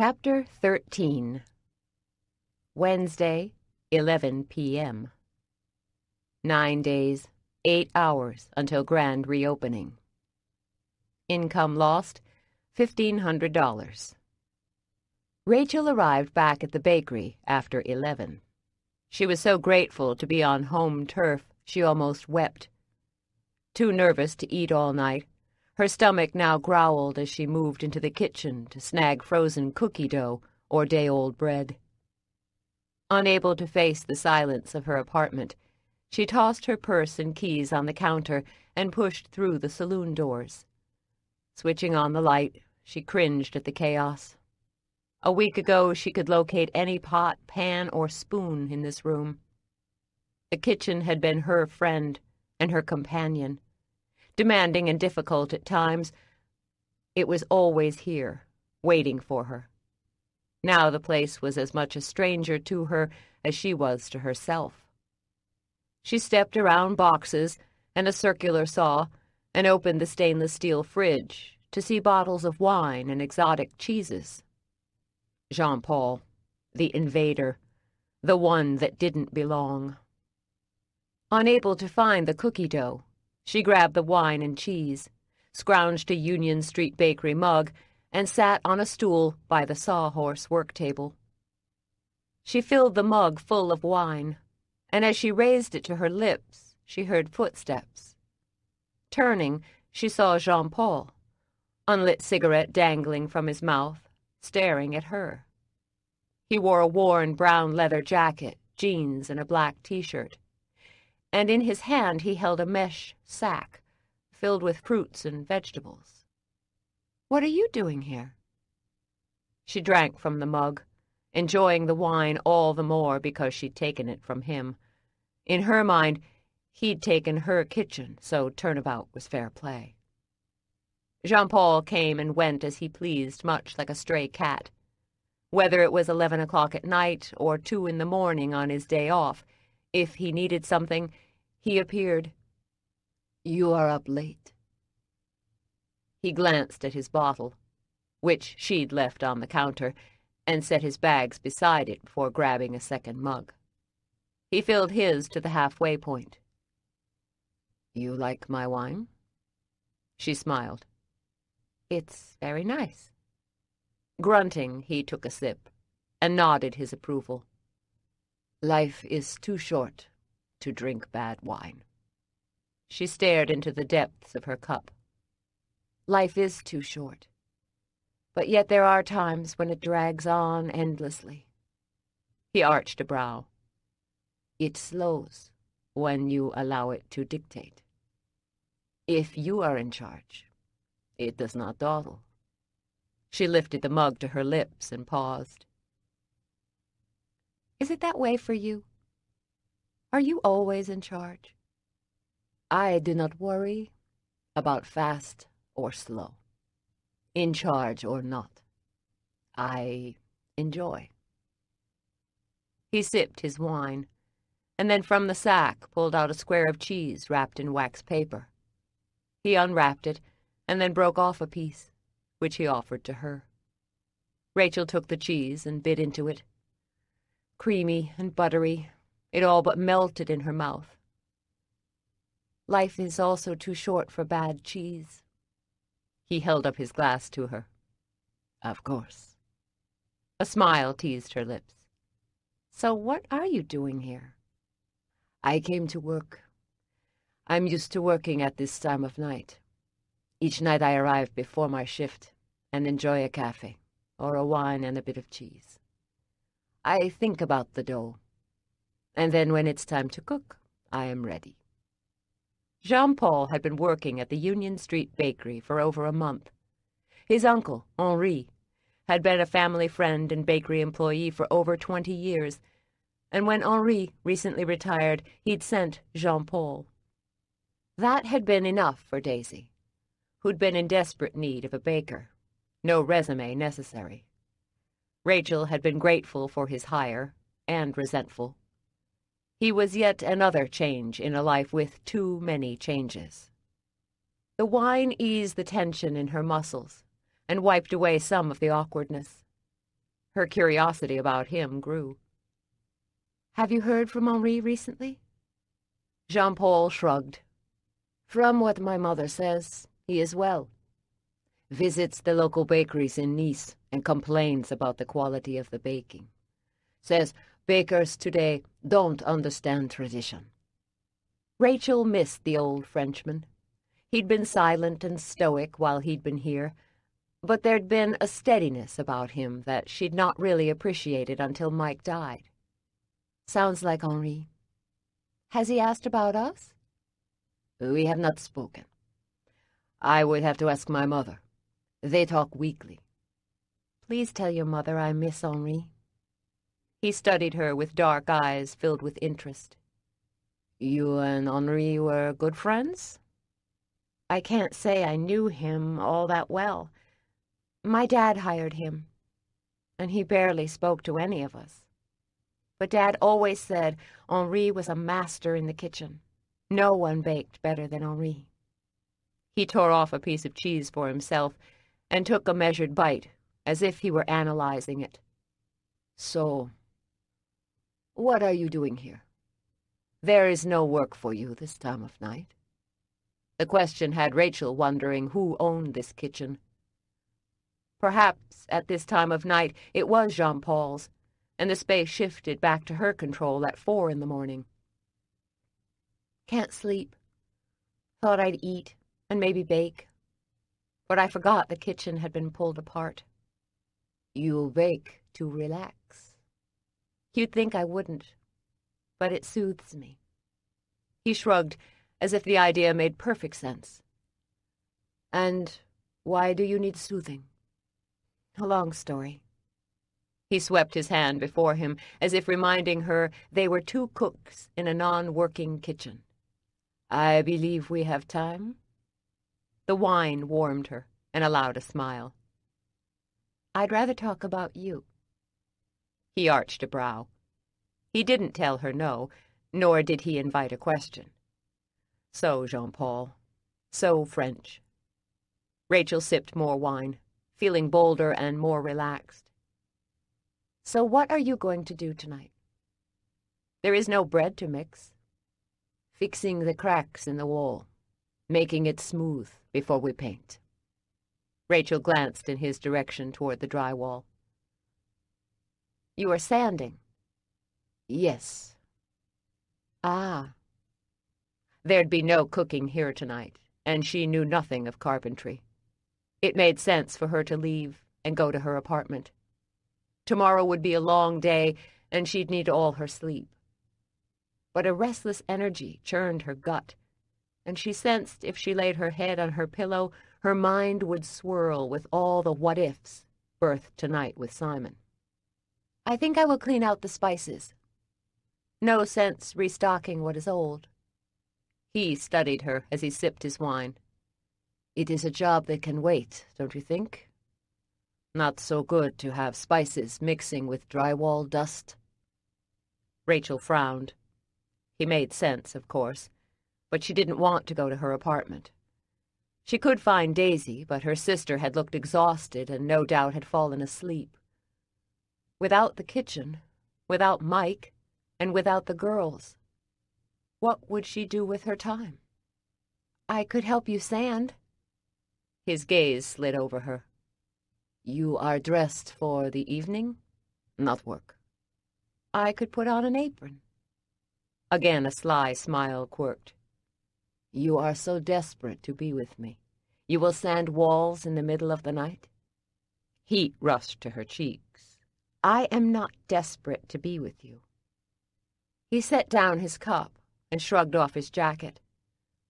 Chapter 13 Wednesday, 11 p.m. Nine days, eight hours until grand reopening. Income lost, $1,500. Rachel arrived back at the bakery after 11. She was so grateful to be on home turf, she almost wept. Too nervous to eat all night, her stomach now growled as she moved into the kitchen to snag frozen cookie dough or day-old bread. Unable to face the silence of her apartment, she tossed her purse and keys on the counter and pushed through the saloon doors. Switching on the light, she cringed at the chaos. A week ago, she could locate any pot, pan, or spoon in this room. The kitchen had been her friend and her companion demanding and difficult at times, it was always here, waiting for her. Now the place was as much a stranger to her as she was to herself. She stepped around boxes and a circular saw and opened the stainless steel fridge to see bottles of wine and exotic cheeses. Jean Paul, the invader, the one that didn't belong. Unable to find the cookie dough, she grabbed the wine and cheese, scrounged a Union Street bakery mug, and sat on a stool by the sawhorse work table. She filled the mug full of wine, and as she raised it to her lips, she heard footsteps. Turning, she saw Jean Paul, unlit cigarette dangling from his mouth, staring at her. He wore a worn brown leather jacket, jeans, and a black t-shirt and in his hand he held a mesh sack filled with fruits and vegetables. What are you doing here? She drank from the mug, enjoying the wine all the more because she'd taken it from him. In her mind, he'd taken her kitchen, so turnabout was fair play. Jean-Paul came and went as he pleased, much like a stray cat. Whether it was eleven o'clock at night or two in the morning on his day off, if he needed something, he appeared. You are up late. He glanced at his bottle, which she'd left on the counter, and set his bags beside it before grabbing a second mug. He filled his to the halfway point. You like my wine? She smiled. It's very nice. Grunting, he took a sip and nodded his approval. Life is too short to drink bad wine. She stared into the depths of her cup. Life is too short. But yet there are times when it drags on endlessly. He arched a brow. It slows when you allow it to dictate. If you are in charge, it does not dawdle. She lifted the mug to her lips and paused. Is it that way for you? Are you always in charge? I do not worry about fast or slow, in charge or not. I enjoy. He sipped his wine, and then from the sack pulled out a square of cheese wrapped in wax paper. He unwrapped it, and then broke off a piece, which he offered to her. Rachel took the cheese and bit into it creamy and buttery. It all but melted in her mouth. Life is also too short for bad cheese. He held up his glass to her. Of course. A smile teased her lips. So what are you doing here? I came to work. I'm used to working at this time of night. Each night I arrive before my shift and enjoy a cafe, or a wine and a bit of cheese. I think about the dough. And then when it's time to cook, I am ready. Jean-Paul had been working at the Union Street Bakery for over a month. His uncle, Henri, had been a family friend and bakery employee for over twenty years, and when Henri recently retired, he'd sent Jean-Paul. That had been enough for Daisy, who'd been in desperate need of a baker. No resume necessary. Rachel had been grateful for his hire, and resentful. He was yet another change in a life with too many changes. The wine eased the tension in her muscles and wiped away some of the awkwardness. Her curiosity about him grew. Have you heard from Henri recently? Jean-Paul shrugged. From what my mother says, he is well. Visits the local bakeries in Nice and complains about the quality of the baking. Says bakers today don't understand tradition. Rachel missed the old Frenchman. He'd been silent and stoic while he'd been here, but there'd been a steadiness about him that she'd not really appreciated until Mike died. Sounds like Henri. Has he asked about us? We have not spoken. I would have to ask my mother. They talk weekly. Please tell your mother I miss Henri. He studied her with dark eyes filled with interest. You and Henri were good friends? I can't say I knew him all that well. My dad hired him, and he barely spoke to any of us. But Dad always said Henri was a master in the kitchen. No one baked better than Henri. He tore off a piece of cheese for himself and took a measured bite, as if he were analyzing it. So, what are you doing here? There is no work for you this time of night. The question had Rachel wondering who owned this kitchen. Perhaps, at this time of night, it was Jean-Paul's, and the space shifted back to her control at four in the morning. Can't sleep. Thought I'd eat and maybe bake. But I forgot the kitchen had been pulled apart. You bake to relax. You'd think I wouldn't, but it soothes me. He shrugged, as if the idea made perfect sense. And why do you need soothing? A long story. He swept his hand before him, as if reminding her they were two cooks in a non-working kitchen. I believe we have time. The wine warmed her and allowed a smile. I'd rather talk about you. He arched a brow. He didn't tell her no, nor did he invite a question. So Jean-Paul. So French. Rachel sipped more wine, feeling bolder and more relaxed. So what are you going to do tonight? There is no bread to mix. Fixing the cracks in the wall, making it smooth before we paint. Rachel glanced in his direction toward the drywall. You are sanding? Yes. Ah. There'd be no cooking here tonight, and she knew nothing of carpentry. It made sense for her to leave and go to her apartment. Tomorrow would be a long day, and she'd need all her sleep. But a restless energy churned her gut, and she sensed if she laid her head on her pillow, her mind would swirl with all the what-ifs birthed tonight with Simon. I think I will clean out the spices. No sense restocking what is old. He studied her as he sipped his wine. It is a job that can wait, don't you think? Not so good to have spices mixing with drywall dust. Rachel frowned. He made sense, of course, but she didn't want to go to her apartment. She could find Daisy, but her sister had looked exhausted and no doubt had fallen asleep. Without the kitchen, without Mike, and without the girls, what would she do with her time? I could help you sand. His gaze slid over her. You are dressed for the evening, not work. I could put on an apron. Again a sly smile quirked. You are so desperate to be with me. You will sand walls in the middle of the night? Heat rushed to her cheeks. I am not desperate to be with you. He set down his cup and shrugged off his jacket.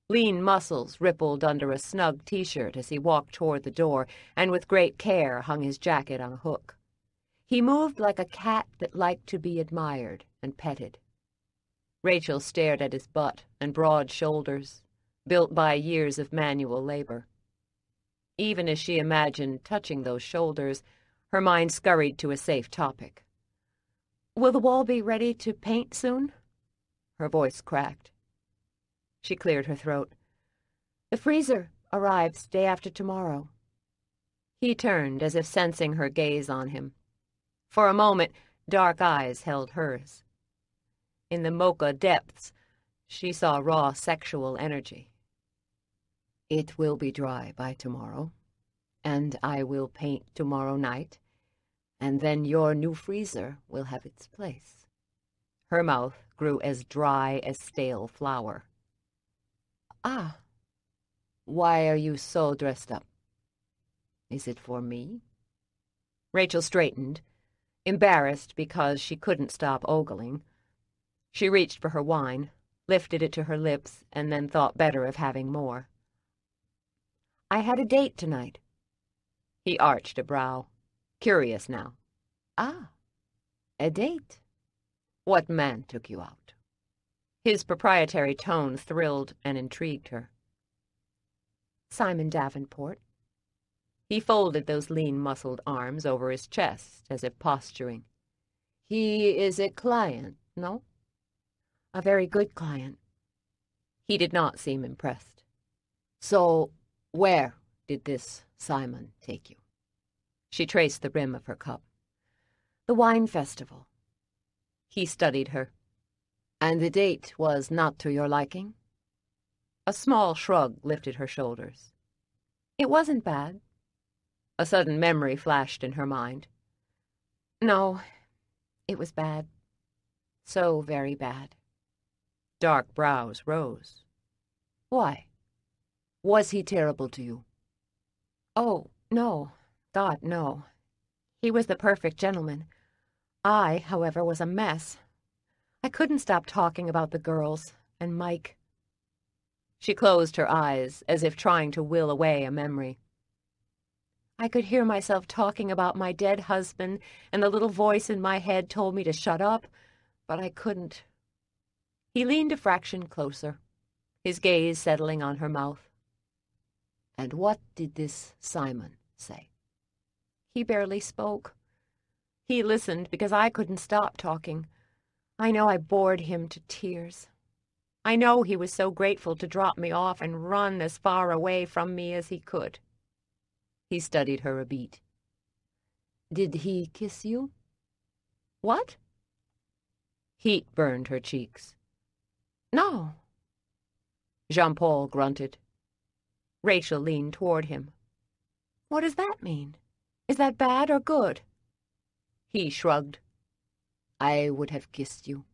Lean muscles rippled under a snug t-shirt as he walked toward the door and with great care hung his jacket on a hook. He moved like a cat that liked to be admired and petted. Rachel stared at his butt and broad shoulders, built by years of manual labor. Even as she imagined touching those shoulders, her mind scurried to a safe topic. Will the wall be ready to paint soon? Her voice cracked. She cleared her throat. The freezer arrives day after tomorrow. He turned as if sensing her gaze on him. For a moment, dark eyes held hers. In the mocha depths, she saw raw sexual energy. It will be dry by tomorrow, and I will paint tomorrow night, and then your new freezer will have its place. Her mouth grew as dry as stale flour. Ah, why are you so dressed up? Is it for me? Rachel straightened, embarrassed because she couldn't stop ogling. She reached for her wine, lifted it to her lips, and then thought better of having more. I had a date tonight. He arched a brow, curious now. Ah, a date. What man took you out? His proprietary tone thrilled and intrigued her. Simon Davenport. He folded those lean, muscled arms over his chest, as if posturing. He is a client, no? A very good client. He did not seem impressed. So, where did this Simon take you? She traced the rim of her cup. The wine festival. He studied her. And the date was not to your liking? A small shrug lifted her shoulders. It wasn't bad. A sudden memory flashed in her mind. No, it was bad. So very bad. Dark brows rose. Why? Was he terrible to you? Oh, no. God, no. He was the perfect gentleman. I, however, was a mess. I couldn't stop talking about the girls and Mike. She closed her eyes, as if trying to will away a memory. I could hear myself talking about my dead husband, and the little voice in my head told me to shut up, but I couldn't. He leaned a fraction closer, his gaze settling on her mouth. And what did this Simon say? He barely spoke. He listened because I couldn't stop talking. I know I bored him to tears. I know he was so grateful to drop me off and run as far away from me as he could. He studied her a beat. Did he kiss you? What? Heat burned her cheeks. No. Jean-Paul grunted. Rachel leaned toward him. What does that mean? Is that bad or good? He shrugged. I would have kissed you.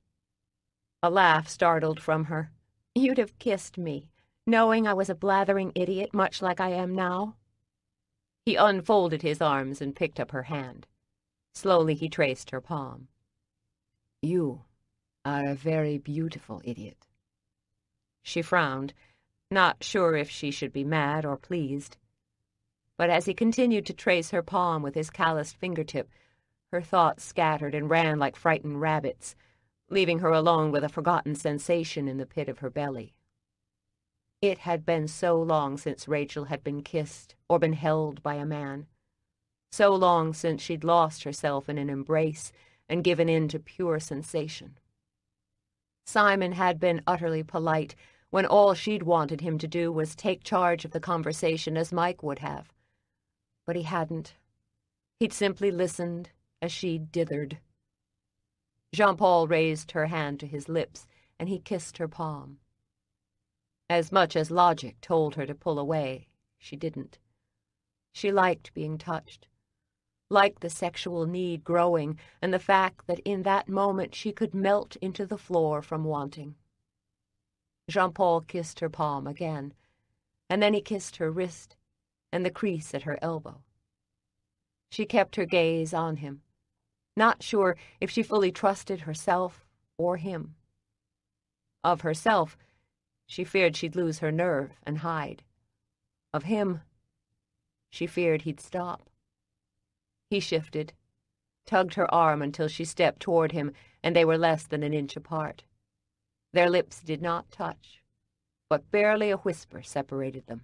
A laugh startled from her. You'd have kissed me, knowing I was a blathering idiot much like I am now? He unfolded his arms and picked up her hand. Slowly he traced her palm. You are a very beautiful idiot. She frowned, not sure if she should be mad or pleased. But as he continued to trace her palm with his calloused fingertip, her thoughts scattered and ran like frightened rabbits, leaving her alone with a forgotten sensation in the pit of her belly. It had been so long since Rachel had been kissed or been held by a man. So long since she'd lost herself in an embrace and given in to pure sensation. Simon had been utterly polite when all she'd wanted him to do was take charge of the conversation as Mike would have. But he hadn't. He'd simply listened as she dithered. Jean-Paul raised her hand to his lips, and he kissed her palm. As much as logic told her to pull away, she didn't. She liked being touched, liked the sexual need growing, and the fact that in that moment she could melt into the floor from wanting. Jean-Paul kissed her palm again, and then he kissed her wrist and the crease at her elbow. She kept her gaze on him, not sure if she fully trusted herself or him. Of herself, she feared she'd lose her nerve and hide. Of him, she feared he'd stop. He shifted, tugged her arm until she stepped toward him, and they were less than an inch apart. Their lips did not touch, but barely a whisper separated them.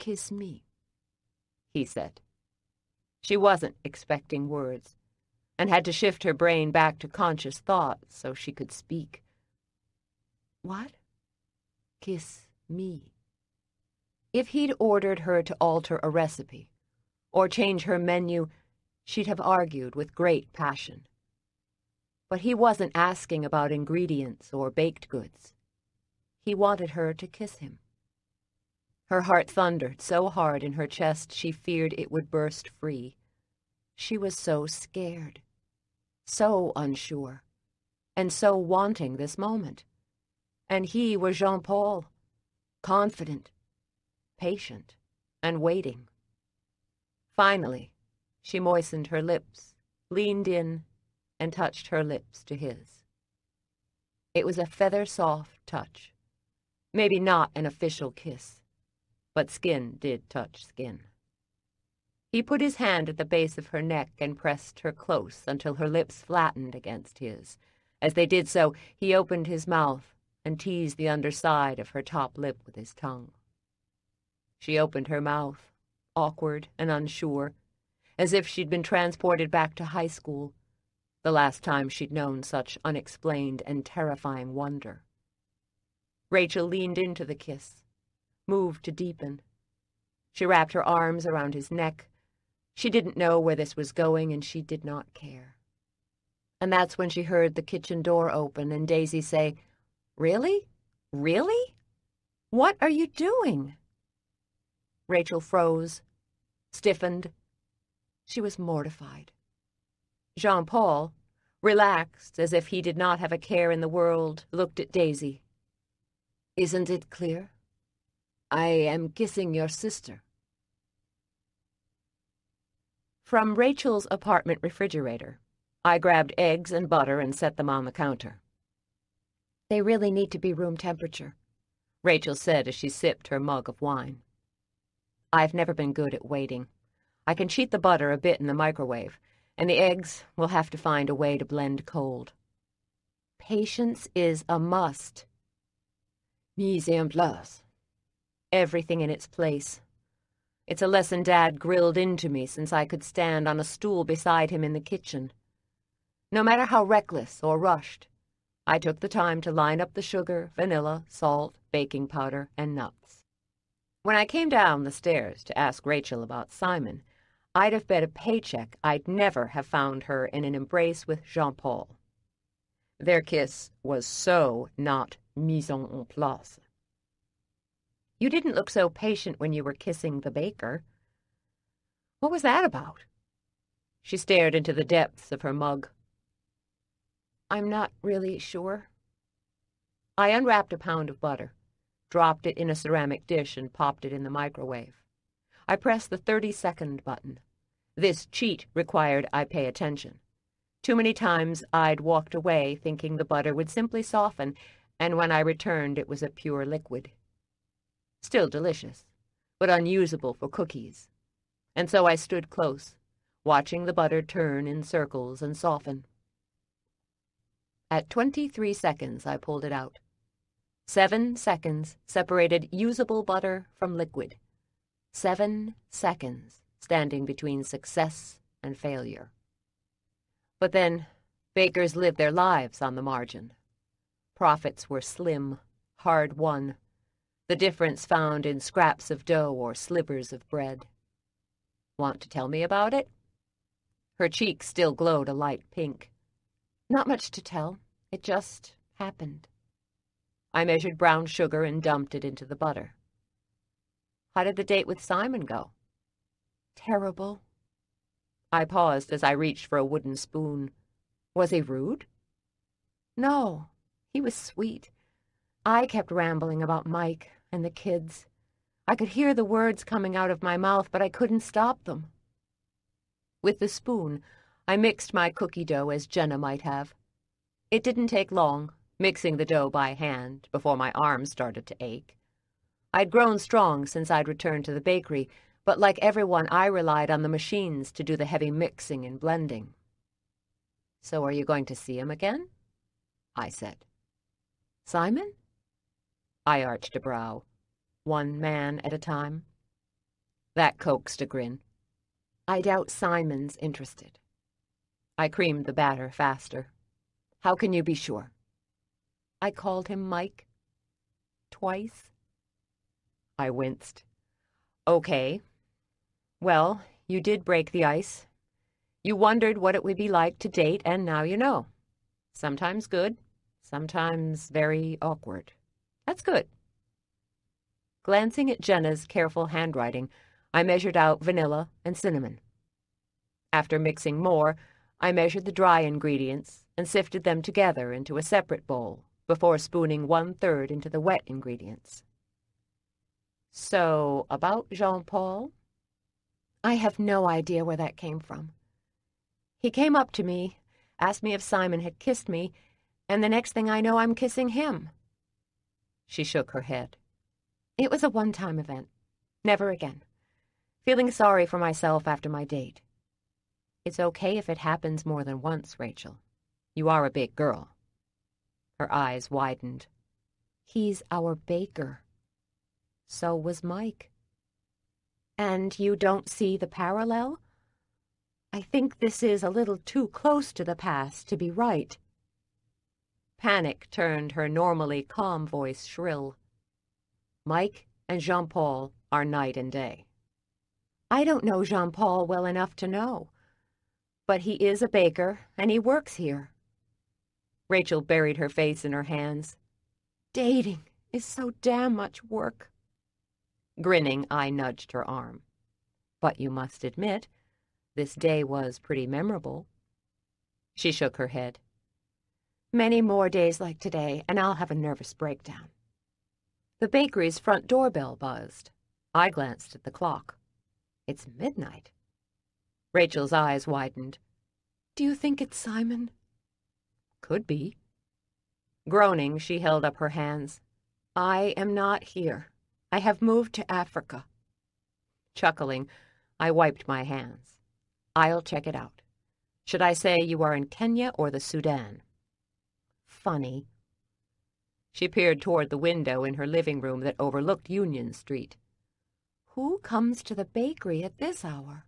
Kiss me, he said. She wasn't expecting words and had to shift her brain back to conscious thought so she could speak. What? Kiss me. If he'd ordered her to alter a recipe, or change her menu, she'd have argued with great passion. But he wasn't asking about ingredients or baked goods. He wanted her to kiss him. Her heart thundered so hard in her chest she feared it would burst free. She was so scared, so unsure, and so wanting this moment. And he was Jean Paul, confident, patient, and waiting. Finally, she moistened her lips, leaned in, and touched her lips to his. It was a feather-soft touch. Maybe not an official kiss but skin did touch skin. He put his hand at the base of her neck and pressed her close until her lips flattened against his. As they did so, he opened his mouth and teased the underside of her top lip with his tongue. She opened her mouth, awkward and unsure, as if she'd been transported back to high school, the last time she'd known such unexplained and terrifying wonder. Rachel leaned into the kiss, moved to deepen. She wrapped her arms around his neck. She didn't know where this was going, and she did not care. And that's when she heard the kitchen door open and Daisy say, Really? Really? What are you doing? Rachel froze, stiffened. She was mortified. Jean Paul, relaxed as if he did not have a care in the world, looked at Daisy. Isn't it clear? I am kissing your sister. From Rachel's apartment refrigerator, I grabbed eggs and butter and set them on the counter. They really need to be room temperature, Rachel said as she sipped her mug of wine. I've never been good at waiting. I can cheat the butter a bit in the microwave, and the eggs will have to find a way to blend cold. Patience is a must. Mise en place everything in its place. It's a lesson Dad grilled into me since I could stand on a stool beside him in the kitchen. No matter how reckless or rushed, I took the time to line up the sugar, vanilla, salt, baking powder, and nuts. When I came down the stairs to ask Rachel about Simon, I'd have bet a paycheck I'd never have found her in an embrace with Jean Paul. Their kiss was so not mise en place. You didn't look so patient when you were kissing the baker. What was that about? She stared into the depths of her mug. I'm not really sure. I unwrapped a pound of butter, dropped it in a ceramic dish, and popped it in the microwave. I pressed the 30-second button. This cheat required I pay attention. Too many times I'd walked away thinking the butter would simply soften, and when I returned it was a pure liquid. Still delicious, but unusable for cookies. And so I stood close, watching the butter turn in circles and soften. At 23 seconds, I pulled it out. Seven seconds separated usable butter from liquid. Seven seconds standing between success and failure. But then, bakers lived their lives on the margin. Profits were slim, hard won, the difference found in scraps of dough or slivers of bread. Want to tell me about it? Her cheeks still glowed a light pink. Not much to tell. It just happened. I measured brown sugar and dumped it into the butter. How did the date with Simon go? Terrible. I paused as I reached for a wooden spoon. Was he rude? No, he was sweet. I kept rambling about Mike, and the kids. I could hear the words coming out of my mouth, but I couldn't stop them. With the spoon, I mixed my cookie dough as Jenna might have. It didn't take long, mixing the dough by hand, before my arms started to ache. I'd grown strong since I'd returned to the bakery, but like everyone, I relied on the machines to do the heavy mixing and blending. So are you going to see him again? I said. Simon? I arched a brow. One man at a time. That coaxed a grin. I doubt Simon's interested. I creamed the batter faster. How can you be sure? I called him Mike. Twice. I winced. Okay. Well, you did break the ice. You wondered what it would be like to date, and now you know. Sometimes good, sometimes very awkward. That's good. Glancing at Jenna's careful handwriting, I measured out vanilla and cinnamon. After mixing more, I measured the dry ingredients and sifted them together into a separate bowl before spooning one-third into the wet ingredients. So, about Jean-Paul? I have no idea where that came from. He came up to me, asked me if Simon had kissed me, and the next thing I know, I'm kissing him. She shook her head. It was a one-time event. Never again. Feeling sorry for myself after my date. It's okay if it happens more than once, Rachel. You are a big girl. Her eyes widened. He's our baker. So was Mike. And you don't see the parallel? I think this is a little too close to the past to be right. Panic turned her normally calm voice shrill. Mike and Jean-Paul are night and day. I don't know Jean-Paul well enough to know. But he is a baker, and he works here. Rachel buried her face in her hands. Dating is so damn much work. Grinning, I nudged her arm. But you must admit, this day was pretty memorable. She shook her head. Many more days like today, and I'll have a nervous breakdown. The bakery's front doorbell buzzed. I glanced at the clock. It's midnight. Rachel's eyes widened. Do you think it's Simon? Could be. Groaning, she held up her hands. I am not here. I have moved to Africa. Chuckling, I wiped my hands. I'll check it out. Should I say you are in Kenya or the Sudan? Funny. She peered toward the window in her living room that overlooked Union Street. Who comes to the bakery at this hour?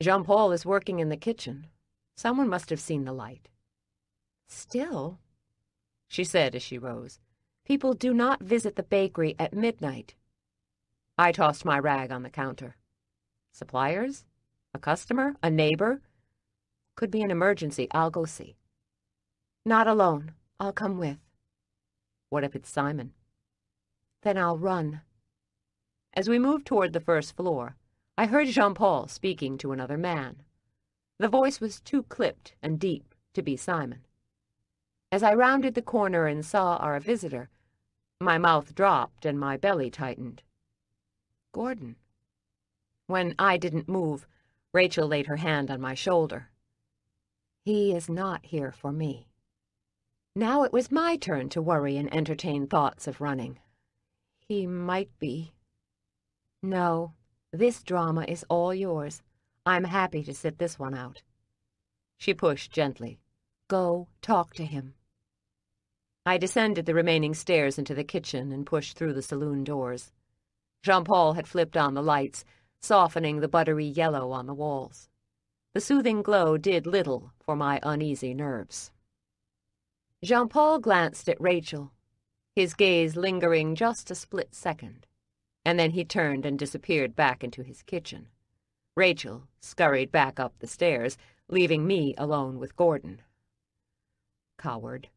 Jean-Paul is working in the kitchen. Someone must have seen the light. Still, she said as she rose, people do not visit the bakery at midnight. I tossed my rag on the counter. Suppliers? A customer? A neighbor? Could be an emergency. I'll go see. Not alone. I'll come with. What if it's Simon? Then I'll run. As we moved toward the first floor, I heard Jean-Paul speaking to another man. The voice was too clipped and deep to be Simon. As I rounded the corner and saw our visitor, my mouth dropped and my belly tightened. Gordon. When I didn't move, Rachel laid her hand on my shoulder. He is not here for me. Now it was my turn to worry and entertain thoughts of running. He might be. No, this drama is all yours. I'm happy to sit this one out. She pushed gently. Go talk to him. I descended the remaining stairs into the kitchen and pushed through the saloon doors. Jean-Paul had flipped on the lights, softening the buttery yellow on the walls. The soothing glow did little for my uneasy nerves. Jean-Paul glanced at Rachel, his gaze lingering just a split second, and then he turned and disappeared back into his kitchen. Rachel scurried back up the stairs, leaving me alone with Gordon. Coward.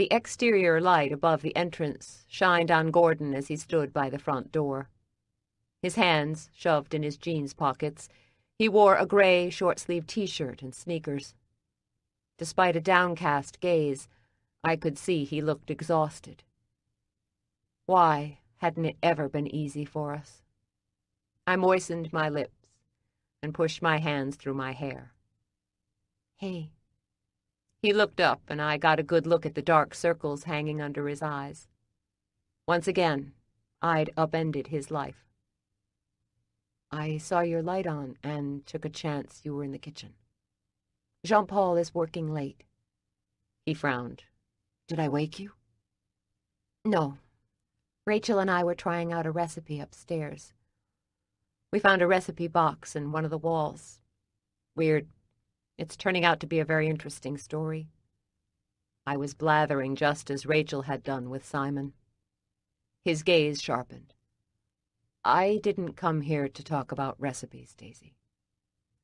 The exterior light above the entrance shined on Gordon as he stood by the front door. His hands shoved in his jeans pockets, he wore a gray short-sleeved t-shirt and sneakers. Despite a downcast gaze, I could see he looked exhausted. Why hadn't it ever been easy for us? I moistened my lips and pushed my hands through my hair. Hey. He looked up, and I got a good look at the dark circles hanging under his eyes. Once again, I'd upended his life. I saw your light on and took a chance you were in the kitchen. Jean-Paul is working late. He frowned. Did I wake you? No. Rachel and I were trying out a recipe upstairs. We found a recipe box in one of the walls. Weird. It's turning out to be a very interesting story. I was blathering just as Rachel had done with Simon. His gaze sharpened. I didn't come here to talk about recipes, Daisy.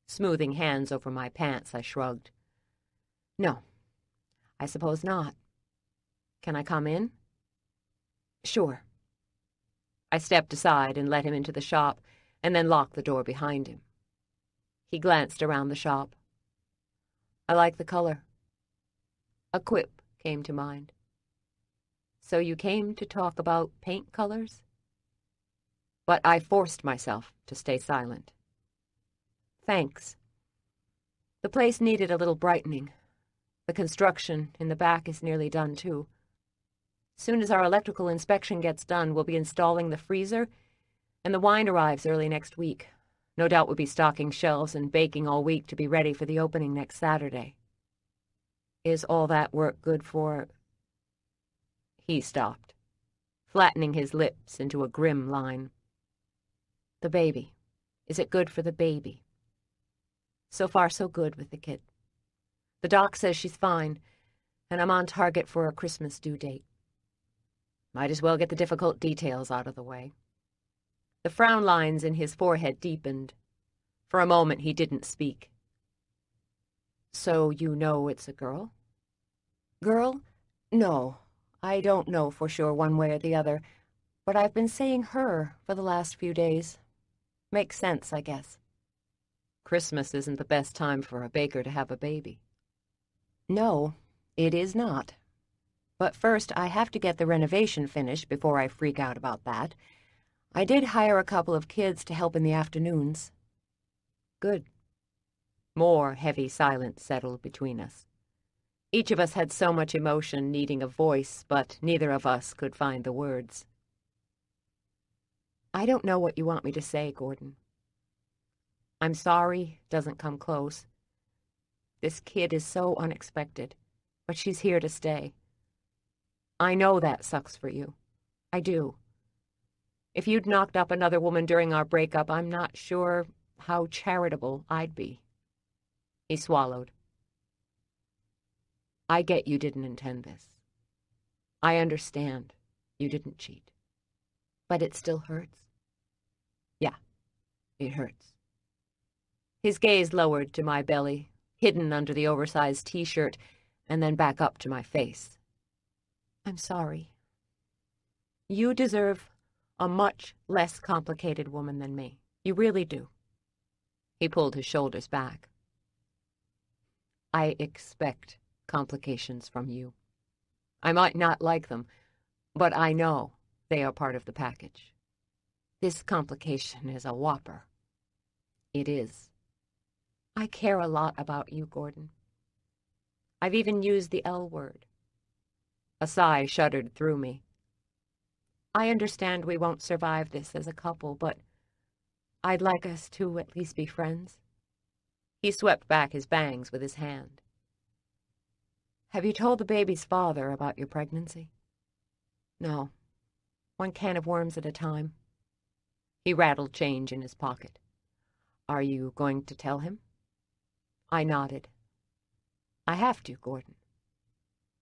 Smoothing hands over my pants, I shrugged. No, I suppose not. Can I come in? Sure. I stepped aside and let him into the shop, and then locked the door behind him. He glanced around the shop. I like the color. A quip came to mind. So you came to talk about paint colors? But I forced myself to stay silent. Thanks. The place needed a little brightening. The construction in the back is nearly done, too. Soon as our electrical inspection gets done, we'll be installing the freezer, and the wine arrives early next week. No doubt we'll be stocking shelves and baking all week to be ready for the opening next Saturday. Is all that work good for... He stopped, flattening his lips into a grim line. The baby. Is it good for the baby? So far, so good with the kid. The doc says she's fine, and I'm on target for a Christmas due date. Might as well get the difficult details out of the way. The frown lines in his forehead deepened. For a moment he didn't speak. So you know it's a girl? Girl? No, I don't know for sure one way or the other, but I've been saying her for the last few days. Makes sense, I guess. Christmas isn't the best time for a baker to have a baby. No, it is not. But first, I have to get the renovation finished before I freak out about that. I did hire a couple of kids to help in the afternoons. Good. More heavy silence settled between us. Each of us had so much emotion needing a voice, but neither of us could find the words. I don't know what you want me to say, Gordon. I'm sorry doesn't come close. This kid is so unexpected, but she's here to stay. I know that sucks for you. I do. If you'd knocked up another woman during our breakup, I'm not sure how charitable I'd be. He swallowed. I get you didn't intend this. I understand you didn't cheat. But it still hurts. Yeah, it hurts. His gaze lowered to my belly, hidden under the oversized t-shirt, and then back up to my face. I'm sorry. You deserve a much less complicated woman than me. You really do. He pulled his shoulders back. I expect complications from you. I might not like them, but I know they are part of the package. This complication is a whopper. It is. I care a lot about you, Gordon. I've even used the L word. A sigh shuddered through me. I understand we won't survive this as a couple, but I'd like us to at least be friends. He swept back his bangs with his hand. Have you told the baby's father about your pregnancy? No. One can of worms at a time. He rattled change in his pocket. Are you going to tell him? I nodded. I have to, Gordon.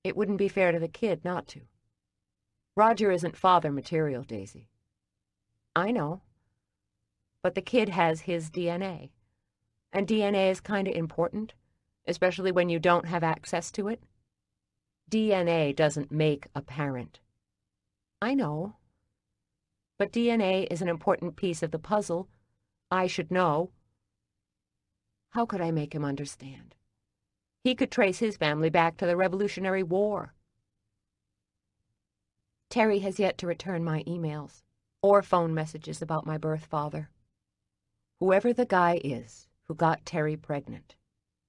It wouldn't be fair to the kid not to. Roger isn't father material, Daisy. I know. But the kid has his DNA. And DNA is kind of important, especially when you don't have access to it. DNA doesn't make a parent. I know. But DNA is an important piece of the puzzle. I should know. How could I make him understand? He could trace his family back to the Revolutionary War. Terry has yet to return my emails or phone messages about my birth father. Whoever the guy is who got Terry pregnant,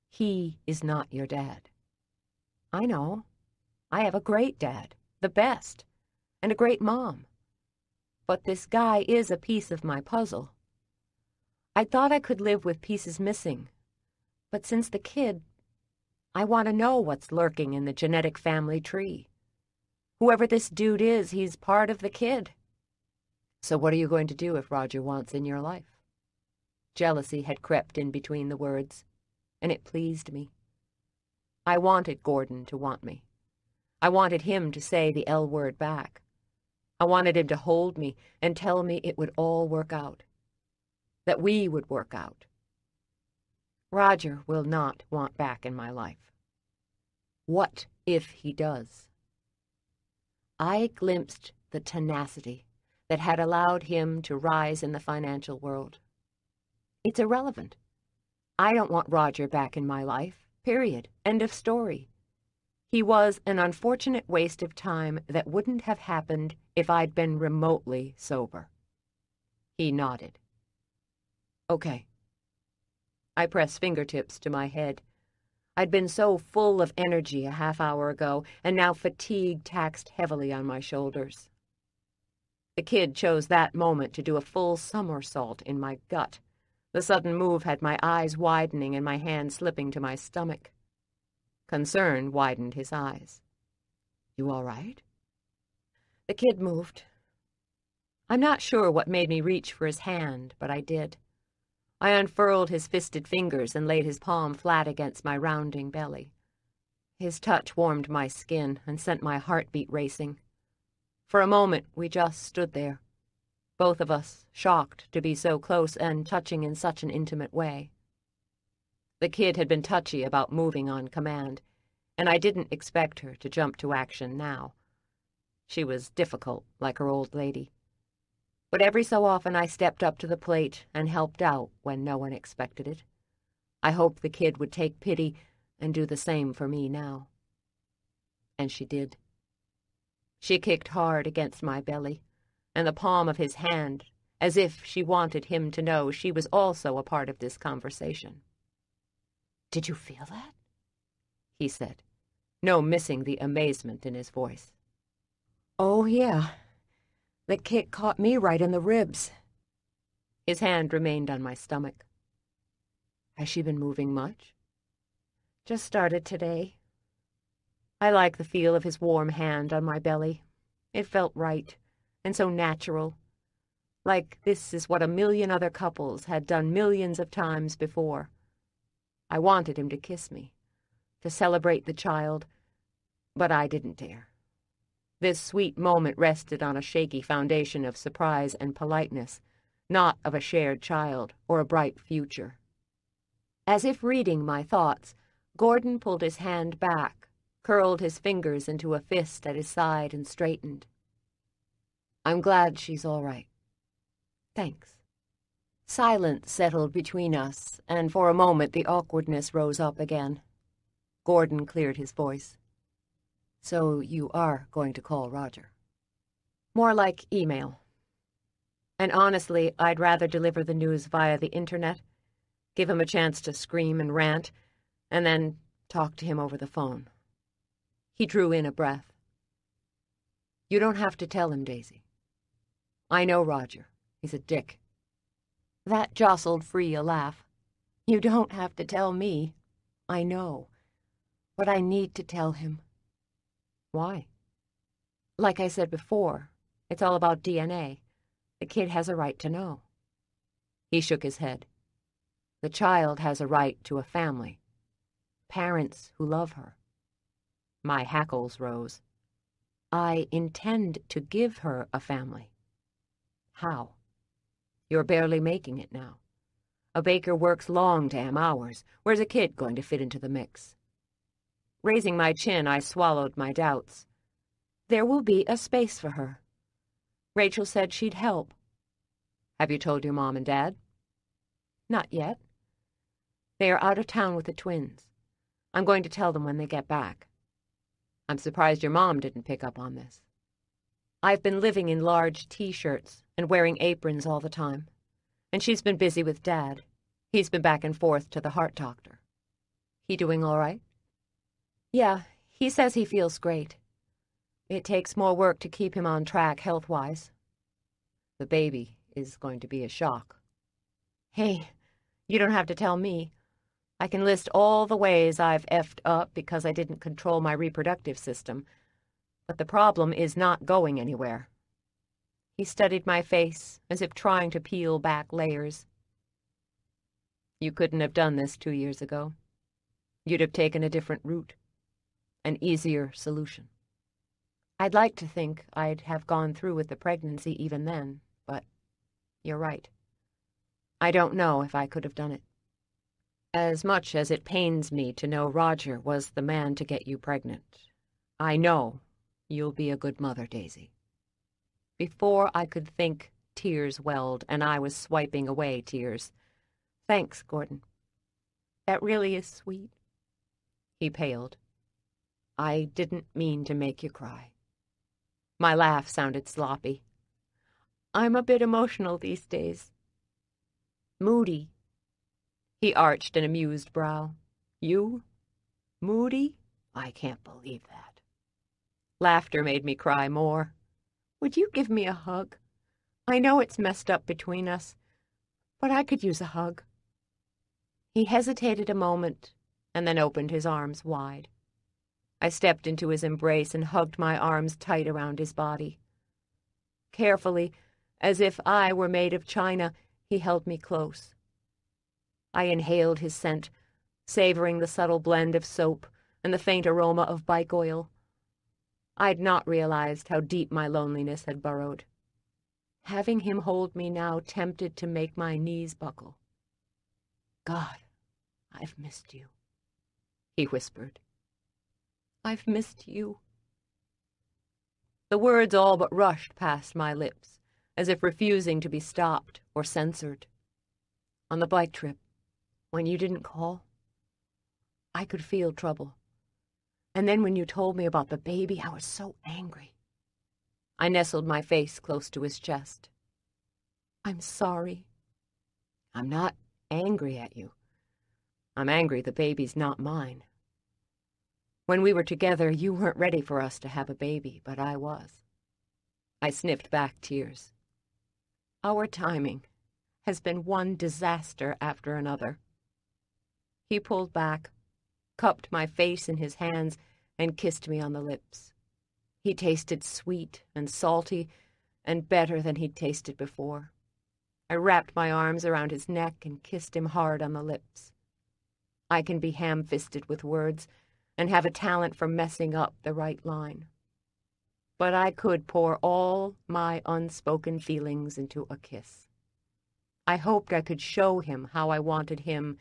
he is not your dad. I know. I have a great dad, the best, and a great mom. But this guy is a piece of my puzzle. I thought I could live with pieces missing, but since the kid I want to know what's lurking in the genetic family tree. Whoever this dude is, he's part of the kid. So what are you going to do if Roger wants in your life? Jealousy had crept in between the words, and it pleased me. I wanted Gordon to want me. I wanted him to say the L word back. I wanted him to hold me and tell me it would all work out. That we would work out. Roger will not want back in my life. What if he does? I glimpsed the tenacity that had allowed him to rise in the financial world. It's irrelevant. I don't want Roger back in my life, period. End of story. He was an unfortunate waste of time that wouldn't have happened if I'd been remotely sober. He nodded. Okay. I pressed fingertips to my head. I'd been so full of energy a half hour ago, and now fatigue taxed heavily on my shoulders. The kid chose that moment to do a full somersault in my gut. The sudden move had my eyes widening and my hand slipping to my stomach. Concern widened his eyes. You all right? The kid moved. I'm not sure what made me reach for his hand, but I did. I unfurled his fisted fingers and laid his palm flat against my rounding belly. His touch warmed my skin and sent my heartbeat racing. For a moment, we just stood there, both of us shocked to be so close and touching in such an intimate way. The kid had been touchy about moving on command, and I didn't expect her to jump to action now. She was difficult, like her old lady. But every so often I stepped up to the plate and helped out when no one expected it. I hoped the kid would take pity and do the same for me now. And she did. She kicked hard against my belly, and the palm of his hand, as if she wanted him to know she was also a part of this conversation. Did you feel that? He said, no missing the amazement in his voice. Oh, yeah. The kick caught me right in the ribs. His hand remained on my stomach. Has she been moving much? Just started today. I like the feel of his warm hand on my belly. It felt right, and so natural. Like this is what a million other couples had done millions of times before. I wanted him to kiss me, to celebrate the child, but I didn't dare. This sweet moment rested on a shaky foundation of surprise and politeness, not of a shared child or a bright future. As if reading my thoughts, Gordon pulled his hand back curled his fingers into a fist at his side and straightened. I'm glad she's all right. Thanks. Silence settled between us, and for a moment the awkwardness rose up again. Gordon cleared his voice. So you are going to call Roger? More like email. And honestly, I'd rather deliver the news via the internet, give him a chance to scream and rant, and then talk to him over the phone. He drew in a breath. You don't have to tell him, Daisy. I know Roger. He's a dick. That jostled free a laugh. You don't have to tell me. I know. But I need to tell him. Why? Like I said before, it's all about DNA. The kid has a right to know. He shook his head. The child has a right to a family. Parents who love her. My hackles rose. I intend to give her a family. How? You're barely making it now. A baker works long damn hours. Where's a kid going to fit into the mix? Raising my chin, I swallowed my doubts. There will be a space for her. Rachel said she'd help. Have you told your mom and dad? Not yet. They are out of town with the twins. I'm going to tell them when they get back. I'm surprised your mom didn't pick up on this. I've been living in large t-shirts and wearing aprons all the time. And she's been busy with Dad. He's been back and forth to the heart doctor. He doing all right? Yeah, he says he feels great. It takes more work to keep him on track health-wise. The baby is going to be a shock. Hey, you don't have to tell me. I can list all the ways I've effed up because I didn't control my reproductive system, but the problem is not going anywhere. He studied my face as if trying to peel back layers. You couldn't have done this two years ago. You'd have taken a different route, an easier solution. I'd like to think I'd have gone through with the pregnancy even then, but you're right. I don't know if I could have done it. As much as it pains me to know Roger was the man to get you pregnant, I know you'll be a good mother, Daisy. Before I could think, tears welled, and I was swiping away tears. Thanks, Gordon. That really is sweet. He paled. I didn't mean to make you cry. My laugh sounded sloppy. I'm a bit emotional these days. Moody. He arched an amused brow. You? Moody? I can't believe that. Laughter made me cry more. Would you give me a hug? I know it's messed up between us, but I could use a hug. He hesitated a moment and then opened his arms wide. I stepped into his embrace and hugged my arms tight around his body. Carefully, as if I were made of china, he held me close. I inhaled his scent, savoring the subtle blend of soap and the faint aroma of bike oil. I'd not realized how deep my loneliness had burrowed. Having him hold me now tempted to make my knees buckle. God, I've missed you, he whispered. I've missed you. The words all but rushed past my lips, as if refusing to be stopped or censored. On the bike trip, when you didn't call, I could feel trouble. And then when you told me about the baby, I was so angry. I nestled my face close to his chest. I'm sorry. I'm not angry at you. I'm angry the baby's not mine. When we were together, you weren't ready for us to have a baby, but I was. I sniffed back tears. Our timing has been one disaster after another. He pulled back, cupped my face in his hands, and kissed me on the lips. He tasted sweet and salty and better than he'd tasted before. I wrapped my arms around his neck and kissed him hard on the lips. I can be ham-fisted with words and have a talent for messing up the right line. But I could pour all my unspoken feelings into a kiss. I hoped I could show him how I wanted him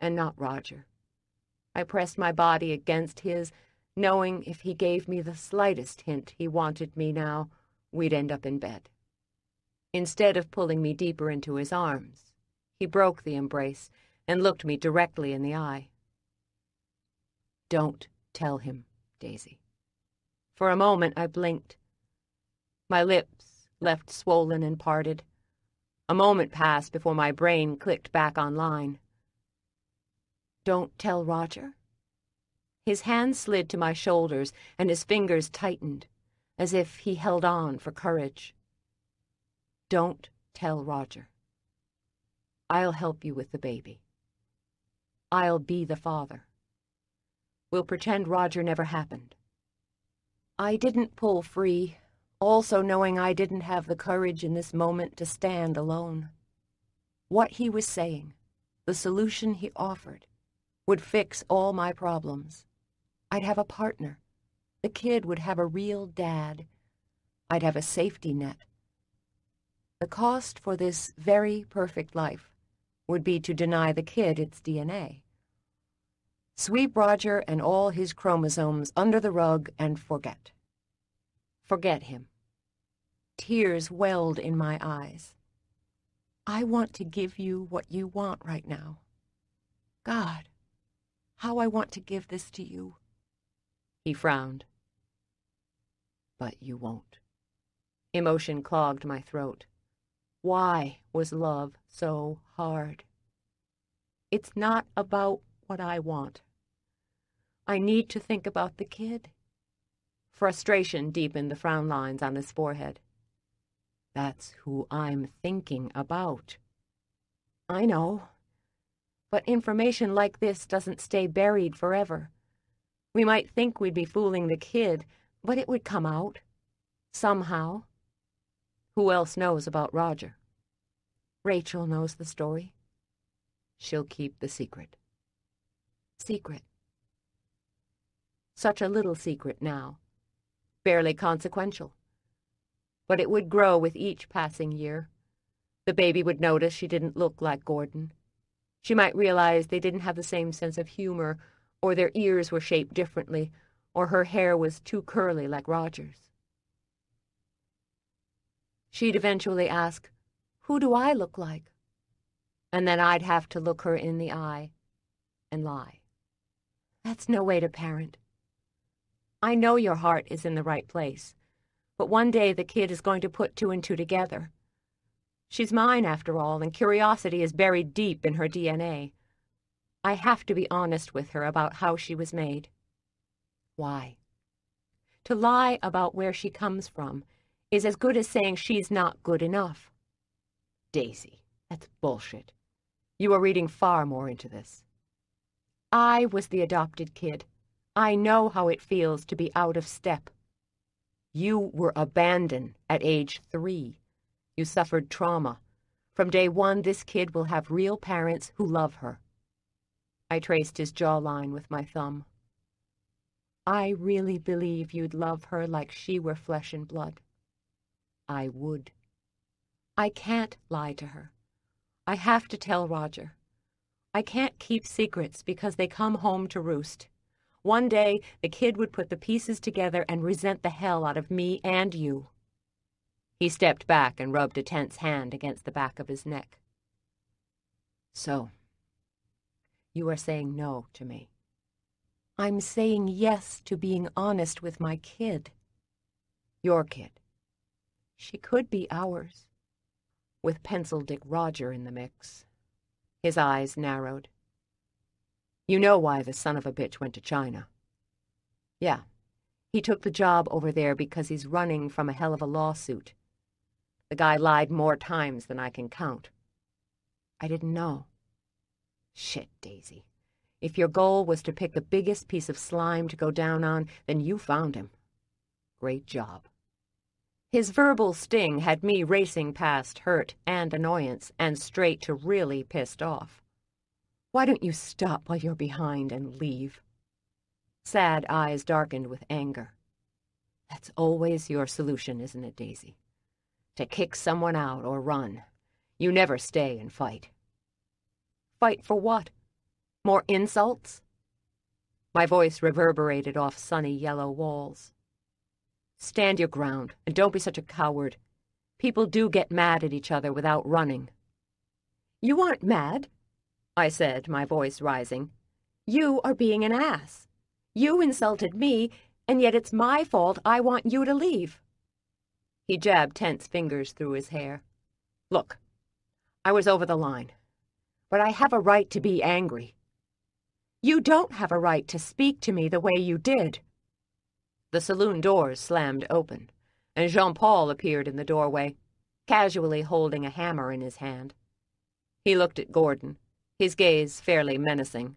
and not Roger. I pressed my body against his, knowing if he gave me the slightest hint he wanted me now, we'd end up in bed. Instead of pulling me deeper into his arms, he broke the embrace and looked me directly in the eye. Don't tell him, Daisy. For a moment I blinked. My lips left swollen and parted. A moment passed before my brain clicked back online. Don't tell Roger? His hand slid to my shoulders, and his fingers tightened, as if he held on for courage. Don't tell Roger. I'll help you with the baby. I'll be the father. We'll pretend Roger never happened. I didn't pull free, also knowing I didn't have the courage in this moment to stand alone. What he was saying, the solution he offered, would fix all my problems. I'd have a partner. The kid would have a real dad. I'd have a safety net. The cost for this very perfect life would be to deny the kid its DNA. Sweep Roger and all his chromosomes under the rug and forget. Forget him. Tears welled in my eyes. I want to give you what you want right now. God, how I want to give this to you. He frowned. But you won't. Emotion clogged my throat. Why was love so hard? It's not about what I want. I need to think about the kid. Frustration deepened the frown lines on his forehead. That's who I'm thinking about. I know. But information like this doesn't stay buried forever. We might think we'd be fooling the kid, but it would come out. Somehow. Who else knows about Roger? Rachel knows the story. She'll keep the secret. Secret. Such a little secret now. Barely consequential. But it would grow with each passing year. The baby would notice she didn't look like Gordon. She might realize they didn't have the same sense of humor, or their ears were shaped differently, or her hair was too curly like Roger's. She'd eventually ask, Who do I look like? And then I'd have to look her in the eye and lie. That's no way to parent. I know your heart is in the right place, but one day the kid is going to put two and two together. She's mine, after all, and curiosity is buried deep in her DNA. I have to be honest with her about how she was made. Why? To lie about where she comes from is as good as saying she's not good enough. Daisy, that's bullshit. You are reading far more into this. I was the adopted kid. I know how it feels to be out of step. You were abandoned at age three. You suffered trauma. From day one, this kid will have real parents who love her. I traced his jawline with my thumb. I really believe you'd love her like she were flesh and blood. I would. I can't lie to her. I have to tell Roger. I can't keep secrets because they come home to roost. One day, the kid would put the pieces together and resent the hell out of me and you. He stepped back and rubbed a tense hand against the back of his neck. So, you are saying no to me. I'm saying yes to being honest with my kid. Your kid. She could be ours. With Pencil Dick Roger in the mix. His eyes narrowed. You know why the son of a bitch went to China. Yeah, he took the job over there because he's running from a hell of a lawsuit. The guy lied more times than I can count. I didn't know. Shit, Daisy. If your goal was to pick the biggest piece of slime to go down on, then you found him. Great job. His verbal sting had me racing past hurt and annoyance and straight to really pissed off. Why don't you stop while you're behind and leave? Sad eyes darkened with anger. That's always your solution, isn't it, Daisy? To kick someone out or run. You never stay and fight. Fight for what? More insults? My voice reverberated off sunny yellow walls. Stand your ground, and don't be such a coward. People do get mad at each other without running. You aren't mad, I said, my voice rising. You are being an ass. You insulted me, and yet it's my fault I want you to leave. He jabbed tense fingers through his hair. Look, I was over the line, but I have a right to be angry. You don't have a right to speak to me the way you did. The saloon doors slammed open, and Jean-Paul appeared in the doorway, casually holding a hammer in his hand. He looked at Gordon, his gaze fairly menacing.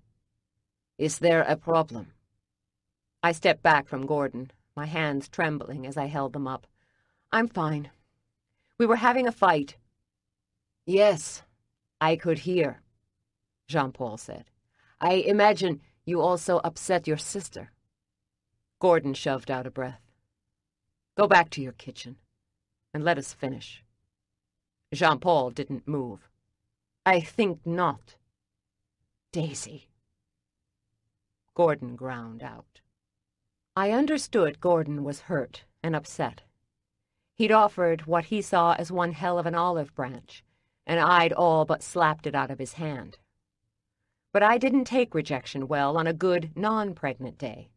Is there a problem? I stepped back from Gordon, my hands trembling as I held them up. I'm fine. We were having a fight. Yes, I could hear, Jean-Paul said. I imagine you also upset your sister. Gordon shoved out a breath. Go back to your kitchen, and let us finish. Jean-Paul didn't move. I think not. Daisy. Gordon ground out. I understood Gordon was hurt and upset. He'd offered what he saw as one hell of an olive branch, and I'd all but slapped it out of his hand. But I didn't take rejection well on a good, non-pregnant day,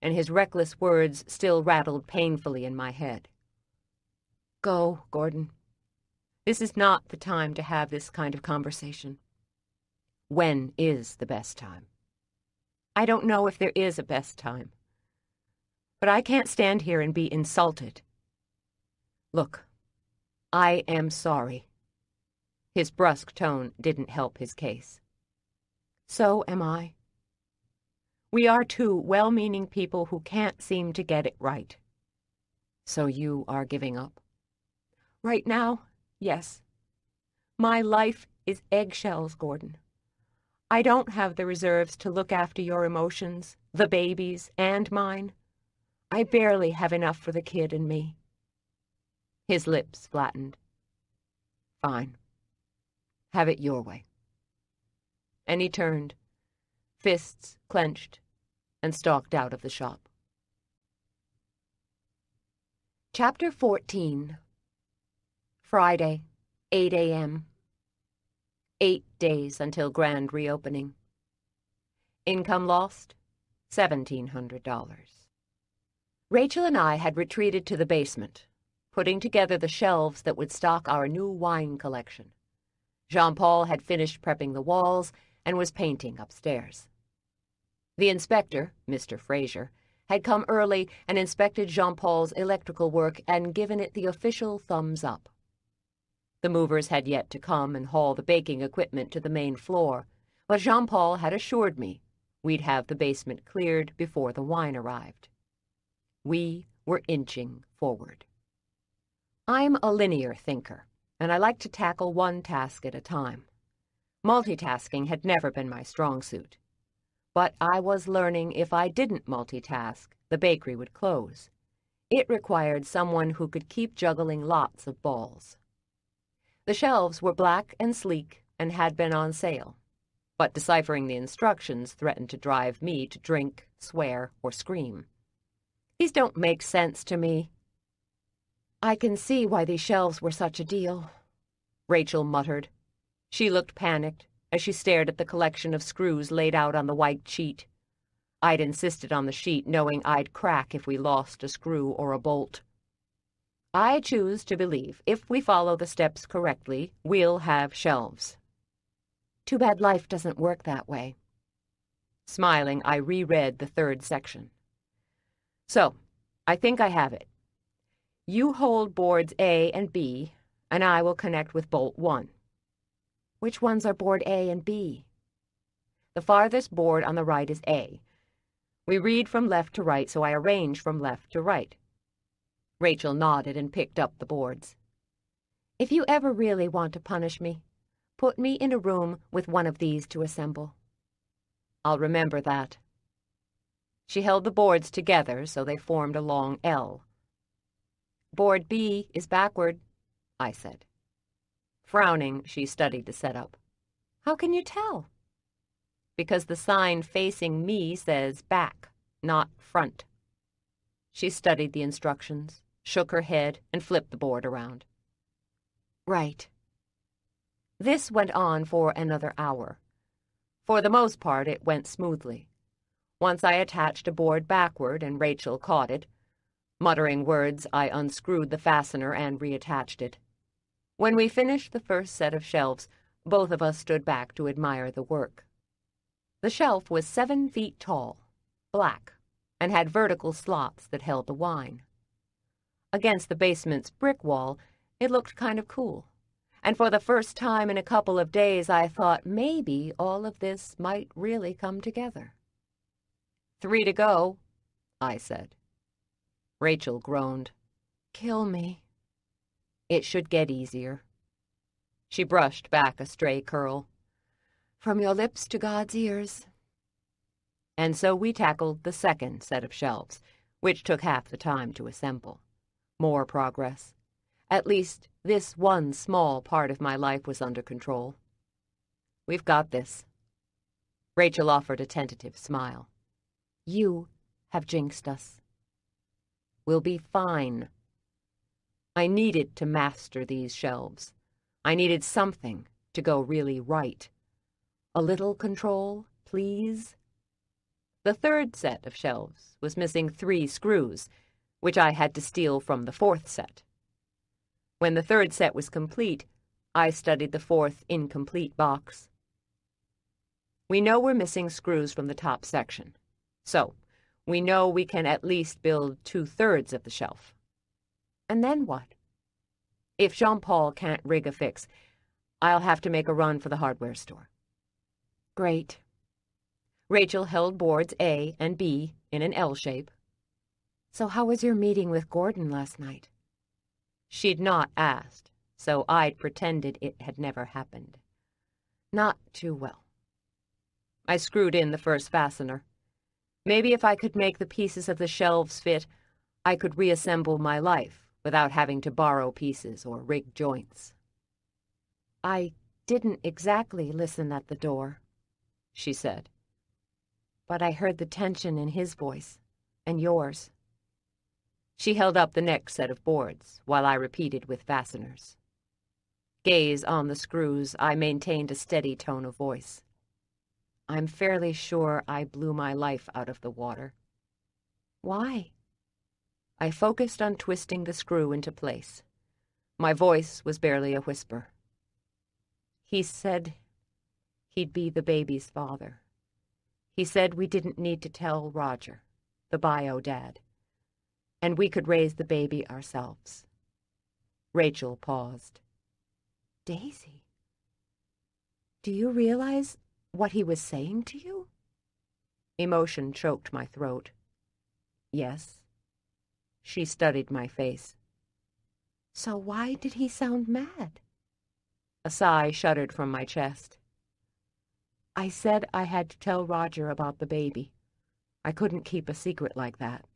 and his reckless words still rattled painfully in my head. Go, Gordon. This is not the time to have this kind of conversation. When is the best time? I don't know if there is a best time. But I can't stand here and be insulted. Look, I am sorry. His brusque tone didn't help his case. So am I. We are two well-meaning people who can't seem to get it right. So you are giving up? Right now, yes. My life is eggshells, Gordon. I don't have the reserves to look after your emotions, the babies, and mine. I barely have enough for the kid and me. His lips flattened. Fine. Have it your way. and he turned, fists clenched, and stalked out of the shop. Chapter 14 Friday, 8 a.m. Eight days until grand reopening. Income lost, $1,700. Rachel and I had retreated to the basement, putting together the shelves that would stock our new wine collection. Jean Paul had finished prepping the walls and was painting upstairs. The inspector, Mr. Fraser, had come early and inspected Jean Paul's electrical work and given it the official thumbs up. The movers had yet to come and haul the baking equipment to the main floor, but Jean Paul had assured me we'd have the basement cleared before the wine arrived. We were inching forward. I'm a linear thinker, and I like to tackle one task at a time. Multitasking had never been my strong suit. But I was learning if I didn't multitask, the bakery would close. It required someone who could keep juggling lots of balls. The shelves were black and sleek and had been on sale, but deciphering the instructions threatened to drive me to drink, swear, or scream. These don't make sense to me. I can see why these shelves were such a deal, Rachel muttered. She looked panicked as she stared at the collection of screws laid out on the white sheet. I'd insisted on the sheet knowing I'd crack if we lost a screw or a bolt. I choose to believe if we follow the steps correctly, we'll have shelves. Too bad life doesn't work that way. Smiling, I reread the third section. So, I think I have it. You hold boards A and B, and I will connect with bolt 1. Which ones are board A and B? The farthest board on the right is A. We read from left to right, so I arrange from left to right. Rachel nodded and picked up the boards. If you ever really want to punish me, put me in a room with one of these to assemble. I'll remember that. She held the boards together so they formed a long L. Board B is backward, I said. Frowning, she studied the setup. How can you tell? Because the sign facing me says back, not front. She studied the instructions shook her head, and flipped the board around. Right. This went on for another hour. For the most part, it went smoothly. Once I attached a board backward and Rachel caught it. Muttering words, I unscrewed the fastener and reattached it. When we finished the first set of shelves, both of us stood back to admire the work. The shelf was seven feet tall, black, and had vertical slots that held the wine. Against the basement's brick wall, it looked kind of cool. And for the first time in a couple of days, I thought maybe all of this might really come together. Three to go, I said. Rachel groaned. Kill me. It should get easier. She brushed back a stray curl. From your lips to God's ears. And so we tackled the second set of shelves, which took half the time to assemble more progress. At least this one small part of my life was under control. We've got this. Rachel offered a tentative smile. You have jinxed us. We'll be fine. I needed to master these shelves. I needed something to go really right. A little control, please? The third set of shelves was missing three screws, which I had to steal from the fourth set. When the third set was complete, I studied the fourth incomplete box. We know we're missing screws from the top section, so we know we can at least build two-thirds of the shelf. And then what? If Jean-Paul can't rig a fix, I'll have to make a run for the hardware store. Great. Rachel held boards A and B in an L shape, so how was your meeting with Gordon last night? She'd not asked, so I'd pretended it had never happened. Not too well. I screwed in the first fastener. Maybe if I could make the pieces of the shelves fit, I could reassemble my life without having to borrow pieces or rig joints. I didn't exactly listen at the door, she said. But I heard the tension in his voice, and yours. She held up the next set of boards, while I repeated with fasteners. Gaze on the screws, I maintained a steady tone of voice. I'm fairly sure I blew my life out of the water. Why? I focused on twisting the screw into place. My voice was barely a whisper. He said he'd be the baby's father. He said we didn't need to tell Roger, the bio dad, and we could raise the baby ourselves. Rachel paused. Daisy, do you realize what he was saying to you? Emotion choked my throat. Yes. She studied my face. So why did he sound mad? A sigh shuddered from my chest. I said I had to tell Roger about the baby. I couldn't keep a secret like that.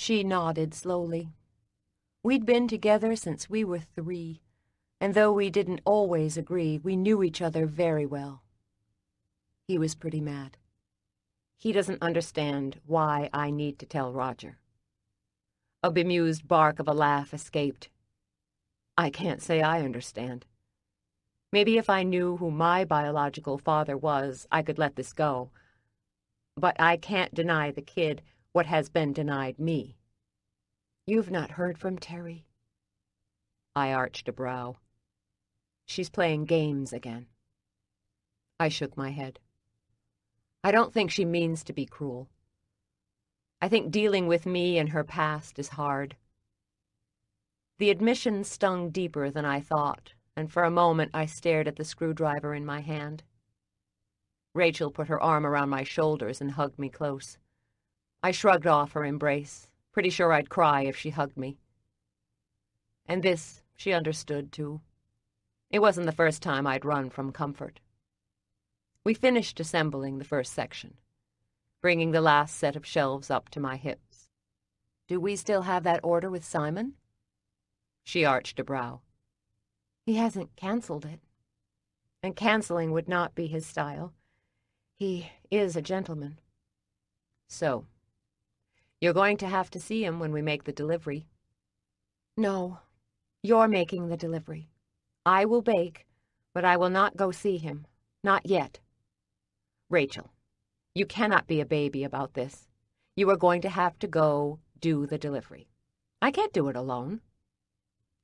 She nodded slowly. We'd been together since we were three, and though we didn't always agree, we knew each other very well. He was pretty mad. He doesn't understand why I need to tell Roger. A bemused bark of a laugh escaped. I can't say I understand. Maybe if I knew who my biological father was, I could let this go. But I can't deny the kid what has been denied me. You've not heard from Terry? I arched a brow. She's playing games again. I shook my head. I don't think she means to be cruel. I think dealing with me and her past is hard. The admission stung deeper than I thought and for a moment I stared at the screwdriver in my hand. Rachel put her arm around my shoulders and hugged me close. I shrugged off her embrace, pretty sure I'd cry if she hugged me. And this she understood, too. It wasn't the first time I'd run from comfort. We finished assembling the first section, bringing the last set of shelves up to my hips. Do we still have that order with Simon? She arched a brow. He hasn't cancelled it. And cancelling would not be his style. He is a gentleman. So, you're going to have to see him when we make the delivery. No, you're making the delivery. I will bake, but I will not go see him. Not yet. Rachel, you cannot be a baby about this. You are going to have to go do the delivery. I can't do it alone.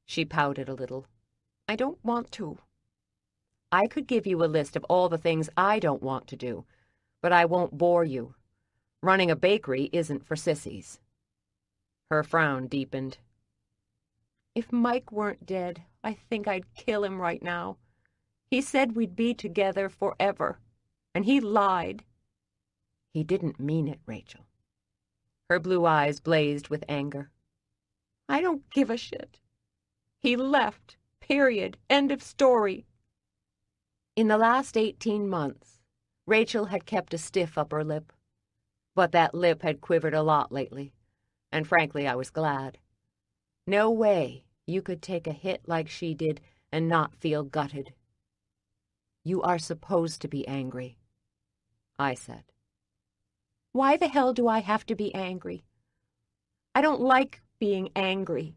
She pouted a little. I don't want to. I could give you a list of all the things I don't want to do, but I won't bore you. Running a bakery isn't for sissies. Her frown deepened. If Mike weren't dead, I think I'd kill him right now. He said we'd be together forever, and he lied. He didn't mean it, Rachel. Her blue eyes blazed with anger. I don't give a shit. He left. Period. End of story. In the last eighteen months, Rachel had kept a stiff upper lip. But that lip had quivered a lot lately, and frankly, I was glad. No way you could take a hit like she did and not feel gutted. You are supposed to be angry, I said. Why the hell do I have to be angry? I don't like being angry,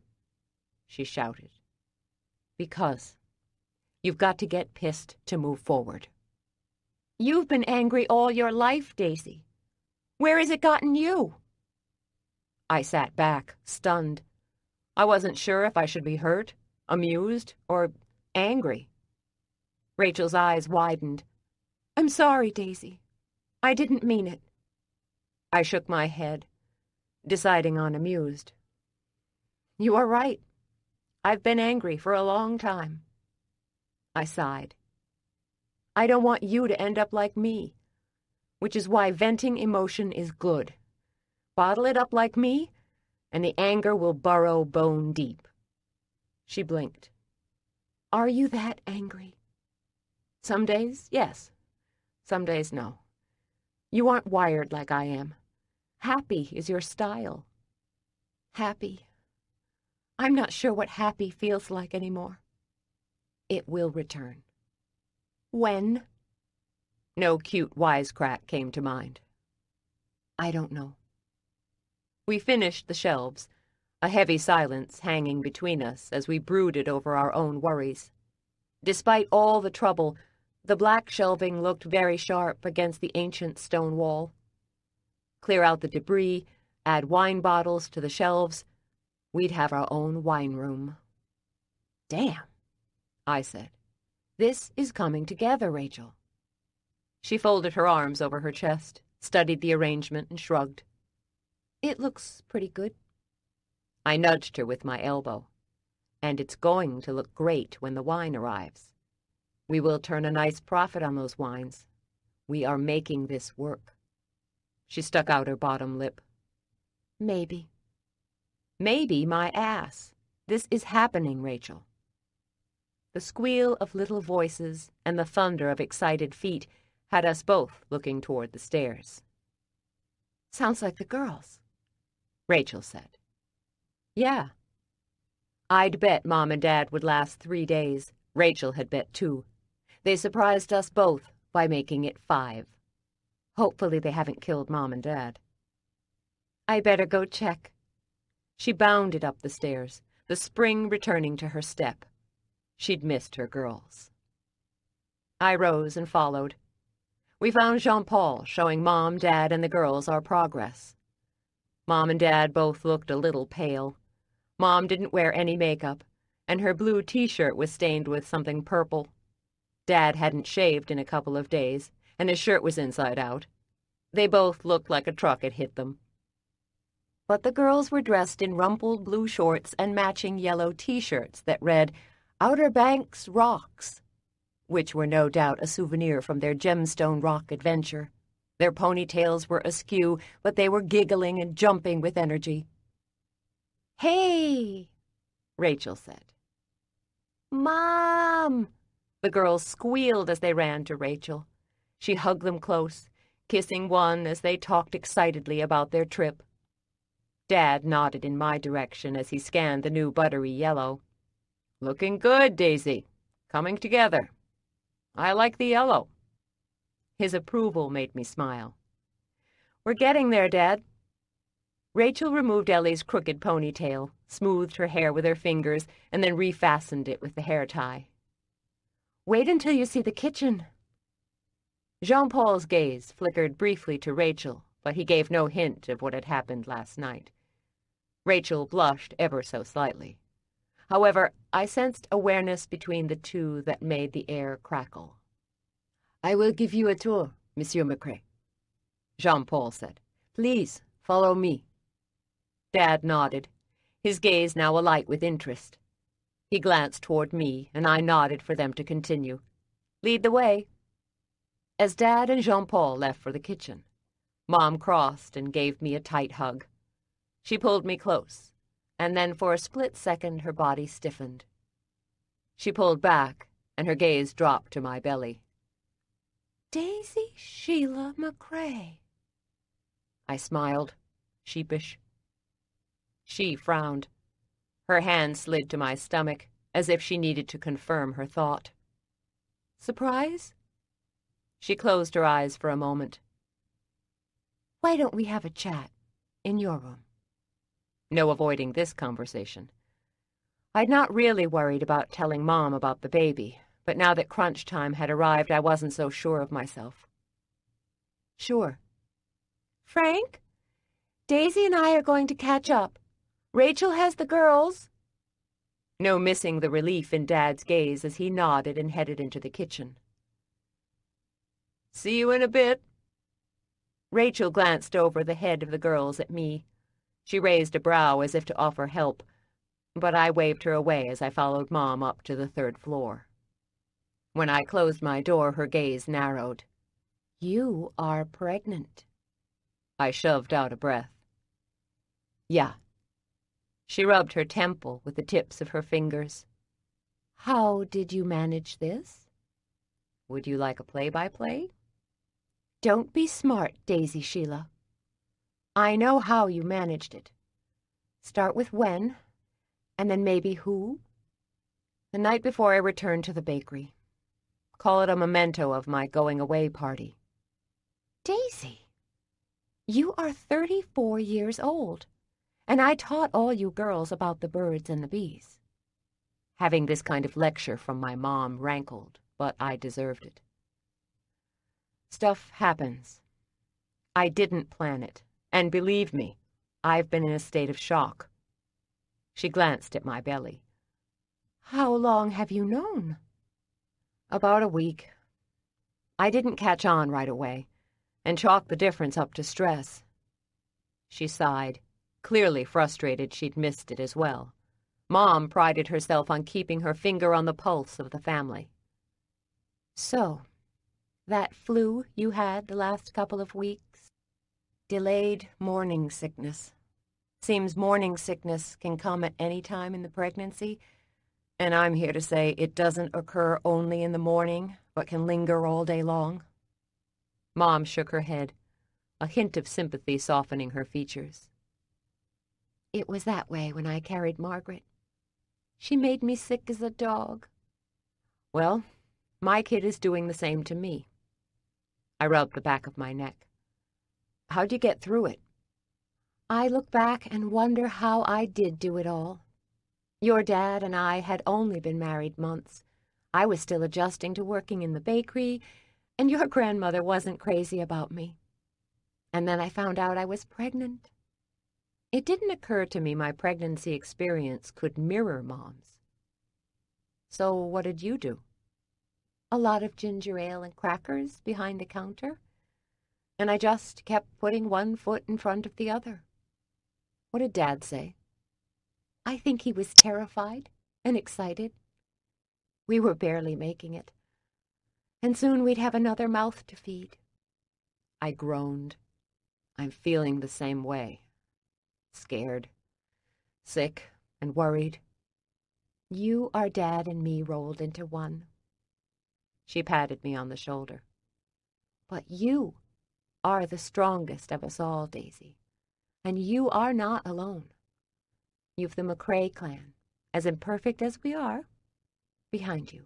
she shouted. Because you've got to get pissed to move forward. You've been angry all your life, Daisy. Where has it gotten you? I sat back, stunned. I wasn't sure if I should be hurt, amused, or angry. Rachel's eyes widened. I'm sorry, Daisy. I didn't mean it. I shook my head, deciding on amused. You are right. I've been angry for a long time. I sighed. I don't want you to end up like me, which is why venting emotion is good. Bottle it up like me, and the anger will burrow bone deep. She blinked. Are you that angry? Some days, yes. Some days, no. You aren't wired like I am. Happy is your style. Happy I'm not sure what happy feels like anymore. It will return. When? No cute wisecrack came to mind. I don't know. We finished the shelves, a heavy silence hanging between us as we brooded over our own worries. Despite all the trouble, the black shelving looked very sharp against the ancient stone wall. Clear out the debris, add wine bottles to the shelves, we'd have our own wine room. Damn, I said. This is coming together, Rachel. She folded her arms over her chest, studied the arrangement, and shrugged. It looks pretty good. I nudged her with my elbow. And it's going to look great when the wine arrives. We will turn a nice profit on those wines. We are making this work. She stuck out her bottom lip. Maybe. Maybe my ass. This is happening, Rachel. The squeal of little voices and the thunder of excited feet had us both looking toward the stairs. Sounds like the girls, Rachel said. Yeah. I'd bet Mom and Dad would last three days. Rachel had bet two. They surprised us both by making it five. Hopefully they haven't killed Mom and Dad. I better go check. She bounded up the stairs, the spring returning to her step. She'd missed her girls. I rose and followed. We found Jean Paul showing Mom, Dad, and the girls our progress. Mom and Dad both looked a little pale. Mom didn't wear any makeup, and her blue t-shirt was stained with something purple. Dad hadn't shaved in a couple of days, and his shirt was inside out. They both looked like a truck had hit them. But the girls were dressed in rumpled blue shorts and matching yellow t-shirts that read, Outer Banks Rocks which were no doubt a souvenir from their gemstone rock adventure. Their ponytails were askew, but they were giggling and jumping with energy. Hey, Rachel said. Mom! The girls squealed as they ran to Rachel. She hugged them close, kissing one as they talked excitedly about their trip. Dad nodded in my direction as he scanned the new buttery yellow. Looking good, Daisy. Coming together. I like the yellow. His approval made me smile. We're getting there, Dad. Rachel removed Ellie's crooked ponytail, smoothed her hair with her fingers, and then refastened it with the hair tie. Wait until you see the kitchen. Jean Paul's gaze flickered briefly to Rachel, but he gave no hint of what had happened last night. Rachel blushed ever so slightly. However, I sensed awareness between the two that made the air crackle. I will give you a tour, Monsieur McCrae, Jean-Paul said. Please, follow me. Dad nodded, his gaze now alight with interest. He glanced toward me, and I nodded for them to continue. Lead the way. As Dad and Jean-Paul left for the kitchen, Mom crossed and gave me a tight hug. She pulled me close, and then for a split second her body stiffened. She pulled back, and her gaze dropped to my belly. Daisy Sheila McCrae. I smiled, sheepish. She frowned. Her hand slid to my stomach, as if she needed to confirm her thought. Surprise? She closed her eyes for a moment. Why don't we have a chat in your room? No avoiding this conversation. I'd not really worried about telling Mom about the baby, but now that crunch time had arrived, I wasn't so sure of myself. Sure. Frank, Daisy and I are going to catch up. Rachel has the girls. No missing the relief in Dad's gaze as he nodded and headed into the kitchen. See you in a bit. Rachel glanced over the head of the girls at me. She raised a brow as if to offer help, but I waved her away as I followed Mom up to the third floor. When I closed my door, her gaze narrowed. You are pregnant. I shoved out a breath. Yeah. She rubbed her temple with the tips of her fingers. How did you manage this? Would you like a play-by-play? -play? Don't be smart, Daisy Sheila. I know how you managed it. Start with when, and then maybe who. The night before I returned to the bakery. Call it a memento of my going away party. Daisy, you are 34 years old, and I taught all you girls about the birds and the bees. Having this kind of lecture from my mom rankled, but I deserved it. Stuff happens. I didn't plan it, and believe me, I've been in a state of shock. She glanced at my belly. How long have you known? About a week. I didn't catch on right away, and chalked the difference up to stress. She sighed, clearly frustrated she'd missed it as well. Mom prided herself on keeping her finger on the pulse of the family. So, that flu you had the last couple of weeks? Delayed morning sickness. Seems morning sickness can come at any time in the pregnancy, and I'm here to say it doesn't occur only in the morning, but can linger all day long. Mom shook her head, a hint of sympathy softening her features. It was that way when I carried Margaret. She made me sick as a dog. Well, my kid is doing the same to me. I rubbed the back of my neck. How'd you get through it? I look back and wonder how I did do it all. Your dad and I had only been married months. I was still adjusting to working in the bakery, and your grandmother wasn't crazy about me. And then I found out I was pregnant. It didn't occur to me my pregnancy experience could mirror Mom's. So what did you do? A lot of ginger ale and crackers behind the counter. And I just kept putting one foot in front of the other. What did Dad say? I think he was terrified and excited. We were barely making it. And soon we'd have another mouth to feed. I groaned. I'm feeling the same way scared, sick, and worried. You are Dad and me rolled into one. She patted me on the shoulder. But you are the strongest of us all, Daisy, and you are not alone. You've the McCrae clan, as imperfect as we are, behind you.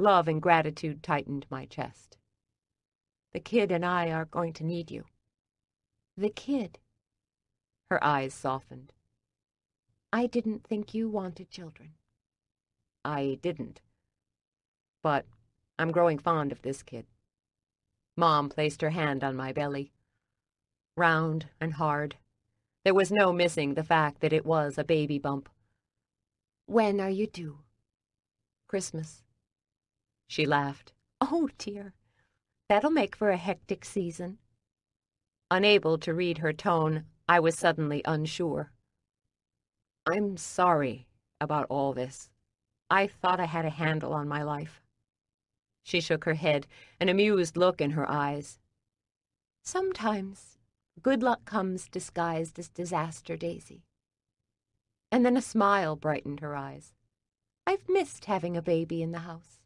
Love and gratitude tightened my chest. The kid and I are going to need you. The kid her eyes softened. I didn't think you wanted children. I didn't. But I'm growing fond of this kid. Mom placed her hand on my belly. Round and hard. There was no missing the fact that it was a baby bump. When are you due? Christmas. She laughed. Oh, dear. That'll make for a hectic season. Unable to read her tone, I was suddenly unsure. I'm sorry about all this. I thought I had a handle on my life. She shook her head, an amused look in her eyes. Sometimes good luck comes disguised as disaster, Daisy. And then a smile brightened her eyes. I've missed having a baby in the house.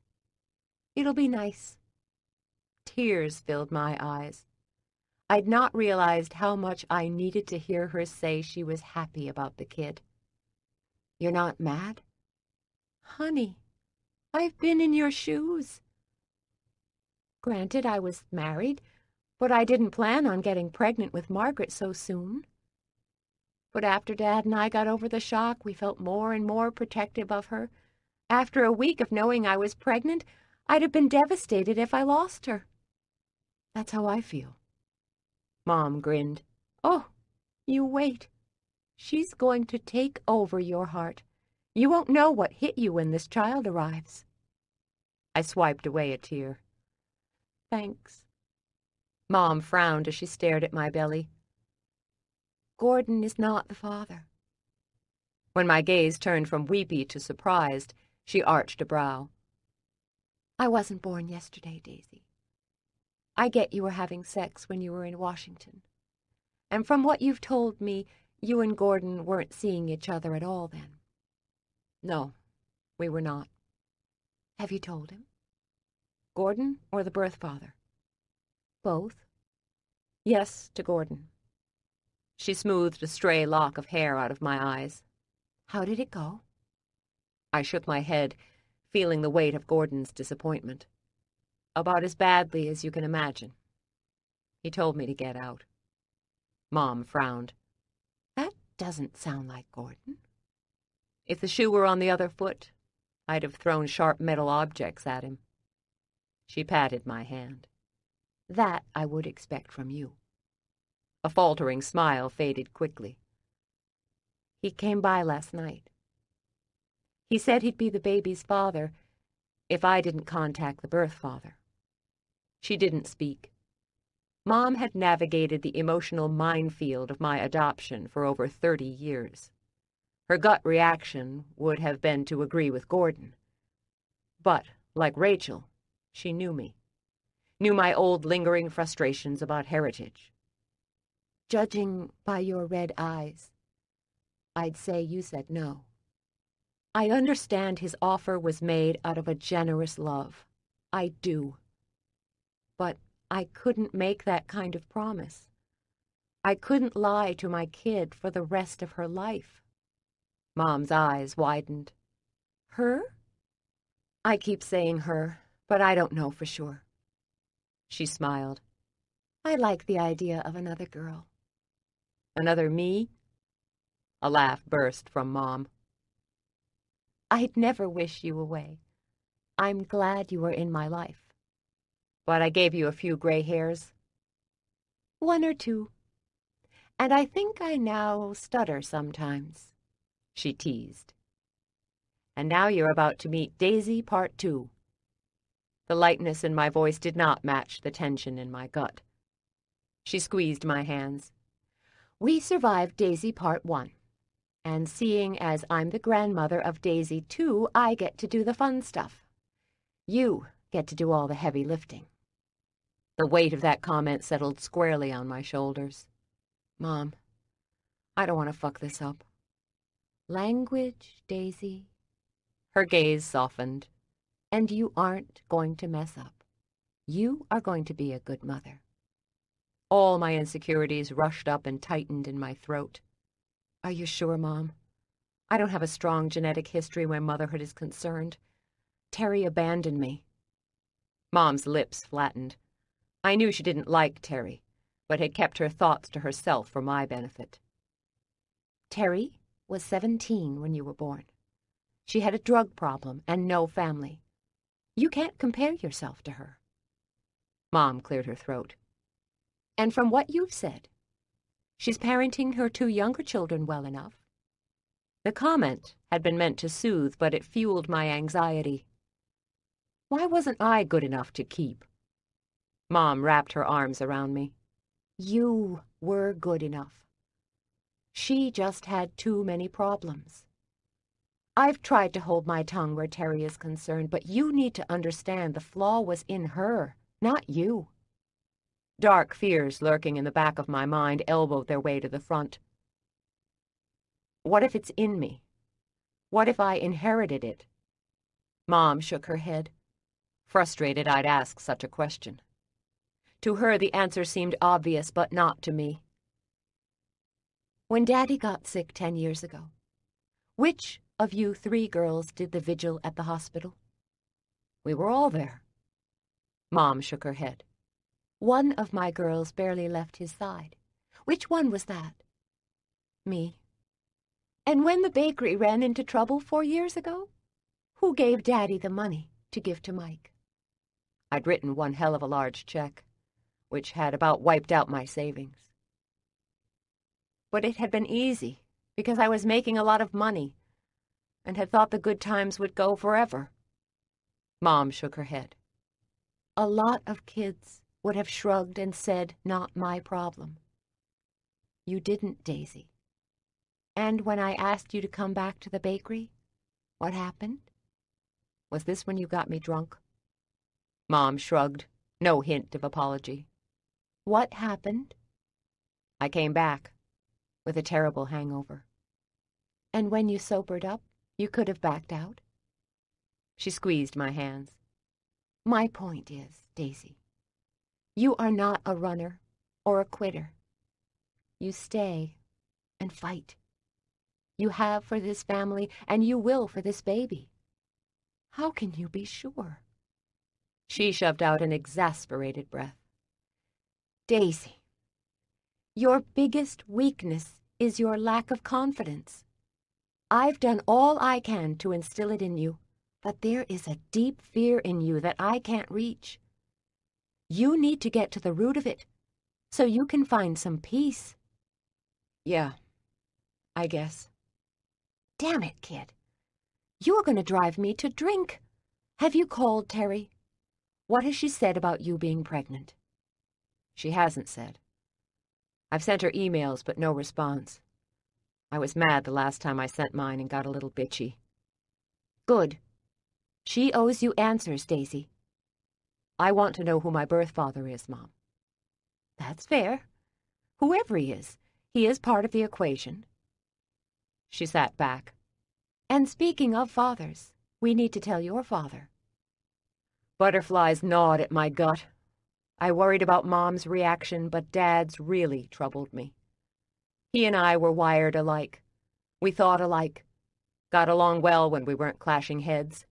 It'll be nice. Tears filled my eyes. I'd not realized how much I needed to hear her say she was happy about the kid. You're not mad? Honey, I've been in your shoes. Granted, I was married, but I didn't plan on getting pregnant with Margaret so soon. But after Dad and I got over the shock, we felt more and more protective of her. After a week of knowing I was pregnant, I'd have been devastated if I lost her. That's how I feel. Mom grinned. Oh, you wait. She's going to take over your heart. You won't know what hit you when this child arrives. I swiped away a tear. Thanks. Mom frowned as she stared at my belly. Gordon is not the father. When my gaze turned from weepy to surprised, she arched a brow. I wasn't born yesterday, Daisy. I get you were having sex when you were in Washington. And from what you've told me, you and Gordon weren't seeing each other at all then. No, we were not. Have you told him? Gordon or the birth father? Both. Yes, to Gordon. She smoothed a stray lock of hair out of my eyes. How did it go? I shook my head, feeling the weight of Gordon's disappointment. About as badly as you can imagine. He told me to get out. Mom frowned. That doesn't sound like Gordon. If the shoe were on the other foot, I'd have thrown sharp metal objects at him. She patted my hand. That I would expect from you. A faltering smile faded quickly. He came by last night. He said he'd be the baby's father if I didn't contact the birth father. She didn't speak. Mom had navigated the emotional minefield of my adoption for over 30 years. Her gut reaction would have been to agree with Gordon. But, like Rachel, she knew me. Knew my old lingering frustrations about heritage. Judging by your red eyes, I'd say you said no. I understand his offer was made out of a generous love. I do. But I couldn't make that kind of promise. I couldn't lie to my kid for the rest of her life. Mom's eyes widened. Her? I keep saying her, but I don't know for sure. She smiled. I like the idea of another girl. Another me? A laugh burst from Mom. I'd never wish you away. I'm glad you were in my life. But I gave you a few gray hairs. One or two. And I think I now stutter sometimes, she teased. And now you're about to meet Daisy Part Two. The lightness in my voice did not match the tension in my gut. She squeezed my hands. We survived Daisy Part One. And seeing as I'm the grandmother of Daisy too, I get to do the fun stuff. You get to do all the heavy lifting. The weight of that comment settled squarely on my shoulders. Mom, I don't want to fuck this up. Language, Daisy. Her gaze softened. And you aren't going to mess up. You are going to be a good mother. All my insecurities rushed up and tightened in my throat. Are you sure, Mom? I don't have a strong genetic history where motherhood is concerned. Terry abandoned me. Mom's lips flattened. I knew she didn't like Terry, but had kept her thoughts to herself for my benefit. Terry was 17 when you were born. She had a drug problem and no family. You can't compare yourself to her. Mom cleared her throat. And from what you've said, She's parenting her two younger children well enough. The comment had been meant to soothe, but it fueled my anxiety. Why wasn't I good enough to keep? Mom wrapped her arms around me. You were good enough. She just had too many problems. I've tried to hold my tongue where Terry is concerned, but you need to understand the flaw was in her, not you. Dark fears lurking in the back of my mind elbowed their way to the front. What if it's in me? What if I inherited it? Mom shook her head. Frustrated I'd ask such a question. To her, the answer seemed obvious, but not to me. When Daddy got sick ten years ago, which of you three girls did the vigil at the hospital? We were all there. Mom shook her head. One of my girls barely left his side. Which one was that? Me. And when the bakery ran into trouble four years ago, who gave Daddy the money to give to Mike? I'd written one hell of a large check, which had about wiped out my savings. But it had been easy, because I was making a lot of money, and had thought the good times would go forever. Mom shook her head. A lot of kids would have shrugged and said, not my problem. You didn't, Daisy. And when I asked you to come back to the bakery, what happened? Was this when you got me drunk? Mom shrugged, no hint of apology. What happened? I came back, with a terrible hangover. And when you sobered up, you could have backed out? She squeezed my hands. My point is, Daisy, you are not a runner or a quitter. You stay and fight. You have for this family, and you will for this baby. How can you be sure? She shoved out an exasperated breath. Daisy, your biggest weakness is your lack of confidence. I've done all I can to instill it in you, but there is a deep fear in you that I can't reach. You need to get to the root of it so you can find some peace. Yeah, I guess. Damn it, kid. You're going to drive me to drink. Have you called Terry? What has she said about you being pregnant? She hasn't said. I've sent her emails, but no response. I was mad the last time I sent mine and got a little bitchy. Good. She owes you answers, Daisy. I want to know who my birth father is, Mom. That's fair. Whoever he is, he is part of the equation. She sat back. And speaking of fathers, we need to tell your father. Butterflies gnawed at my gut. I worried about Mom's reaction, but Dad's really troubled me. He and I were wired alike. We thought alike. Got along well when we weren't clashing heads.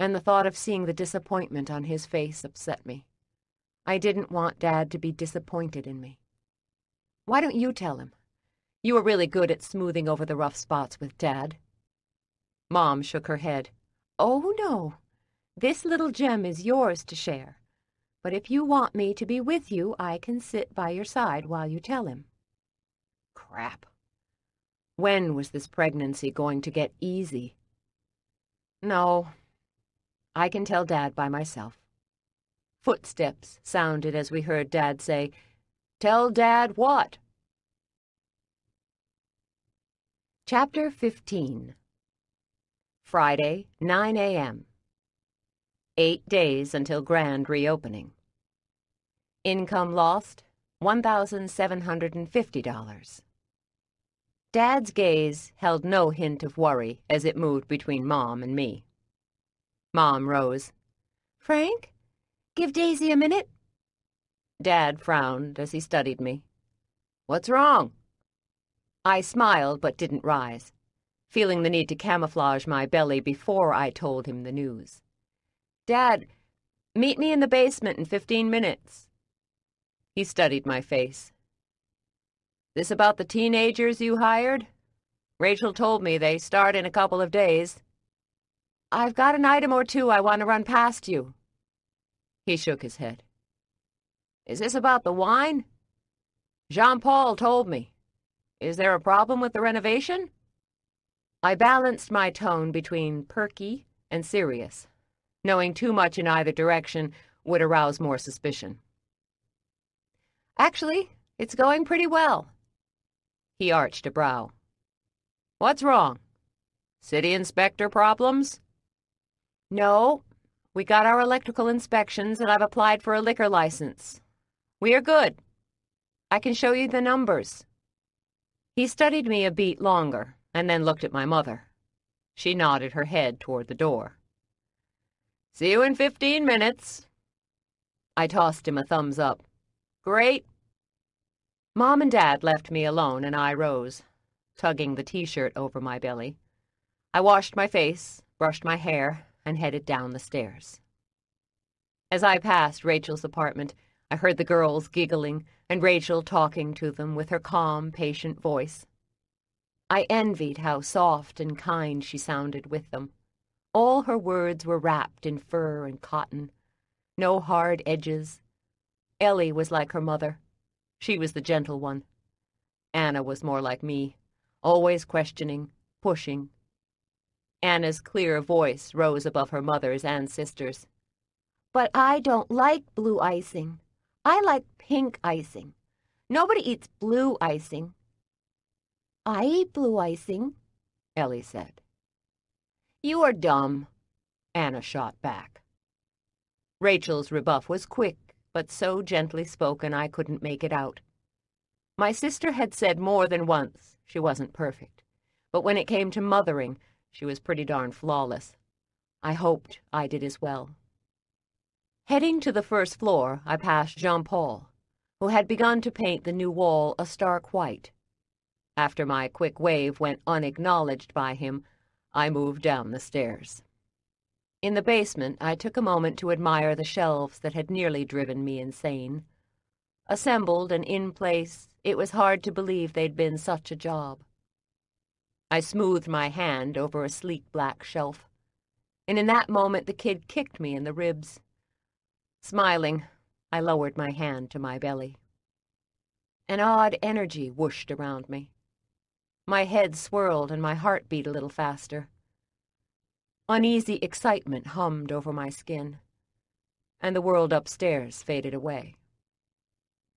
And the thought of seeing the disappointment on his face upset me. I didn't want Dad to be disappointed in me. Why don't you tell him? You were really good at smoothing over the rough spots with Dad. Mom shook her head. Oh, no. This little gem is yours to share. But if you want me to be with you, I can sit by your side while you tell him. Crap. When was this pregnancy going to get easy? No, I can tell Dad by myself. Footsteps sounded as we heard Dad say, Tell Dad what? Chapter 15 Friday, 9 a.m. Eight days until grand reopening. Income lost, $1,750. Dad's gaze held no hint of worry as it moved between Mom and me. Mom rose. Frank, give Daisy a minute. Dad frowned as he studied me. What's wrong? I smiled but didn't rise, feeling the need to camouflage my belly before I told him the news. Dad, meet me in the basement in fifteen minutes. He studied my face. This about the teenagers you hired? Rachel told me they start in a couple of days. I've got an item or two I want to run past you. He shook his head. Is this about the wine? Jean-Paul told me. Is there a problem with the renovation? I balanced my tone between perky and serious. Knowing too much in either direction would arouse more suspicion. Actually, it's going pretty well. He arched a brow. What's wrong? City inspector problems? No, we got our electrical inspections and I've applied for a liquor license. We are good. I can show you the numbers. He studied me a beat longer and then looked at my mother. She nodded her head toward the door. See you in fifteen minutes. I tossed him a thumbs up. Great. Mom and Dad left me alone and I rose, tugging the t-shirt over my belly. I washed my face, brushed my hair, and headed down the stairs. As I passed Rachel's apartment, I heard the girls giggling and Rachel talking to them with her calm, patient voice. I envied how soft and kind she sounded with them. All her words were wrapped in fur and cotton, no hard edges. Ellie was like her mother. She was the gentle one. Anna was more like me, always questioning, pushing, Anna's clear voice rose above her mother's and sister's. But I don't like blue icing. I like pink icing. Nobody eats blue icing. I eat blue icing, Ellie said. You are dumb, Anna shot back. Rachel's rebuff was quick, but so gently spoken I couldn't make it out. My sister had said more than once she wasn't perfect, but when it came to mothering, she was pretty darn flawless. I hoped I did as well. Heading to the first floor, I passed Jean-Paul, who had begun to paint the new wall a stark white. After my quick wave went unacknowledged by him, I moved down the stairs. In the basement, I took a moment to admire the shelves that had nearly driven me insane. Assembled and in place, it was hard to believe they'd been such a job. I smoothed my hand over a sleek black shelf, and in that moment the kid kicked me in the ribs. Smiling, I lowered my hand to my belly. An odd energy whooshed around me. My head swirled and my heart beat a little faster. Uneasy excitement hummed over my skin, and the world upstairs faded away.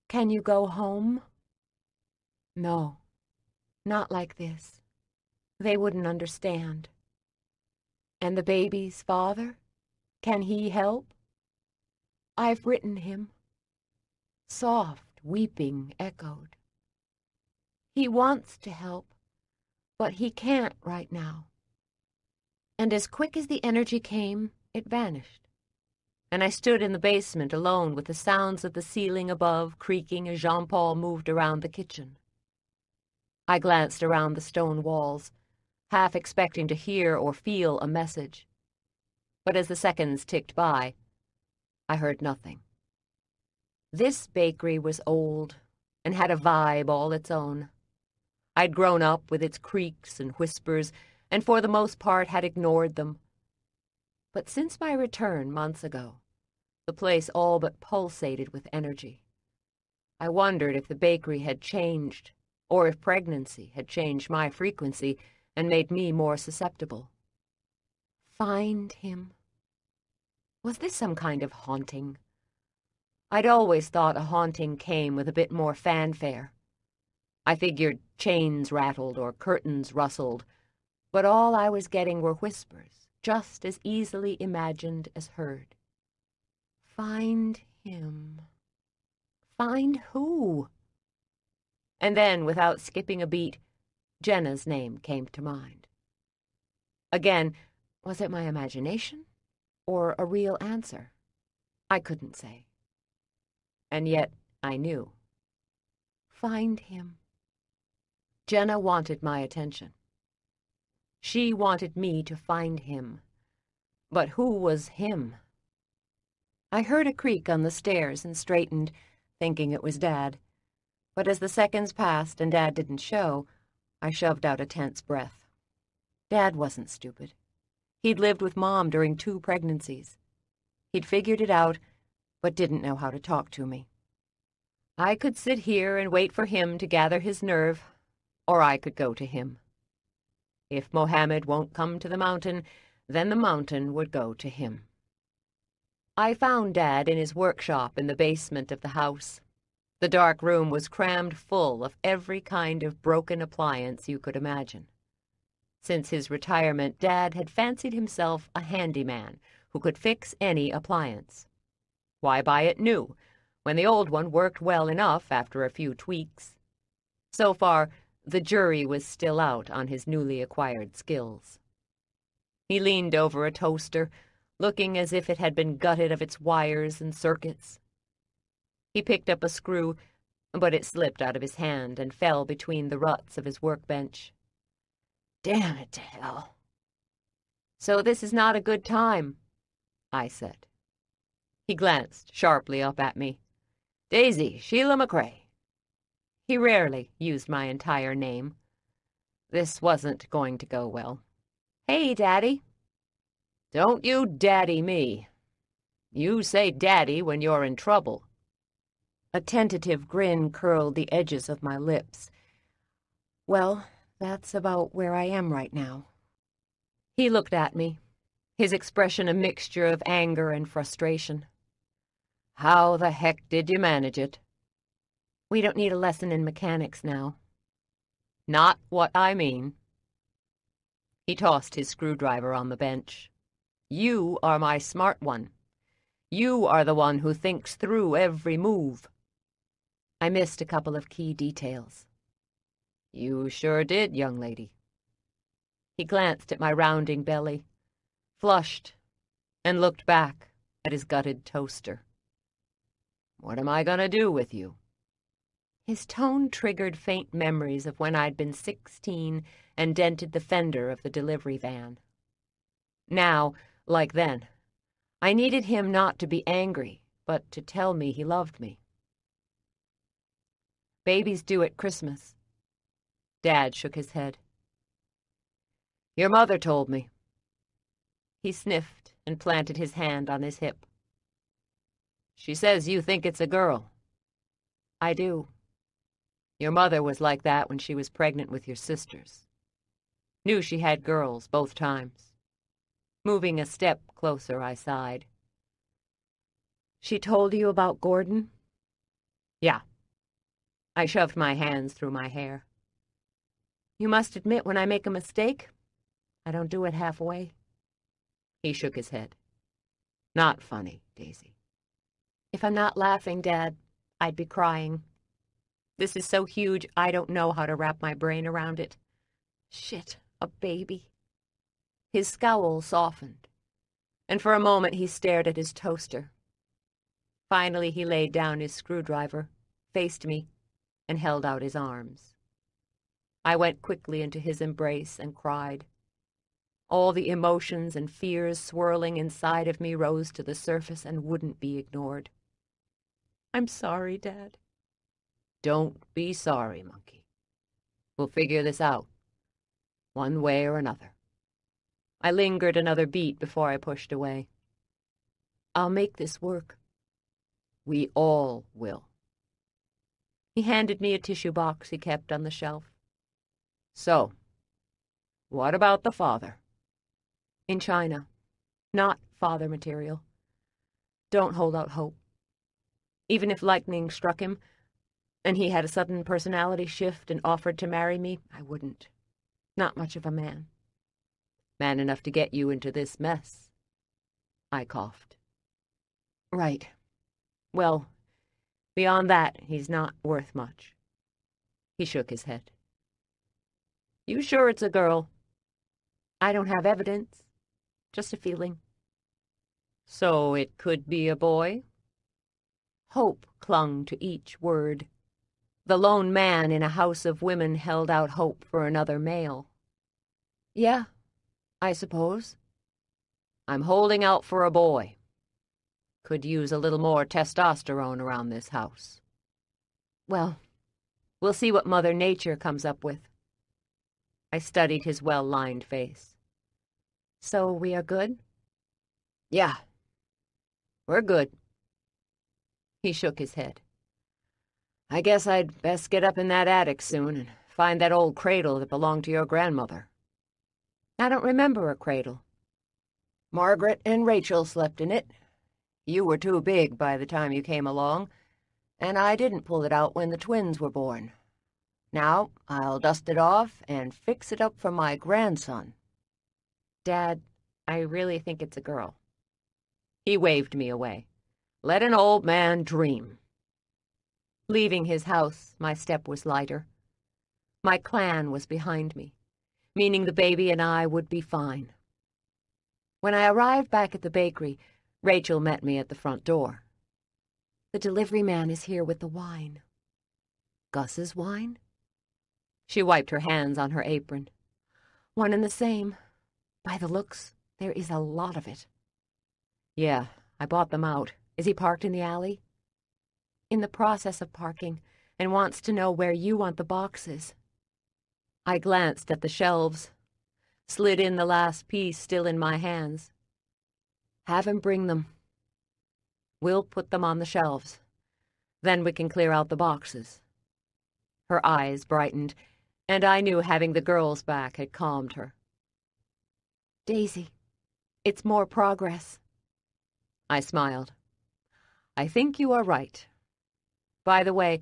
Can you go home? No, not like this. They wouldn't understand. And the baby's father? Can he help? I've written him. Soft, weeping echoed. He wants to help, but he can't right now and as quick as the energy came, it vanished. And I stood in the basement alone with the sounds of the ceiling above creaking as Jean Paul moved around the kitchen. I glanced around the stone walls, half expecting to hear or feel a message. But as the seconds ticked by, I heard nothing. This bakery was old and had a vibe all its own. I'd grown up with its creaks and whispers and for the most part had ignored them. But since my return months ago, the place all but pulsated with energy. I wondered if the bakery had changed, or if pregnancy had changed my frequency and made me more susceptible. Find him. Was this some kind of haunting? I'd always thought a haunting came with a bit more fanfare. I figured chains rattled or curtains rustled, but all I was getting were whispers, just as easily imagined as heard. Find him. Find who? And then, without skipping a beat, Jenna's name came to mind. Again, was it my imagination or a real answer? I couldn't say. And yet I knew. Find him. Jenna wanted my attention. She wanted me to find him. But who was him? I heard a creak on the stairs and straightened, thinking it was Dad. But as the seconds passed and Dad didn't show, I shoved out a tense breath. Dad wasn't stupid. He'd lived with Mom during two pregnancies. He'd figured it out, but didn't know how to talk to me. I could sit here and wait for him to gather his nerve, or I could go to him. If Mohammed won't come to the mountain, then the mountain would go to him. I found Dad in his workshop in the basement of the house. The dark room was crammed full of every kind of broken appliance you could imagine. Since his retirement, Dad had fancied himself a handyman who could fix any appliance. Why buy it new, when the old one worked well enough after a few tweaks? So far, the jury was still out on his newly acquired skills. He leaned over a toaster, looking as if it had been gutted of its wires and circuits. He picked up a screw, but it slipped out of his hand and fell between the ruts of his workbench. Damn it to hell. So this is not a good time, I said. He glanced sharply up at me. Daisy, Sheila McCrae. He rarely used my entire name. This wasn't going to go well. Hey, Daddy. Don't you daddy me. You say daddy when you're in trouble. A tentative grin curled the edges of my lips. Well, that's about where I am right now. He looked at me, his expression a mixture of anger and frustration. How the heck did you manage it? We don't need a lesson in mechanics now. Not what I mean. He tossed his screwdriver on the bench. You are my smart one. You are the one who thinks through every move. I missed a couple of key details. You sure did, young lady. He glanced at my rounding belly, flushed, and looked back at his gutted toaster. What am I going to do with you? His tone triggered faint memories of when I'd been sixteen and dented the fender of the delivery van. Now, like then. I needed him not to be angry, but to tell me he loved me. Babies do at Christmas. Dad shook his head. Your mother told me. He sniffed and planted his hand on his hip. She says you think it's a girl. I do. Your mother was like that when she was pregnant with your sisters. Knew she had girls both times. Moving a step closer, I sighed. She told you about Gordon? Yeah. I shoved my hands through my hair. You must admit when I make a mistake, I don't do it halfway. He shook his head. Not funny, Daisy. If I'm not laughing, Dad, I'd be crying. This is so huge, I don't know how to wrap my brain around it. Shit, a baby. His scowl softened, and for a moment he stared at his toaster. Finally, he laid down his screwdriver, faced me, and held out his arms. I went quickly into his embrace and cried. All the emotions and fears swirling inside of me rose to the surface and wouldn't be ignored. I'm sorry, Dad. Don't be sorry, Monkey. We'll figure this out, one way or another. I lingered another beat before I pushed away. I'll make this work. We all will. He handed me a tissue box he kept on the shelf. So, what about the father? In China. Not father material. Don't hold out hope. Even if lightning struck him, and he had a sudden personality shift and offered to marry me, I wouldn't. Not much of a man. Man enough to get you into this mess. I coughed. Right. Well, Beyond that, he's not worth much. He shook his head. You sure it's a girl? I don't have evidence. Just a feeling. So it could be a boy? Hope clung to each word. The lone man in a house of women held out hope for another male. Yeah, I suppose. I'm holding out for a boy. Could use a little more testosterone around this house. Well, we'll see what Mother Nature comes up with. I studied his well-lined face. So we are good? Yeah. We're good. He shook his head. I guess I'd best get up in that attic soon and find that old cradle that belonged to your grandmother. I don't remember a cradle. Margaret and Rachel slept in it, you were too big by the time you came along, and I didn't pull it out when the twins were born. Now, I'll dust it off and fix it up for my grandson. Dad, I really think it's a girl. He waved me away. Let an old man dream. Leaving his house, my step was lighter. My clan was behind me, meaning the baby and I would be fine. When I arrived back at the bakery, Rachel met me at the front door. The delivery man is here with the wine. Gus's wine? She wiped her hands on her apron. One and the same. By the looks, there is a lot of it. Yeah, I bought them out. Is he parked in the alley? In the process of parking, and wants to know where you want the boxes. I glanced at the shelves, slid in the last piece still in my hands. Have him bring them. We'll put them on the shelves. Then we can clear out the boxes. Her eyes brightened, and I knew having the girls back had calmed her. Daisy, it's more progress. I smiled. I think you are right. By the way,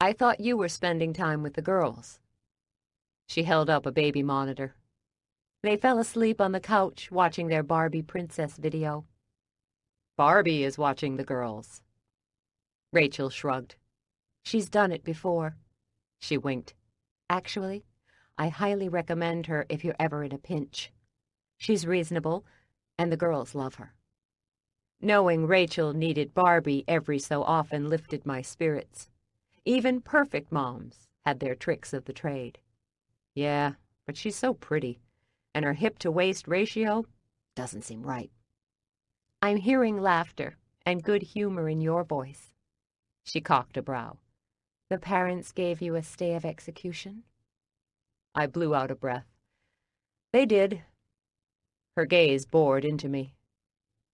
I thought you were spending time with the girls. She held up a baby monitor. They fell asleep on the couch watching their Barbie princess video. Barbie is watching the girls. Rachel shrugged. She's done it before. She winked. Actually, I highly recommend her if you're ever in a pinch. She's reasonable, and the girls love her. Knowing Rachel needed Barbie every so often lifted my spirits. Even perfect moms had their tricks of the trade. Yeah, but she's so pretty and her hip-to-waist ratio, Doesn't seem right. I'm hearing laughter and good humor in your voice. She cocked a brow. The parents gave you a stay of execution? I blew out a breath. They did. Her gaze bored into me.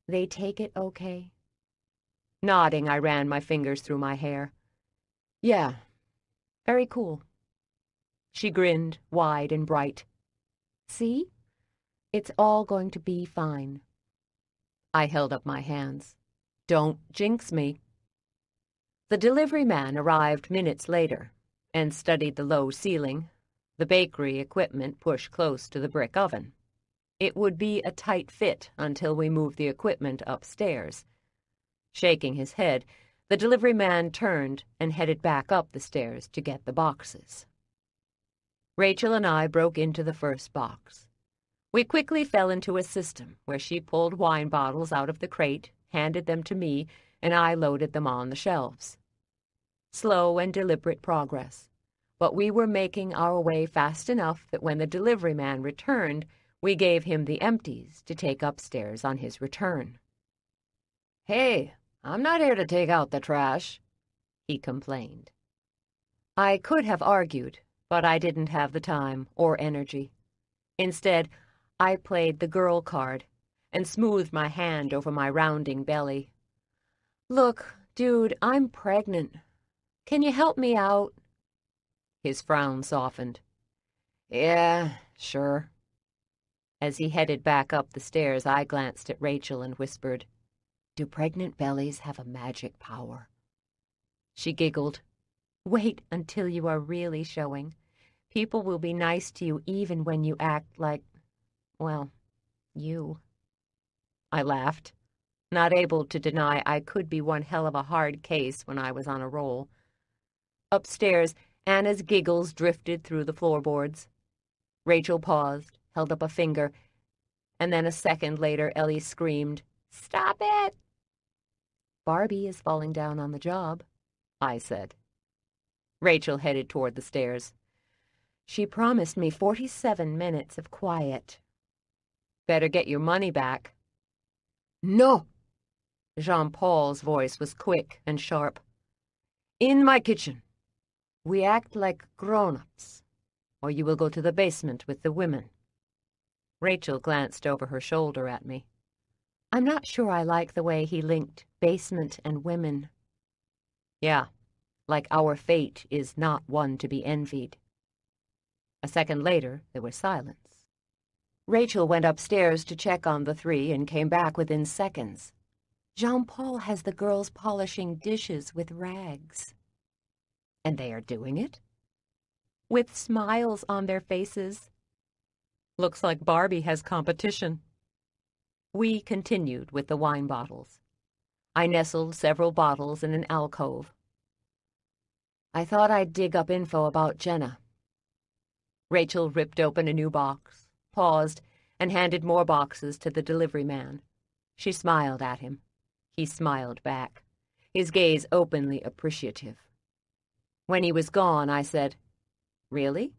They take it okay? Nodding, I ran my fingers through my hair. Yeah, very cool. She grinned, wide and bright. See? It's all going to be fine. I held up my hands. Don't jinx me. The delivery man arrived minutes later and studied the low ceiling, the bakery equipment pushed close to the brick oven. It would be a tight fit until we moved the equipment upstairs. Shaking his head, the delivery man turned and headed back up the stairs to get the boxes. Rachel and I broke into the first box. We quickly fell into a system where she pulled wine bottles out of the crate, handed them to me, and I loaded them on the shelves. Slow and deliberate progress, but we were making our way fast enough that when the delivery man returned, we gave him the empties to take upstairs on his return. Hey, I'm not here to take out the trash, he complained. I could have argued, but I didn't have the time or energy. Instead, I played the girl card and smoothed my hand over my rounding belly. Look, dude, I'm pregnant. Can you help me out? His frown softened. Yeah, sure. As he headed back up the stairs, I glanced at Rachel and whispered, Do pregnant bellies have a magic power? She giggled. Wait until you are really showing. People will be nice to you even when you act like, well, you. I laughed, not able to deny I could be one hell of a hard case when I was on a roll. Upstairs, Anna's giggles drifted through the floorboards. Rachel paused, held up a finger, and then a second later Ellie screamed, Stop it! Barbie is falling down on the job, I said. Rachel headed toward the stairs. She promised me 47 minutes of quiet. Better get your money back. No! Jean Paul's voice was quick and sharp. In my kitchen. We act like grown ups, or you will go to the basement with the women. Rachel glanced over her shoulder at me. I'm not sure I like the way he linked basement and women. Yeah, like our fate is not one to be envied. A second later, there was silence. Rachel went upstairs to check on the three and came back within seconds. Jean-Paul has the girls polishing dishes with rags. And they are doing it? With smiles on their faces. Looks like Barbie has competition. We continued with the wine bottles. I nestled several bottles in an alcove. I thought I'd dig up info about Jenna. Rachel ripped open a new box, paused, and handed more boxes to the delivery man. She smiled at him. He smiled back, his gaze openly appreciative. When he was gone, I said, Really?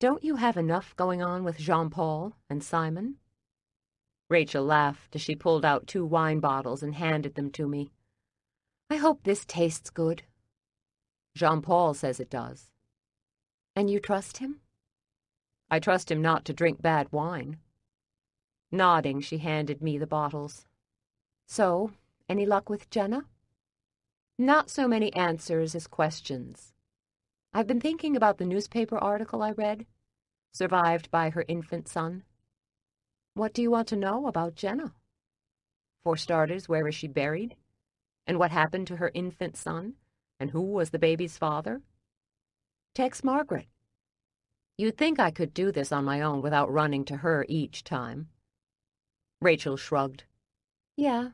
Don't you have enough going on with Jean-Paul and Simon? Rachel laughed as she pulled out two wine bottles and handed them to me. I hope this tastes good. Jean-Paul says it does. And you trust him? I trust him not to drink bad wine. Nodding, she handed me the bottles. So, any luck with Jenna? Not so many answers as questions. I've been thinking about the newspaper article I read, survived by her infant son. What do you want to know about Jenna? For starters, where is she buried? And what happened to her infant son? And who was the baby's father? Text Margaret. You'd think I could do this on my own without running to her each time. Rachel shrugged. Yeah,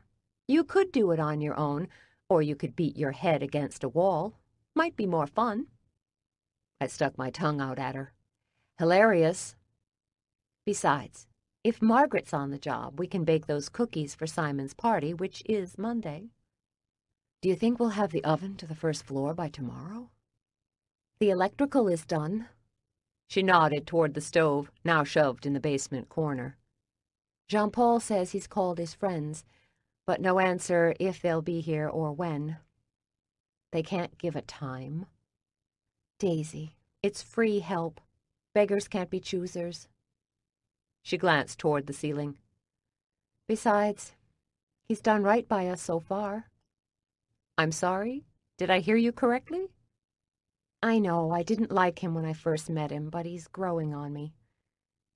you could do it on your own, or you could beat your head against a wall. Might be more fun. I stuck my tongue out at her. Hilarious. Besides, if Margaret's on the job, we can bake those cookies for Simon's party, which is Monday. Do you think we'll have the oven to the first floor by tomorrow? The electrical is done. She nodded toward the stove, now shoved in the basement corner. Jean-Paul says he's called his friends, but no answer if they'll be here or when. They can't give a time. Daisy, it's free help. Beggars can't be choosers. She glanced toward the ceiling. Besides, he's done right by us so far. I'm sorry? Did I hear you correctly? I know, I didn't like him when I first met him, but he's growing on me.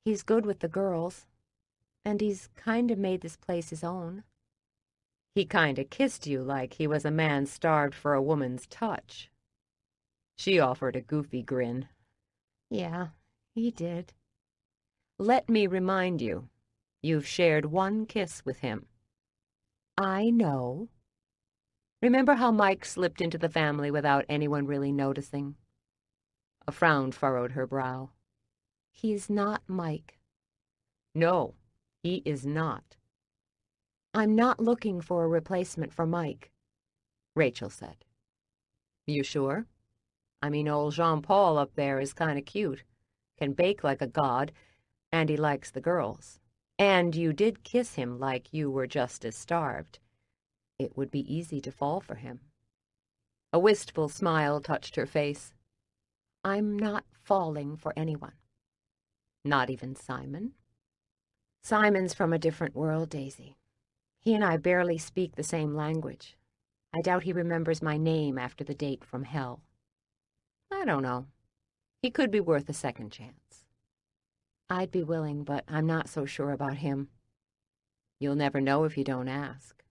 He's good with the girls, and he's kind of made this place his own. He kind of kissed you like he was a man starved for a woman's touch. She offered a goofy grin. Yeah, he did. Let me remind you, you've shared one kiss with him. I know. Remember how Mike slipped into the family without anyone really noticing? A frown furrowed her brow. He's not Mike. No, he is not. I'm not looking for a replacement for Mike, Rachel said. You sure? I mean, old Jean-Paul up there is kind of cute, can bake like a god, and he likes the girls. And you did kiss him like you were just as starved. It would be easy to fall for him. A wistful smile touched her face. I'm not falling for anyone. Not even Simon? Simon's from a different world, Daisy. He and I barely speak the same language. I doubt he remembers my name after the date from hell. I don't know. He could be worth a second chance. I'd be willing, but I'm not so sure about him. You'll never know if you don't ask.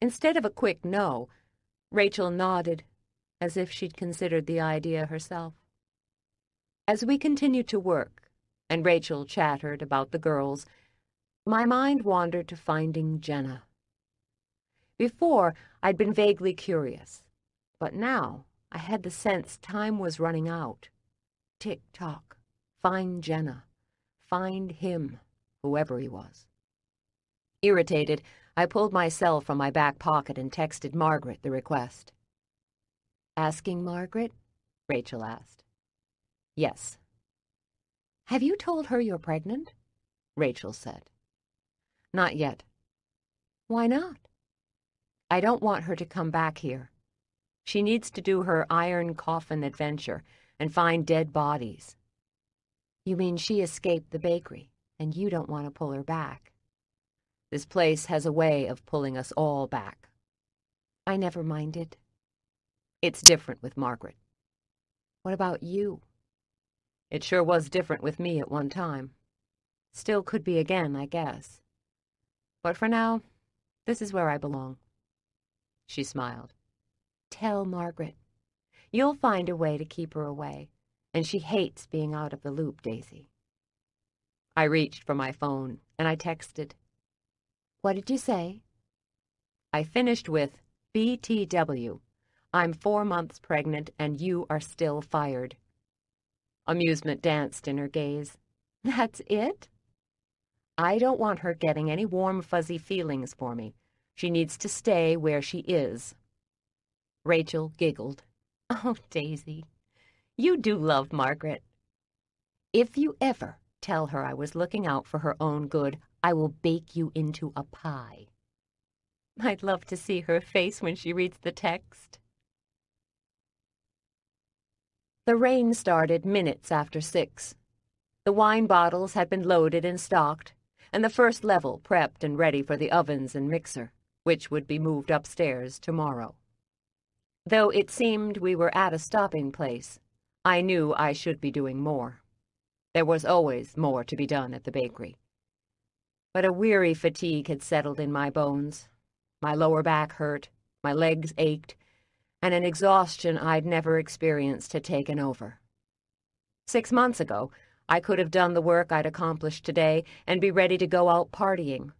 Instead of a quick no, Rachel nodded, as if she'd considered the idea herself. As we continued to work, and Rachel chattered about the girls, my mind wandered to finding Jenna. Before, I'd been vaguely curious, but now I had the sense time was running out. Tick-tock, find Jenna, find him, whoever he was. Irritated, I pulled my cell from my back pocket and texted Margaret the request. Asking Margaret? Rachel asked. Yes. Have you told her you're pregnant? Rachel said. Not yet. Why not? I don't want her to come back here. She needs to do her iron coffin adventure and find dead bodies. You mean she escaped the bakery, and you don't want to pull her back? This place has a way of pulling us all back. I never minded. It's different with Margaret. What about you? It sure was different with me at one time. Still could be again, I guess. But for now, this is where I belong. She smiled. Tell Margaret. You'll find a way to keep her away, and she hates being out of the loop, Daisy. I reached for my phone, and I texted. What did you say? I finished with, BTW. I'm four months pregnant, and you are still fired. Amusement danced in her gaze. That's it? I don't want her getting any warm, fuzzy feelings for me. She needs to stay where she is. Rachel giggled. Oh, Daisy, you do love Margaret. If you ever tell her I was looking out for her own good, I will bake you into a pie. I'd love to see her face when she reads the text. The rain started minutes after six. The wine bottles had been loaded and stocked, and the first level prepped and ready for the ovens and mixer, which would be moved upstairs tomorrow. Though it seemed we were at a stopping place, I knew I should be doing more. There was always more to be done at the bakery. But a weary fatigue had settled in my bones. My lower back hurt, my legs ached, and an exhaustion I'd never experienced had taken over. Six months ago, I could have done the work I'd accomplished today and be ready to go out partying.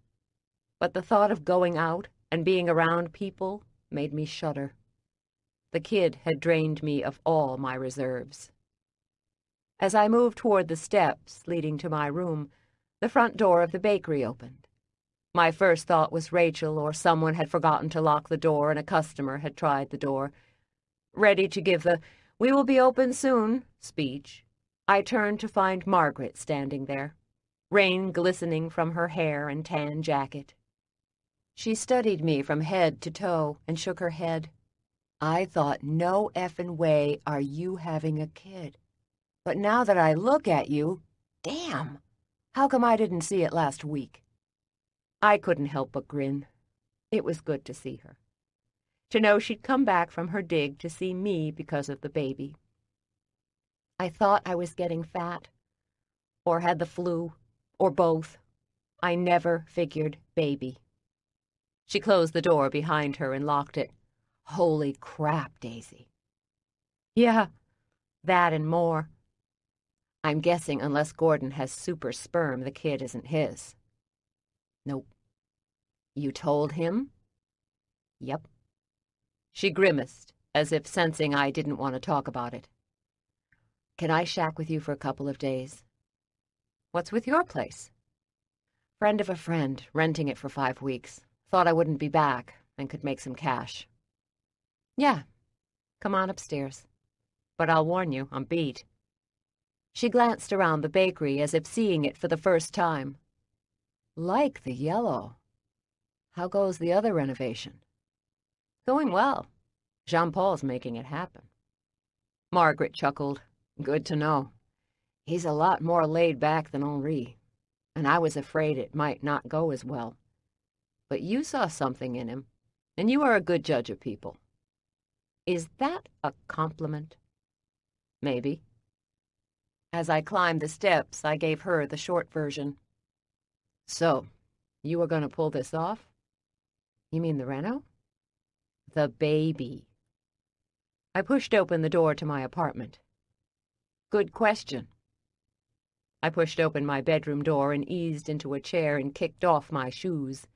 But the thought of going out and being around people made me shudder. The kid had drained me of all my reserves. As I moved toward the steps leading to my room, the front door of the bakery opened. My first thought was Rachel or someone had forgotten to lock the door and a customer had tried the door. Ready to give the, we will be open soon, speech, I turned to find Margaret standing there. rain glistening from her hair and tan jacket. She studied me from head to toe and shook her head. I thought, no effing way are you having a kid. But now that I look at you, damn, how come I didn't see it last week? I couldn't help but grin. It was good to see her. To know she'd come back from her dig to see me because of the baby. I thought I was getting fat, or had the flu, or both. I never figured baby. She closed the door behind her and locked it. Holy crap, Daisy. Yeah, that and more. I'm guessing unless Gordon has super sperm, the kid isn't his. Nope. You told him? Yep. She grimaced, as if sensing I didn't want to talk about it. Can I shack with you for a couple of days? What's with your place? Friend of a friend, renting it for five weeks. Thought I wouldn't be back and could make some cash. Yeah, come on upstairs. But I'll warn you, I'm beat. She glanced around the bakery as if seeing it for the first time. Like the yellow. How goes the other renovation? Going well. Jean Paul's making it happen. Margaret chuckled. Good to know. He's a lot more laid back than Henri, and I was afraid it might not go as well. But you saw something in him, and you are a good judge of people. Is that a compliment? Maybe. As I climbed the steps, I gave her the short version. So, you are going to pull this off? You mean the Reno? The baby. I pushed open the door to my apartment. Good question. I pushed open my bedroom door and eased into a chair and kicked off my shoes.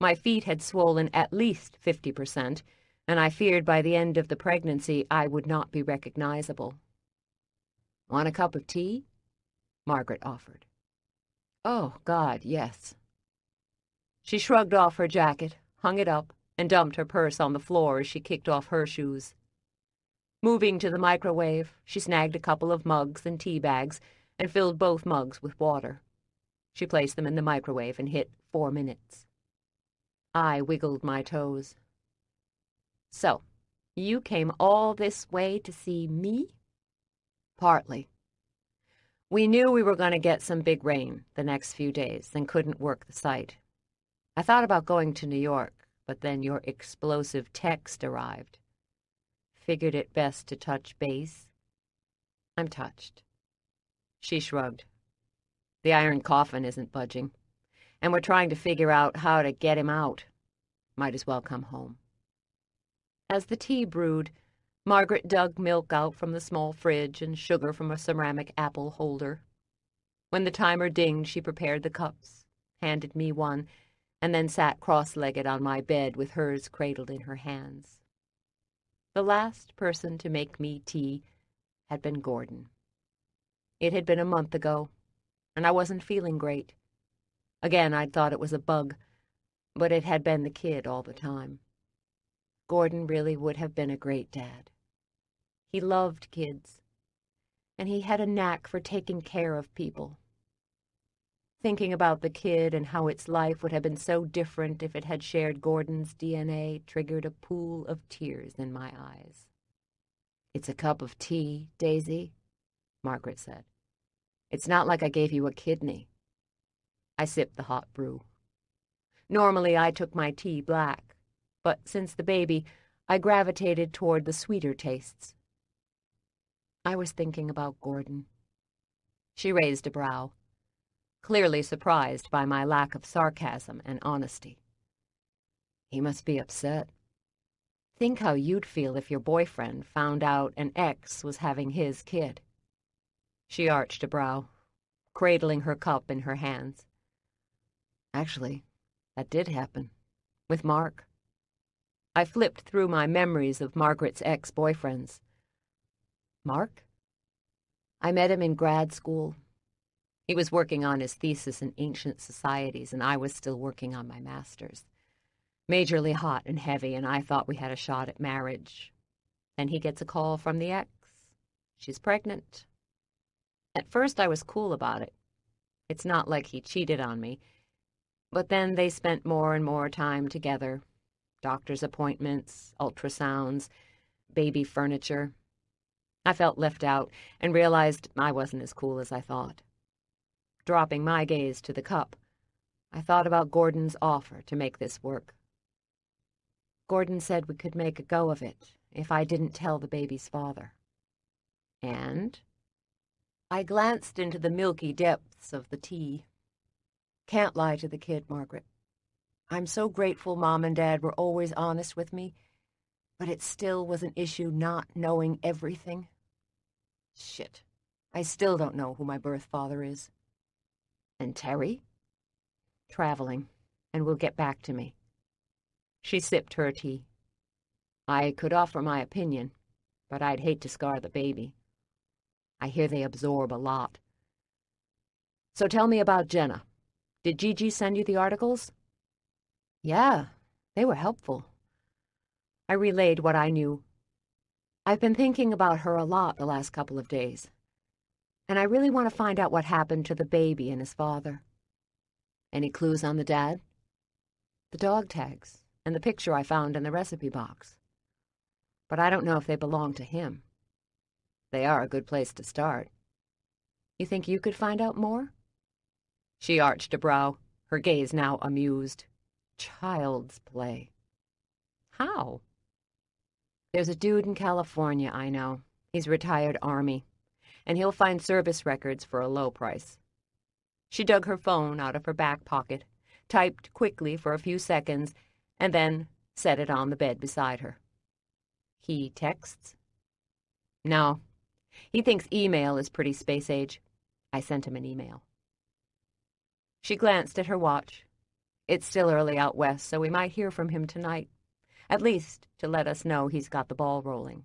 My feet had swollen at least 50%, and I feared by the end of the pregnancy I would not be recognizable. Want a cup of tea? Margaret offered. Oh, God, yes. She shrugged off her jacket, hung it up, and dumped her purse on the floor as she kicked off her shoes. Moving to the microwave, she snagged a couple of mugs and tea bags and filled both mugs with water. She placed them in the microwave and hit four minutes. I wiggled my toes. So, you came all this way to see me? Partly. We knew we were going to get some big rain the next few days and couldn't work the site. I thought about going to New York, but then your explosive text arrived. Figured it best to touch base. I'm touched. She shrugged. The iron coffin isn't budging, and we're trying to figure out how to get him out. Might as well come home. As the tea brewed, Margaret dug milk out from the small fridge and sugar from a ceramic apple holder. When the timer dinged, she prepared the cups, handed me one, and then sat cross-legged on my bed with hers cradled in her hands. The last person to make me tea had been Gordon. It had been a month ago, and I wasn't feeling great. Again, I'd thought it was a bug, but it had been the kid all the time. Gordon really would have been a great dad. He loved kids, and he had a knack for taking care of people. Thinking about the kid and how its life would have been so different if it had shared Gordon's DNA triggered a pool of tears in my eyes. It's a cup of tea, Daisy, Margaret said. It's not like I gave you a kidney. I sipped the hot brew. Normally I took my tea black, but since the baby, I gravitated toward the sweeter tastes. I was thinking about Gordon. She raised a brow clearly surprised by my lack of sarcasm and honesty. He must be upset. Think how you'd feel if your boyfriend found out an ex was having his kid. She arched a brow, cradling her cup in her hands. Actually, that did happen. With Mark. I flipped through my memories of Margaret's ex-boyfriends. Mark? I met him in grad school, he was working on his thesis in ancient societies, and I was still working on my master's. Majorly hot and heavy, and I thought we had a shot at marriage. Then he gets a call from the ex. She's pregnant. At first, I was cool about it. It's not like he cheated on me. But then they spent more and more time together. Doctor's appointments, ultrasounds, baby furniture. I felt left out and realized I wasn't as cool as I thought. Dropping my gaze to the cup, I thought about Gordon's offer to make this work. Gordon said we could make a go of it if I didn't tell the baby's father. And? I glanced into the milky depths of the tea. Can't lie to the kid, Margaret. I'm so grateful Mom and Dad were always honest with me, but it still was an issue not knowing everything. Shit. I still don't know who my birth father is. And Terry? Traveling, and will get back to me. She sipped her tea. I could offer my opinion, but I'd hate to scar the baby. I hear they absorb a lot. So tell me about Jenna. Did Gigi send you the articles? Yeah, they were helpful. I relayed what I knew. I've been thinking about her a lot the last couple of days, and I really want to find out what happened to the baby and his father. Any clues on the dad? The dog tags and the picture I found in the recipe box. But I don't know if they belong to him. They are a good place to start. You think you could find out more? She arched a brow, her gaze now amused. Child's play. How? There's a dude in California I know. He's retired Army, and he'll find service records for a low price. She dug her phone out of her back pocket, typed quickly for a few seconds, and then set it on the bed beside her. He texts? No. He thinks email is pretty space age. I sent him an email. She glanced at her watch. It's still early out west, so we might hear from him tonight. At least to let us know he's got the ball rolling.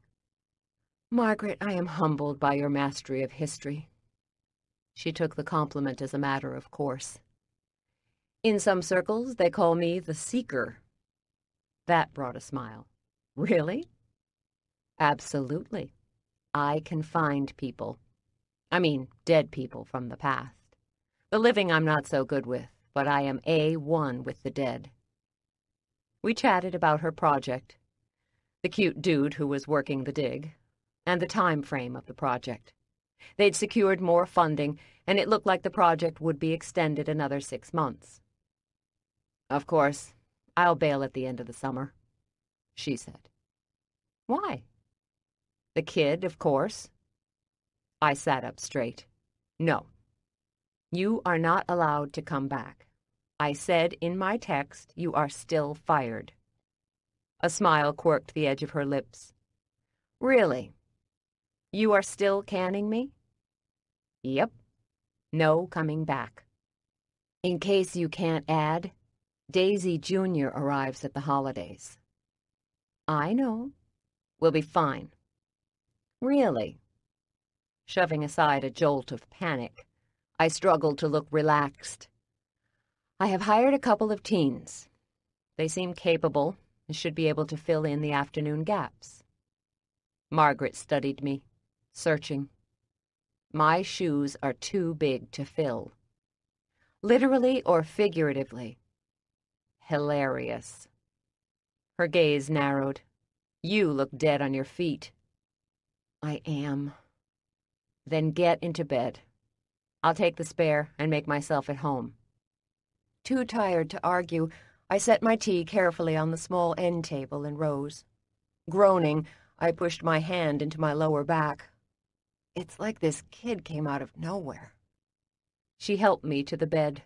Margaret, I am humbled by your mastery of history. She took the compliment as a matter of course. In some circles, they call me the Seeker. That brought a smile. Really? Absolutely. I can find people. I mean, dead people from the past. The living I'm not so good with, but I am A1 with the dead. We chatted about her project, the cute dude who was working the dig, and the time frame of the project. They'd secured more funding, and it looked like the project would be extended another six months. Of course, I'll bail at the end of the summer, she said. Why? The kid, of course. I sat up straight. No. You are not allowed to come back. I said in my text you are still fired. A smile quirked the edge of her lips. Really? You are still canning me? Yep. No coming back. In case you can't add, Daisy Jr. arrives at the holidays. I know. We'll be fine. Really? Shoving aside a jolt of panic, I struggled to look relaxed. I have hired a couple of teens. They seem capable and should be able to fill in the afternoon gaps. Margaret studied me, searching. My shoes are too big to fill. Literally or figuratively. Hilarious. Her gaze narrowed. You look dead on your feet. I am. Then get into bed. I'll take the spare and make myself at home. Too tired to argue, I set my tea carefully on the small end table and rose. Groaning, I pushed my hand into my lower back. It's like this kid came out of nowhere. She helped me to the bed.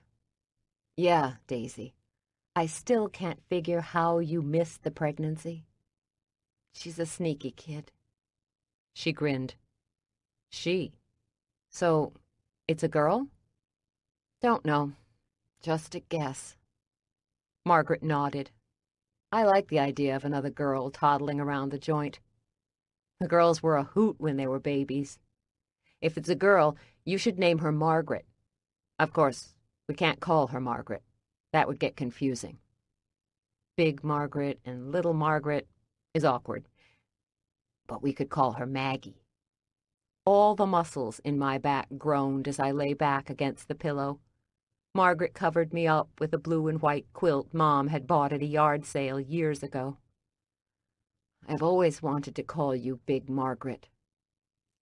Yeah, Daisy. I still can't figure how you missed the pregnancy. She's a sneaky kid. She grinned. She. So, it's a girl? Don't know. Just a guess. Margaret nodded. I like the idea of another girl toddling around the joint. The girls were a hoot when they were babies. If it's a girl, you should name her Margaret. Of course, we can't call her Margaret. That would get confusing. Big Margaret and Little Margaret is awkward but we could call her Maggie. All the muscles in my back groaned as I lay back against the pillow, Margaret covered me up with a blue and white quilt Mom had bought at a yard sale years ago. I've always wanted to call you Big Margaret.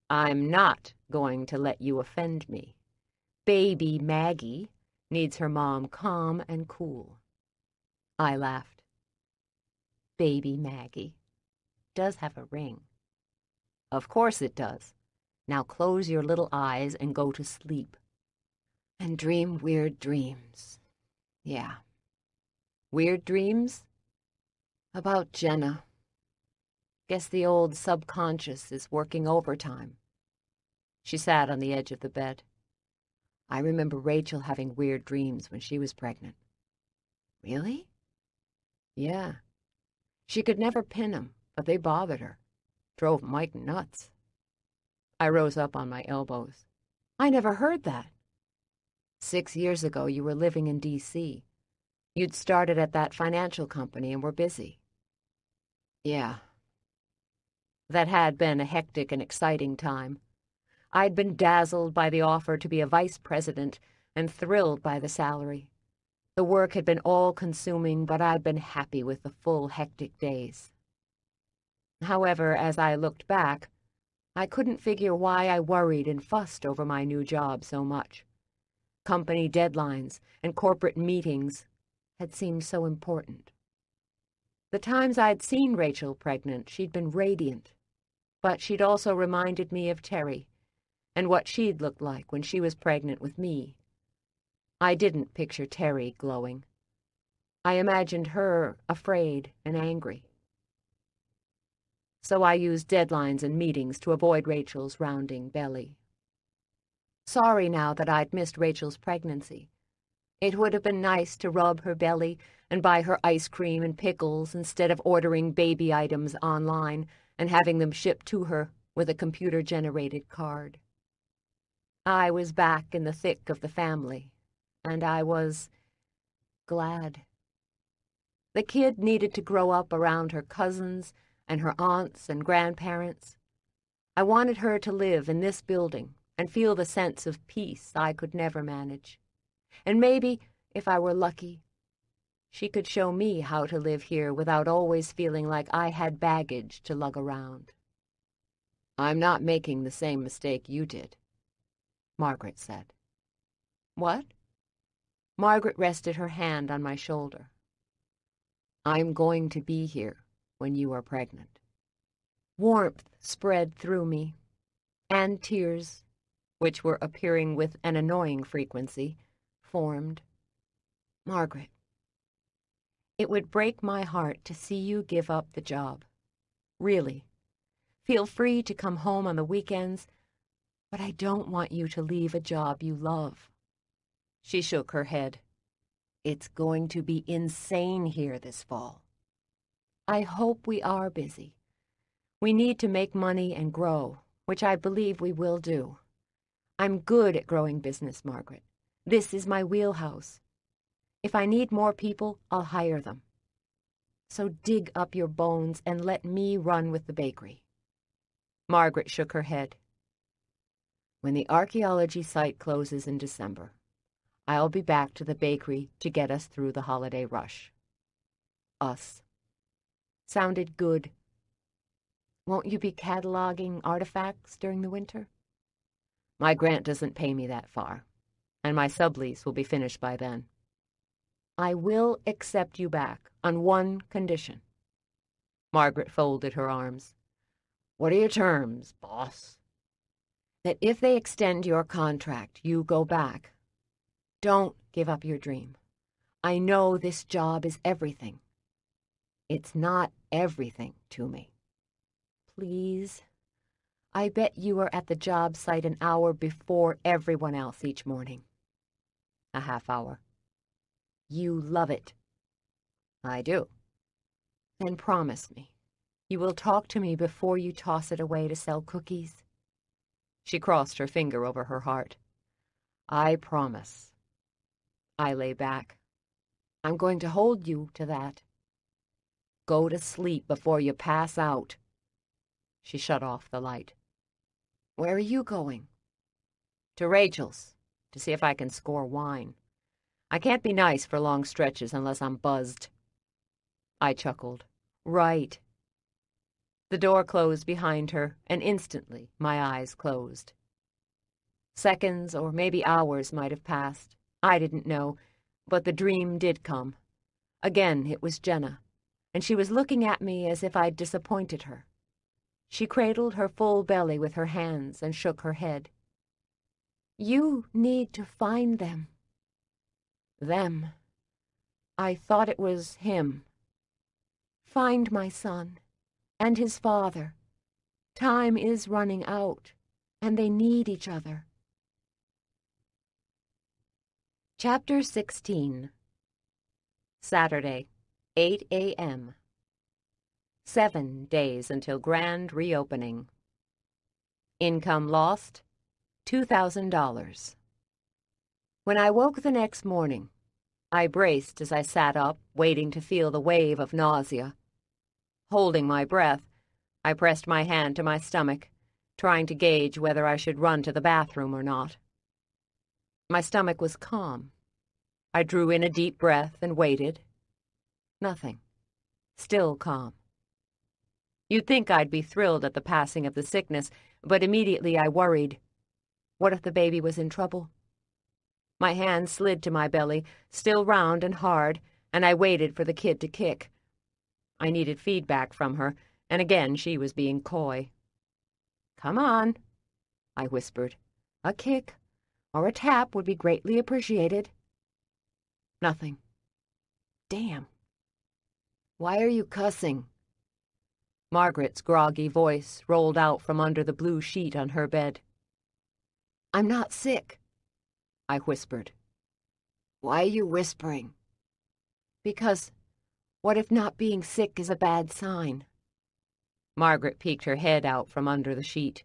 I'm not going to let you offend me. Baby Maggie needs her mom calm and cool. I laughed. Baby Maggie does have a ring. Of course it does. Now close your little eyes and go to sleep. And dream weird dreams. Yeah. Weird dreams? About Jenna. Guess the old subconscious is working overtime. She sat on the edge of the bed. I remember Rachel having weird dreams when she was pregnant. Really? Yeah. She could never pin 'em, but they bothered her. Drove Mike nuts. I rose up on my elbows. I never heard that. Six years ago, you were living in D.C. You'd started at that financial company and were busy. Yeah, that had been a hectic and exciting time. I'd been dazzled by the offer to be a vice president and thrilled by the salary. The work had been all-consuming, but I'd been happy with the full, hectic days. However, as I looked back, I couldn't figure why I worried and fussed over my new job so much. Company deadlines and corporate meetings had seemed so important. The times I'd seen Rachel pregnant, she'd been radiant, but she'd also reminded me of Terry and what she'd looked like when she was pregnant with me. I didn't picture Terry glowing. I imagined her afraid and angry. So I used deadlines and meetings to avoid Rachel's rounding belly. Sorry now that I'd missed Rachel's pregnancy. It would have been nice to rub her belly and buy her ice cream and pickles instead of ordering baby items online and having them shipped to her with a computer-generated card. I was back in the thick of the family, and I was glad. The kid needed to grow up around her cousins and her aunts and grandparents. I wanted her to live in this building and feel the sense of peace I could never manage. And maybe, if I were lucky, she could show me how to live here without always feeling like I had baggage to lug around. I'm not making the same mistake you did, Margaret said. What? Margaret rested her hand on my shoulder. I'm going to be here when you are pregnant. Warmth spread through me, and tears, which were appearing with an annoying frequency, formed. Margaret, it would break my heart to see you give up the job. Really. Feel free to come home on the weekends, but I don't want you to leave a job you love. She shook her head. It's going to be insane here this fall. I hope we are busy. We need to make money and grow, which I believe we will do. I'm good at growing business, Margaret. This is my wheelhouse. If I need more people, I'll hire them. So dig up your bones and let me run with the bakery. Margaret shook her head. When the archaeology site closes in December, I'll be back to the bakery to get us through the holiday rush. Us. Sounded good. Won't you be cataloging artifacts during the winter? My grant doesn't pay me that far, and my sublease will be finished by then. I will accept you back on one condition. Margaret folded her arms. What are your terms, boss? That if they extend your contract, you go back. Don't give up your dream. I know this job is everything. It's not everything to me. Please. I bet you are at the job site an hour before everyone else each morning. A half hour. You love it. I do. Then promise me. You will talk to me before you toss it away to sell cookies. She crossed her finger over her heart. I promise. I lay back. I'm going to hold you to that. Go to sleep before you pass out. She shut off the light. Where are you going? To Rachel's, to see if I can score wine. I can't be nice for long stretches unless I'm buzzed. I chuckled. Right. The door closed behind her, and instantly my eyes closed. Seconds or maybe hours might have passed. I didn't know, but the dream did come. Again, it was Jenna, and she was looking at me as if I'd disappointed her. She cradled her full belly with her hands and shook her head. You need to find them. Them. I thought it was him. Find my son and his father. Time is running out, and they need each other. Chapter 16 Saturday, 8 a.m. Seven days until grand reopening. Income lost, $2,000. When I woke the next morning, I braced as I sat up, waiting to feel the wave of nausea. Holding my breath, I pressed my hand to my stomach, trying to gauge whether I should run to the bathroom or not. My stomach was calm. I drew in a deep breath and waited. Nothing. Still calm. You'd think I'd be thrilled at the passing of the sickness, but immediately I worried. What if the baby was in trouble? My hand slid to my belly, still round and hard, and I waited for the kid to kick. I needed feedback from her, and again she was being coy. Come on, I whispered. A kick or a tap would be greatly appreciated. Nothing. Damn. Why are you cussing? Margaret's groggy voice rolled out from under the blue sheet on her bed. I'm not sick, I whispered. Why are you whispering? Because what if not being sick is a bad sign? Margaret peeked her head out from under the sheet.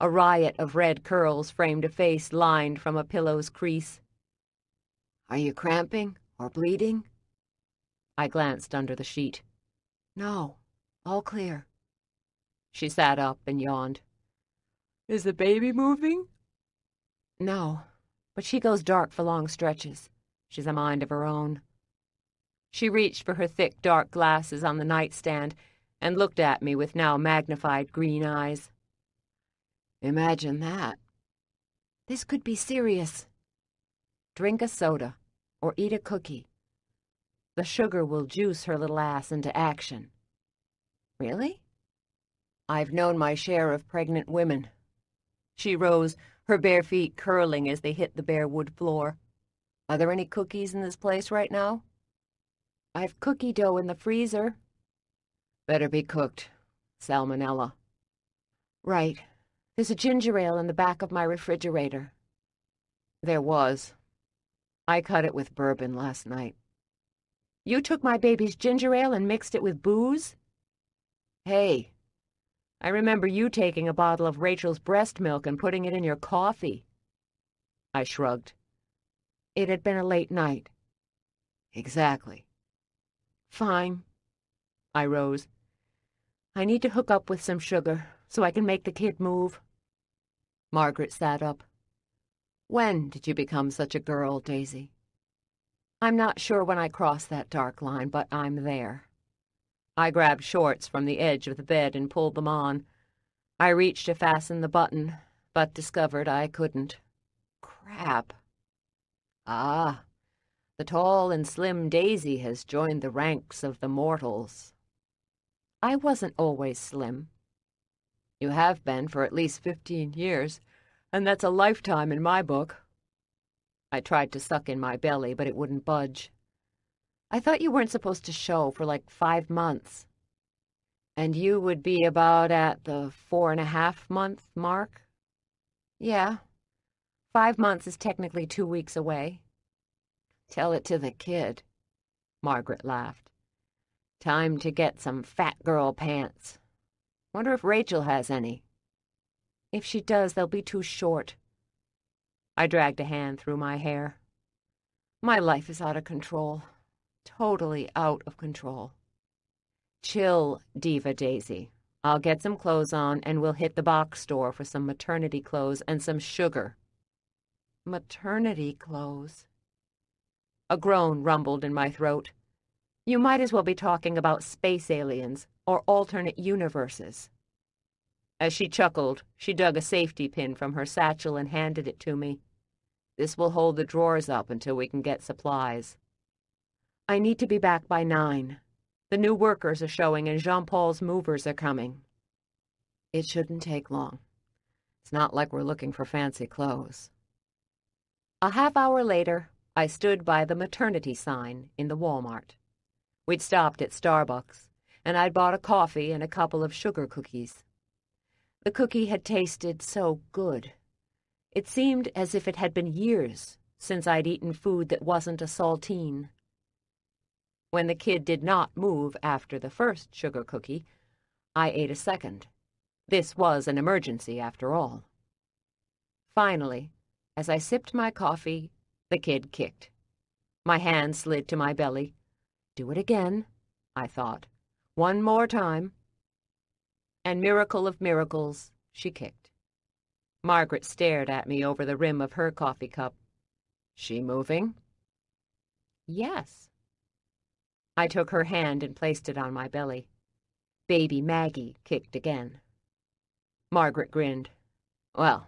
A riot of red curls framed a face lined from a pillow's crease. Are you cramping or bleeding? I glanced under the sheet. No, all clear. She sat up and yawned. Is the baby moving? No, but she goes dark for long stretches. She's a mind of her own. She reached for her thick, dark glasses on the nightstand and looked at me with now magnified green eyes. Imagine that. This could be serious. Drink a soda or eat a cookie. The sugar will juice her little ass into action. Really? I've known my share of pregnant women. She rose, her bare feet curling as they hit the bare wood floor. Are there any cookies in this place right now? I've cookie dough in the freezer. Better be cooked. Salmonella. Right. There's a ginger ale in the back of my refrigerator. There was. I cut it with bourbon last night. You took my baby's ginger ale and mixed it with booze? Hey, I remember you taking a bottle of Rachel's breast milk and putting it in your coffee. I shrugged. It had been a late night. Exactly. Fine. I rose. I need to hook up with some sugar so I can make the kid move. Margaret sat up. When did you become such a girl, Daisy? I'm not sure when I crossed that dark line, but I'm there. I grabbed shorts from the edge of the bed and pulled them on. I reached to fasten the button, but discovered I couldn't. Crap. Ah, the tall and slim Daisy has joined the ranks of the mortals. I wasn't always slim. You have been for at least fifteen years, and that's a lifetime in my book. I tried to suck in my belly, but it wouldn't budge. I thought you weren't supposed to show for like five months. And you would be about at the four and a half month mark? Yeah. Five months is technically two weeks away. Tell it to the kid, Margaret laughed. Time to get some fat girl pants. Wonder if Rachel has any. If she does, they'll be too short. I dragged a hand through my hair. My life is out of control. Totally out of control. Chill, Diva Daisy. I'll get some clothes on and we'll hit the box store for some maternity clothes and some sugar. Maternity clothes? A groan rumbled in my throat. You might as well be talking about space aliens or alternate universes. As she chuckled, she dug a safety pin from her satchel and handed it to me. This will hold the drawers up until we can get supplies. I need to be back by nine. The new workers are showing and Jean-Paul's movers are coming. It shouldn't take long. It's not like we're looking for fancy clothes. A half hour later, I stood by the maternity sign in the Walmart. We'd stopped at Starbucks, and I'd bought a coffee and a couple of sugar cookies. The cookie had tasted so good. It seemed as if it had been years since I'd eaten food that wasn't a saltine. When the kid did not move after the first sugar cookie, I ate a second. This was an emergency, after all. Finally, as I sipped my coffee, the kid kicked. My hand slid to my belly. Do it again, I thought. One more time. And miracle of miracles, she kicked. Margaret stared at me over the rim of her coffee cup. She moving? Yes. I took her hand and placed it on my belly. Baby Maggie kicked again. Margaret grinned. Well,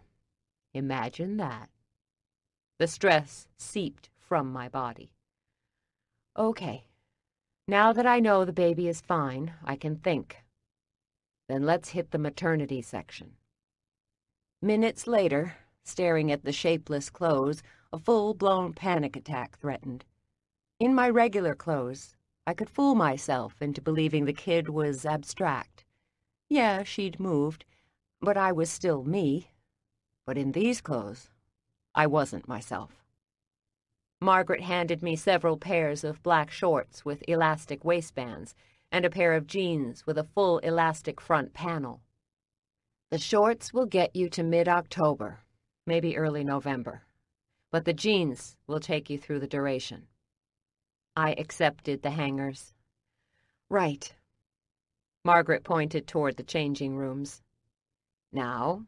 imagine that. The stress seeped from my body. Okay, now that I know the baby is fine, I can think. Then let's hit the maternity section. Minutes later, staring at the shapeless clothes, a full-blown panic attack threatened. In my regular clothes, I could fool myself into believing the kid was abstract. Yeah, she'd moved, but I was still me. But in these clothes, I wasn't myself. Margaret handed me several pairs of black shorts with elastic waistbands and a pair of jeans with a full elastic front panel. The shorts will get you to mid-October, maybe early November, but the jeans will take you through the duration. I accepted the hangers. Right. Margaret pointed toward the changing rooms. Now,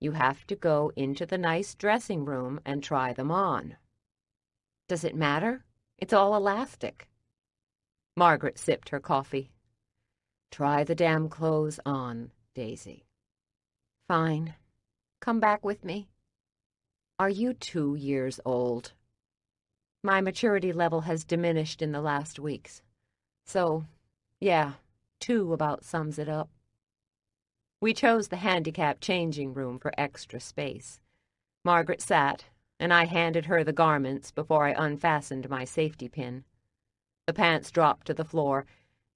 you have to go into the nice dressing room and try them on. Does it matter? It's all elastic. Margaret sipped her coffee. Try the damn clothes on, Daisy. Fine. Come back with me. Are you two years old? My maturity level has diminished in the last weeks. So, yeah, two about sums it up. We chose the handicap changing room for extra space. Margaret sat, and I handed her the garments before I unfastened my safety pin. The pants dropped to the floor,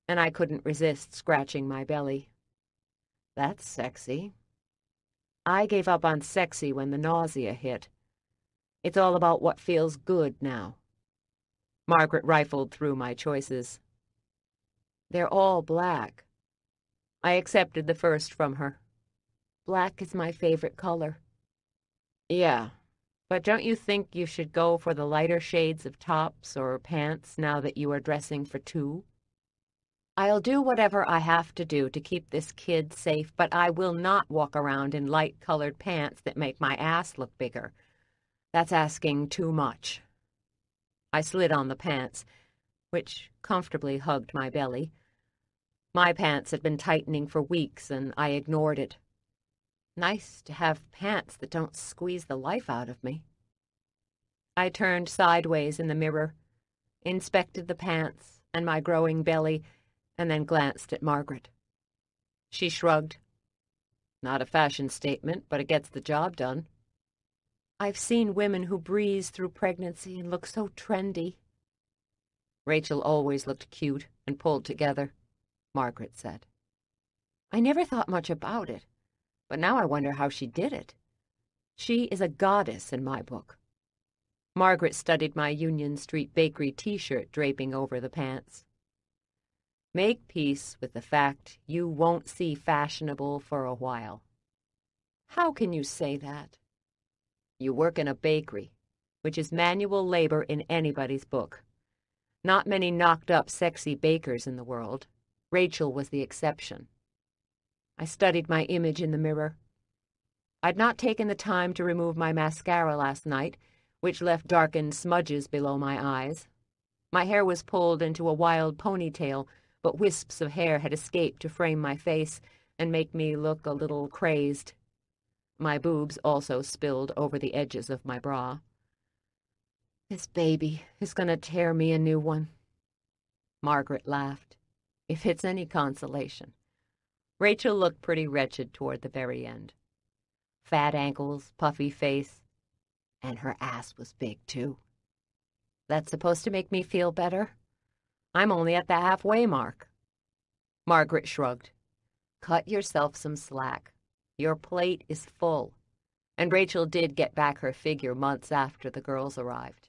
and I couldn't resist scratching my belly. That's sexy. I gave up on sexy when the nausea hit. It's all about what feels good now. Margaret rifled through my choices. They're all black. I accepted the first from her. Black is my favorite color. Yeah, but don't you think you should go for the lighter shades of tops or pants now that you are dressing for two? I'll do whatever I have to do to keep this kid safe, but I will not walk around in light-colored pants that make my ass look bigger. That's asking too much. I slid on the pants, which comfortably hugged my belly, my pants had been tightening for weeks, and I ignored it. Nice to have pants that don't squeeze the life out of me. I turned sideways in the mirror, inspected the pants and my growing belly, and then glanced at Margaret. She shrugged. Not a fashion statement, but it gets the job done. I've seen women who breeze through pregnancy and look so trendy. Rachel always looked cute and pulled together. Margaret said. I never thought much about it, but now I wonder how she did it. She is a goddess in my book. Margaret studied my Union Street Bakery t-shirt draping over the pants. Make peace with the fact you won't see fashionable for a while. How can you say that? You work in a bakery, which is manual labor in anybody's book. Not many knocked-up sexy bakers in the world. Rachel was the exception. I studied my image in the mirror. I'd not taken the time to remove my mascara last night, which left darkened smudges below my eyes. My hair was pulled into a wild ponytail, but wisps of hair had escaped to frame my face and make me look a little crazed. My boobs also spilled over the edges of my bra. This baby is going to tear me a new one. Margaret laughed, if it's any consolation. Rachel looked pretty wretched toward the very end. Fat ankles, puffy face, and her ass was big, too. That's supposed to make me feel better? I'm only at the halfway mark. Margaret shrugged. Cut yourself some slack. Your plate is full. And Rachel did get back her figure months after the girls arrived.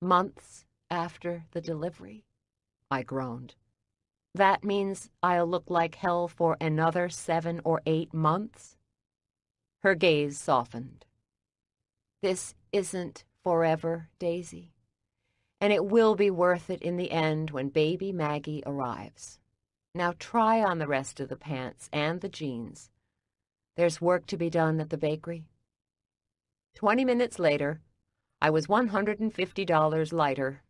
Months after the delivery? I groaned. That means I'll look like hell for another seven or eight months? Her gaze softened. This isn't forever, Daisy and it will be worth it in the end when baby Maggie arrives. Now try on the rest of the pants and the jeans. There's work to be done at the bakery. Twenty minutes later, I was $150 lighter,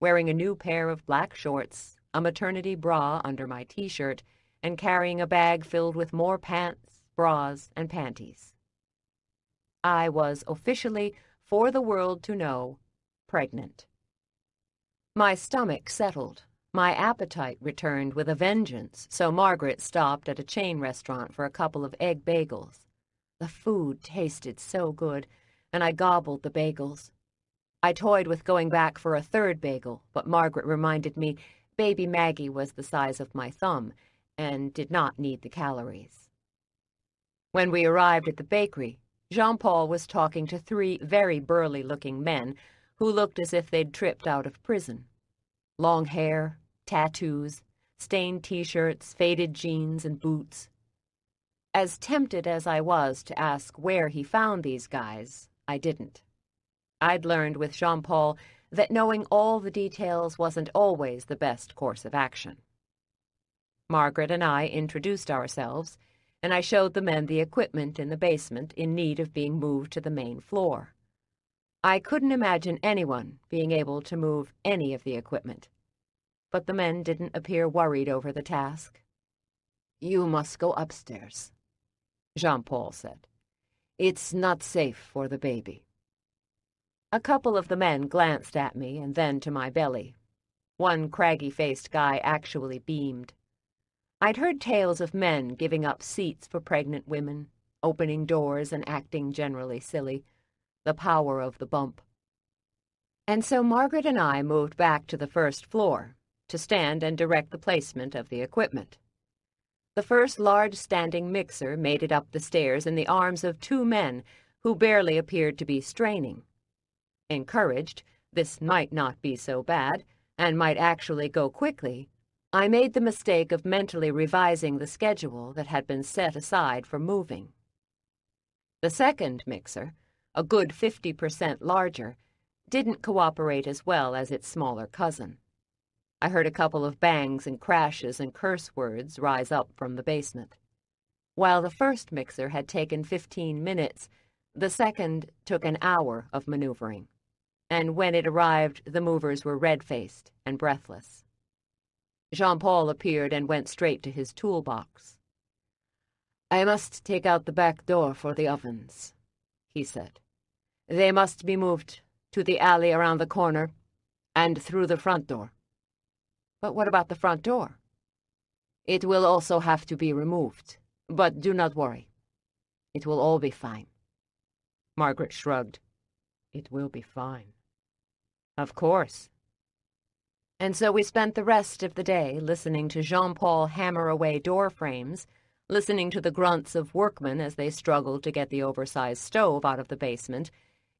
wearing a new pair of black shorts, a maternity bra under my t-shirt, and carrying a bag filled with more pants, bras, and panties. I was officially, for the world to know, pregnant. My stomach settled. My appetite returned with a vengeance, so Margaret stopped at a chain restaurant for a couple of egg bagels. The food tasted so good, and I gobbled the bagels. I toyed with going back for a third bagel, but Margaret reminded me baby Maggie was the size of my thumb and did not need the calories. When we arrived at the bakery, Jean-Paul was talking to three very burly-looking men who looked as if they'd tripped out of prison. Long hair, tattoos, stained t-shirts, faded jeans, and boots. As tempted as I was to ask where he found these guys, I didn't. I'd learned with Jean-Paul that knowing all the details wasn't always the best course of action. Margaret and I introduced ourselves, and I showed the men the equipment in the basement in need of being moved to the main floor. I couldn't imagine anyone being able to move any of the equipment. But the men didn't appear worried over the task. You must go upstairs, Jean-Paul said. It's not safe for the baby. A couple of the men glanced at me and then to my belly. One craggy-faced guy actually beamed. I'd heard tales of men giving up seats for pregnant women, opening doors and acting generally silly, the power of the bump. And so Margaret and I moved back to the first floor to stand and direct the placement of the equipment. The first large standing mixer made it up the stairs in the arms of two men who barely appeared to be straining. Encouraged, this might not be so bad, and might actually go quickly, I made the mistake of mentally revising the schedule that had been set aside for moving. The second mixer, a good 50% larger, didn't cooperate as well as its smaller cousin. I heard a couple of bangs and crashes and curse words rise up from the basement. While the first mixer had taken 15 minutes, the second took an hour of maneuvering. And when it arrived, the movers were red-faced and breathless. Jean-Paul appeared and went straight to his toolbox. I must take out the back door for the ovens, he said. They must be moved to the alley around the corner and through the front door. But what about the front door? It will also have to be removed, but do not worry. It will all be fine. Margaret shrugged. It will be fine. Of course. And so we spent the rest of the day listening to Jean-Paul hammer away door frames, listening to the grunts of workmen as they struggled to get the oversized stove out of the basement,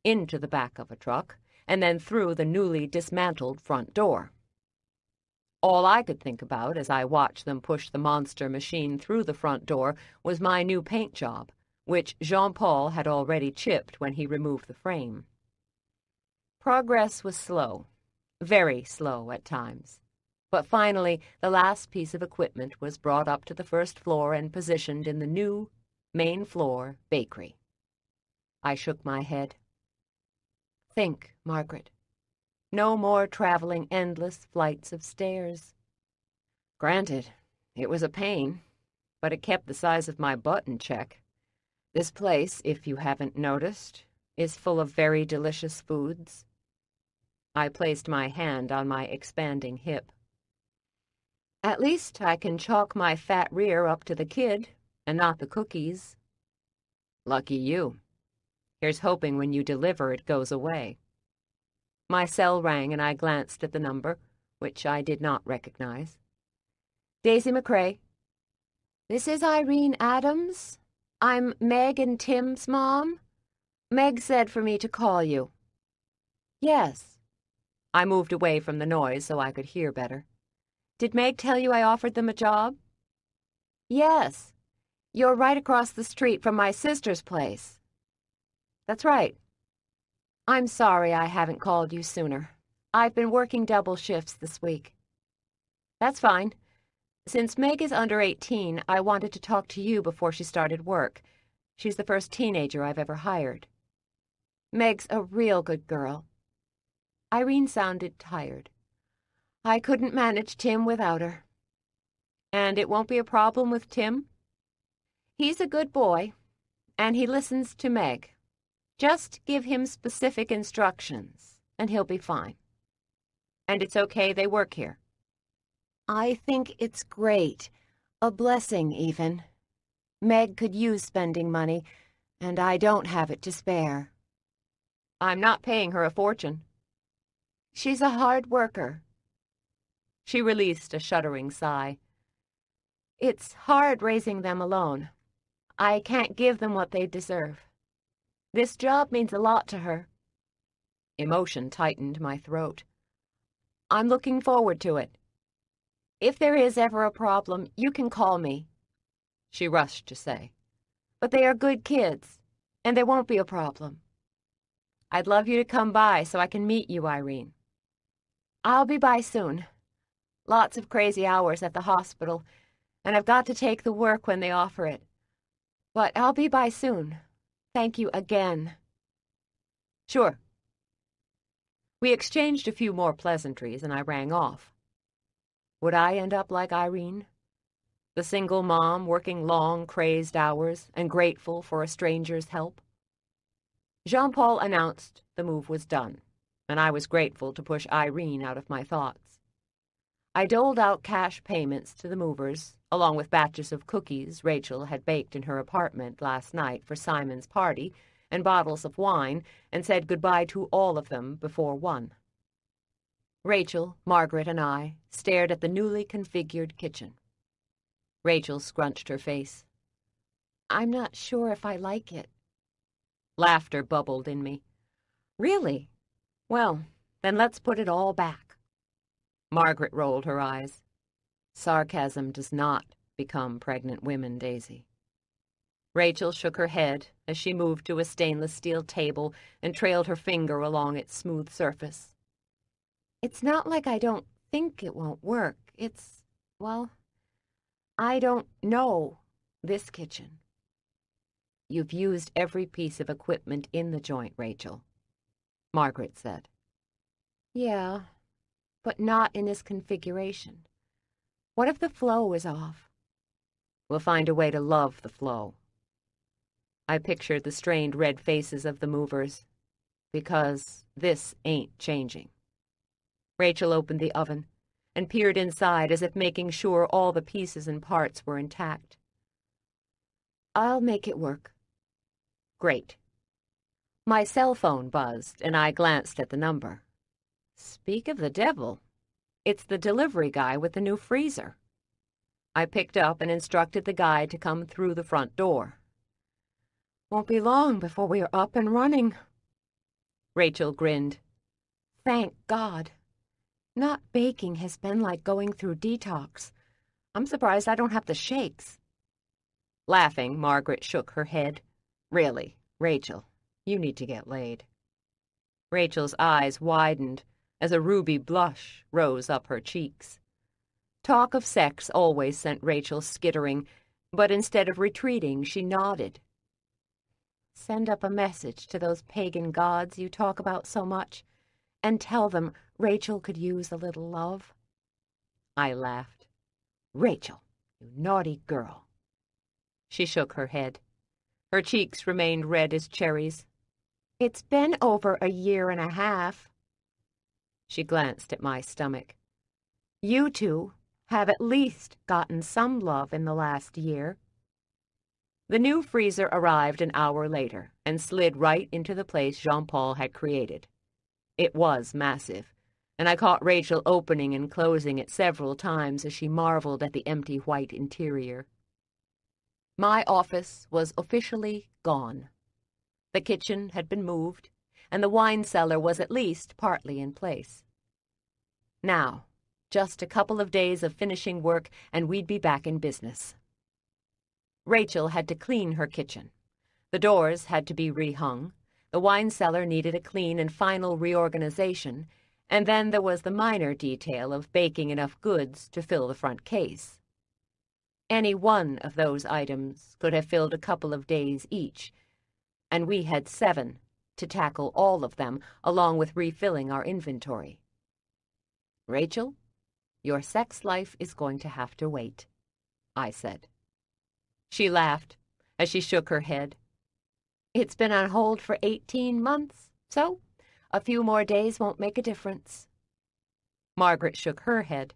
into the back of a truck, and then through the newly dismantled front door. All I could think about as I watched them push the monster machine through the front door was my new paint job, which Jean-Paul had already chipped when he removed the frame. Progress was slow, very slow at times. But finally, the last piece of equipment was brought up to the first floor and positioned in the new, main floor bakery. I shook my head. Think, Margaret. No more traveling endless flights of stairs. Granted, it was a pain, but it kept the size of my butt in check. This place, if you haven't noticed, is full of very delicious foods. I placed my hand on my expanding hip. At least I can chalk my fat rear up to the kid, and not the cookies. Lucky you. Here's hoping when you deliver it goes away. My cell rang and I glanced at the number, which I did not recognize. Daisy McCrae. This is Irene Adams. I'm Meg and Tim's mom. Meg said for me to call you. Yes. I moved away from the noise so I could hear better. Did Meg tell you I offered them a job? Yes. You're right across the street from my sister's place. That's right. I'm sorry I haven't called you sooner. I've been working double shifts this week. That's fine. Since Meg is under 18, I wanted to talk to you before she started work. She's the first teenager I've ever hired. Meg's a real good girl. Irene sounded tired. I couldn't manage Tim without her. And it won't be a problem with Tim? He's a good boy, and he listens to Meg. Just give him specific instructions, and he'll be fine. And it's okay they work here? I think it's great. A blessing, even. Meg could use spending money, and I don't have it to spare. I'm not paying her a fortune. She's a hard worker. She released a shuddering sigh. It's hard raising them alone. I can't give them what they deserve. This job means a lot to her. Emotion tightened my throat. I'm looking forward to it. If there is ever a problem, you can call me, she rushed to say. But they are good kids, and there won't be a problem. I'd love you to come by so I can meet you, Irene. I'll be by soon. Lots of crazy hours at the hospital, and I've got to take the work when they offer it. But I'll be by soon. Thank you again. Sure. We exchanged a few more pleasantries and I rang off. Would I end up like Irene? The single mom working long, crazed hours and grateful for a stranger's help? Jean Paul announced the move was done, and I was grateful to push Irene out of my thoughts. I doled out cash payments to the movers, along with batches of cookies Rachel had baked in her apartment last night for Simon's party, and bottles of wine, and said goodbye to all of them before one. Rachel, Margaret, and I stared at the newly configured kitchen. Rachel scrunched her face. I'm not sure if I like it. Laughter bubbled in me. Really? Well, then let's put it all back. Margaret rolled her eyes. Sarcasm does not become pregnant women, Daisy. Rachel shook her head as she moved to a stainless steel table and trailed her finger along its smooth surface. It's not like I don't think it won't work. It's, well, I don't know this kitchen. You've used every piece of equipment in the joint, Rachel, Margaret said. Yeah, but not in this configuration. What if the flow is off? We'll find a way to love the flow. I pictured the strained red faces of the movers, because this ain't changing. Rachel opened the oven and peered inside as if making sure all the pieces and parts were intact. I'll make it work. Great. My cell phone buzzed, and I glanced at the number. Speak of the devil. It's the delivery guy with the new freezer. I picked up and instructed the guy to come through the front door. Won't be long before we are up and running. Rachel grinned. Thank God. Not baking has been like going through detox. I'm surprised I don't have the shakes. Laughing, Margaret shook her head. Really, Rachel, you need to get laid. Rachel's eyes widened as a ruby blush rose up her cheeks. Talk of sex always sent Rachel skittering, but instead of retreating, she nodded. send up a message to those pagan gods you talk about so much and tell them Rachel could use a little love? I laughed. Rachel, you naughty girl. She shook her head. Her cheeks remained red as cherries. It's been over a year and a half. She glanced at my stomach. You two have at least gotten some love in the last year. The new freezer arrived an hour later and slid right into the place Jean Paul had created. It was massive, and I caught Rachel opening and closing it several times as she marveled at the empty white interior. My office was officially gone. The kitchen had been moved, and the wine cellar was at least partly in place. Now, just a couple of days of finishing work, and we'd be back in business. Rachel had to clean her kitchen. The doors had to be rehung, the wine cellar needed a clean and final reorganization, and then there was the minor detail of baking enough goods to fill the front case. Any one of those items could have filled a couple of days each, and we had seven to tackle all of them, along with refilling our inventory. Rachel, your sex life is going to have to wait, I said. She laughed as she shook her head. It's been on hold for 18 months, so a few more days won't make a difference. Margaret shook her head.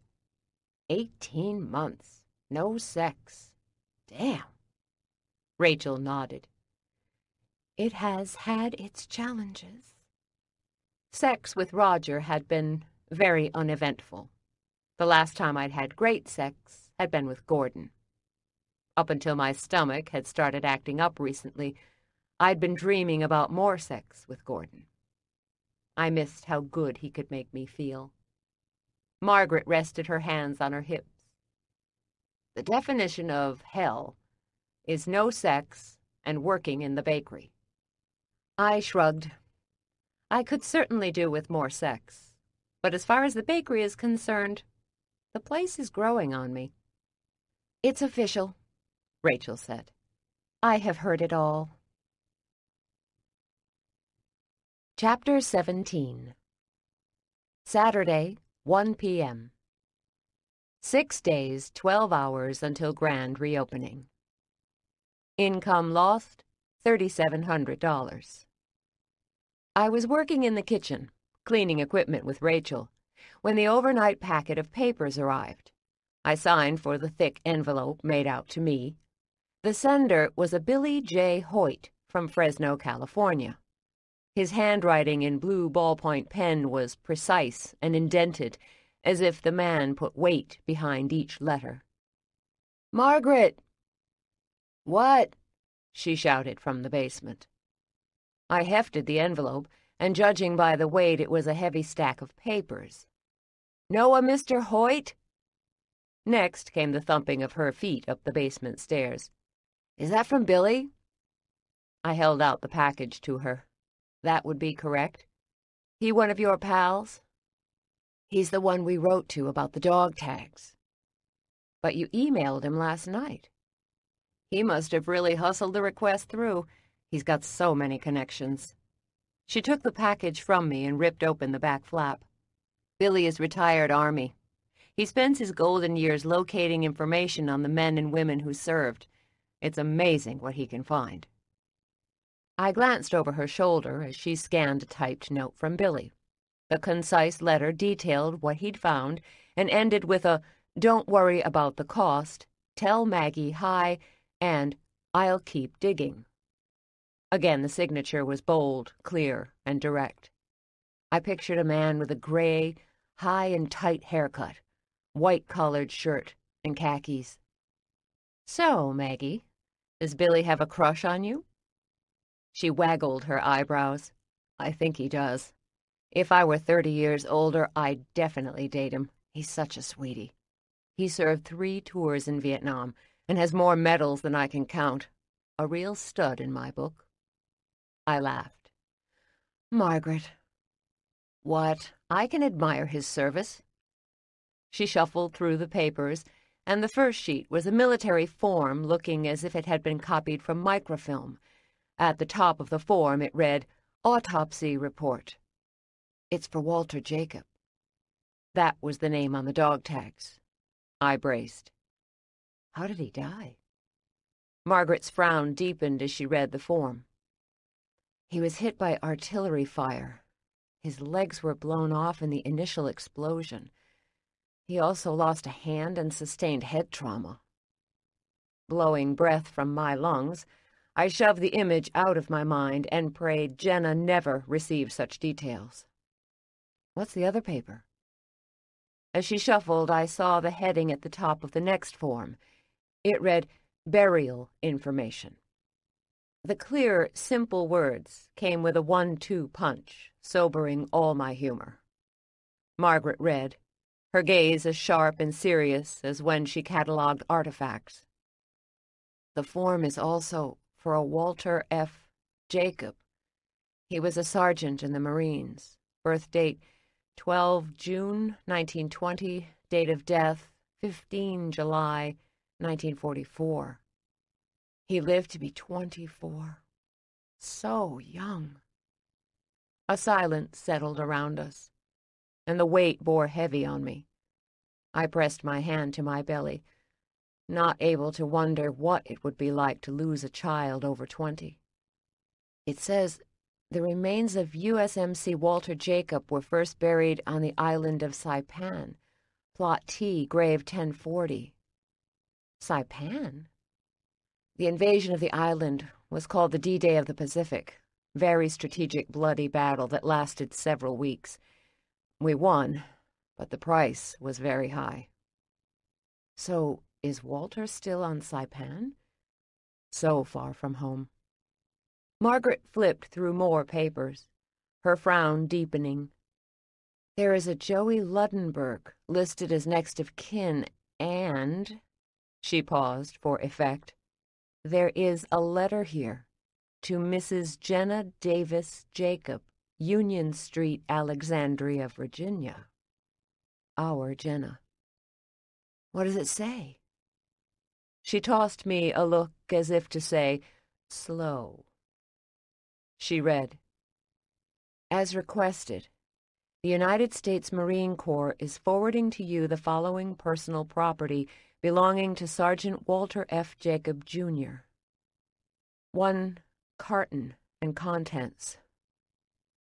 Eighteen months. No sex. Damn. Rachel nodded. It has had its challenges. Sex with Roger had been very uneventful. The last time I'd had great sex had been with Gordon. Up until my stomach had started acting up recently, I'd been dreaming about more sex with Gordon. I missed how good he could make me feel. Margaret rested her hands on her hips. The definition of hell is no sex and working in the bakery. I shrugged. I could certainly do with more sex, but as far as the bakery is concerned, the place is growing on me. It's official, Rachel said. I have heard it all. Chapter 17 Saturday, 1 p.m. Six days, 12 hours until grand reopening. Income lost, $3,700. I was working in the kitchen, cleaning equipment with Rachel, when the overnight packet of papers arrived. I signed for the thick envelope made out to me. The sender was a Billy J. Hoyt from Fresno, California. His handwriting in blue ballpoint pen was precise and indented, as if the man put weight behind each letter. Margaret! What? she shouted from the basement. I hefted the envelope, and judging by the weight, it was a heavy stack of papers. Know a Mr. Hoyt? Next came the thumping of her feet up the basement stairs. Is that from Billy? I held out the package to her. That would be correct. He one of your pals? He's the one we wrote to about the dog tags. But you emailed him last night. He must have really hustled the request through. He's got so many connections. She took the package from me and ripped open the back flap. Billy is retired Army. He spends his golden years locating information on the men and women who served. It's amazing what he can find. I glanced over her shoulder as she scanned a typed note from Billy. The concise letter detailed what he'd found and ended with a, don't worry about the cost, tell Maggie hi, and I'll keep digging. Again, the signature was bold, clear, and direct. I pictured a man with a gray, high and tight haircut, white-collared shirt, and khakis. So, Maggie, does Billy have a crush on you? She waggled her eyebrows. I think he does. If I were 30 years older, I'd definitely date him. He's such a sweetie. He served three tours in Vietnam and has more medals than I can count. A real stud in my book. I laughed. Margaret. What? I can admire his service. She shuffled through the papers, and the first sheet was a military form looking as if it had been copied from microfilm At the top of the form it read, Autopsy Report. It's for Walter Jacob. That was the name on the dog tags. I braced. How did he die? Margaret's frown deepened as she read the form. He was hit by artillery fire. His legs were blown off in the initial explosion. He also lost a hand and sustained head trauma. Blowing breath from my lungs, I shoved the image out of my mind and prayed Jenna never receive such details. What's the other paper? As she shuffled, I saw the heading at the top of the next form. It read, Burial Information. The clear, simple words came with a one-two punch, sobering all my humor. Margaret read, her gaze as sharp and serious as when she catalogued artifacts. The form is also for a Walter F. Jacob. He was a sergeant in the Marines. Birth date 12 June 1920. Date of death 15 July 1944. He lived to be 24. So young. A silence settled around us, and the weight bore heavy on me. I pressed my hand to my belly not able to wonder what it would be like to lose a child over twenty. It says the remains of USMC Walter Jacob were first buried on the island of Saipan, Plot T, grave 1040. Saipan? The invasion of the island was called the D-Day of the Pacific, very strategic bloody battle that lasted several weeks. We won, but the price was very high. So is Walter still on Saipan? So far from home. Margaret flipped through more papers, her frown deepening. There is a Joey Luddenberg listed as next of kin, and... She paused for effect. There is a letter here to Mrs. Jenna Davis Jacob, Union Street, Alexandria, Virginia. Our Jenna. What does it say? She tossed me a look as if to say, slow. She read, As requested, the United States Marine Corps is forwarding to you the following personal property belonging to Sergeant Walter F. Jacob, Jr. One carton and contents.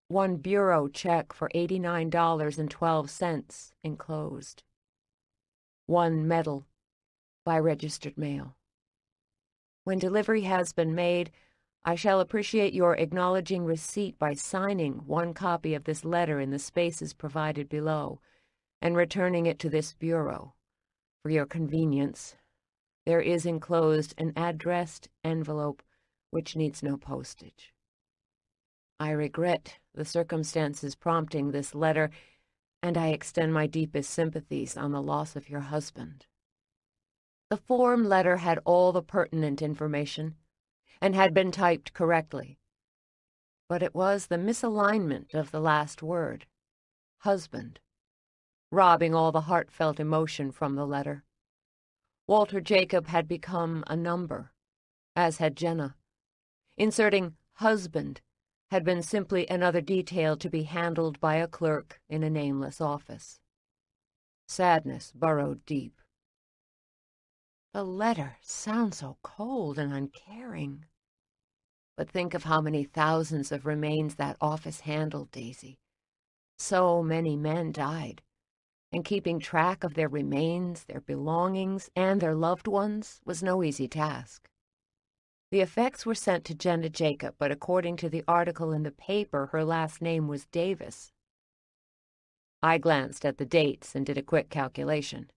One bureau check for $89.12 enclosed. One medal by registered mail. When delivery has been made, I shall appreciate your acknowledging receipt by signing one copy of this letter in the spaces provided below and returning it to this bureau. For your convenience, there is enclosed an addressed envelope which needs no postage. I regret the circumstances prompting this letter, and I extend my deepest sympathies on the loss of your husband. The form letter had all the pertinent information and had been typed correctly. But it was the misalignment of the last word, husband, robbing all the heartfelt emotion from the letter. Walter Jacob had become a number, as had Jenna. Inserting husband had been simply another detail to be handled by a clerk in a nameless office. Sadness burrowed deep. The letter sounds so cold and uncaring. But think of how many thousands of remains that office handled, Daisy. So many men died, and keeping track of their remains, their belongings, and their loved ones was no easy task. The effects were sent to Jenna Jacob, but according to the article in the paper, her last name was Davis. I glanced at the dates and did a quick calculation.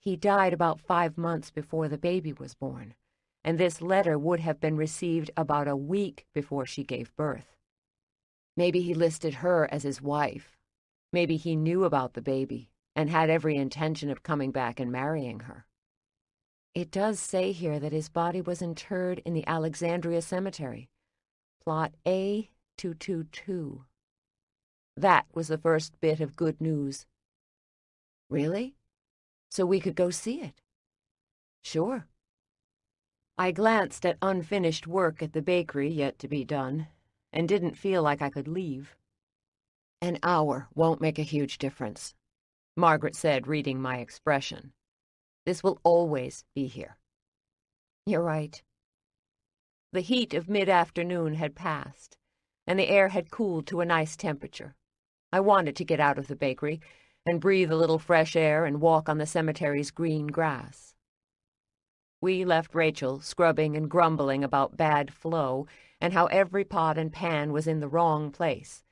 He died about five months before the baby was born, and this letter would have been received about a week before she gave birth. Maybe he listed her as his wife. Maybe he knew about the baby and had every intention of coming back and marrying her. It does say here that his body was interred in the Alexandria Cemetery, plot A222. That was the first bit of good news. Really? so we could go see it. Sure. I glanced at unfinished work at the bakery yet to be done, and didn't feel like I could leave. An hour won't make a huge difference, Margaret said, reading my expression. This will always be here. You're right. The heat of mid-afternoon had passed, and the air had cooled to a nice temperature. I wanted to get out of the bakery and breathe a little fresh air and walk on the cemetery's green grass. We left Rachel scrubbing and grumbling about bad flow and how every pot and pan was in the wrong place.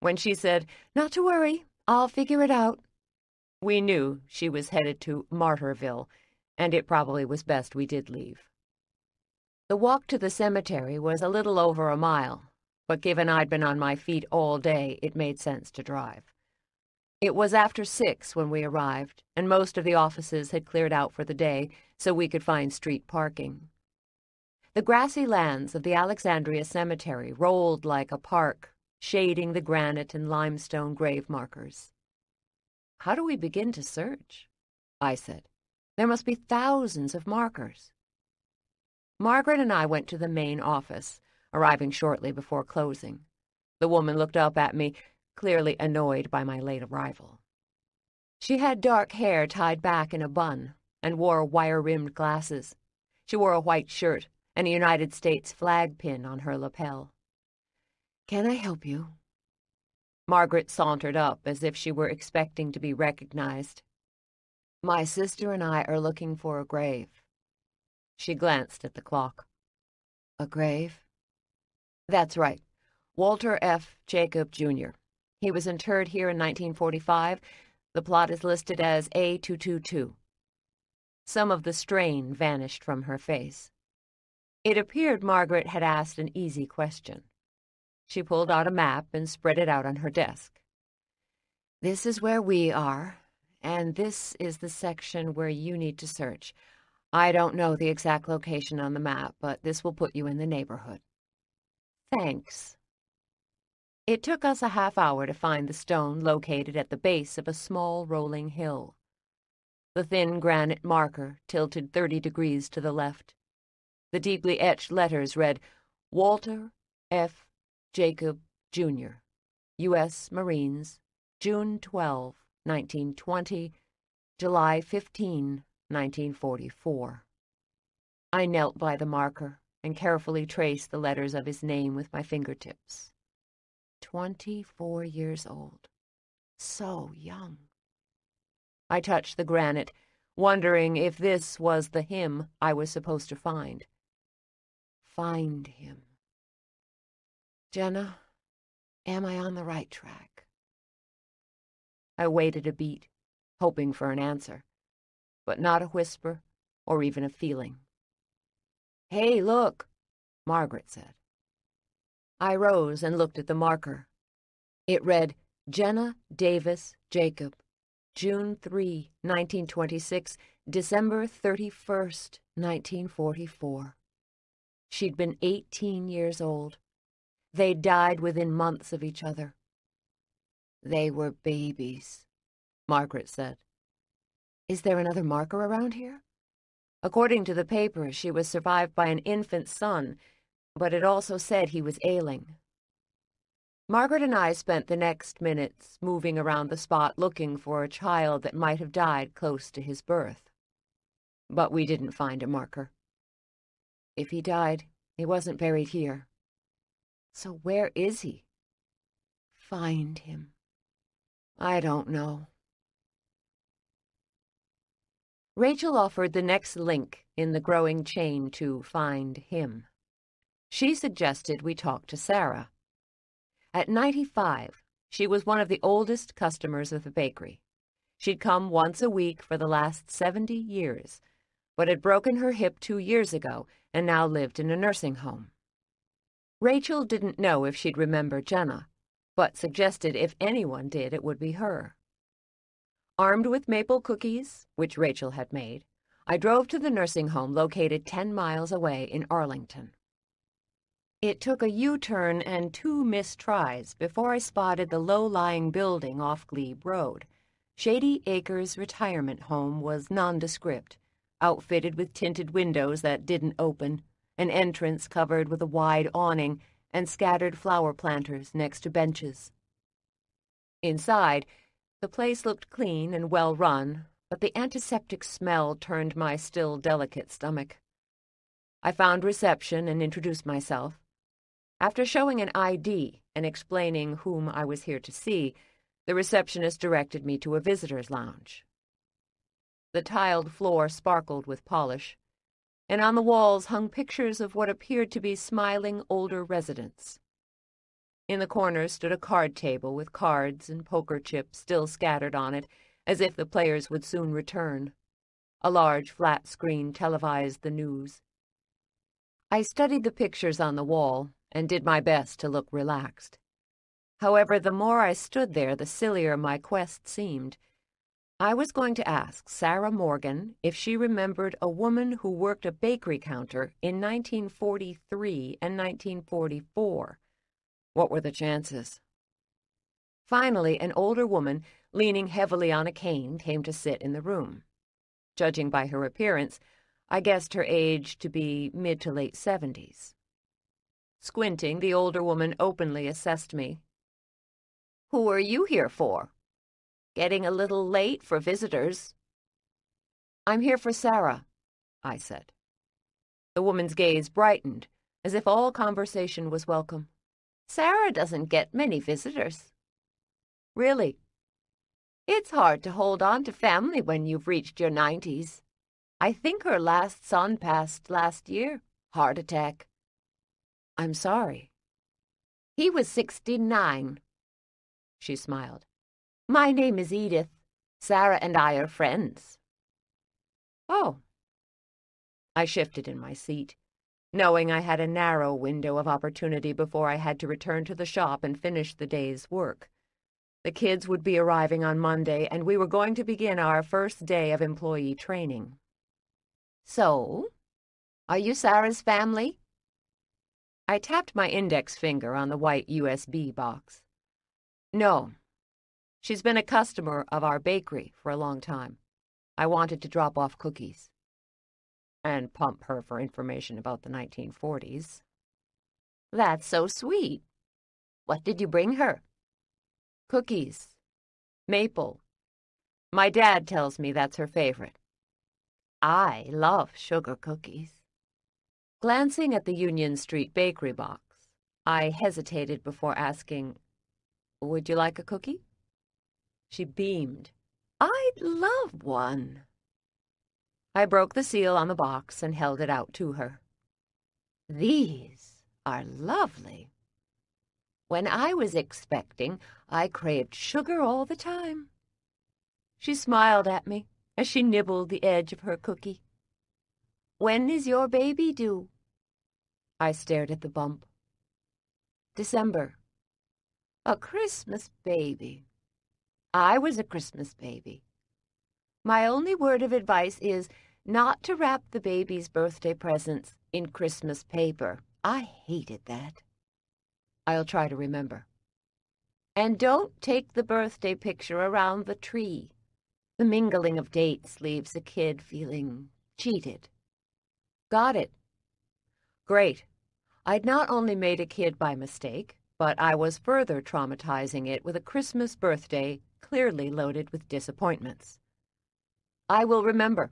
When she said, Not to worry, I'll figure it out, we knew she was headed to Martyrville, and it probably was best we did leave. The walk to the cemetery was a little over a mile, but given I'd been on my feet all day, it made sense to drive. It was after six when we arrived, and most of the offices had cleared out for the day so we could find street parking. The grassy lands of the Alexandria Cemetery rolled like a park, shading the granite and limestone grave markers. How do we begin to search? I said. There must be thousands of markers. Margaret and I went to the main office, arriving shortly before closing. The woman looked up at me, clearly annoyed by my late arrival. She had dark hair tied back in a bun and wore wire-rimmed glasses. She wore a white shirt and a United States flag pin on her lapel. Can I help you? Margaret sauntered up as if she were expecting to be recognized. My sister and I are looking for a grave. She glanced at the clock. A grave? That's right. Walter F. Jacob, Jr. He was interred here in 1945. The plot is listed as A222. Some of the strain vanished from her face. It appeared Margaret had asked an easy question. She pulled out a map and spread it out on her desk. This is where we are, and this is the section where you need to search. I don't know the exact location on the map, but this will put you in the neighborhood. Thanks. It took us a half hour to find the stone located at the base of a small rolling hill. The thin granite marker tilted 30 degrees to the left. The deeply etched letters read, Walter F. Jacob, Jr., U.S. Marines, June 12, 1920, July 15, 1944. I knelt by the marker and carefully traced the letters of his name with my fingertips. Twenty-four years old. So young. I touched the granite, wondering if this was the him I was supposed to find. Find him. Jenna, am I on the right track? I waited a beat, hoping for an answer, but not a whisper or even a feeling. Hey, look, Margaret said. I rose and looked at the marker. It read, Jenna Davis Jacob, June 3, 1926, December 31st, 1944. She'd been 18 years old. They died within months of each other. They were babies, Margaret said. Is there another marker around here? According to the paper, she was survived by an infant son, but it also said he was ailing. Margaret and I spent the next minutes moving around the spot looking for a child that might have died close to his birth. But we didn't find a marker. If he died, he wasn't buried here. So where is he? Find him. I don't know. Rachel offered the next link in the growing chain to find him. She suggested we talk to Sarah. At 95, she was one of the oldest customers of the bakery. She'd come once a week for the last 70 years, but had broken her hip two years ago and now lived in a nursing home. Rachel didn't know if she'd remember Jenna, but suggested if anyone did, it would be her. Armed with maple cookies, which Rachel had made, I drove to the nursing home located 10 miles away in Arlington. It took a U-turn and two missed tries before I spotted the low-lying building off Glebe Road. Shady Acres Retirement Home was nondescript, outfitted with tinted windows that didn't open, an entrance covered with a wide awning, and scattered flower planters next to benches. Inside, the place looked clean and well run, but the antiseptic smell turned my still delicate stomach. I found reception and introduced myself. After showing an ID and explaining whom I was here to see, the receptionist directed me to a visitor's lounge. The tiled floor sparkled with polish, and on the walls hung pictures of what appeared to be smiling older residents. In the corner stood a card table with cards and poker chips still scattered on it, as if the players would soon return. A large flat screen televised the news. I studied the pictures on the wall and did my best to look relaxed. However, the more I stood there, the sillier my quest seemed. I was going to ask Sarah Morgan if she remembered a woman who worked a bakery counter in 1943 and 1944. What were the chances? Finally, an older woman, leaning heavily on a cane, came to sit in the room. Judging by her appearance, I guessed her age to be mid to late seventies. Squinting, the older woman openly assessed me. Who are you here for? Getting a little late for visitors. I'm here for Sarah, I said. The woman's gaze brightened, as if all conversation was welcome. Sarah doesn't get many visitors. Really? It's hard to hold on to family when you've reached your nineties. I think her last son passed last year. Heart attack. I'm sorry. He was sixty-nine. She smiled. My name is Edith. Sarah and I are friends. Oh. I shifted in my seat, knowing I had a narrow window of opportunity before I had to return to the shop and finish the day's work. The kids would be arriving on Monday, and we were going to begin our first day of employee training. So, are you Sarah's family? I tapped my index finger on the white USB box. No, She's been a customer of our bakery for a long time. I wanted to drop off cookies. And pump her for information about the 1940s. That's so sweet. What did you bring her? Cookies. Maple. My dad tells me that's her favorite. I love sugar cookies. Glancing at the Union Street bakery box, I hesitated before asking, Would you like a cookie? She beamed. I'd love one. I broke the seal on the box and held it out to her. These are lovely. When I was expecting, I craved sugar all the time. She smiled at me as she nibbled the edge of her cookie. When is your baby due? I stared at the bump. December. A Christmas baby. I was a Christmas baby. My only word of advice is not to wrap the baby's birthday presents in Christmas paper. I hated that. I'll try to remember. And don't take the birthday picture around the tree. The mingling of dates leaves a kid feeling cheated. Got it. Great. I'd not only made a kid by mistake, but I was further traumatizing it with a Christmas birthday clearly loaded with disappointments. I will remember.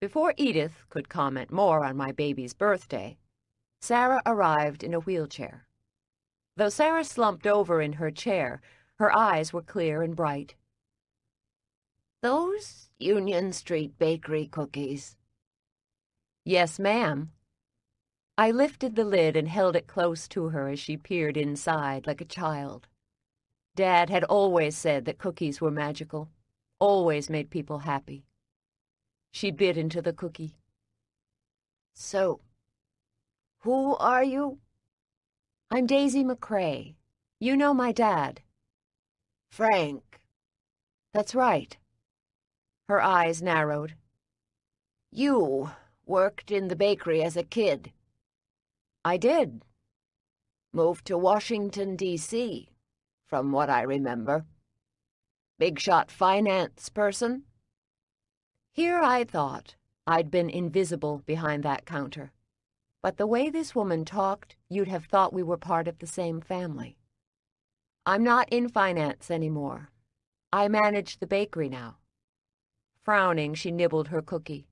Before Edith could comment more on my baby's birthday, Sarah arrived in a wheelchair. Though Sarah slumped over in her chair, her eyes were clear and bright. Those Union Street Bakery cookies. Yes, ma'am. I lifted the lid and held it close to her as she peered inside like a child. Dad had always said that cookies were magical, always made people happy. She bit into the cookie. So, who are you? I'm Daisy McCrae. You know my dad. Frank. That's right. Her eyes narrowed. You worked in the bakery as a kid. I did. Moved to Washington, D.C from what I remember. Big shot finance person? Here I thought, I'd been invisible behind that counter. But the way this woman talked, you'd have thought we were part of the same family. I'm not in finance anymore. I manage the bakery now. Frowning, she nibbled her cookie.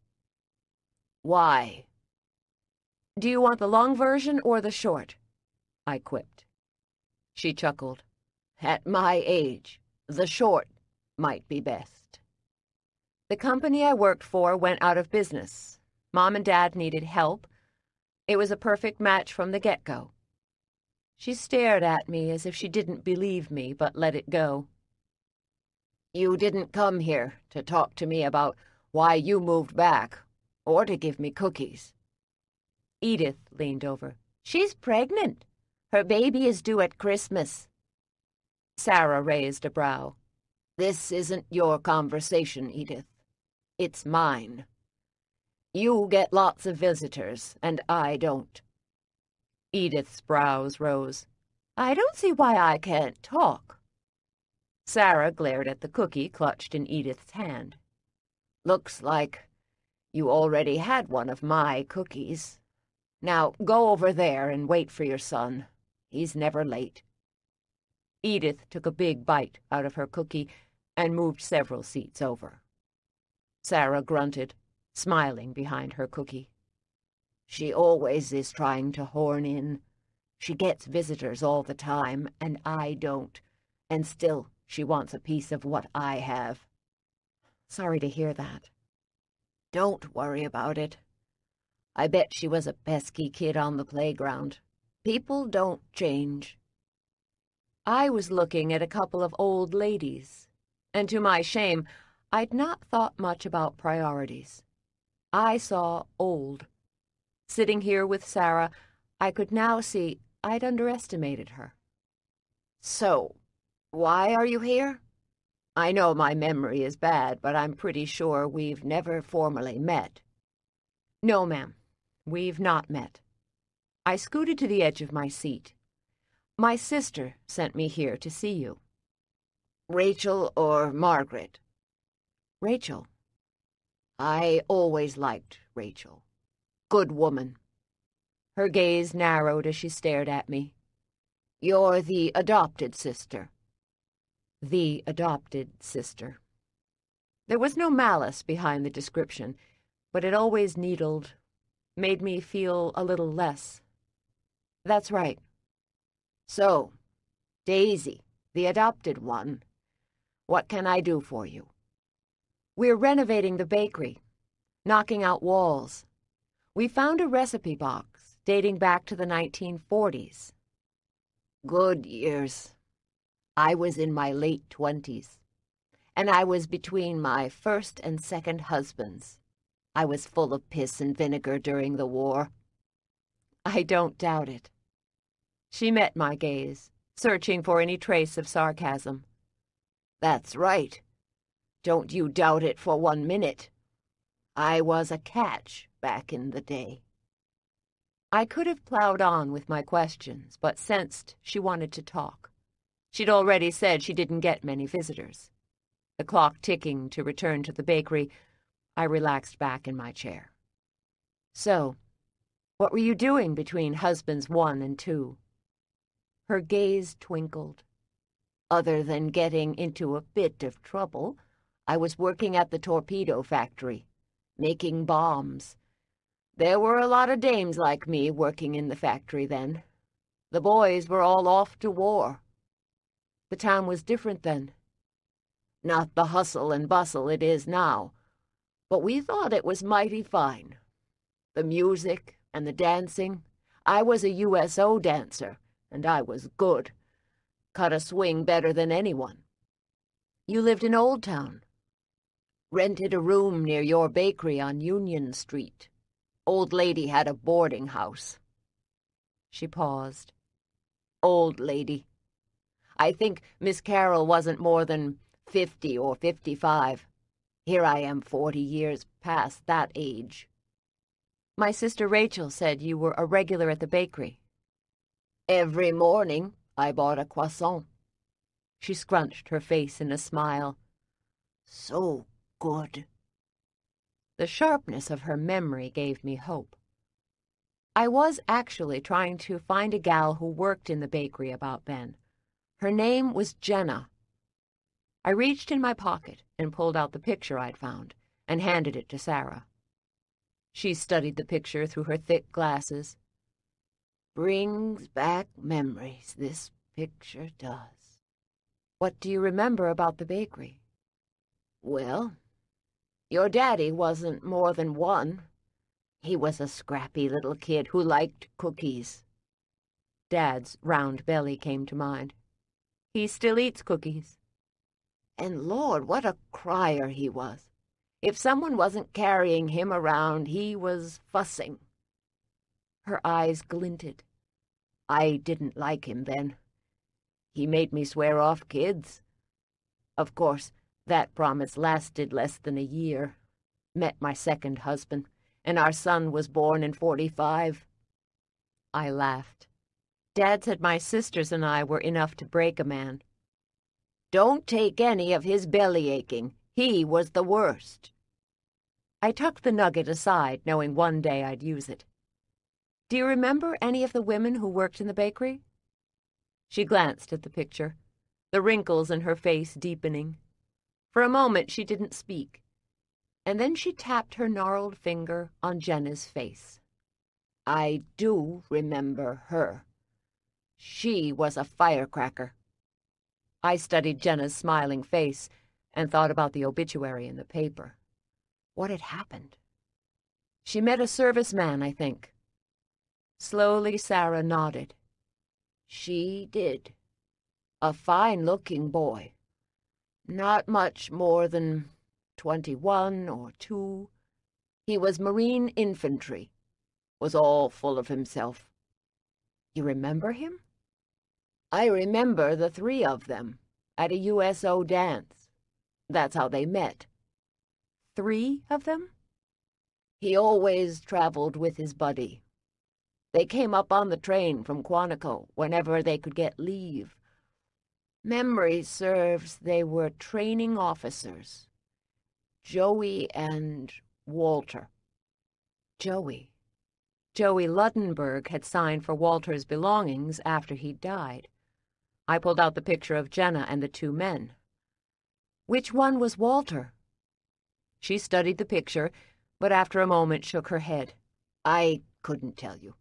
Why? Do you want the long version or the short? I quipped. She chuckled. At my age, the short might be best. The company I worked for went out of business. Mom and Dad needed help. It was a perfect match from the get-go. She stared at me as if she didn't believe me, but let it go. You didn't come here to talk to me about why you moved back, or to give me cookies. Edith leaned over. She's pregnant. Her baby is due at Christmas. Sarah raised a brow. This isn't your conversation, Edith. It's mine. You get lots of visitors, and I don't. Edith's brows rose. I don't see why I can't talk. Sarah glared at the cookie clutched in Edith's hand. Looks like you already had one of my cookies. Now go over there and wait for your son. He's never late. Edith took a big bite out of her cookie and moved several seats over. Sarah grunted, smiling behind her cookie. She always is trying to horn in. She gets visitors all the time, and I don't. And still, she wants a piece of what I have. Sorry to hear that. Don't worry about it. I bet she was a pesky kid on the playground. People don't change. I was looking at a couple of old ladies, and to my shame, I'd not thought much about priorities. I saw old. Sitting here with Sarah, I could now see I'd underestimated her. So, why are you here? I know my memory is bad, but I'm pretty sure we've never formally met. No, ma'am, we've not met. I scooted to the edge of my seat. My sister sent me here to see you. Rachel or Margaret? Rachel. I always liked Rachel. Good woman. Her gaze narrowed as she stared at me. You're the adopted sister the adopted sister. There was no malice behind the description, but it always needled, made me feel a little less. That's right. So, Daisy, the adopted one, what can I do for you? We're renovating the bakery, knocking out walls. We found a recipe box dating back to the 1940s. Good years. I was in my late twenties, and I was between my first and second husbands. I was full of piss and vinegar during the war. I don't doubt it. She met my gaze, searching for any trace of sarcasm. That's right. Don't you doubt it for one minute. I was a catch back in the day. I could have plowed on with my questions, but sensed she wanted to talk. She'd already said she didn't get many visitors. The clock ticking to return to the bakery, I relaxed back in my chair. So, what were you doing between husbands one and two? Her gaze twinkled. Other than getting into a bit of trouble, I was working at the torpedo factory, making bombs. There were a lot of dames like me working in the factory then. The boys were all off to war. The town was different then. Not the hustle and bustle it is now, but we thought it was mighty fine. The music and the dancing. I was a USO dancer, and I was good. Cut a swing better than anyone. You lived in Old Town. Rented a room near your bakery on Union Street. Old lady had a boarding house. She paused. Old lady. I think Miss Carroll wasn't more than fifty or fifty-five. Here I am forty years past that age. My sister Rachel said you were a regular at the bakery. Every morning I bought a croissant. She scrunched her face in a smile. So good. The sharpness of her memory gave me hope. I was actually trying to find a gal who worked in the bakery about Ben. Her name was Jenna. I reached in my pocket and pulled out the picture I'd found and handed it to Sarah. She studied the picture through her thick glasses. Brings back memories, this picture does. What do you remember about the bakery? Well, your daddy wasn't more than one. He was a scrappy little kid who liked cookies. Dad's round belly came to mind. He still eats cookies. And Lord, what a crier he was. If someone wasn't carrying him around, he was fussing. Her eyes glinted. I didn't like him then. He made me swear off kids. Of course, that promise lasted less than a year. Met my second husband, and our son was born in 45. I laughed. Dad said my sisters and I were enough to break a man. Don't take any of his belly aching. He was the worst. I tucked the nugget aside, knowing one day I'd use it. Do you remember any of the women who worked in the bakery? She glanced at the picture, the wrinkles in her face deepening. For a moment she didn't speak, and then she tapped her gnarled finger on Jenna's face. I do remember her. She was a firecracker. I studied Jenna's smiling face and thought about the obituary in the paper. What had happened? She met a serviceman, I think. Slowly, Sarah nodded. She did. A fine-looking boy. Not much more than twenty-one or two. He was Marine infantry. Was all full of himself. You remember him? I remember the three of them at a USO dance. That's how they met. Three of them? He always traveled with his buddy. They came up on the train from Quantico whenever they could get leave. Memory serves they were training officers. Joey and Walter. Joey. Joey Luddenberg had signed for Walter's belongings after he'd died. I pulled out the picture of Jenna and the two men. Which one was Walter? She studied the picture, but after a moment shook her head. I couldn't tell you.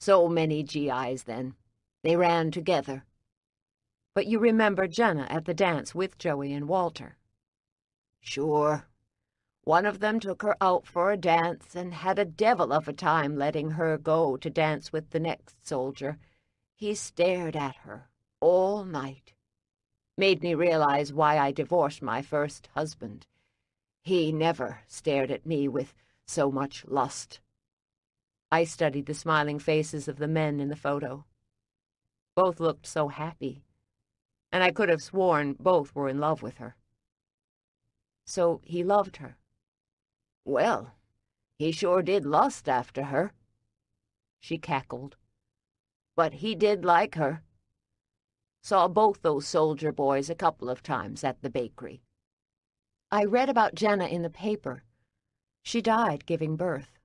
So many GIs then. They ran together. But you remember Jenna at the dance with Joey and Walter? Sure. One of them took her out for a dance and had a devil of a time letting her go to dance with the next soldier. He stared at her all night. Made me realize why I divorced my first husband. He never stared at me with so much lust. I studied the smiling faces of the men in the photo. Both looked so happy, and I could have sworn both were in love with her. So he loved her. Well, he sure did lust after her. She cackled. But he did like her. Saw both those soldier boys a couple of times at the bakery. I read about Jenna in the paper. She died giving birth.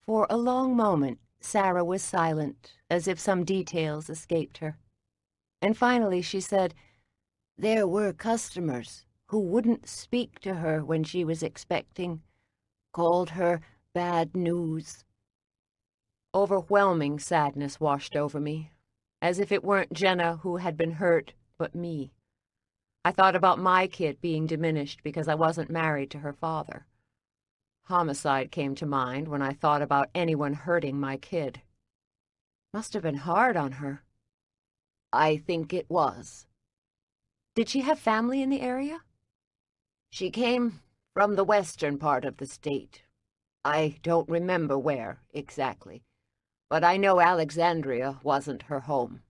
For a long moment, Sarah was silent, as if some details escaped her. And finally she said, There were customers who wouldn't speak to her when she was expecting, called her bad news. Overwhelming sadness washed over me, as if it weren't Jenna who had been hurt, but me. I thought about my kid being diminished because I wasn't married to her father. Homicide came to mind when I thought about anyone hurting my kid. Must have been hard on her. I think it was. Did she have family in the area? She came from the western part of the state. I don't remember where, exactly but I know Alexandria wasn't her home.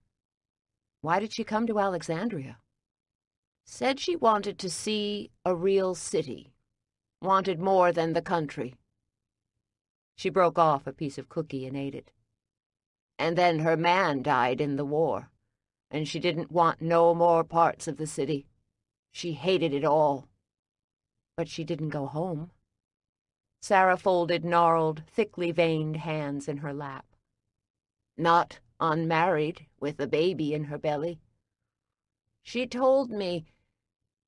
Why did she come to Alexandria? Said she wanted to see a real city. Wanted more than the country. She broke off a piece of cookie and ate it. And then her man died in the war, and she didn't want no more parts of the city. She hated it all. But she didn't go home. Sarah folded gnarled, thickly veined hands in her lap. Not unmarried, with a baby in her belly. She told me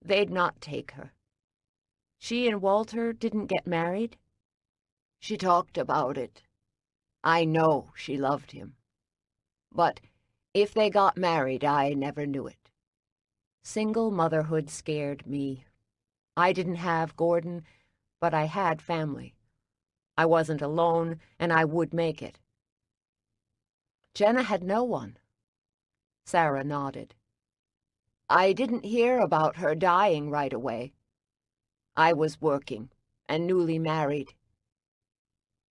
they'd not take her. She and Walter didn't get married? She talked about it. I know she loved him. But if they got married, I never knew it. Single motherhood scared me. I didn't have Gordon, but I had family. I wasn't alone, and I would make it. Jenna had no one. Sarah nodded. I didn't hear about her dying right away. I was working and newly married.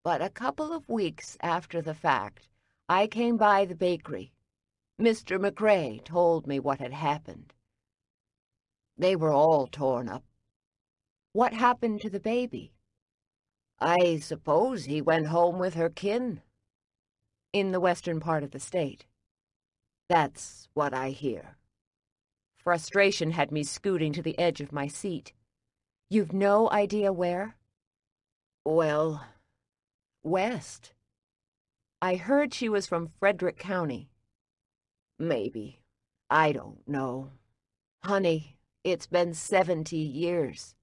But a couple of weeks after the fact, I came by the bakery. Mr. McCrae told me what had happened. They were all torn up. What happened to the baby? I suppose he went home with her kin in the western part of the state. That's what I hear. Frustration had me scooting to the edge of my seat. You've no idea where? Well, west. I heard she was from Frederick County. Maybe. I don't know. Honey, it's been seventy years.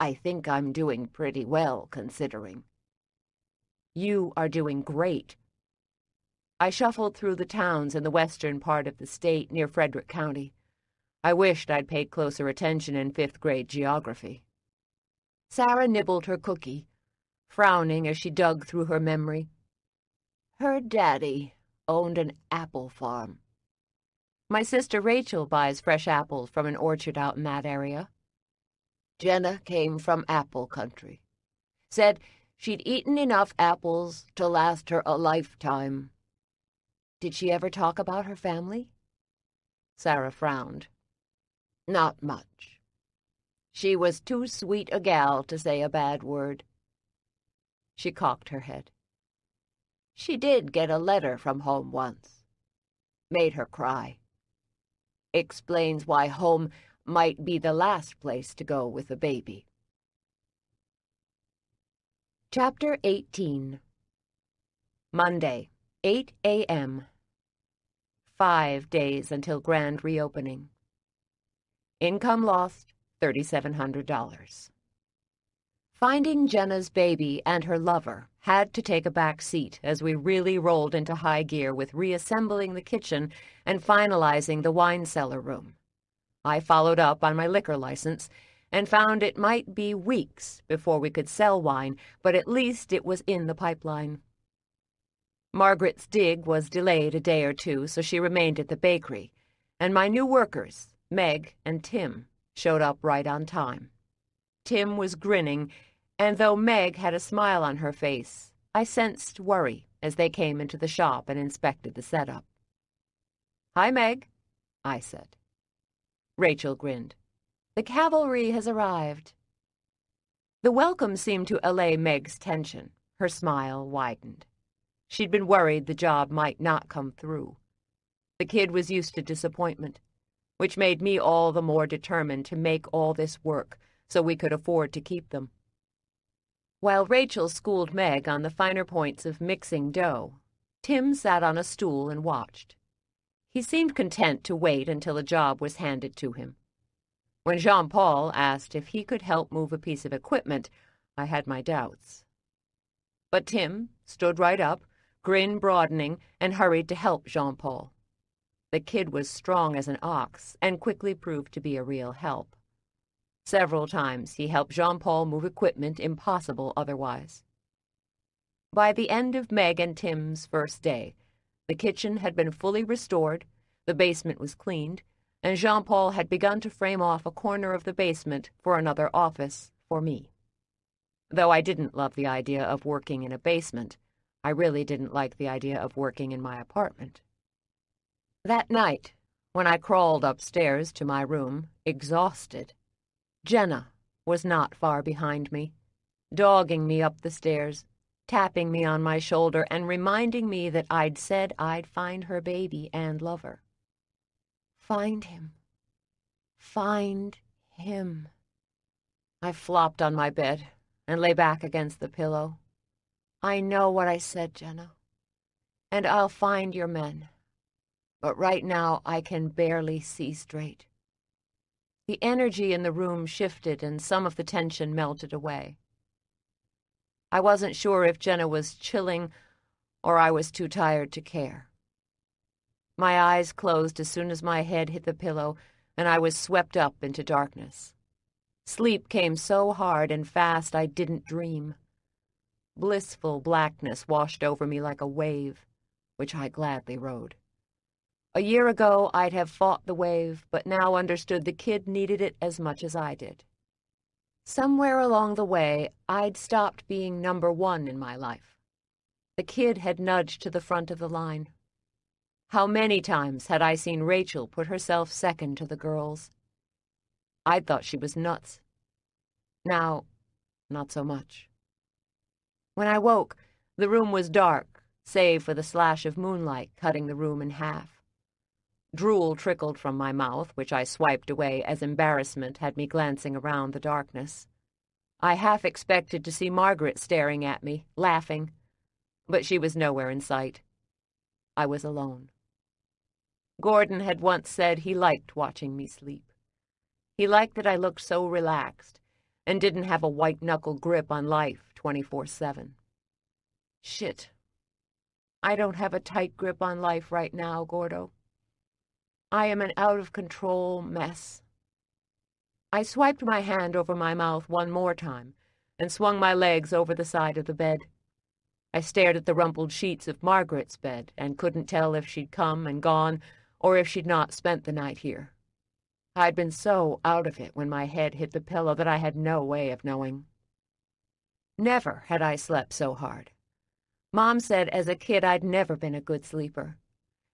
I think I'm doing pretty well, considering. You are doing great, I shuffled through the towns in the western part of the state near Frederick County. I wished I'd paid closer attention in fifth grade geography. Sarah nibbled her cookie, frowning as she dug through her memory. Her daddy owned an apple farm. My sister Rachel buys fresh apples from an orchard out in that area. Jenna came from apple country. Said she'd eaten enough apples to last her a lifetime did she ever talk about her family? Sarah frowned. Not much. She was too sweet a gal to say a bad word. She cocked her head. She did get a letter from home once. Made her cry. Explains why home might be the last place to go with a baby. Chapter 18 Monday, 8 a.m. Five days until grand reopening. Income lost, $3,700. Finding Jenna's baby and her lover had to take a back seat as we really rolled into high gear with reassembling the kitchen and finalizing the wine cellar room. I followed up on my liquor license and found it might be weeks before we could sell wine, but at least it was in the pipeline. Margaret's dig was delayed a day or two, so she remained at the bakery, and my new workers, Meg and Tim, showed up right on time. Tim was grinning, and though Meg had a smile on her face, I sensed worry as they came into the shop and inspected the setup. Hi, Meg, I said. Rachel grinned. The cavalry has arrived. The welcome seemed to allay Meg's tension. Her smile widened. She'd been worried the job might not come through. The kid was used to disappointment, which made me all the more determined to make all this work so we could afford to keep them. While Rachel schooled Meg on the finer points of mixing dough, Tim sat on a stool and watched. He seemed content to wait until a job was handed to him. When Jean Paul asked if he could help move a piece of equipment, I had my doubts. But Tim stood right up grin broadening, and hurried to help Jean Paul. The kid was strong as an ox and quickly proved to be a real help. Several times he helped Jean Paul move equipment impossible otherwise. By the end of Meg and Tim's first day, the kitchen had been fully restored, the basement was cleaned, and Jean Paul had begun to frame off a corner of the basement for another office for me. Though I didn't love the idea of working in a basement, I really didn't like the idea of working in my apartment. That night, when I crawled upstairs to my room, exhausted, Jenna was not far behind me, dogging me up the stairs, tapping me on my shoulder and reminding me that I'd said I'd find her baby and lover. Find him. Find him. I flopped on my bed, and lay back against the pillow. I know what I said, Jenna. And I'll find your men. But right now I can barely see straight. The energy in the room shifted and some of the tension melted away. I wasn't sure if Jenna was chilling or I was too tired to care. My eyes closed as soon as my head hit the pillow and I was swept up into darkness. Sleep came so hard and fast I didn't dream. Blissful blackness washed over me like a wave, which I gladly rode. A year ago, I'd have fought the wave, but now understood the kid needed it as much as I did. Somewhere along the way, I'd stopped being number one in my life. The kid had nudged to the front of the line. How many times had I seen Rachel put herself second to the girls? I'd thought she was nuts. Now, not so much. When I woke, the room was dark, save for the slash of moonlight cutting the room in half. Drool trickled from my mouth, which I swiped away as embarrassment had me glancing around the darkness. I half expected to see Margaret staring at me, laughing, but she was nowhere in sight. I was alone. Gordon had once said he liked watching me sleep. He liked that I looked so relaxed and didn't have a white-knuckle grip on life 24-7. Shit. I don't have a tight grip on life right now, Gordo. I am an out-of-control mess. I swiped my hand over my mouth one more time and swung my legs over the side of the bed. I stared at the rumpled sheets of Margaret's bed and couldn't tell if she'd come and gone or if she'd not spent the night here. I'd been so out of it when my head hit the pillow that I had no way of knowing. Never had I slept so hard. Mom said as a kid I'd never been a good sleeper.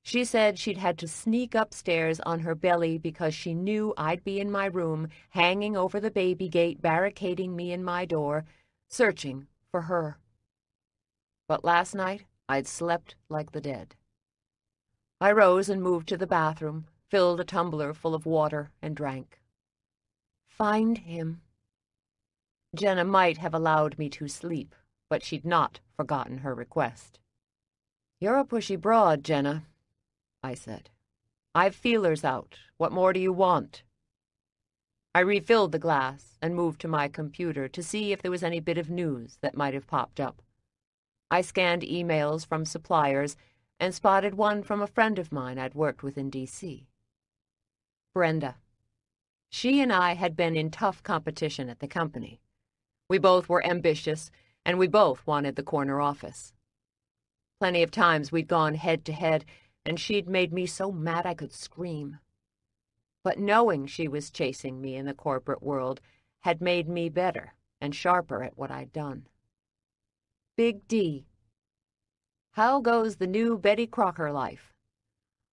She said she'd had to sneak upstairs on her belly because she knew I'd be in my room, hanging over the baby gate, barricading me in my door, searching for her. But last night, I'd slept like the dead. I rose and moved to the bathroom, filled a tumbler full of water, and drank. Find him. Jenna might have allowed me to sleep, but she'd not forgotten her request. You're a pushy broad, Jenna, I said. I've feelers out. What more do you want? I refilled the glass and moved to my computer to see if there was any bit of news that might have popped up. I scanned emails from suppliers and spotted one from a friend of mine I'd worked with in D.C. Brenda. She and I had been in tough competition at the company. We both were ambitious, and we both wanted the corner office. Plenty of times we'd gone head to head and she'd made me so mad I could scream. But knowing she was chasing me in the corporate world had made me better and sharper at what I'd done. Big D. How goes the new Betty Crocker life?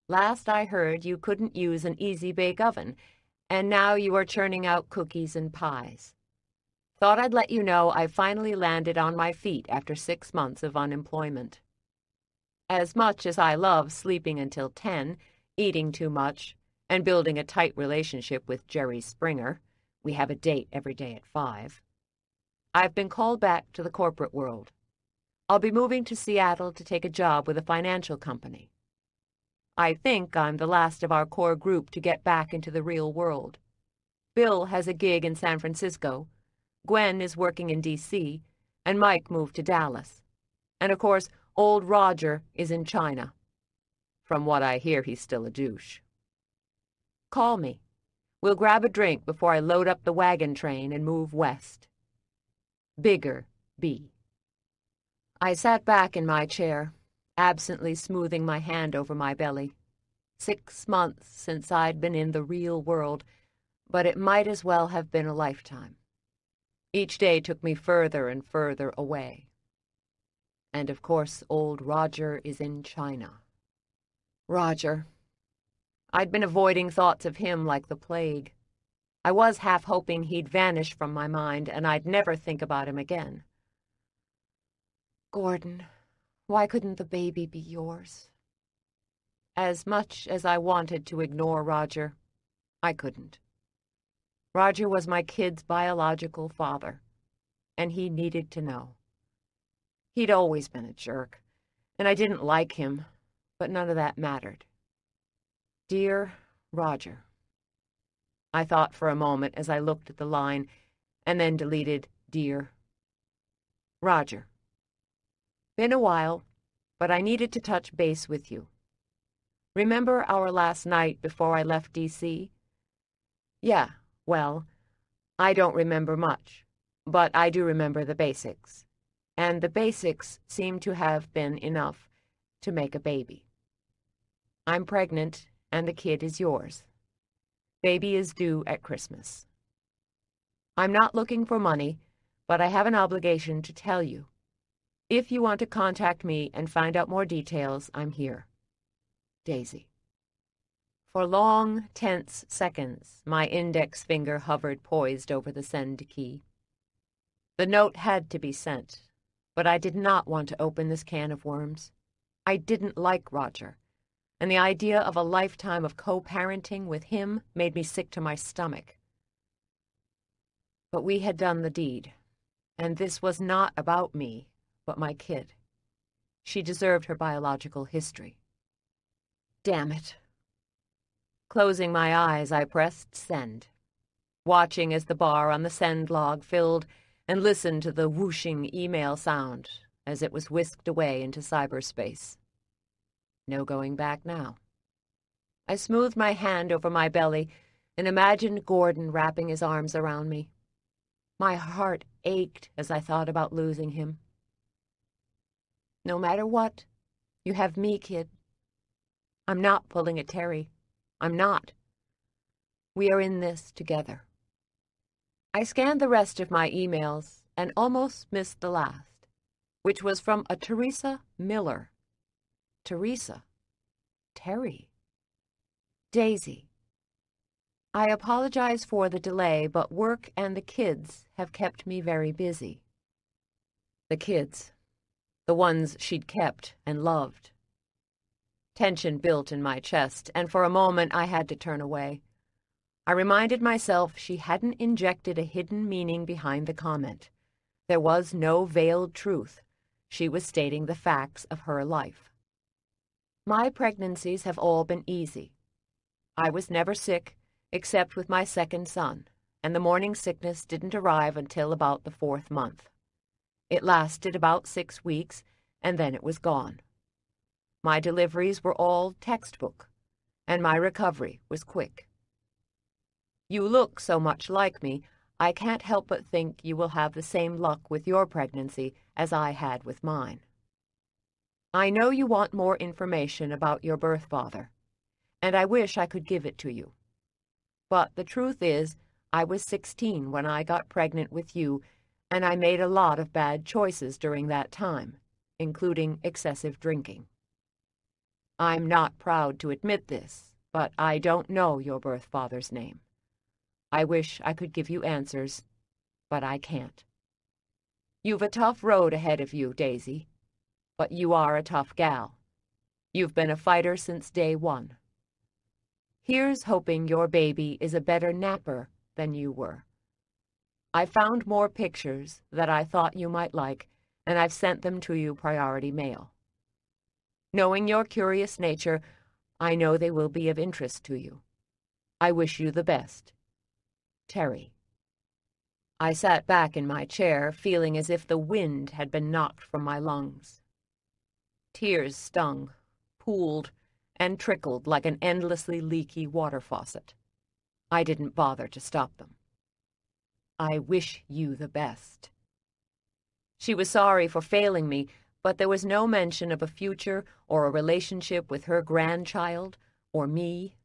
Last I heard you couldn't use an easy-bake oven, and now you are churning out cookies and pies. Thought I'd let you know I finally landed on my feet after six months of unemployment. As much as I love sleeping until 10, eating too much, and building a tight relationship with Jerry Springer, we have a date every day at 5, I've been called back to the corporate world. I'll be moving to Seattle to take a job with a financial company. I think I'm the last of our core group to get back into the real world. Bill has a gig in San Francisco, Gwen is working in D.C., and Mike moved to Dallas. And of course, Old Roger is in China. From what I hear, he's still a douche. Call me. We'll grab a drink before I load up the wagon train and move west. Bigger B. I sat back in my chair, absently smoothing my hand over my belly. Six months since I'd been in the real world, but it might as well have been a lifetime. Each day took me further and further away. And of course, old Roger is in China. Roger. I'd been avoiding thoughts of him like the plague. I was half hoping he'd vanish from my mind and I'd never think about him again. Gordon, why couldn't the baby be yours? As much as I wanted to ignore Roger, I couldn't. Roger was my kid's biological father and he needed to know. He'd always been a jerk, and I didn't like him, but none of that mattered. Dear Roger. I thought for a moment as I looked at the line, and then deleted Dear. Roger. Been a while, but I needed to touch base with you. Remember our last night before I left D.C.? Yeah, well, I don't remember much, but I do remember the basics. And the basics seem to have been enough to make a baby. I'm pregnant, and the kid is yours. Baby is due at Christmas. I'm not looking for money, but I have an obligation to tell you. If you want to contact me and find out more details, I'm here. Daisy. For long, tense seconds, my index finger hovered poised over the send key. The note had to be sent, but I did not want to open this can of worms. I didn't like Roger, and the idea of a lifetime of co-parenting with him made me sick to my stomach. But we had done the deed, and this was not about me, but my kid. She deserved her biological history. Damn it. Closing my eyes, I pressed send, watching as the bar on the send log filled and listened to the whooshing email sound as it was whisked away into cyberspace. No going back now. I smoothed my hand over my belly and imagined Gordon wrapping his arms around me. My heart ached as I thought about losing him. No matter what, you have me, kid. I'm not pulling a Terry. I'm not. We are in this together. I scanned the rest of my emails and almost missed the last, which was from a Teresa Miller. Teresa. Terry. Daisy. I apologize for the delay, but work and the kids have kept me very busy. The kids. The ones she'd kept and loved. Tension built in my chest, and for a moment I had to turn away. I reminded myself she hadn't injected a hidden meaning behind the comment. There was no veiled truth. She was stating the facts of her life. My pregnancies have all been easy. I was never sick, except with my second son, and the morning sickness didn't arrive until about the fourth month. It lasted about six weeks, and then it was gone. My deliveries were all textbook, and my recovery was quick. You look so much like me, I can't help but think you will have the same luck with your pregnancy as I had with mine. I know you want more information about your birth father, and I wish I could give it to you. But the truth is, I was 16 when I got pregnant with you, and I made a lot of bad choices during that time, including excessive drinking. I'm not proud to admit this, but I don't know your birth father's name. I wish I could give you answers, but I can't. You've a tough road ahead of you, Daisy, but you are a tough gal. You've been a fighter since day one. Here's hoping your baby is a better napper than you were. I found more pictures that I thought you might like, and I've sent them to you priority mail. Knowing your curious nature, I know they will be of interest to you. I wish you the best. Terry. I sat back in my chair, feeling as if the wind had been knocked from my lungs. Tears stung, pooled, and trickled like an endlessly leaky water faucet. I didn't bother to stop them. I wish you the best. She was sorry for failing me, but there was no mention of a future or a relationship with her grandchild or me.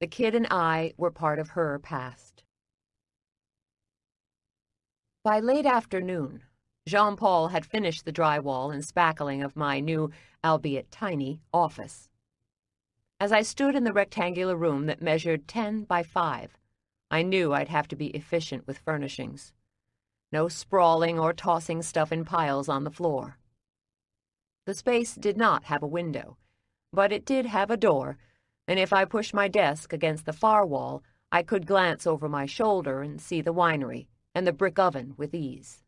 The kid and I were part of her past. By late afternoon, Jean Paul had finished the drywall and spackling of my new, albeit tiny, office. As I stood in the rectangular room that measured ten by five, I knew I'd have to be efficient with furnishings. No sprawling or tossing stuff in piles on the floor. The space did not have a window, but it did have a door, and if I pushed my desk against the far wall, I could glance over my shoulder and see the winery and the brick oven with ease.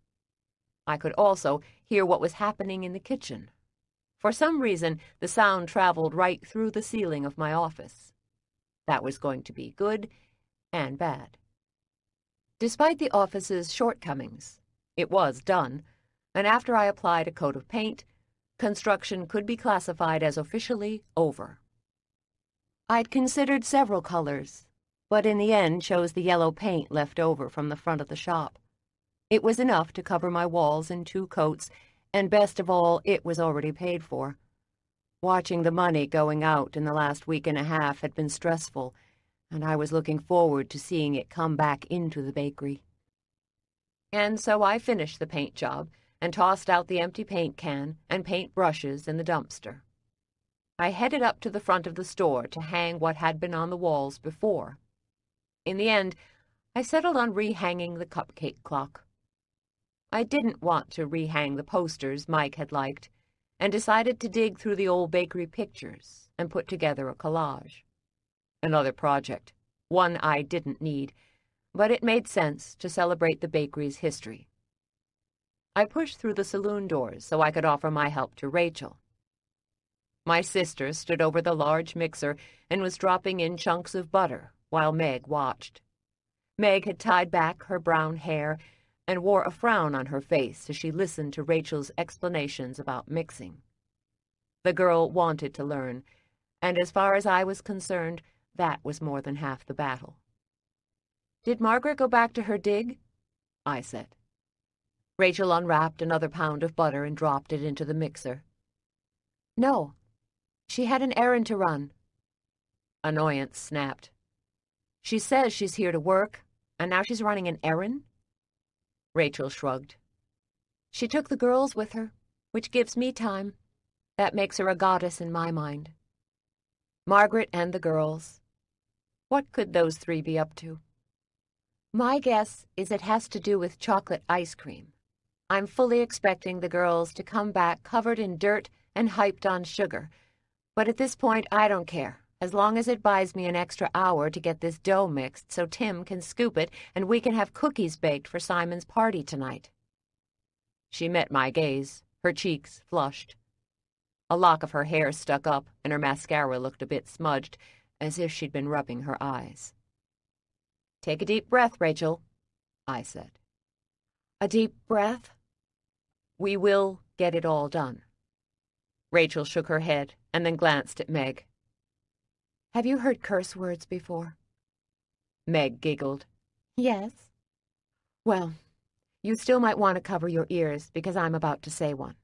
I could also hear what was happening in the kitchen. For some reason, the sound traveled right through the ceiling of my office. That was going to be good and bad. Despite the office's shortcomings, it was done, and after I applied a coat of paint, construction could be classified as officially over. I'd considered several colors, but in the end chose the yellow paint left over from the front of the shop. It was enough to cover my walls in two coats, and best of all, it was already paid for. Watching the money going out in the last week and a half had been stressful, and I was looking forward to seeing it come back into the bakery. And so I finished the paint job and tossed out the empty paint can and paint brushes in the dumpster. I headed up to the front of the store to hang what had been on the walls before. In the end, I settled on rehanging the cupcake clock. I didn't want to rehang the posters Mike had liked, and decided to dig through the old bakery pictures and put together a collage. Another project, one I didn't need, but it made sense to celebrate the bakery's history. I pushed through the saloon doors so I could offer my help to Rachel. My sister stood over the large mixer and was dropping in chunks of butter while Meg watched. Meg had tied back her brown hair and wore a frown on her face as she listened to Rachel's explanations about mixing. The girl wanted to learn, and as far as I was concerned, that was more than half the battle. Did Margaret go back to her dig? I said. Rachel unwrapped another pound of butter and dropped it into the mixer. No. She had an errand to run. Annoyance snapped. She says she's here to work, and now she's running an errand? Rachel shrugged. She took the girls with her, which gives me time. That makes her a goddess in my mind. Margaret and the girls. What could those three be up to? My guess is it has to do with chocolate ice cream. I'm fully expecting the girls to come back covered in dirt and hyped on sugar. But at this point, I don't care, as long as it buys me an extra hour to get this dough mixed so Tim can scoop it and we can have cookies baked for Simon's party tonight. She met my gaze, her cheeks flushed. A lock of her hair stuck up, and her mascara looked a bit smudged, as if she'd been rubbing her eyes. Take a deep breath, Rachel, I said. A deep breath? We will get it all done. Rachel shook her head and then glanced at Meg. Have you heard curse words before? Meg giggled. Yes. Well, you still might want to cover your ears because I'm about to say one.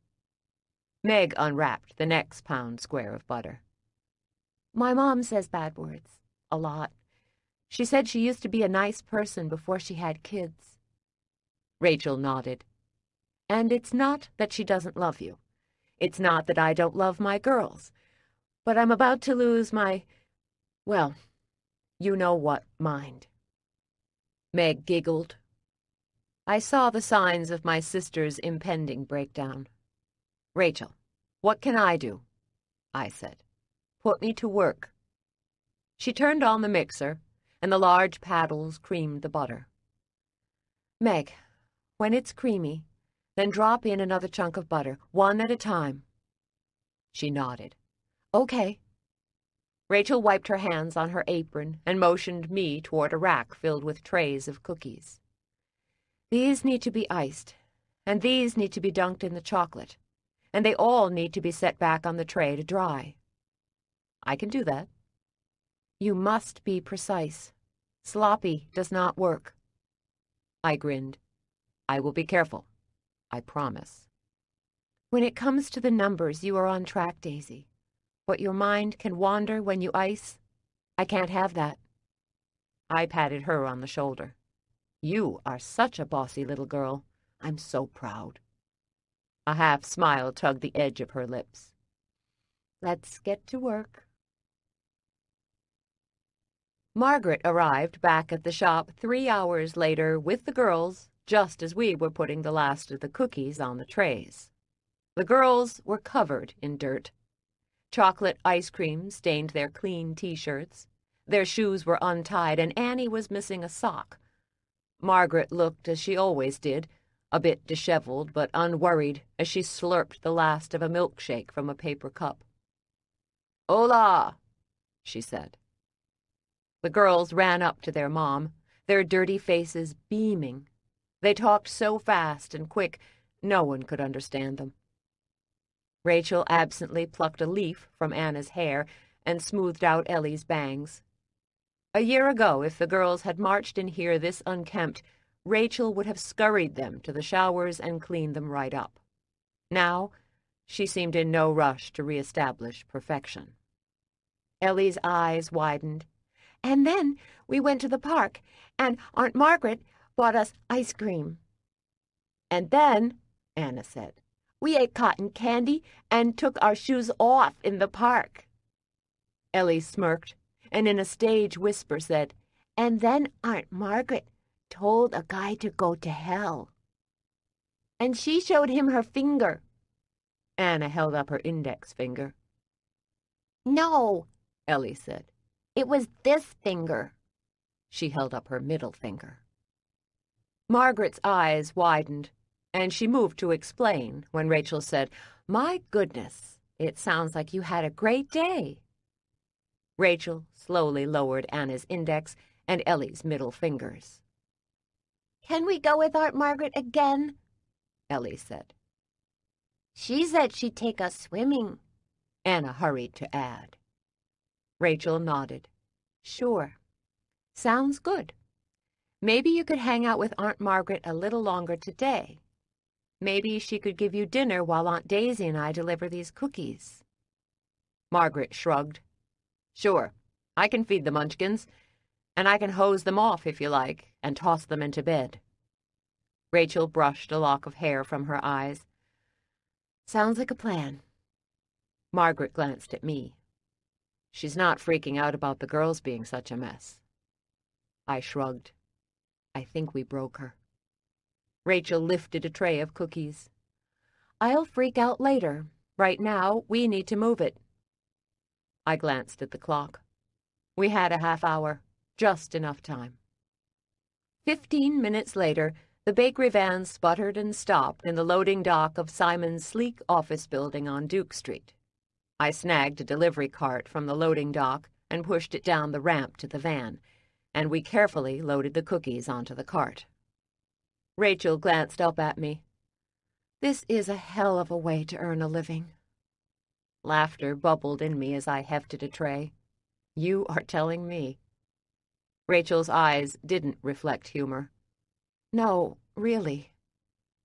Meg unwrapped the next pound square of butter. My mom says bad words. A lot. She said she used to be a nice person before she had kids. Rachel nodded. And it's not that she doesn't love you. It's not that I don't love my girls. But I'm about to lose my, well, you know what mind. Meg giggled. I saw the signs of my sister's impending breakdown. Rachel, what can I do? I said. Put me to work. She turned on the mixer, and the large paddles creamed the butter. Meg, when it's creamy, then drop in another chunk of butter, one at a time. She nodded. Okay. Rachel wiped her hands on her apron and motioned me toward a rack filled with trays of cookies. These need to be iced, and these need to be dunked in the chocolate, and they all need to be set back on the tray to dry. I can do that. You must be precise. Sloppy does not work. I grinned. I will be careful. I promise. When it comes to the numbers, you are on track, Daisy. But your mind can wander when you ice. I can't have that. I patted her on the shoulder. You are such a bossy little girl. I'm so proud. A half smile tugged the edge of her lips. Let's get to work. Margaret arrived back at the shop three hours later with the girls just as we were putting the last of the cookies on the trays. The girls were covered in dirt. Chocolate ice cream stained their clean t-shirts. Their shoes were untied, and Annie was missing a sock. Margaret looked as she always did, a bit disheveled but unworried as she slurped the last of a milkshake from a paper cup. Hola, she said. The girls ran up to their mom, their dirty faces beaming. They talked so fast and quick, no one could understand them. Rachel absently plucked a leaf from Anna's hair and smoothed out Ellie's bangs. A year ago, if the girls had marched in here this unkempt, Rachel would have scurried them to the showers and cleaned them right up. Now, she seemed in no rush to reestablish perfection. Ellie's eyes widened. And then we went to the park, and Aunt Margaret bought us ice cream. And then, Anna said, we ate cotton candy and took our shoes off in the park. Ellie smirked and in a stage whisper said, And then Aunt Margaret told a guy to go to hell. And she showed him her finger. Anna held up her index finger. No, Ellie said. It was this finger. She held up her middle finger. Margaret's eyes widened, and she moved to explain when Rachel said, My goodness, it sounds like you had a great day. Rachel slowly lowered Anna's index and Ellie's middle fingers. Can we go with Aunt Margaret again? Ellie said. She said she'd take us swimming, Anna hurried to add. Rachel nodded. Sure. Sounds good. Maybe you could hang out with Aunt Margaret a little longer today. Maybe she could give you dinner while Aunt Daisy and I deliver these cookies. Margaret shrugged. Sure, I can feed the munchkins, and I can hose them off if you like, and toss them into bed. Rachel brushed a lock of hair from her eyes. Sounds like a plan. Margaret glanced at me. She's not freaking out about the girls being such a mess. I shrugged. I think we broke her. Rachel lifted a tray of cookies. I'll freak out later. Right now, we need to move it. I glanced at the clock. We had a half hour, just enough time. Fifteen minutes later, the bakery van sputtered and stopped in the loading dock of Simon's sleek office building on Duke Street. I snagged a delivery cart from the loading dock and pushed it down the ramp to the van, and we carefully loaded the cookies onto the cart. Rachel glanced up at me. This is a hell of a way to earn a living. Laughter bubbled in me as I hefted a tray. You are telling me. Rachel's eyes didn't reflect humor. No, really.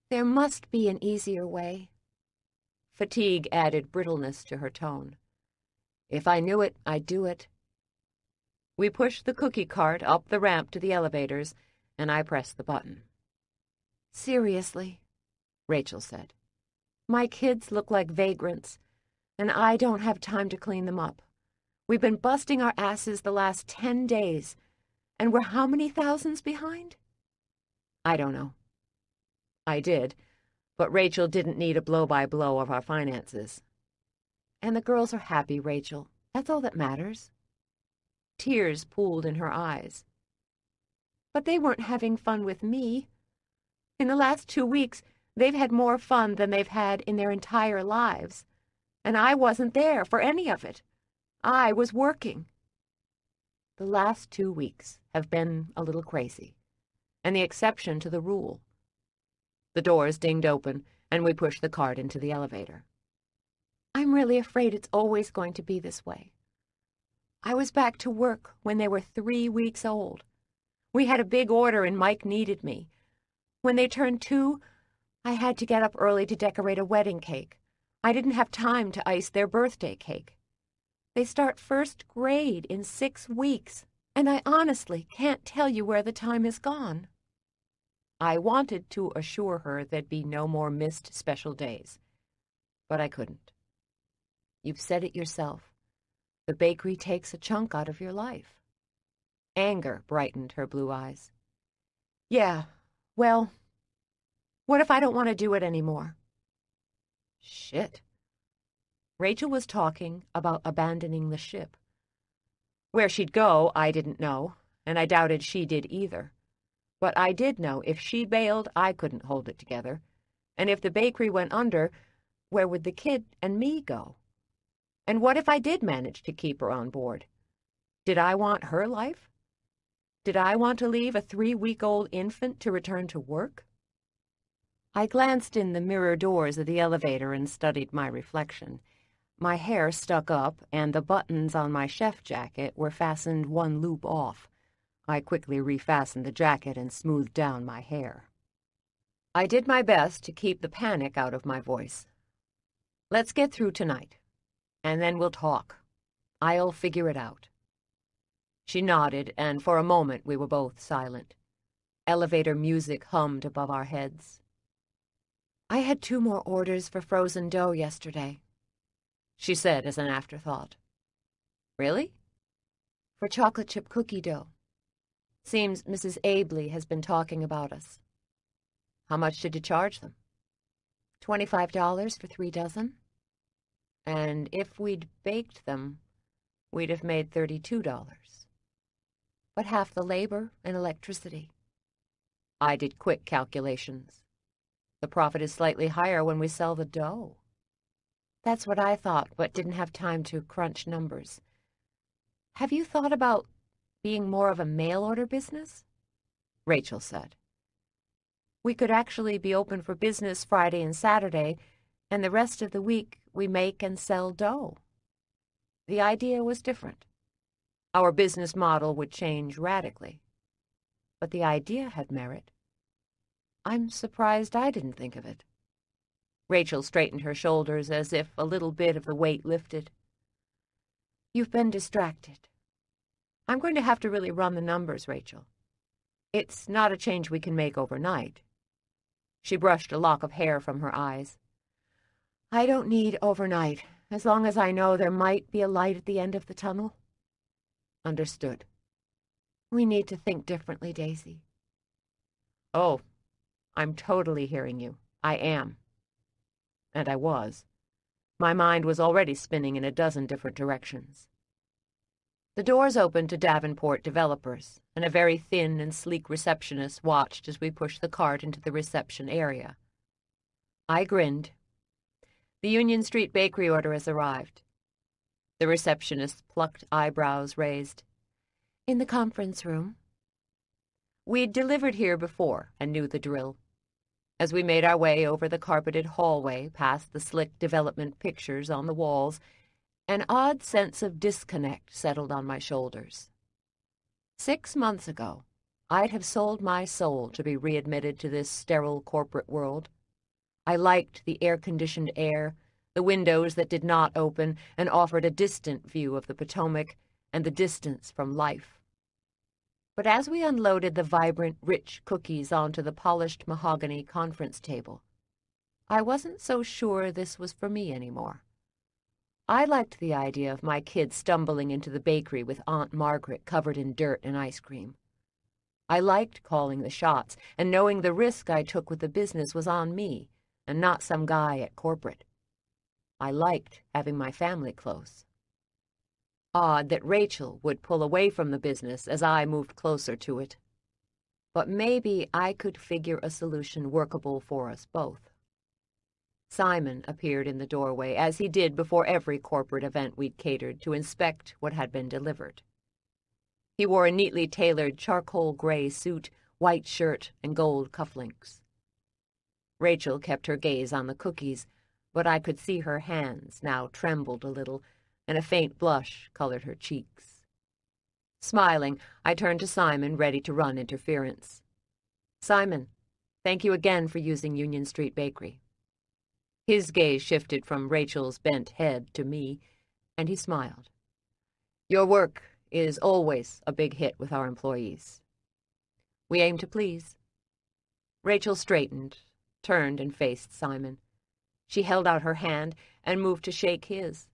There must be an easier way. Fatigue added brittleness to her tone. If I knew it, I'd do it. We pushed the cookie cart up the ramp to the elevators, and I pressed the button. Seriously, Rachel said. My kids look like vagrants and I don't have time to clean them up. We've been busting our asses the last ten days, and we're how many thousands behind? I don't know. I did, but Rachel didn't need a blow-by-blow of our finances. And the girls are happy, Rachel. That's all that matters. Tears pooled in her eyes. But they weren't having fun with me. In the last two weeks, they've had more fun than they've had in their entire lives and I wasn't there for any of it. I was working. The last two weeks have been a little crazy, and the exception to the rule. The doors dinged open, and we pushed the cart into the elevator. I'm really afraid it's always going to be this way. I was back to work when they were three weeks old. We had a big order and Mike needed me. When they turned two, I had to get up early to decorate a wedding cake. I didn't have time to ice their birthday cake. They start first grade in six weeks, and I honestly can't tell you where the time has gone. I wanted to assure her there'd be no more missed special days, but I couldn't. You've said it yourself. The bakery takes a chunk out of your life. Anger brightened her blue eyes. Yeah, well, what if I don't want to do it anymore? Shit. Rachel was talking about abandoning the ship. Where she'd go, I didn't know, and I doubted she did either. But I did know if she bailed, I couldn't hold it together. And if the bakery went under, where would the kid and me go? And what if I did manage to keep her on board? Did I want her life? Did I want to leave a three-week-old infant to return to work? I glanced in the mirror doors of the elevator and studied my reflection. My hair stuck up, and the buttons on my chef jacket were fastened one loop off. I quickly refastened the jacket and smoothed down my hair. I did my best to keep the panic out of my voice. Let's get through tonight, and then we'll talk. I'll figure it out. She nodded, and for a moment we were both silent. Elevator music hummed above our heads. I had two more orders for frozen dough yesterday, she said as an afterthought. Really? For chocolate chip cookie dough. Seems Mrs. Abley has been talking about us. How much did you charge them? Twenty-five dollars for three dozen. And if we'd baked them, we'd have made thirty-two dollars. But half the labor and electricity. I did quick calculations. The profit is slightly higher when we sell the dough. That's what I thought, but didn't have time to crunch numbers. Have you thought about being more of a mail order business? Rachel said. We could actually be open for business Friday and Saturday, and the rest of the week we make and sell dough. The idea was different. Our business model would change radically. But the idea had merit. I'm surprised I didn't think of it. Rachel straightened her shoulders as if a little bit of the weight lifted. You've been distracted. I'm going to have to really run the numbers, Rachel. It's not a change we can make overnight. She brushed a lock of hair from her eyes. I don't need overnight, as long as I know there might be a light at the end of the tunnel. Understood. We need to think differently, Daisy. Oh, I'm totally hearing you. I am. And I was. My mind was already spinning in a dozen different directions. The doors opened to Davenport developers, and a very thin and sleek receptionist watched as we pushed the cart into the reception area. I grinned. The Union Street bakery order has arrived. The receptionist's plucked eyebrows raised. In the conference room. We'd delivered here before and knew the drill. As we made our way over the carpeted hallway past the slick development pictures on the walls, an odd sense of disconnect settled on my shoulders. Six months ago, I'd have sold my soul to be readmitted to this sterile corporate world. I liked the air-conditioned air, the windows that did not open and offered a distant view of the Potomac and the distance from life. But as we unloaded the vibrant, rich cookies onto the polished mahogany conference table, I wasn't so sure this was for me anymore. I liked the idea of my kids stumbling into the bakery with Aunt Margaret covered in dirt and ice cream. I liked calling the shots and knowing the risk I took with the business was on me and not some guy at corporate. I liked having my family close. Odd that Rachel would pull away from the business as I moved closer to it. But maybe I could figure a solution workable for us both. Simon appeared in the doorway, as he did before every corporate event we'd catered, to inspect what had been delivered. He wore a neatly tailored charcoal gray suit, white shirt, and gold cufflinks. Rachel kept her gaze on the cookies, but I could see her hands now trembled a little and a faint blush colored her cheeks. Smiling, I turned to Simon, ready to run interference. Simon, thank you again for using Union Street Bakery. His gaze shifted from Rachel's bent head to me, and he smiled. Your work is always a big hit with our employees. We aim to please. Rachel straightened, turned, and faced Simon. She held out her hand and moved to shake his.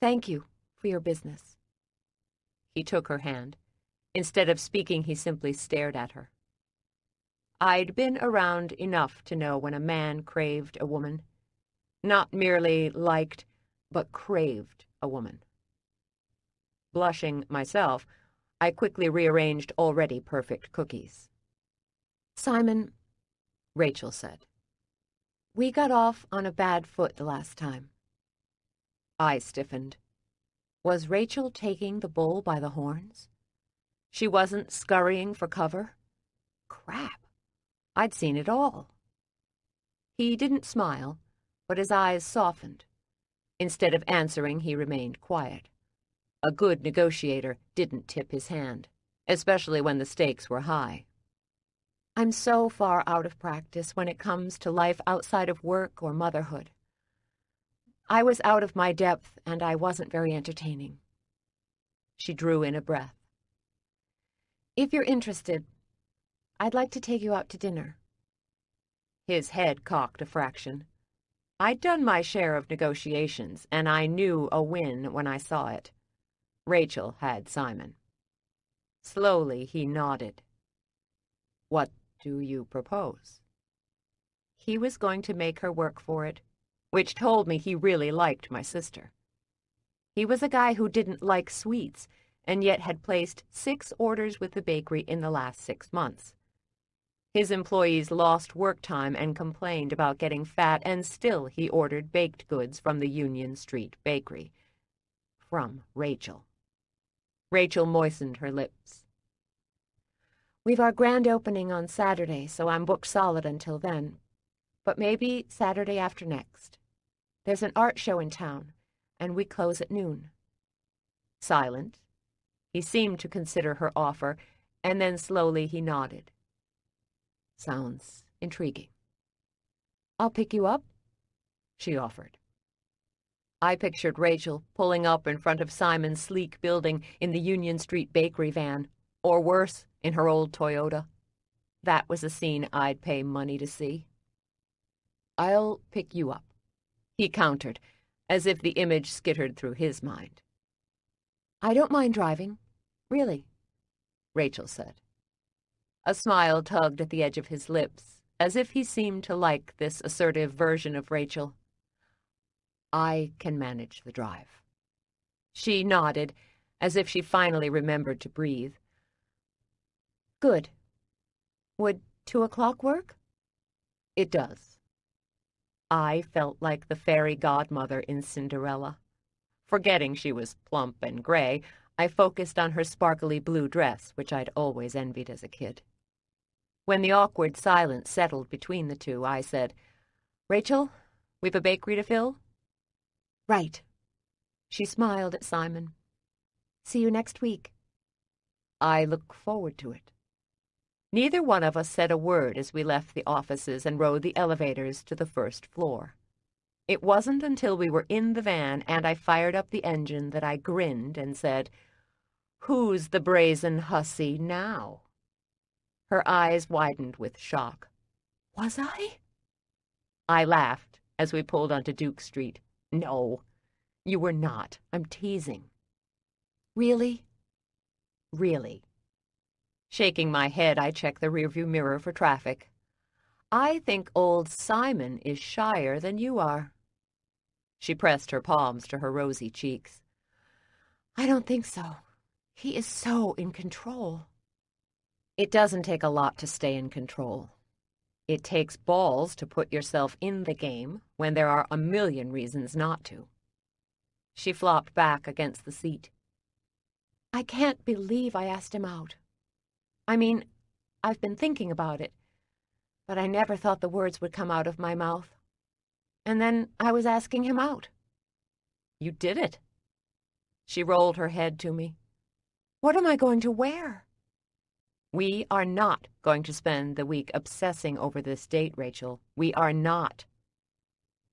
Thank you for your business. He took her hand. Instead of speaking, he simply stared at her. I'd been around enough to know when a man craved a woman. Not merely liked, but craved a woman. Blushing myself, I quickly rearranged already perfect cookies. Simon, Rachel said. We got off on a bad foot the last time. I stiffened. Was Rachel taking the bull by the horns? She wasn't scurrying for cover? Crap. I'd seen it all. He didn't smile, but his eyes softened. Instead of answering, he remained quiet. A good negotiator didn't tip his hand, especially when the stakes were high. I'm so far out of practice when it comes to life outside of work or motherhood. I was out of my depth, and I wasn't very entertaining. She drew in a breath. If you're interested, I'd like to take you out to dinner. His head cocked a fraction. I'd done my share of negotiations, and I knew a win when I saw it. Rachel had Simon. Slowly he nodded. What do you propose? He was going to make her work for it, which told me he really liked my sister. He was a guy who didn't like sweets, and yet had placed six orders with the bakery in the last six months. His employees lost work time and complained about getting fat, and still he ordered baked goods from the Union Street Bakery. From Rachel. Rachel moistened her lips. We've our grand opening on Saturday, so I'm booked solid until then. But maybe Saturday after next. There's an art show in town, and we close at noon. Silent. He seemed to consider her offer, and then slowly he nodded. Sounds intriguing. I'll pick you up, she offered. I pictured Rachel pulling up in front of Simon's sleek building in the Union Street bakery van, or worse, in her old Toyota. That was a scene I'd pay money to see. I'll pick you up, he countered, as if the image skittered through his mind. I don't mind driving, really, Rachel said. A smile tugged at the edge of his lips, as if he seemed to like this assertive version of Rachel. I can manage the drive. She nodded, as if she finally remembered to breathe. Good. Would two o'clock work? It does. I felt like the fairy godmother in Cinderella. Forgetting she was plump and gray, I focused on her sparkly blue dress, which I'd always envied as a kid. When the awkward silence settled between the two, I said, Rachel, we've a bakery to fill? Right. She smiled at Simon. See you next week. I look forward to it. Neither one of us said a word as we left the offices and rode the elevators to the first floor. It wasn't until we were in the van and I fired up the engine that I grinned and said, Who's the brazen hussy now? Her eyes widened with shock. Was I? I laughed as we pulled onto Duke Street. No, you were not. I'm teasing. Really? Really. Shaking my head, I check the rearview mirror for traffic. I think old Simon is shyer than you are. She pressed her palms to her rosy cheeks. I don't think so. He is so in control. It doesn't take a lot to stay in control. It takes balls to put yourself in the game when there are a million reasons not to. She flopped back against the seat. I can't believe I asked him out. I mean, I've been thinking about it, but I never thought the words would come out of my mouth. And then I was asking him out. You did it. She rolled her head to me. What am I going to wear? We are not going to spend the week obsessing over this date, Rachel. We are not.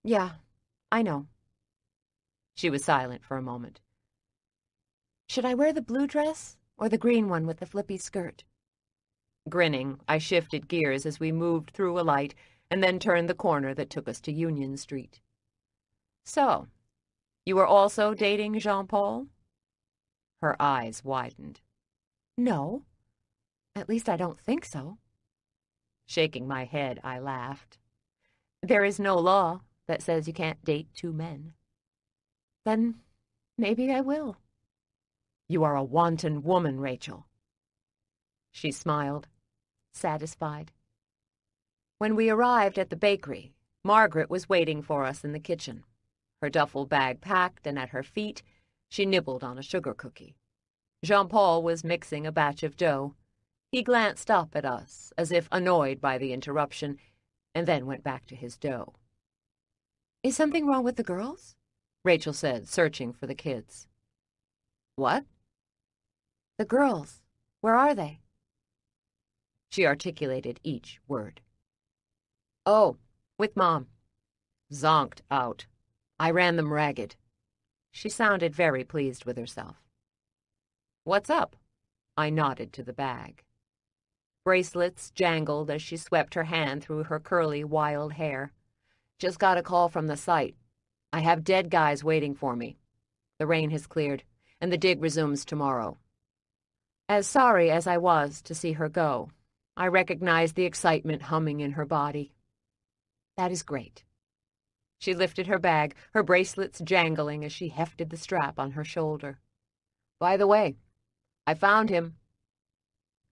Yeah, I know. She was silent for a moment. Should I wear the blue dress or the green one with the flippy skirt? Grinning, I shifted gears as we moved through a light and then turned the corner that took us to Union Street. So, you are also dating Jean-Paul? Her eyes widened. No. At least I don't think so. Shaking my head, I laughed. There is no law that says you can't date two men. Then maybe I will. You are a wanton woman, Rachel. She smiled, satisfied. When we arrived at the bakery, Margaret was waiting for us in the kitchen. Her duffel bag packed, and at her feet, she nibbled on a sugar cookie. Jean Paul was mixing a batch of dough. He glanced up at us, as if annoyed by the interruption, and then went back to his dough. Is something wrong with the girls? Rachel said, searching for the kids. What? The girls. Where are they? She articulated each word. Oh, with Mom. Zonked out. I ran them ragged. She sounded very pleased with herself. What's up? I nodded to the bag. Bracelets jangled as she swept her hand through her curly, wild hair. Just got a call from the site. I have dead guys waiting for me. The rain has cleared, and the dig resumes tomorrow. As sorry as I was to see her go, I recognized the excitement humming in her body. That is great. She lifted her bag, her bracelets jangling as she hefted the strap on her shoulder. By the way, I found him.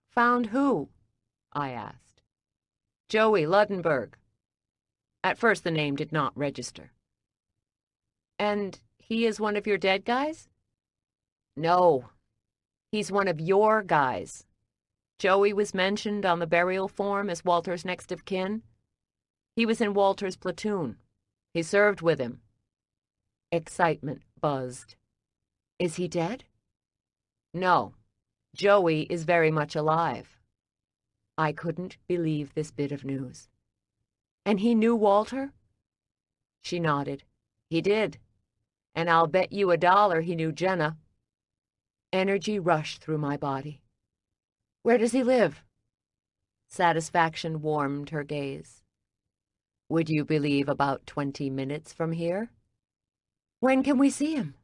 Found who? I asked. Joey Luddenberg. At first the name did not register. And he is one of your dead guys? No. He's one of your guys. Joey was mentioned on the burial form as Walter's next of kin. He was in Walter's platoon. He served with him. Excitement buzzed. Is he dead? No. Joey is very much alive. I couldn't believe this bit of news. And he knew Walter? She nodded. He did. And I'll bet you a dollar he knew Jenna. Energy rushed through my body. Where does he live? Satisfaction warmed her gaze. Would you believe about twenty minutes from here? When can we see him?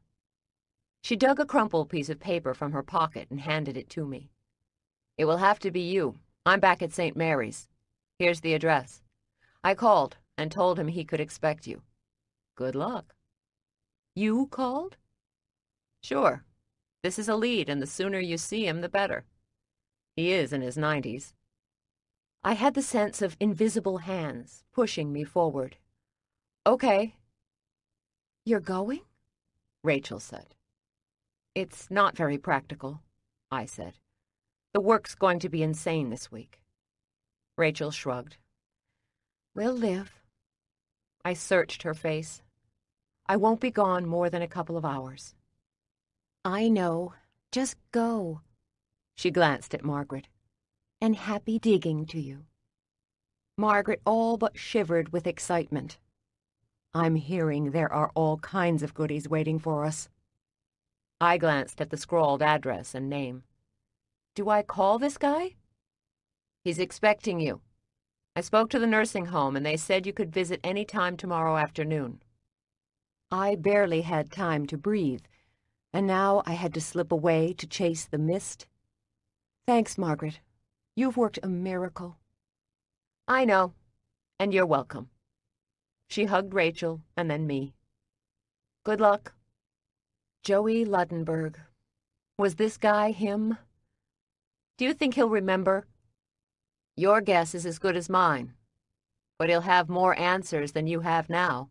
She dug a crumpled piece of paper from her pocket and handed it to me. It will have to be you. I'm back at St. Mary's. Here's the address. I called and told him he could expect you. Good luck. You called? Sure. This is a lead, and the sooner you see him, the better. He is in his nineties. I had the sense of invisible hands pushing me forward. Okay. You're going? Rachel said. It's not very practical, I said. The work's going to be insane this week. Rachel shrugged. We'll live. I searched her face. I won't be gone more than a couple of hours. I know. Just go. She glanced at Margaret. And happy digging to you. Margaret all but shivered with excitement. I'm hearing there are all kinds of goodies waiting for us. I glanced at the scrawled address and name. Do I call this guy? He's expecting you. I spoke to the nursing home and they said you could visit any time tomorrow afternoon. I barely had time to breathe, and now I had to slip away to chase the mist. Thanks, Margaret. You've worked a miracle. I know, and you're welcome. She hugged Rachel and then me. Good luck. Joey Luddenberg. Was this guy him? Do you think he'll remember? Your guess is as good as mine, but he'll have more answers than you have now.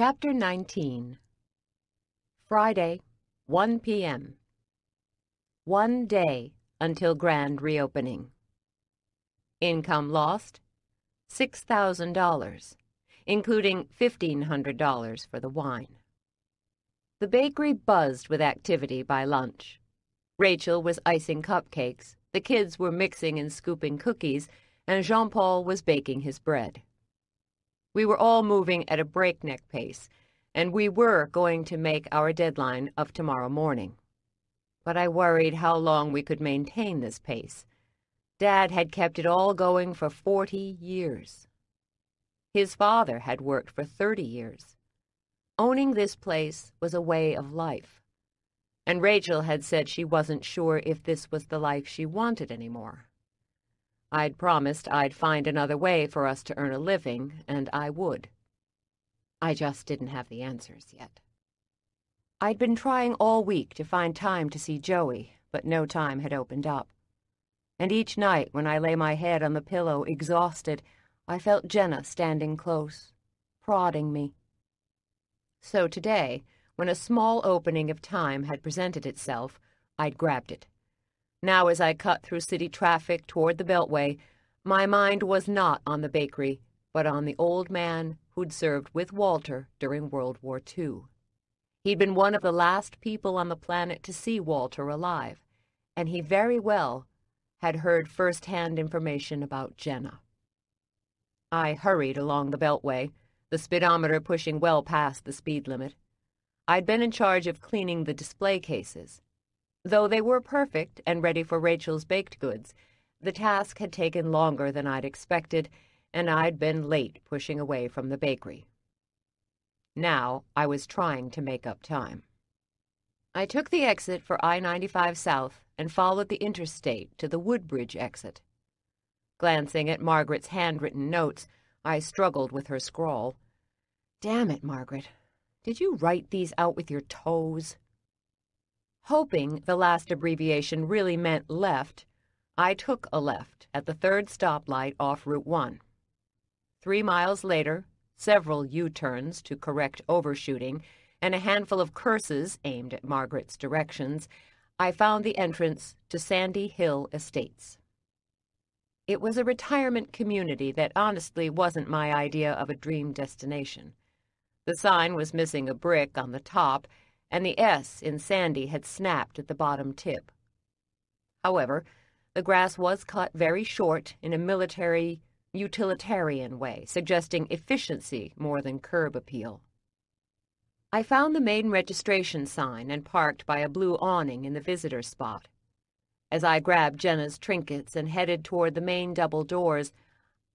Chapter 19 Friday, 1 p.m. One day until grand reopening. Income lost, $6,000, including $1,500 for the wine. The bakery buzzed with activity by lunch. Rachel was icing cupcakes, the kids were mixing and scooping cookies, and Jean-Paul was baking his bread. We were all moving at a breakneck pace, and we were going to make our deadline of tomorrow morning. But I worried how long we could maintain this pace. Dad had kept it all going for forty years. His father had worked for thirty years. Owning this place was a way of life. And Rachel had said she wasn't sure if this was the life she wanted anymore. I'd promised I'd find another way for us to earn a living, and I would. I just didn't have the answers yet. I'd been trying all week to find time to see Joey, but no time had opened up. And each night when I lay my head on the pillow, exhausted, I felt Jenna standing close, prodding me. So today, when a small opening of time had presented itself, I'd grabbed it. Now as I cut through city traffic toward the Beltway, my mind was not on the bakery, but on the old man who'd served with Walter during World War II. He'd been one of the last people on the planet to see Walter alive, and he very well had heard first-hand information about Jenna. I hurried along the Beltway, the speedometer pushing well past the speed limit. I'd been in charge of cleaning the display cases. Though they were perfect and ready for Rachel's baked goods, the task had taken longer than I'd expected, and I'd been late pushing away from the bakery. Now I was trying to make up time. I took the exit for I-95 South and followed the interstate to the Woodbridge exit. Glancing at Margaret's handwritten notes, I struggled with her scrawl. Damn it, Margaret. Did you write these out with your toes? Hoping the last abbreviation really meant left, I took a left at the third stoplight off Route 1. Three miles later, several U-turns to correct overshooting, and a handful of curses aimed at Margaret's directions, I found the entrance to Sandy Hill Estates. It was a retirement community that honestly wasn't my idea of a dream destination. The sign was missing a brick on the top, and the S in Sandy had snapped at the bottom tip. However, the grass was cut very short in a military, utilitarian way, suggesting efficiency more than curb appeal. I found the main registration sign and parked by a blue awning in the visitor spot. As I grabbed Jenna's trinkets and headed toward the main double doors,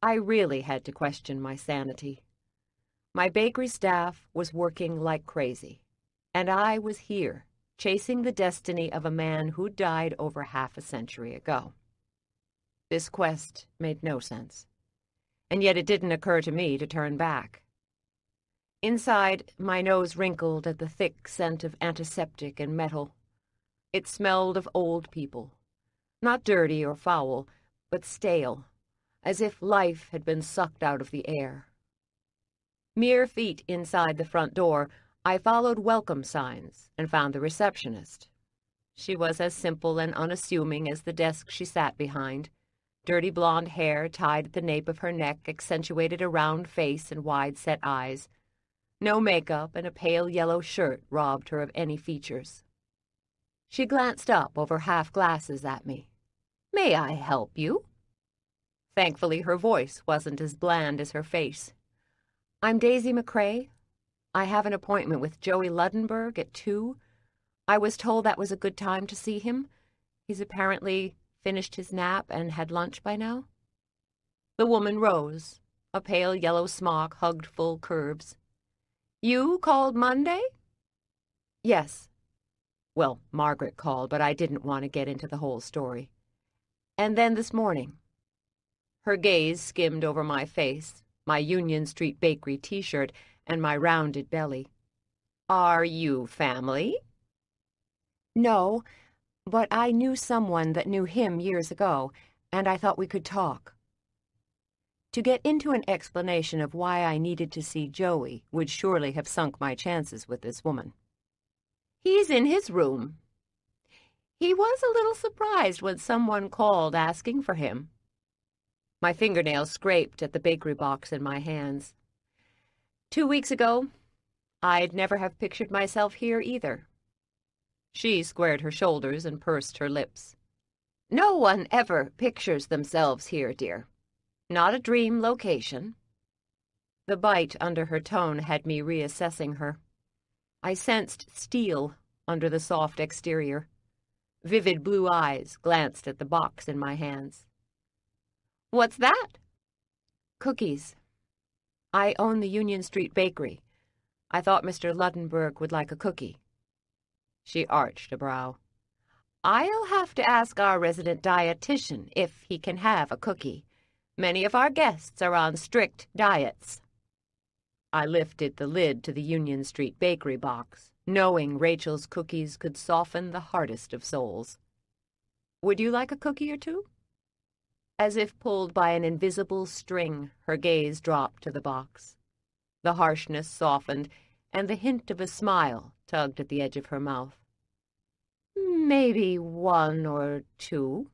I really had to question my sanity. My bakery staff was working like crazy. And I was here, chasing the destiny of a man who died over half a century ago. This quest made no sense. And yet it didn't occur to me to turn back. Inside, my nose wrinkled at the thick scent of antiseptic and metal. It smelled of old people. Not dirty or foul, but stale, as if life had been sucked out of the air. Mere feet inside the front door I followed welcome signs and found the receptionist. She was as simple and unassuming as the desk she sat behind. Dirty blonde hair tied at the nape of her neck accentuated a round face and wide-set eyes. No makeup and a pale yellow shirt robbed her of any features. She glanced up over half glasses at me. May I help you? Thankfully, her voice wasn't as bland as her face. I'm Daisy McCrae, I have an appointment with Joey Luddenberg at two. I was told that was a good time to see him. He's apparently finished his nap and had lunch by now. The woman rose. A pale yellow smock hugged full curves. You called Monday? Yes. Well, Margaret called, but I didn't want to get into the whole story. And then this morning. Her gaze skimmed over my face, my Union Street Bakery t-shirt, and my rounded belly. Are you family? No, but I knew someone that knew him years ago, and I thought we could talk. To get into an explanation of why I needed to see Joey would surely have sunk my chances with this woman. He's in his room. He was a little surprised when someone called asking for him. My fingernails scraped at the bakery box in my hands. Two weeks ago, I'd never have pictured myself here either. She squared her shoulders and pursed her lips. No one ever pictures themselves here, dear. Not a dream location. The bite under her tone had me reassessing her. I sensed steel under the soft exterior. Vivid blue eyes glanced at the box in my hands. What's that? Cookies. I own the Union Street Bakery. I thought Mr. Luddenberg would like a cookie. She arched a brow. I'll have to ask our resident dietitian if he can have a cookie. Many of our guests are on strict diets. I lifted the lid to the Union Street bakery box, knowing Rachel's cookies could soften the hardest of souls. Would you like a cookie or two? As if pulled by an invisible string, her gaze dropped to the box. The harshness softened, and the hint of a smile tugged at the edge of her mouth. Maybe one or two.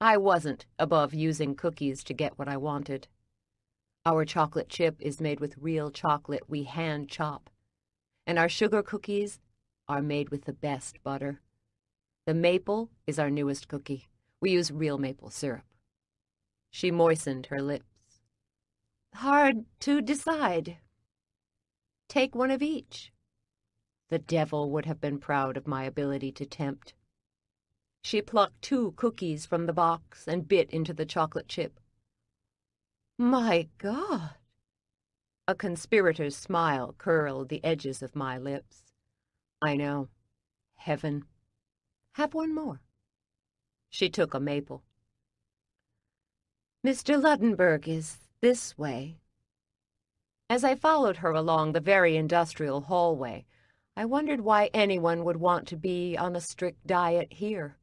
I wasn't above using cookies to get what I wanted. Our chocolate chip is made with real chocolate we hand chop, and our sugar cookies are made with the best butter. The maple is our newest cookie. We use real maple syrup. She moistened her lips. Hard to decide. Take one of each. The devil would have been proud of my ability to tempt. She plucked two cookies from the box and bit into the chocolate chip. My God! A conspirator's smile curled the edges of my lips. I know. Heaven. Have one more. She took a maple. Mr. Luddenberg is this way. As I followed her along the very industrial hallway, I wondered why anyone would want to be on a strict diet here.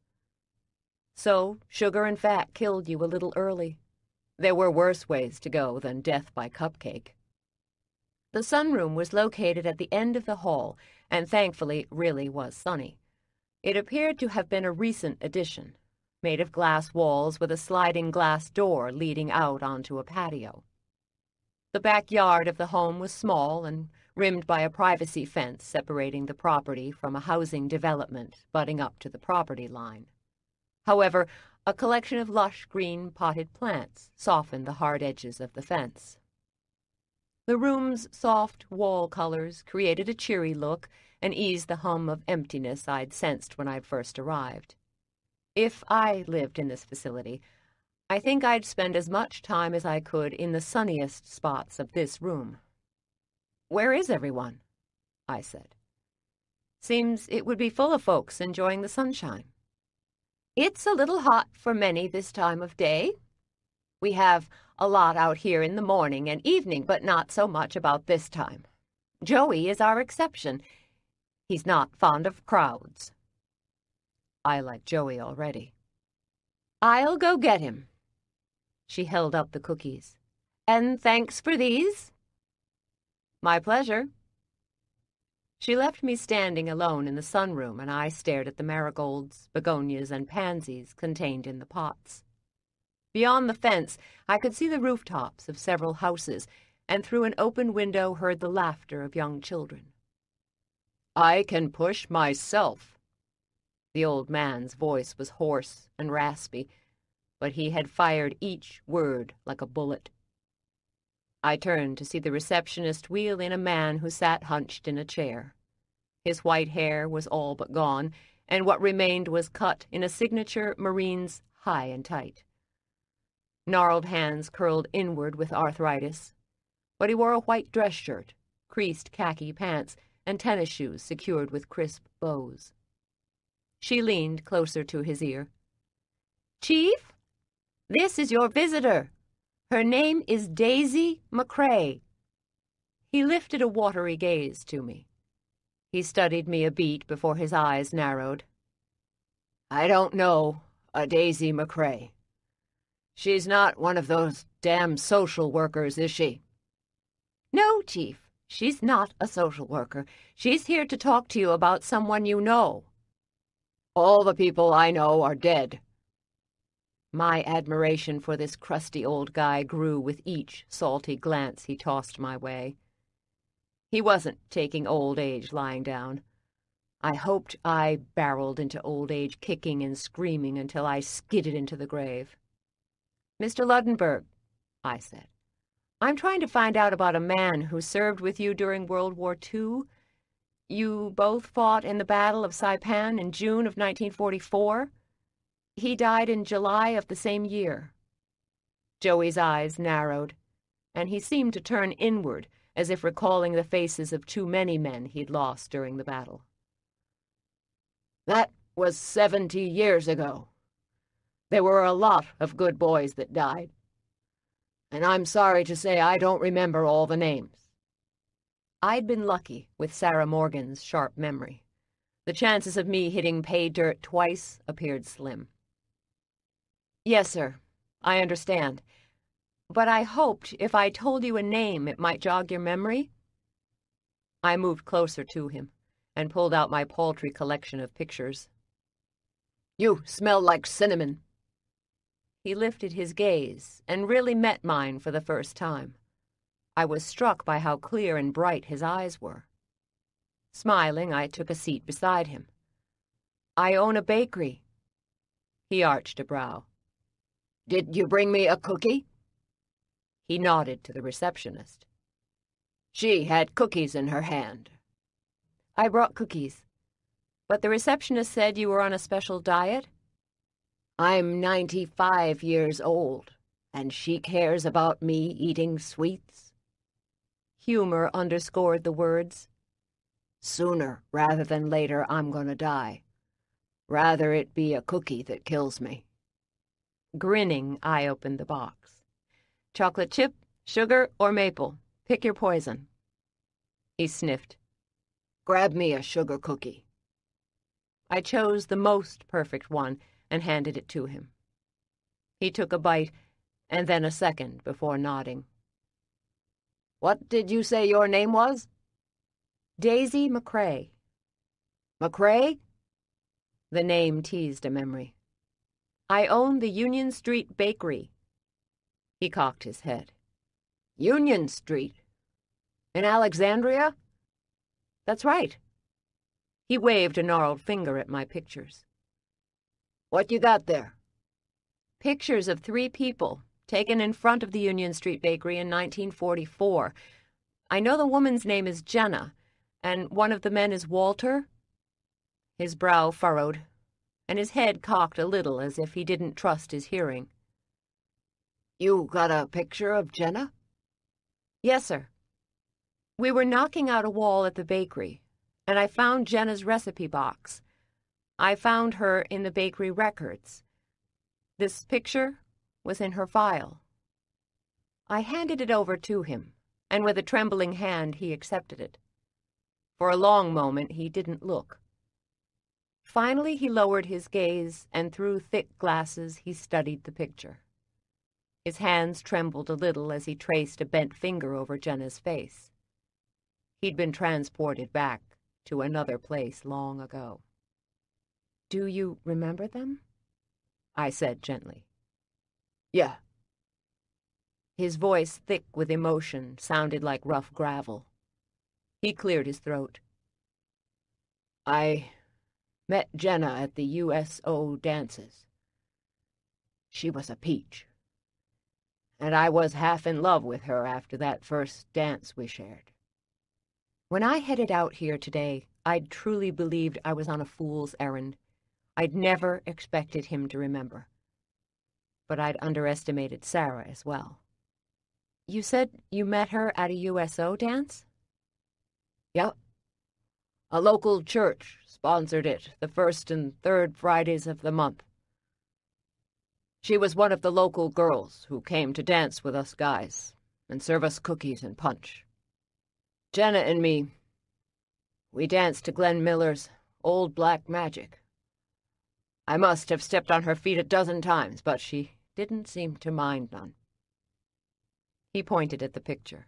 So, sugar and fat killed you a little early. There were worse ways to go than death by cupcake. The sunroom was located at the end of the hall, and thankfully really was sunny. It appeared to have been a recent addition, made of glass walls with a sliding glass door leading out onto a patio. The backyard of the home was small and rimmed by a privacy fence separating the property from a housing development butting up to the property line. However, a collection of lush green potted plants softened the hard edges of the fence. The room's soft wall colors created a cheery look and eased the hum of emptiness I'd sensed when I'd first arrived. If I lived in this facility, I think I'd spend as much time as I could in the sunniest spots of this room. Where is everyone? I said. Seems it would be full of folks enjoying the sunshine. It's a little hot for many this time of day. We have a lot out here in the morning and evening, but not so much about this time. Joey is our exception. He's not fond of crowds. I like Joey already. I'll go get him. She held up the cookies. And thanks for these. My pleasure. She left me standing alone in the sunroom, and I stared at the marigolds, begonias, and pansies contained in the pots. Beyond the fence, I could see the rooftops of several houses, and through an open window heard the laughter of young children. I can push myself. The old man's voice was hoarse and raspy, but he had fired each word like a bullet. I turned to see the receptionist wheel in a man who sat hunched in a chair. His white hair was all but gone, and what remained was cut in a signature Marines high and tight. Gnarled hands curled inward with arthritis, but he wore a white dress shirt, creased khaki pants, and tennis shoes secured with crisp bows. She leaned closer to his ear. Chief, this is your visitor. Her name is Daisy McCrae. He lifted a watery gaze to me. He studied me a beat before his eyes narrowed. I don't know a Daisy McCrae. She's not one of those damn social workers, is she? No, Chief. She's not a social worker. She's here to talk to you about someone you know. All the people I know are dead. My admiration for this crusty old guy grew with each salty glance he tossed my way. He wasn't taking old age lying down. I hoped I barreled into old age kicking and screaming until I skidded into the grave. Mr. Luddenberg, I said, I'm trying to find out about a man who served with you during World War II. You both fought in the Battle of Saipan in June of 1944. He died in July of the same year. Joey's eyes narrowed, and he seemed to turn inward as if recalling the faces of too many men he'd lost during the battle. That was seventy years ago. There were a lot of good boys that died. And I'm sorry to say I don't remember all the names. I'd been lucky with Sarah Morgan's sharp memory. The chances of me hitting pay dirt twice appeared slim. Yes, sir, I understand. But I hoped if I told you a name it might jog your memory. I moved closer to him and pulled out my paltry collection of pictures. You smell like cinnamon. He lifted his gaze and really met mine for the first time. I was struck by how clear and bright his eyes were. Smiling, I took a seat beside him. I own a bakery. He arched a brow. Did you bring me a cookie? He nodded to the receptionist. She had cookies in her hand. I brought cookies. But the receptionist said you were on a special diet? I'm 95 years old, and she cares about me eating sweets. Humor underscored the words. Sooner rather than later, I'm gonna die. Rather it be a cookie that kills me. Grinning, I opened the box. Chocolate chip, sugar, or maple. Pick your poison. He sniffed. Grab me a sugar cookie. I chose the most perfect one and handed it to him. He took a bite and then a second before nodding. What did you say your name was? Daisy McCrae. McCrae? The name teased a memory. I own the Union Street Bakery. He cocked his head. Union Street? In Alexandria? That's right. He waved a gnarled finger at my pictures. What you got there? Pictures of three people taken in front of the Union Street Bakery in 1944. I know the woman's name is Jenna, and one of the men is Walter. His brow furrowed, and his head cocked a little as if he didn't trust his hearing. You got a picture of Jenna? Yes, sir. We were knocking out a wall at the bakery, and I found Jenna's recipe box. I found her in the bakery records. This picture was in her file. I handed it over to him, and with a trembling hand he accepted it. For a long moment he didn't look. Finally he lowered his gaze, and through thick glasses he studied the picture. His hands trembled a little as he traced a bent finger over Jenna's face. He'd been transported back to another place long ago. Do you remember them? I said gently. Yeah. His voice, thick with emotion, sounded like rough gravel. He cleared his throat. I met Jenna at the USO dances. She was a peach and I was half in love with her after that first dance we shared. When I headed out here today, I'd truly believed I was on a fool's errand. I'd never expected him to remember. But I'd underestimated Sarah as well. You said you met her at a USO dance? Yep. A local church sponsored it the first and third Fridays of the month. She was one of the local girls who came to dance with us guys and serve us cookies and punch. Jenna and me, we danced to Glenn Miller's Old Black Magic. I must have stepped on her feet a dozen times, but she didn't seem to mind none. He pointed at the picture.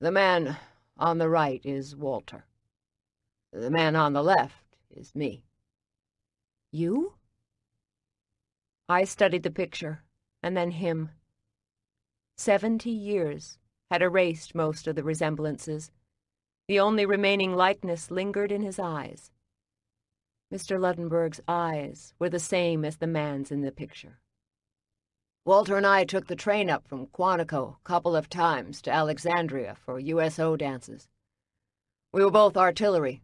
The man on the right is Walter. The man on the left is me. You? I studied the picture, and then him. Seventy years had erased most of the resemblances. The only remaining likeness lingered in his eyes. Mr. Luddenberg's eyes were the same as the man's in the picture. Walter and I took the train up from Quantico a couple of times to Alexandria for USO dances. We were both artillery.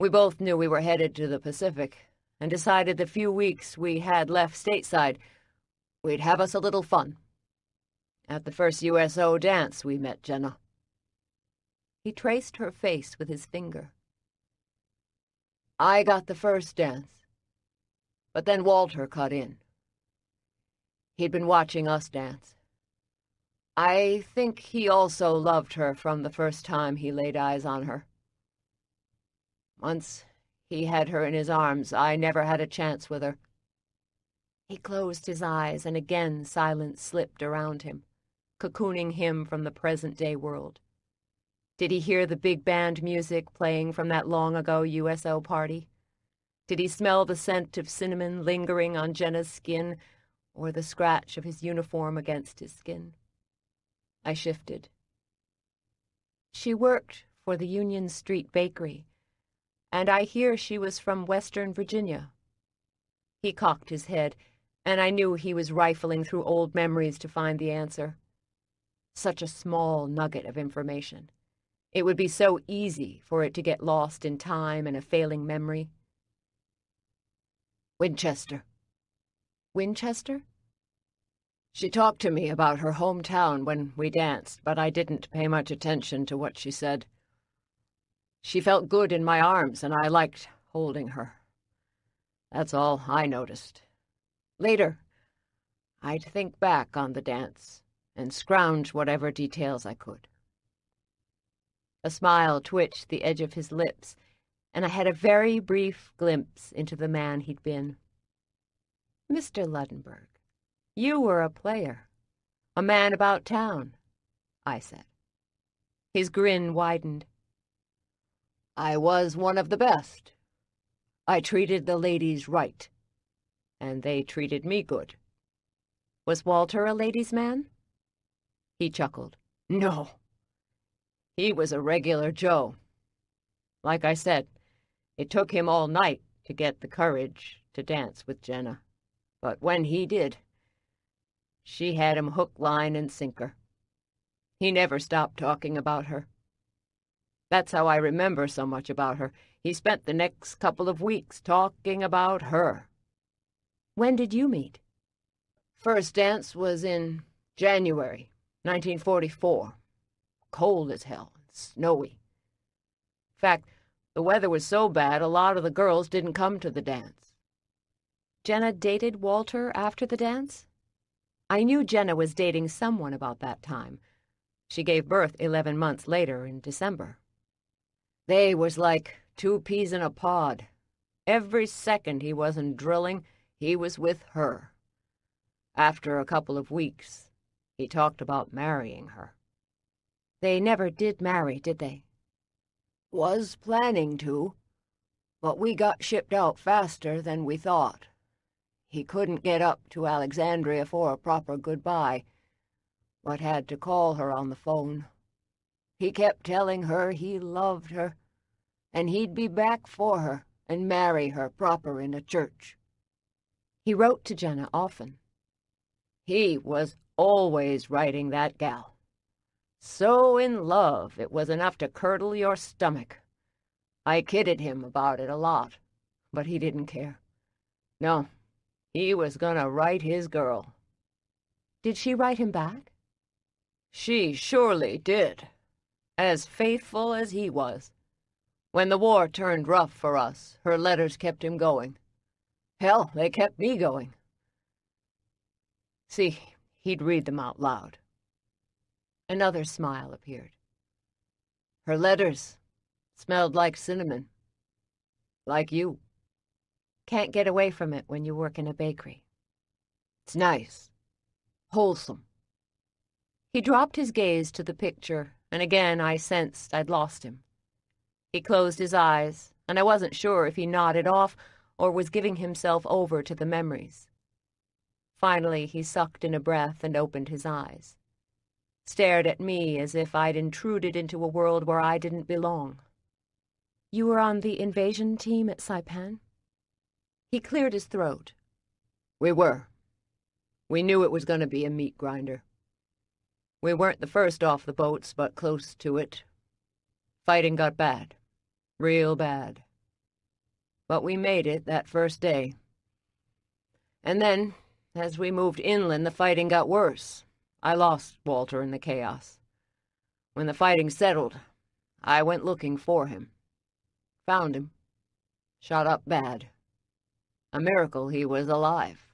We both knew we were headed to the Pacific, and decided the few weeks we had left stateside, we'd have us a little fun. At the first USO dance, we met Jenna. He traced her face with his finger. I got the first dance, but then Walter cut in. He'd been watching us dance. I think he also loved her from the first time he laid eyes on her. Once he had her in his arms, I never had a chance with her. He closed his eyes, and again silence slipped around him, cocooning him from the present-day world. Did he hear the big band music playing from that long-ago USO party? Did he smell the scent of cinnamon lingering on Jenna's skin or the scratch of his uniform against his skin. I shifted. She worked for the Union Street Bakery, and I hear she was from Western Virginia. He cocked his head, and I knew he was rifling through old memories to find the answer. Such a small nugget of information. It would be so easy for it to get lost in time and a failing memory. Winchester. Winchester? She talked to me about her hometown when we danced, but I didn't pay much attention to what she said. She felt good in my arms, and I liked holding her. That's all I noticed. Later, I'd think back on the dance and scrounge whatever details I could. A smile twitched the edge of his lips, and I had a very brief glimpse into the man he'd been. Mr. Luddenberg, you were a player, a man about town, I said. His grin widened. I was one of the best. I treated the ladies right, and they treated me good. Was Walter a ladies' man? He chuckled. No. He was a regular Joe. Like I said, it took him all night to get the courage to dance with Jenna. But when he did, she had him hook, line, and sinker. He never stopped talking about her. That's how I remember so much about her. He spent the next couple of weeks talking about her. When did you meet? First dance was in January, 1944. Cold as hell, snowy. In fact, the weather was so bad a lot of the girls didn't come to the dance. Jenna dated Walter after the dance? I knew Jenna was dating someone about that time. She gave birth eleven months later in December. They was like two peas in a pod. Every second he wasn't drilling, he was with her. After a couple of weeks, he talked about marrying her. They never did marry, did they? Was planning to, but we got shipped out faster than we thought. He couldn't get up to Alexandria for a proper goodbye, but had to call her on the phone. He kept telling her he loved her, and he'd be back for her and marry her proper in a church. He wrote to Jenna often. He was always writing that gal. So in love it was enough to curdle your stomach. I kidded him about it a lot, but he didn't care. No, he was gonna write his girl. Did she write him back? She surely did. As faithful as he was. When the war turned rough for us, her letters kept him going. Hell, they kept me going. See, he'd read them out loud. Another smile appeared. Her letters smelled like cinnamon. Like you. Can't get away from it when you work in a bakery. It's nice. Wholesome. He dropped his gaze to the picture, and again I sensed I'd lost him. He closed his eyes, and I wasn't sure if he nodded off or was giving himself over to the memories. Finally, he sucked in a breath and opened his eyes. Stared at me as if I'd intruded into a world where I didn't belong. You were on the invasion team at Saipan? He cleared his throat. We were. We knew it was going to be a meat grinder. We weren't the first off the boats, but close to it. Fighting got bad. Real bad. But we made it that first day. And then, as we moved inland, the fighting got worse. I lost Walter in the chaos. When the fighting settled, I went looking for him. Found him. Shot up bad. A miracle he was alive.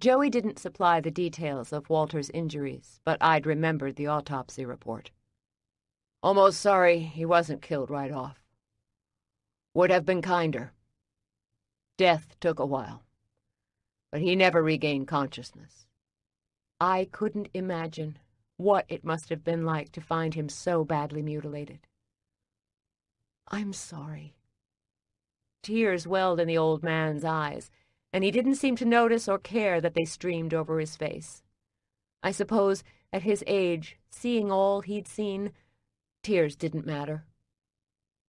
Joey didn't supply the details of Walter's injuries, but I'd remembered the autopsy report. Almost sorry he wasn't killed right off. Would have been kinder. Death took a while, but he never regained consciousness. I couldn't imagine what it must have been like to find him so badly mutilated. I'm sorry. Tears welled in the old man's eyes, and he didn't seem to notice or care that they streamed over his face. I suppose, at his age, seeing all he'd seen, tears didn't matter.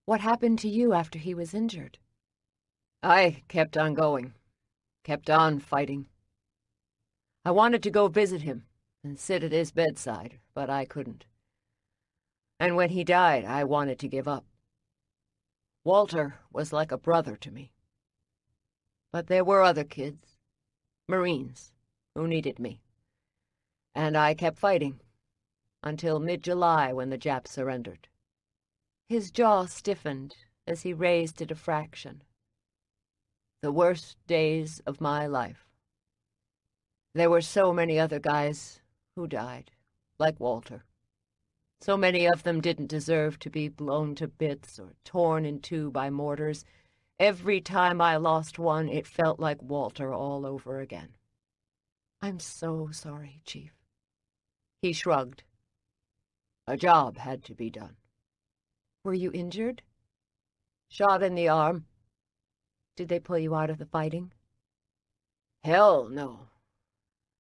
What happened to you after he was injured? I kept on going, kept on fighting. I wanted to go visit him and sit at his bedside, but I couldn't. And when he died, I wanted to give up. Walter was like a brother to me. But there were other kids, Marines, who needed me. And I kept fighting, until mid-July when the Japs surrendered. His jaw stiffened as he raised it a fraction. The worst days of my life. There were so many other guys who died, like Walter. So many of them didn't deserve to be blown to bits or torn in two by mortars, Every time I lost one, it felt like Walter all over again. I'm so sorry, Chief. He shrugged. A job had to be done. Were you injured? Shot in the arm. Did they pull you out of the fighting? Hell no.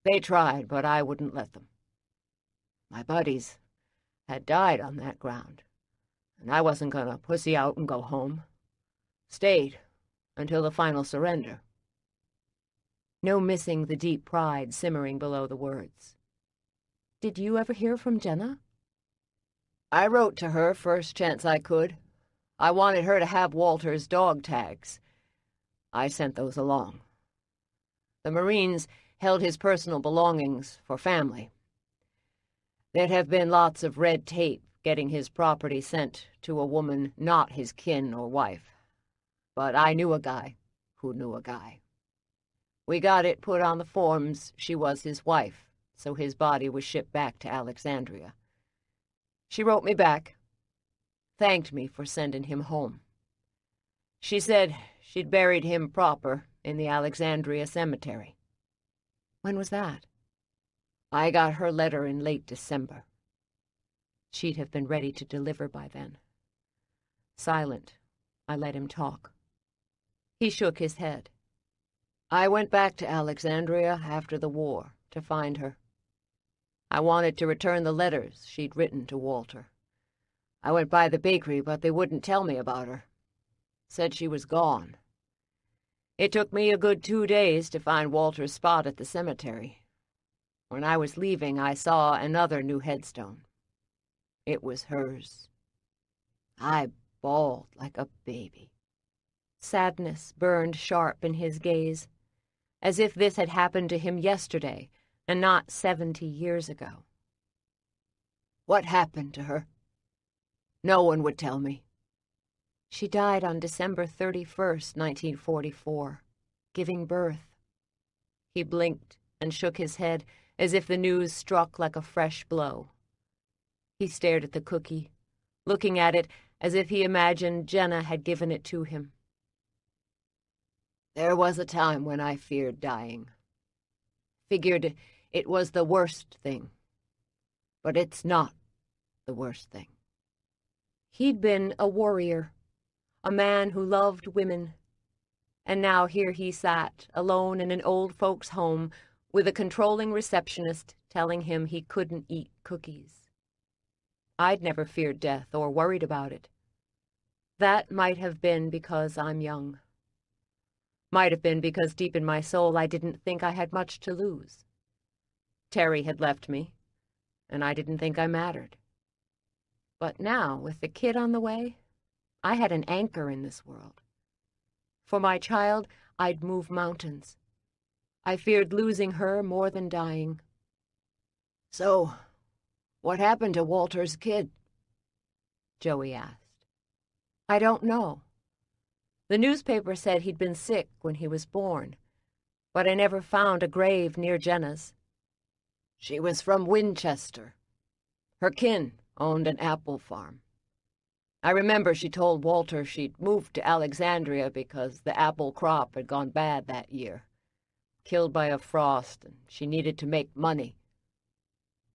They tried, but I wouldn't let them. My buddies had died on that ground, and I wasn't gonna pussy out and go home. Stayed until the final surrender. No missing the deep pride simmering below the words. Did you ever hear from Jenna? I wrote to her first chance I could. I wanted her to have Walter's dog tags. I sent those along. The Marines held his personal belongings for family. There'd have been lots of red tape getting his property sent to a woman not his kin or wife. But I knew a guy who knew a guy. We got it put on the forms she was his wife, so his body was shipped back to Alexandria. She wrote me back, thanked me for sending him home. She said she'd buried him proper in the Alexandria cemetery. When was that? I got her letter in late December. She'd have been ready to deliver by then. Silent, I let him talk. He shook his head. I went back to Alexandria after the war to find her. I wanted to return the letters she'd written to Walter. I went by the bakery, but they wouldn't tell me about her. Said she was gone. It took me a good two days to find Walter's spot at the cemetery. When I was leaving, I saw another new headstone. It was hers. I bawled like a baby. Sadness burned sharp in his gaze, as if this had happened to him yesterday and not seventy years ago. What happened to her? No one would tell me. She died on December 31st, 1944, giving birth. He blinked and shook his head as if the news struck like a fresh blow. He stared at the cookie, looking at it as if he imagined Jenna had given it to him. There was a time when I feared dying. Figured it was the worst thing. But it's not the worst thing. He'd been a warrior, a man who loved women. And now here he sat, alone in an old folks' home, with a controlling receptionist telling him he couldn't eat cookies. I'd never feared death or worried about it. That might have been because I'm young. Might have been because deep in my soul I didn't think I had much to lose. Terry had left me, and I didn't think I mattered. But now, with the kid on the way, I had an anchor in this world. For my child, I'd move mountains. I feared losing her more than dying. So, what happened to Walter's kid? Joey asked. I don't know. The newspaper said he'd been sick when he was born, but I never found a grave near Jenna's. She was from Winchester. Her kin owned an apple farm. I remember she told Walter she'd moved to Alexandria because the apple crop had gone bad that year. Killed by a frost, and she needed to make money.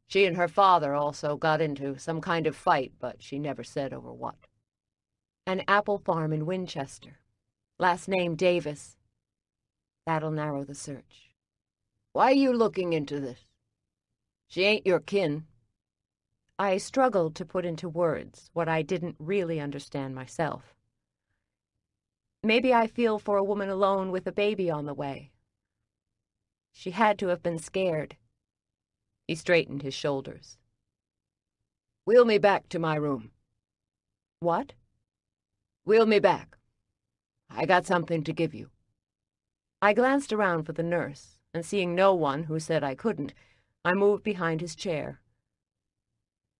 She and her father also got into some kind of fight, but she never said over what. An apple farm in Winchester. Last name Davis. That'll narrow the search. Why are you looking into this? She ain't your kin. I struggled to put into words what I didn't really understand myself. Maybe I feel for a woman alone with a baby on the way. She had to have been scared. He straightened his shoulders. Wheel me back to my room. What? Wheel me back. I got something to give you. I glanced around for the nurse, and seeing no one who said I couldn't, I moved behind his chair.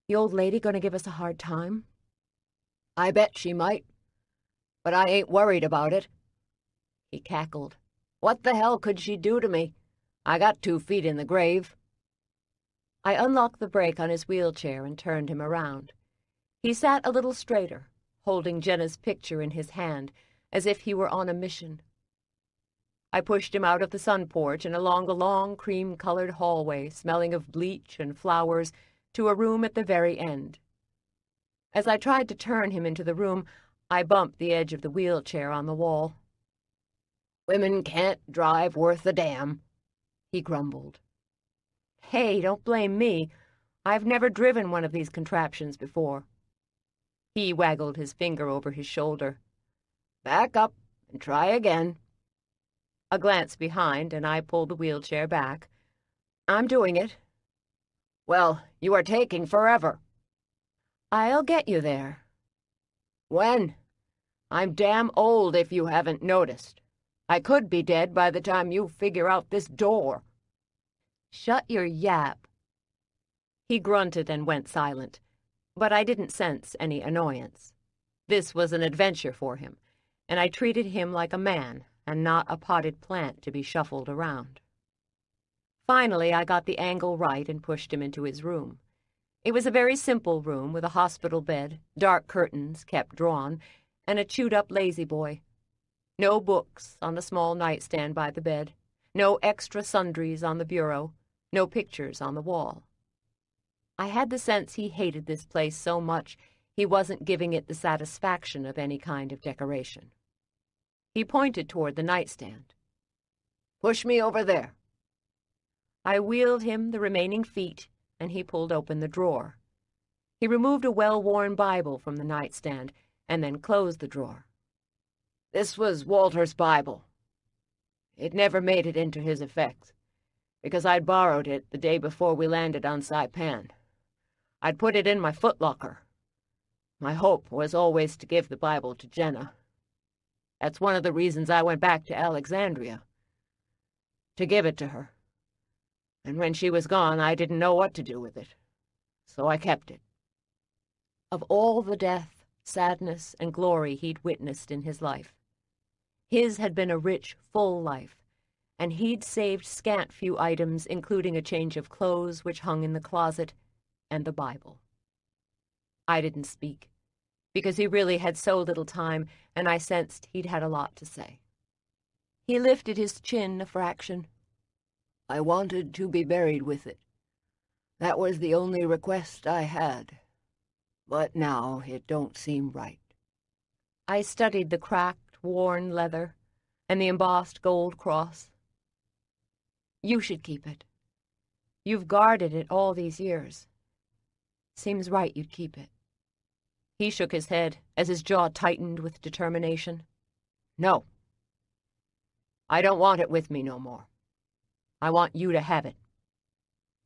The old lady gonna give us a hard time? I bet she might. But I ain't worried about it. He cackled. What the hell could she do to me? I got two feet in the grave. I unlocked the brake on his wheelchair and turned him around. He sat a little straighter, holding Jenna's picture in his hand, as if he were on a mission. I pushed him out of the sun porch and along a long cream-colored hallway smelling of bleach and flowers to a room at the very end. As I tried to turn him into the room, I bumped the edge of the wheelchair on the wall. Women can't drive worth a damn, he grumbled. Hey, don't blame me. I've never driven one of these contraptions before. He waggled his finger over his shoulder. Back up and try again. A glance behind, and I pulled the wheelchair back. I'm doing it. Well, you are taking forever. I'll get you there. When? I'm damn old if you haven't noticed. I could be dead by the time you figure out this door. Shut your yap. He grunted and went silent, but I didn't sense any annoyance. This was an adventure for him, and I treated him like a man and not a potted plant to be shuffled around. Finally, I got the angle right and pushed him into his room. It was a very simple room with a hospital bed, dark curtains kept drawn, and a chewed-up La-Z-Boy. No books on the small nightstand by the bed, no extra sundries on the bureau, no pictures on the wall. I had the sense he hated this place so much he wasn't giving it the satisfaction of any kind of decoration. He pointed toward the nightstand. Push me over there. I wheeled him the remaining feet, and he pulled open the drawer. He removed a well-worn Bible from the nightstand and then closed the drawer. This was Walter's Bible. It never made it into his effects because I'd borrowed it the day before we landed on Saipan. I'd put it in my footlocker. My hope was always to give the Bible to Jenna. That's one of the reasons I went back to Alexandria. To give it to her. And when she was gone, I didn't know what to do with it. So I kept it. Of all the death, sadness, and glory he'd witnessed in his life, his had been a rich, full life and he'd saved scant few items, including a change of clothes which hung in the closet, and the Bible. I didn't speak, because he really had so little time, and I sensed he'd had a lot to say. He lifted his chin a fraction. I wanted to be buried with it. That was the only request I had. But now it don't seem right. I studied the cracked, worn leather and the embossed gold cross. You should keep it. You've guarded it all these years. Seems right you'd keep it. He shook his head as his jaw tightened with determination. No. I don't want it with me no more. I want you to have it.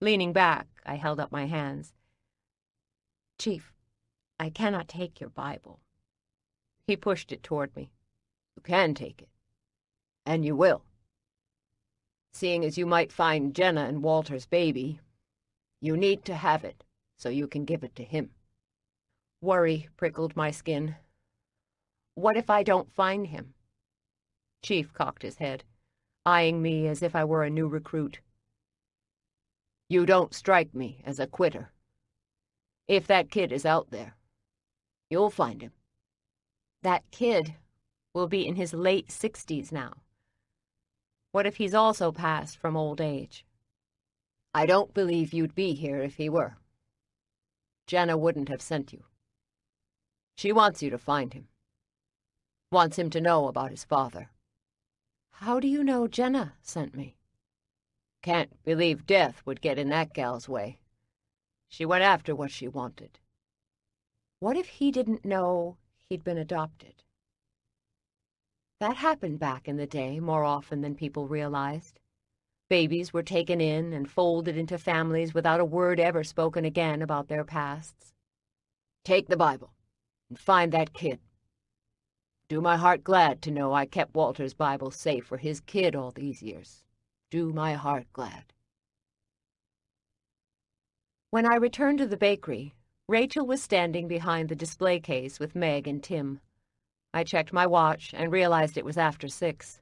Leaning back, I held up my hands. Chief, I cannot take your Bible. He pushed it toward me. You can take it. And you will. Seeing as you might find Jenna and Walter's baby, you need to have it so you can give it to him. Worry prickled my skin. What if I don't find him? Chief cocked his head, eyeing me as if I were a new recruit. You don't strike me as a quitter. If that kid is out there, you'll find him. That kid will be in his late sixties now. What if he's also passed from old age? I don't believe you'd be here if he were. Jenna wouldn't have sent you. She wants you to find him. Wants him to know about his father. How do you know Jenna sent me? Can't believe death would get in that gal's way. She went after what she wanted. What if he didn't know he'd been adopted? That happened back in the day more often than people realized. Babies were taken in and folded into families without a word ever spoken again about their pasts. Take the Bible and find that kid. Do my heart glad to know I kept Walter's Bible safe for his kid all these years. Do my heart glad. When I returned to the bakery, Rachel was standing behind the display case with Meg and Tim. I checked my watch and realized it was after six.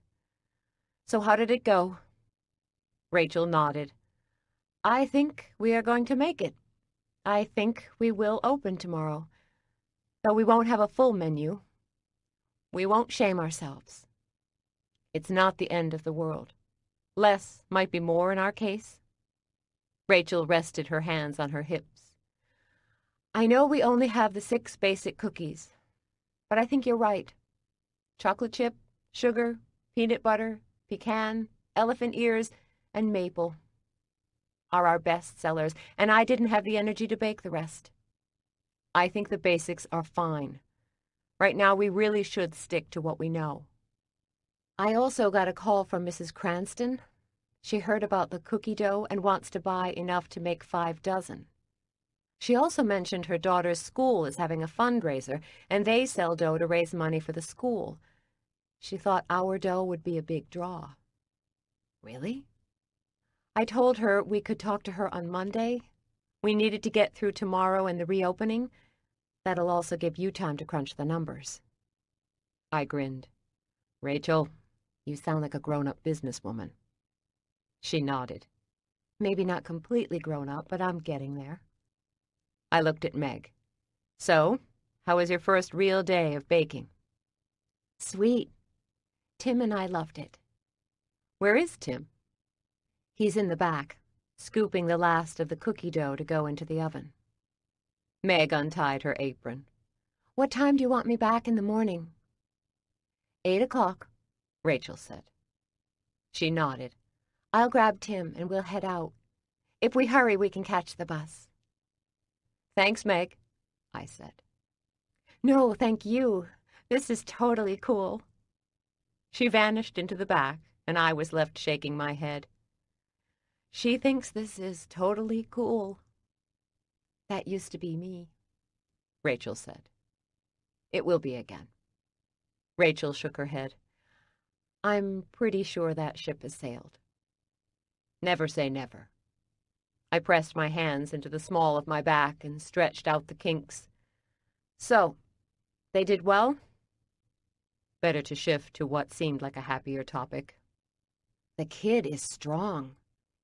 So how did it go? Rachel nodded. I think we are going to make it. I think we will open tomorrow, though we won't have a full menu. We won't shame ourselves. It's not the end of the world. Less might be more in our case. Rachel rested her hands on her hips. I know we only have the six basic cookies, but I think you're right. Chocolate chip, sugar, peanut butter, pecan, elephant ears, and maple are our best sellers, and I didn't have the energy to bake the rest. I think the basics are fine. Right now, we really should stick to what we know. I also got a call from Mrs. Cranston. She heard about the cookie dough and wants to buy enough to make five dozen. She also mentioned her daughter's school is having a fundraiser, and they sell dough to raise money for the school. She thought our dough would be a big draw. Really? I told her we could talk to her on Monday. We needed to get through tomorrow and the reopening. That'll also give you time to crunch the numbers. I grinned. Rachel, you sound like a grown-up businesswoman. She nodded. Maybe not completely grown up, but I'm getting there. I looked at Meg. So, how was your first real day of baking? Sweet. Tim and I loved it. Where is Tim? He's in the back, scooping the last of the cookie dough to go into the oven. Meg untied her apron. What time do you want me back in the morning? Eight o'clock, Rachel said. She nodded. I'll grab Tim and we'll head out. If we hurry, we can catch the bus. Thanks, Meg, I said. No, thank you. This is totally cool. She vanished into the back, and I was left shaking my head. She thinks this is totally cool. That used to be me, Rachel said. It will be again. Rachel shook her head. I'm pretty sure that ship has sailed. Never say never. I pressed my hands into the small of my back and stretched out the kinks. So, they did well? Better to shift to what seemed like a happier topic. The kid is strong.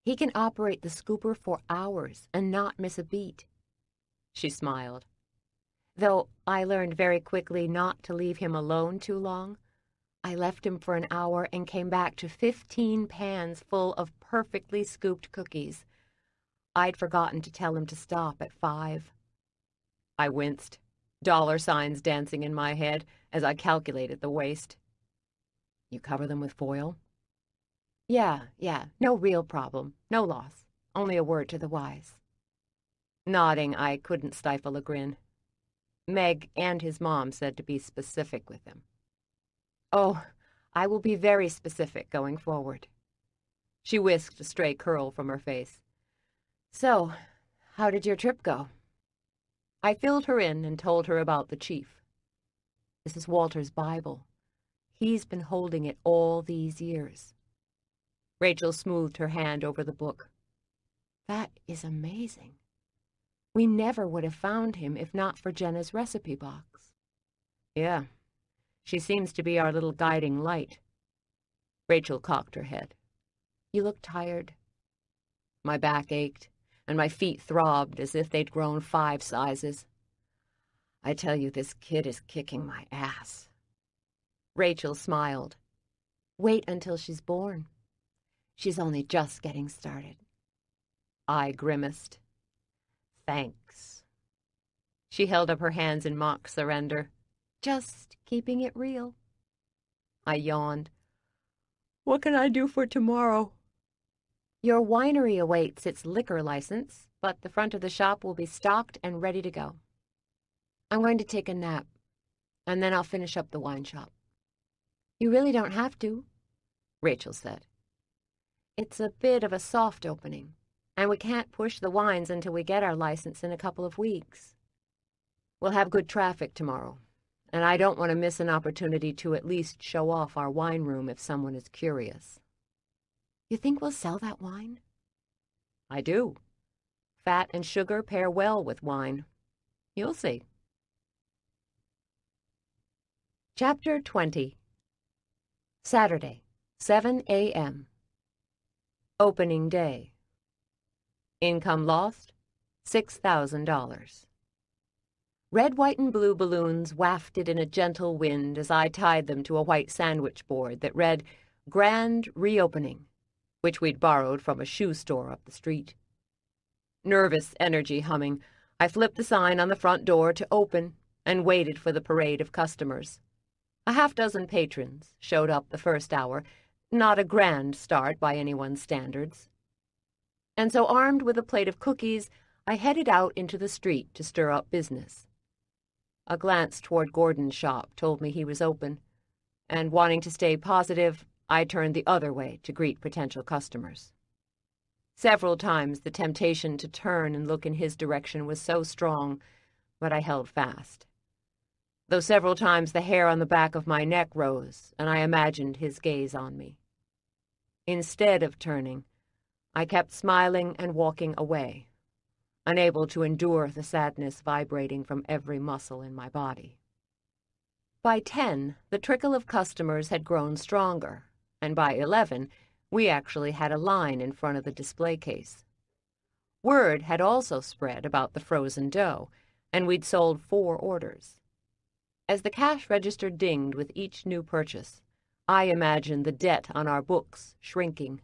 He can operate the scooper for hours and not miss a beat. She smiled. Though I learned very quickly not to leave him alone too long. I left him for an hour and came back to fifteen pans full of perfectly scooped cookies. I'd forgotten to tell him to stop at five. I winced, dollar signs dancing in my head as I calculated the waste. You cover them with foil? Yeah, yeah, no real problem, no loss, only a word to the wise. Nodding, I couldn't stifle a grin. Meg and his mom said to be specific with him. Oh, I will be very specific going forward. She whisked a stray curl from her face. So, how did your trip go? I filled her in and told her about the chief. This is Walter's Bible. He's been holding it all these years. Rachel smoothed her hand over the book. That is amazing. We never would have found him if not for Jenna's recipe box. Yeah, she seems to be our little guiding light. Rachel cocked her head. You look tired. My back ached, and my feet throbbed as if they'd grown five sizes. I tell you, this kid is kicking my ass. Rachel smiled. Wait until she's born. She's only just getting started. I grimaced. Thanks. She held up her hands in mock surrender. Just keeping it real. I yawned. What can I do for tomorrow? Your winery awaits its liquor license, but the front of the shop will be stocked and ready to go. I'm going to take a nap, and then I'll finish up the wine shop. You really don't have to, Rachel said. It's a bit of a soft opening, and we can't push the wines until we get our license in a couple of weeks. We'll have good traffic tomorrow, and I don't want to miss an opportunity to at least show off our wine room if someone is curious. You think we'll sell that wine? I do. Fat and sugar pair well with wine. You'll see. Chapter 20 Saturday, 7 a.m. Opening day. Income lost, $6,000. Red, white, and blue balloons wafted in a gentle wind as I tied them to a white sandwich board that read, Grand Reopening, which we'd borrowed from a shoe store up the street. Nervous energy humming, I flipped the sign on the front door to open and waited for the parade of customers. A half dozen patrons showed up the first hour, not a grand start by anyone's standards. And so, armed with a plate of cookies, I headed out into the street to stir up business. A glance toward Gordon's shop told me he was open, and wanting to stay positive, I turned the other way to greet potential customers. Several times the temptation to turn and look in his direction was so strong, but I held fast. Though several times the hair on the back of my neck rose, and I imagined his gaze on me. Instead of turning, I kept smiling and walking away unable to endure the sadness vibrating from every muscle in my body. By 10, the trickle of customers had grown stronger, and by 11, we actually had a line in front of the display case. Word had also spread about the frozen dough, and we'd sold four orders. As the cash register dinged with each new purchase, I imagined the debt on our books shrinking.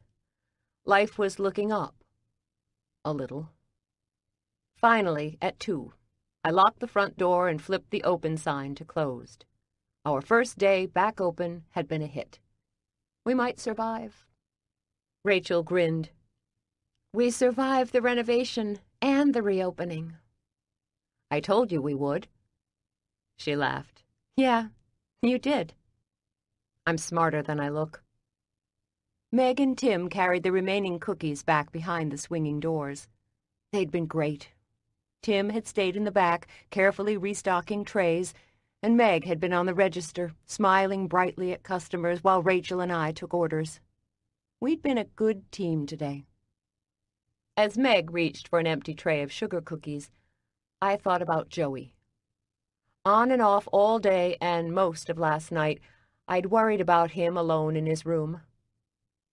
Life was looking up. A little. Finally, at two, I locked the front door and flipped the open sign to closed. Our first day back open had been a hit. We might survive. Rachel grinned. We survived the renovation and the reopening. I told you we would. She laughed. Yeah, you did. I'm smarter than I look. Meg and Tim carried the remaining cookies back behind the swinging doors. They'd been great, Tim had stayed in the back, carefully restocking trays, and Meg had been on the register, smiling brightly at customers while Rachel and I took orders. We'd been a good team today. As Meg reached for an empty tray of sugar cookies, I thought about Joey. On and off all day and most of last night, I'd worried about him alone in his room.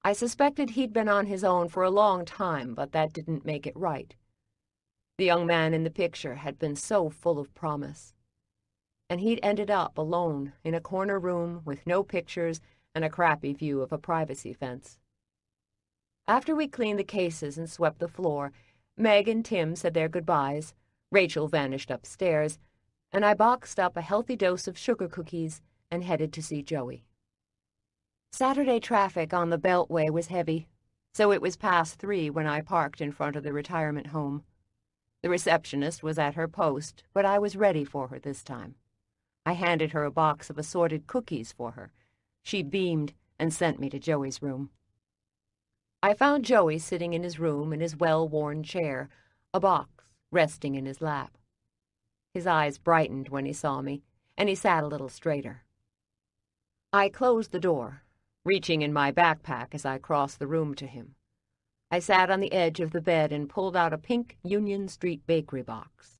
I suspected he'd been on his own for a long time, but that didn't make it right. The young man in the picture had been so full of promise. And he'd ended up alone in a corner room with no pictures and a crappy view of a privacy fence. After we cleaned the cases and swept the floor, Meg and Tim said their goodbyes, Rachel vanished upstairs, and I boxed up a healthy dose of sugar cookies and headed to see Joey. Saturday traffic on the Beltway was heavy, so it was past three when I parked in front of the retirement home. The receptionist was at her post, but I was ready for her this time. I handed her a box of assorted cookies for her. She beamed and sent me to Joey's room. I found Joey sitting in his room in his well-worn chair, a box resting in his lap. His eyes brightened when he saw me, and he sat a little straighter. I closed the door, reaching in my backpack as I crossed the room to him. I sat on the edge of the bed and pulled out a pink Union Street bakery box.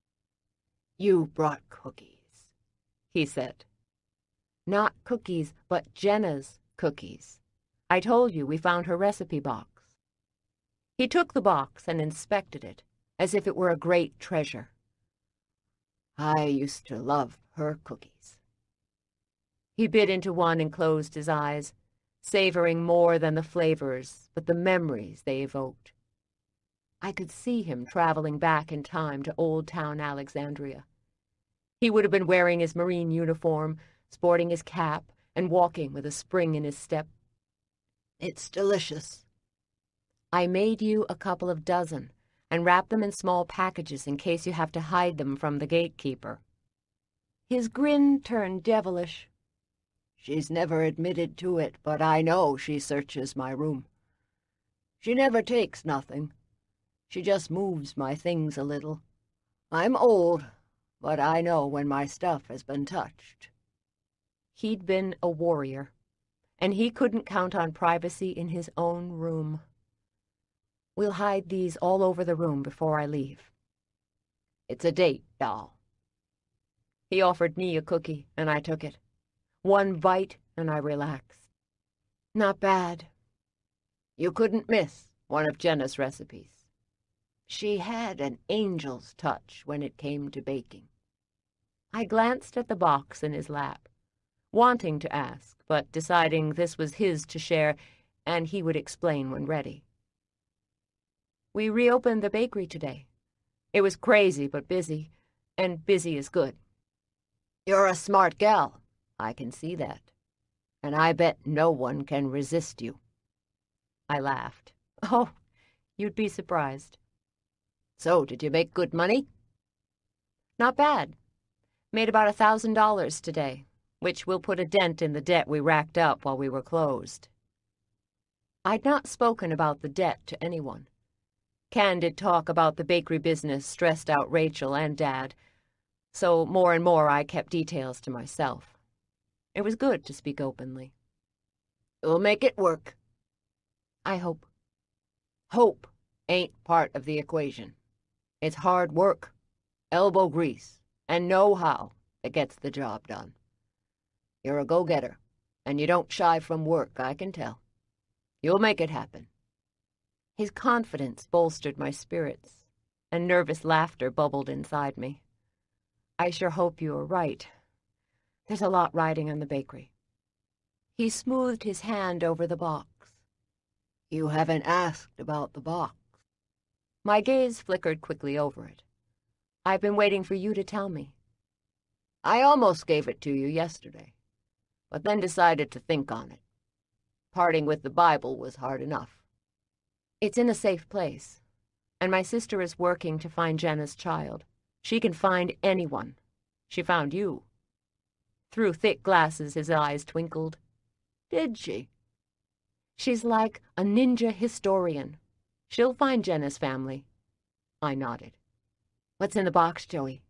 You brought cookies, he said. Not cookies, but Jenna's cookies. I told you we found her recipe box. He took the box and inspected it, as if it were a great treasure. I used to love her cookies. He bit into one and closed his eyes, savoring more than the flavors, but the memories they evoked. I could see him traveling back in time to Old Town Alexandria. He would have been wearing his Marine uniform, sporting his cap, and walking with a spring in his step. It's delicious. I made you a couple of dozen and wrapped them in small packages in case you have to hide them from the gatekeeper. His grin turned devilish. She's never admitted to it, but I know she searches my room. She never takes nothing. She just moves my things a little. I'm old, but I know when my stuff has been touched. He'd been a warrior, and he couldn't count on privacy in his own room. We'll hide these all over the room before I leave. It's a date, doll. He offered me a cookie, and I took it. One bite, and I relaxed. Not bad. You couldn't miss one of Jenna's recipes. She had an angel's touch when it came to baking. I glanced at the box in his lap, wanting to ask, but deciding this was his to share, and he would explain when ready. We reopened the bakery today. It was crazy but busy, and busy is good. You're a smart gal, I can see that. And I bet no one can resist you. I laughed. Oh, you'd be surprised. So, did you make good money? Not bad. Made about a thousand dollars today, which will put a dent in the debt we racked up while we were closed. I'd not spoken about the debt to anyone. Candid talk about the bakery business stressed out Rachel and Dad, so more and more I kept details to myself. It was good to speak openly. We'll make it work. I hope. Hope ain't part of the equation. It's hard work, elbow grease, and know-how that gets the job done. You're a go-getter, and you don't shy from work, I can tell. You'll make it happen. His confidence bolstered my spirits, and nervous laughter bubbled inside me. I sure hope you are right. There's a lot riding on the bakery. He smoothed his hand over the box. You haven't asked about the box. My gaze flickered quickly over it. I've been waiting for you to tell me. I almost gave it to you yesterday, but then decided to think on it. Parting with the Bible was hard enough. It's in a safe place, and my sister is working to find Jenna's child. She can find anyone. She found you. Through thick glasses, his eyes twinkled. Did she? She's like a ninja historian. She'll find Jenna's family. I nodded. What's in the box, Joey?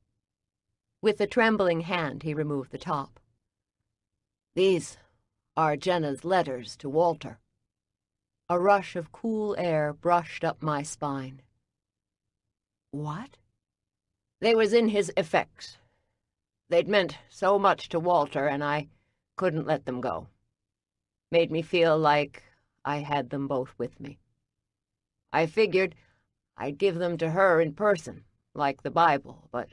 With a trembling hand, he removed the top. These are Jenna's letters to Walter. A rush of cool air brushed up my spine. What? They was in his effects. They'd meant so much to Walter, and I couldn't let them go. Made me feel like I had them both with me. I figured I'd give them to her in person, like the Bible, but,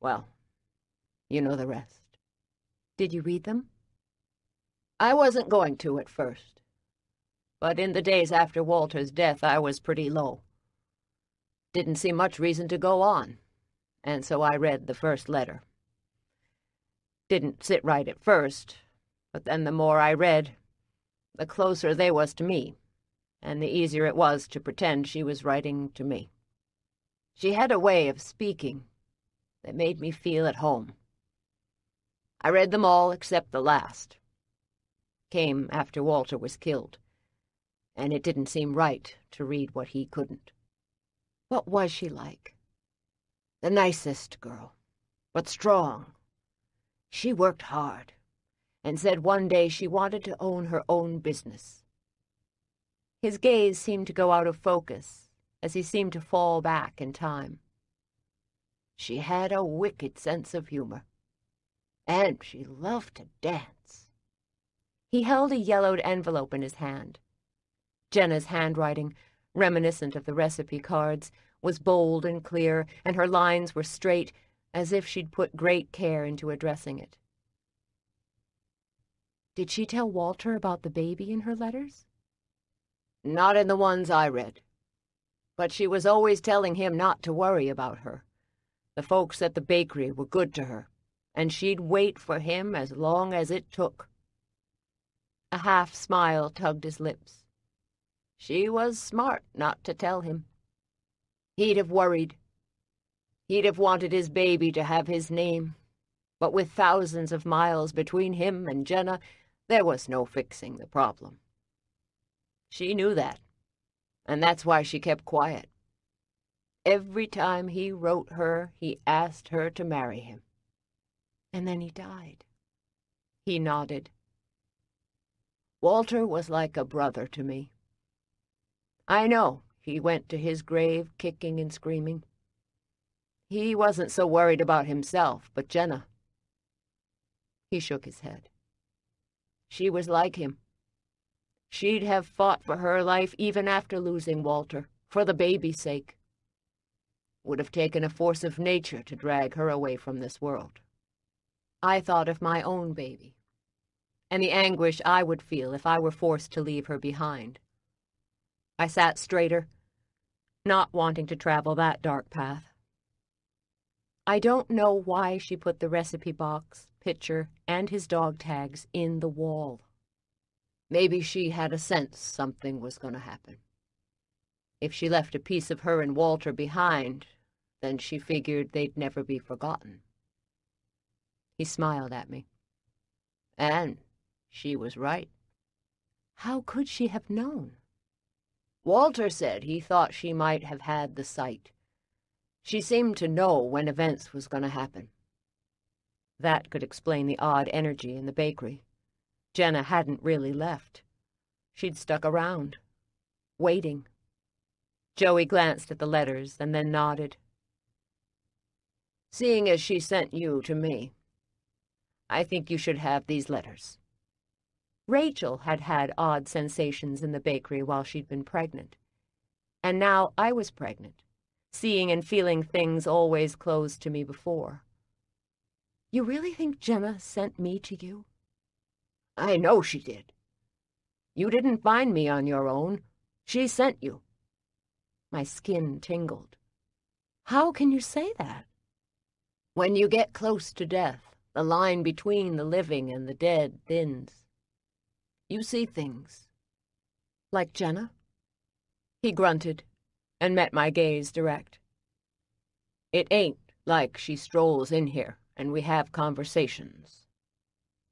well, You know the rest. Did you read them? I wasn't going to at first. But in the days after Walter's death, I was pretty low. Didn't see much reason to go on, and so I read the first letter. Didn't sit right at first, but then the more I read, the closer they was to me, and the easier it was to pretend she was writing to me. She had a way of speaking that made me feel at home. I read them all except the last. Came after Walter was killed, and it didn't seem right to read what he couldn't. What was she like? The nicest girl, but strong. She worked hard, and said one day she wanted to own her own business. His gaze seemed to go out of focus as he seemed to fall back in time. She had a wicked sense of humor and she loved to dance. He held a yellowed envelope in his hand. Jenna's handwriting, reminiscent of the recipe cards, was bold and clear, and her lines were straight, as if she'd put great care into addressing it. Did she tell Walter about the baby in her letters? Not in the ones I read. But she was always telling him not to worry about her. The folks at the bakery were good to her and she'd wait for him as long as it took. A half smile tugged his lips. She was smart not to tell him. He'd have worried. He'd have wanted his baby to have his name. But with thousands of miles between him and Jenna, there was no fixing the problem. She knew that, and that's why she kept quiet. Every time he wrote her, he asked her to marry him. And then he died. He nodded. Walter was like a brother to me. I know he went to his grave kicking and screaming. He wasn't so worried about himself, but Jenna. He shook his head. She was like him. She'd have fought for her life even after losing Walter, for the baby's sake. Would have taken a force of nature to drag her away from this world. I thought of my own baby, and the anguish I would feel if I were forced to leave her behind. I sat straighter, not wanting to travel that dark path. I don't know why she put the recipe box, picture, and his dog tags in the wall. Maybe she had a sense something was going to happen. If she left a piece of her and Walter behind, then she figured they'd never be forgotten. He smiled at me. And she was right. How could she have known? Walter said he thought she might have had the sight. She seemed to know when events was going to happen. That could explain the odd energy in the bakery. Jenna hadn't really left. She'd stuck around, waiting. Joey glanced at the letters and then nodded. Seeing as she sent you to me, I think you should have these letters. Rachel had had odd sensations in the bakery while she'd been pregnant. And now I was pregnant, seeing and feeling things always closed to me before. You really think Jenna sent me to you? I know she did. You didn't find me on your own. She sent you. My skin tingled. How can you say that? When you get close to death, the line between the living and the dead thins. You see things. Like Jenna? He grunted and met my gaze direct. It ain't like she strolls in here and we have conversations.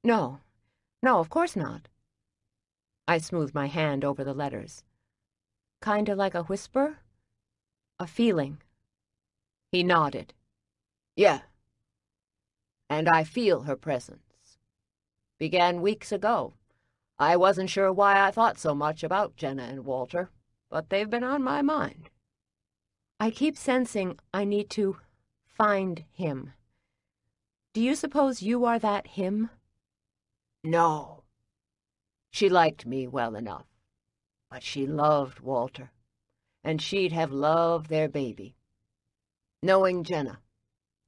No, no, of course not. I smoothed my hand over the letters. Kinda like a whisper? A feeling. He nodded. Yeah, and I feel her presence. Began weeks ago. I wasn't sure why I thought so much about Jenna and Walter, but they've been on my mind. I keep sensing I need to find him. Do you suppose you are that him? No. She liked me well enough, but she loved Walter, and she'd have loved their baby. Knowing Jenna,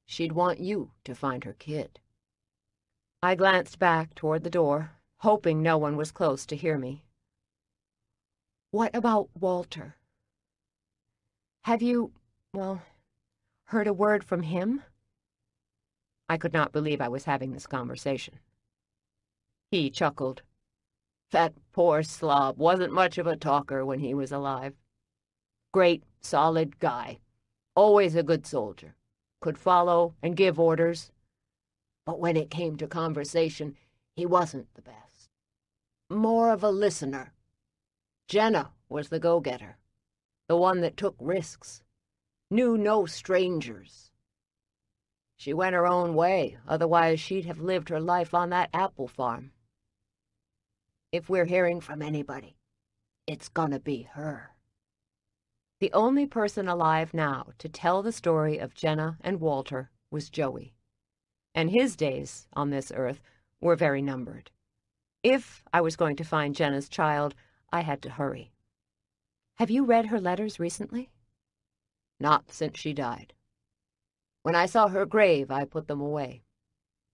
She'd want you to find her kid. I glanced back toward the door, hoping no one was close to hear me. What about Walter? Have you, well, heard a word from him? I could not believe I was having this conversation. He chuckled. That poor slob wasn't much of a talker when he was alive. Great, solid guy. Always a good soldier. Could follow and give orders. But when it came to conversation, he wasn't the best. More of a listener. Jenna was the go-getter. The one that took risks. Knew no strangers. She went her own way, otherwise she'd have lived her life on that apple farm. If we're hearing from anybody, it's gonna be her. The only person alive now to tell the story of Jenna and Walter was Joey, and his days on this earth were very numbered. If I was going to find Jenna's child, I had to hurry. Have you read her letters recently? Not since she died. When I saw her grave, I put them away.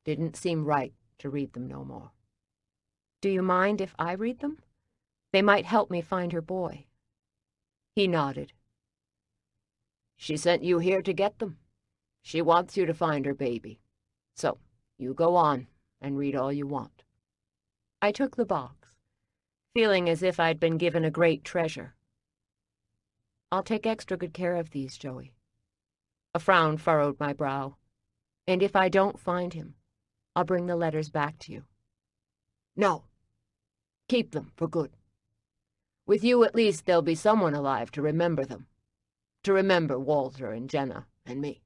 Didn't seem right to read them no more. Do you mind if I read them? They might help me find her boy. He nodded. She sent you here to get them. She wants you to find her baby. So, you go on and read all you want. I took the box, feeling as if I'd been given a great treasure. I'll take extra good care of these, Joey. A frown furrowed my brow. And if I don't find him, I'll bring the letters back to you. No, Keep them for good. With you, at least, there'll be someone alive to remember them. To remember Walter and Jenna and me.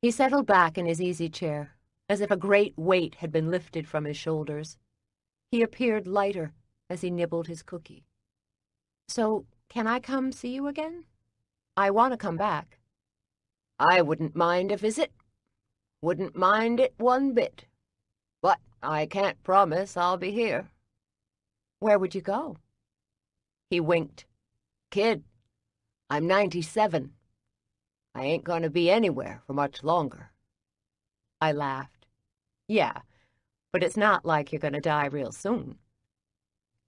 He settled back in his easy chair, as if a great weight had been lifted from his shoulders. He appeared lighter as he nibbled his cookie. So, can I come see you again? I want to come back. I wouldn't mind a visit. Wouldn't mind it one bit. But I can't promise I'll be here. Where would you go? He winked. Kid, I'm 97. I ain't gonna be anywhere for much longer. I laughed. Yeah, but it's not like you're gonna die real soon.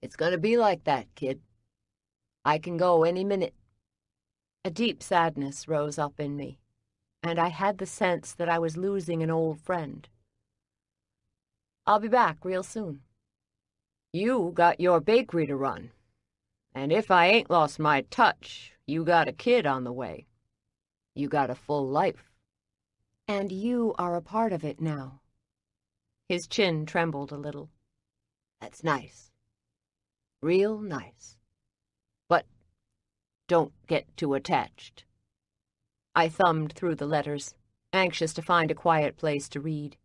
It's gonna be like that, kid. I can go any minute. A deep sadness rose up in me, and I had the sense that I was losing an old friend. I'll be back real soon. You got your bakery to run. And if I ain't lost my touch, you got a kid on the way. You got a full life. And you are a part of it now. His chin trembled a little. That's nice. Real nice. But don't get too attached. I thumbed through the letters, anxious to find a quiet place to read.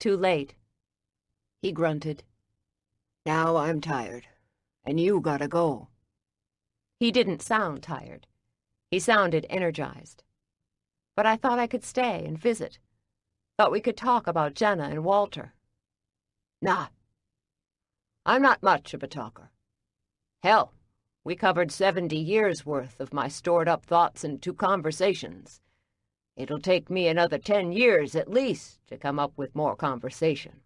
Too late. He grunted. Now I'm tired, and you gotta go. He didn't sound tired. He sounded energized. But I thought I could stay and visit. Thought we could talk about Jenna and Walter. Nah. I'm not much of a talker. Hell, we covered 70 years' worth of my stored-up thoughts in two conversations. It'll take me another 10 years at least to come up with more conversation.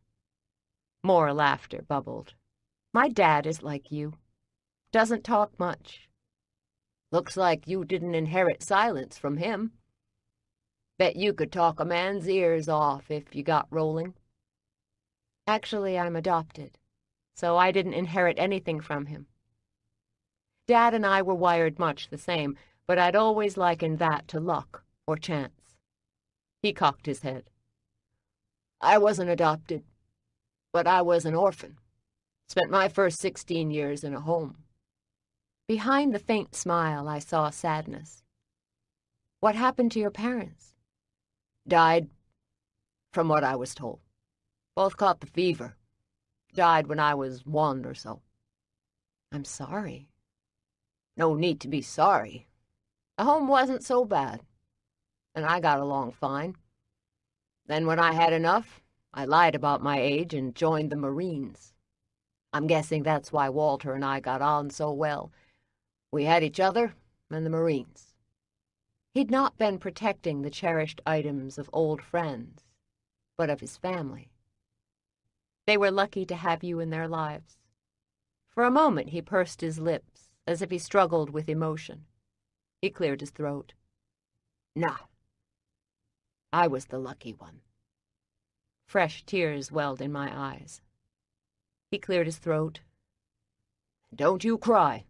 More laughter bubbled. My dad is like you. Doesn't talk much. Looks like you didn't inherit silence from him. Bet you could talk a man's ears off if you got rolling. Actually, I'm adopted, so I didn't inherit anything from him. Dad and I were wired much the same, but I'd always likened that to luck or chance. He cocked his head. I wasn't adopted, but I was an orphan. Spent my first 16 years in a home. Behind the faint smile, I saw sadness. What happened to your parents? Died, from what I was told. Both caught the fever. Died when I was one or so. I'm sorry. No need to be sorry. The home wasn't so bad, and I got along fine. Then when I had enough, I lied about my age and joined the Marines. I'm guessing that's why Walter and I got on so well. We had each other and the Marines. He'd not been protecting the cherished items of old friends. but of his family. They were lucky to have you in their lives. For a moment he pursed his lips, as if he struggled with emotion. He cleared his throat. Nah. I was the lucky one. Fresh tears welled in my eyes. He cleared his throat. Don't you cry,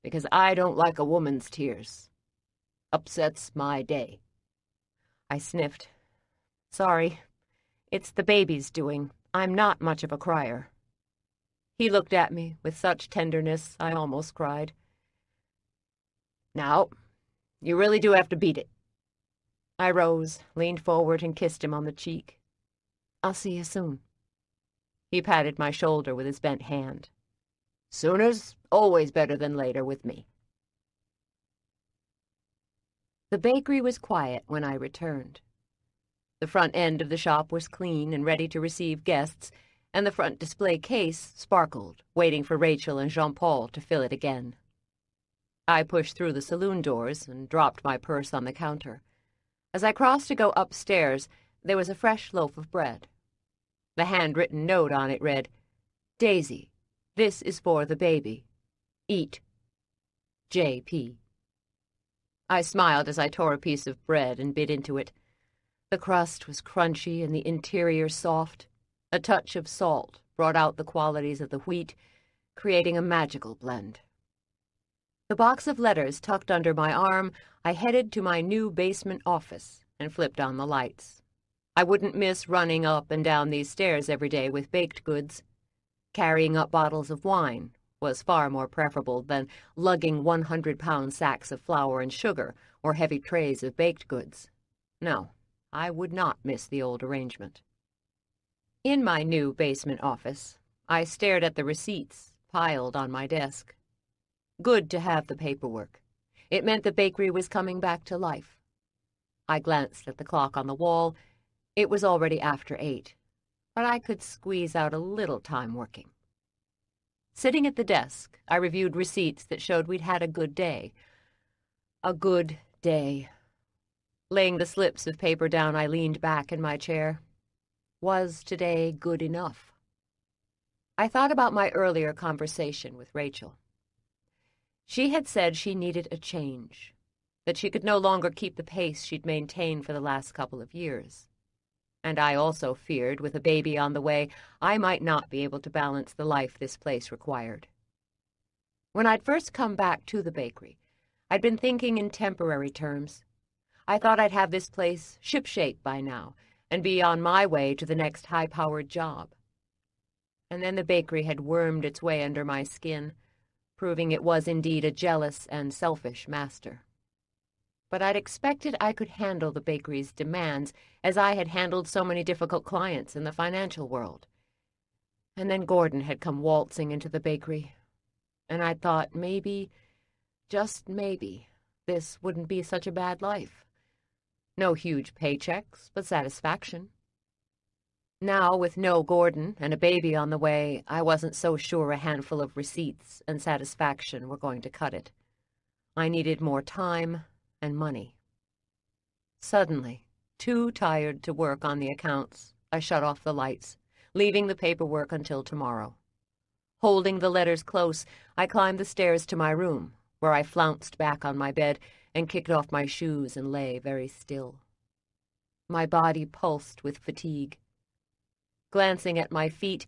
because I don't like a woman's tears. Upsets my day. I sniffed. Sorry. It's the baby's doing. I'm not much of a crier. He looked at me with such tenderness I almost cried. Now, you really do have to beat it. I rose, leaned forward, and kissed him on the cheek. I'll see you soon. He patted my shoulder with his bent hand. Sooner's always better than later with me. The bakery was quiet when I returned. The front end of the shop was clean and ready to receive guests, and the front display case sparkled, waiting for Rachel and Jean-Paul to fill it again. I pushed through the saloon doors and dropped my purse on the counter. As I crossed to go upstairs, there was a fresh loaf of bread. The handwritten note on it read, Daisy, this is for the baby. Eat. J.P. I smiled as I tore a piece of bread and bit into it. The crust was crunchy and the interior soft. A touch of salt brought out the qualities of the wheat, creating a magical blend. The box of letters tucked under my arm, I headed to my new basement office and flipped on the lights. I wouldn't miss running up and down these stairs every day with baked goods. Carrying up bottles of wine was far more preferable than lugging 100-pound sacks of flour and sugar or heavy trays of baked goods. No, I would not miss the old arrangement. In my new basement office, I stared at the receipts piled on my desk. Good to have the paperwork. It meant the bakery was coming back to life. I glanced at the clock on the wall. It was already after eight, but I could squeeze out a little time working. Sitting at the desk, I reviewed receipts that showed we'd had a good day. A good day. Laying the slips of paper down, I leaned back in my chair. Was today good enough? I thought about my earlier conversation with Rachel. She had said she needed a change, that she could no longer keep the pace she'd maintained for the last couple of years and I also feared, with a baby on the way, I might not be able to balance the life this place required. When I'd first come back to the bakery, I'd been thinking in temporary terms. I thought I'd have this place shipshape by now, and be on my way to the next high-powered job. And then the bakery had wormed its way under my skin, proving it was indeed a jealous and selfish master but I'd expected I could handle the bakery's demands as I had handled so many difficult clients in the financial world. And then Gordon had come waltzing into the bakery, and I thought maybe, just maybe, this wouldn't be such a bad life. No huge paychecks, but satisfaction. Now, with no Gordon and a baby on the way, I wasn't so sure a handful of receipts and satisfaction were going to cut it. I needed more time and money. Suddenly, too tired to work on the accounts, I shut off the lights, leaving the paperwork until tomorrow. Holding the letters close, I climbed the stairs to my room, where I flounced back on my bed and kicked off my shoes and lay very still. My body pulsed with fatigue. Glancing at my feet,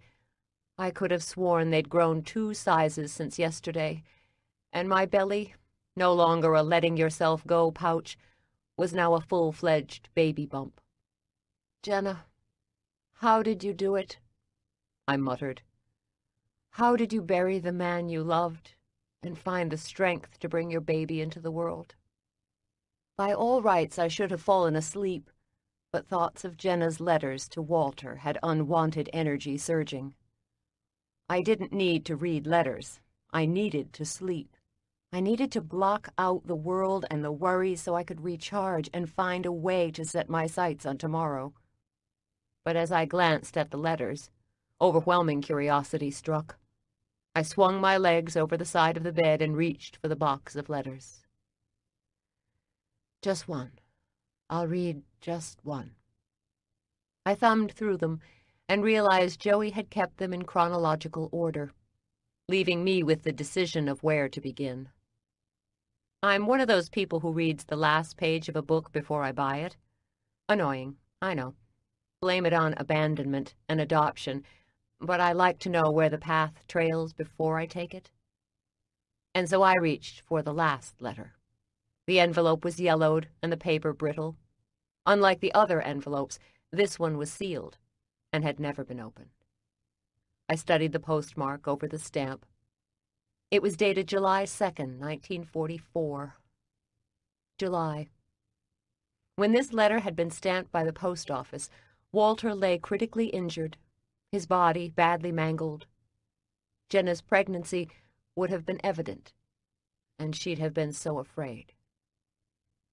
I could have sworn they'd grown two sizes since yesterday, and my belly no longer a letting yourself go pouch, was now a full-fledged baby bump. Jenna, how did you do it? I muttered. How did you bury the man you loved and find the strength to bring your baby into the world? By all rights, I should have fallen asleep, but thoughts of Jenna's letters to Walter had unwanted energy surging. I didn't need to read letters. I needed to sleep. I needed to block out the world and the worries so I could recharge and find a way to set my sights on tomorrow. But as I glanced at the letters, overwhelming curiosity struck. I swung my legs over the side of the bed and reached for the box of letters. Just one. I'll read just one. I thumbed through them and realized Joey had kept them in chronological order, leaving me with the decision of where to begin. I'm one of those people who reads the last page of a book before I buy it. Annoying, I know. Blame it on abandonment and adoption, but I like to know where the path trails before I take it. And so I reached for the last letter. The envelope was yellowed and the paper brittle. Unlike the other envelopes, this one was sealed and had never been opened. I studied the postmark over the stamp. It was dated July 2nd, 1944. July. When this letter had been stamped by the post office, Walter lay critically injured, his body badly mangled. Jenna's pregnancy would have been evident, and she'd have been so afraid.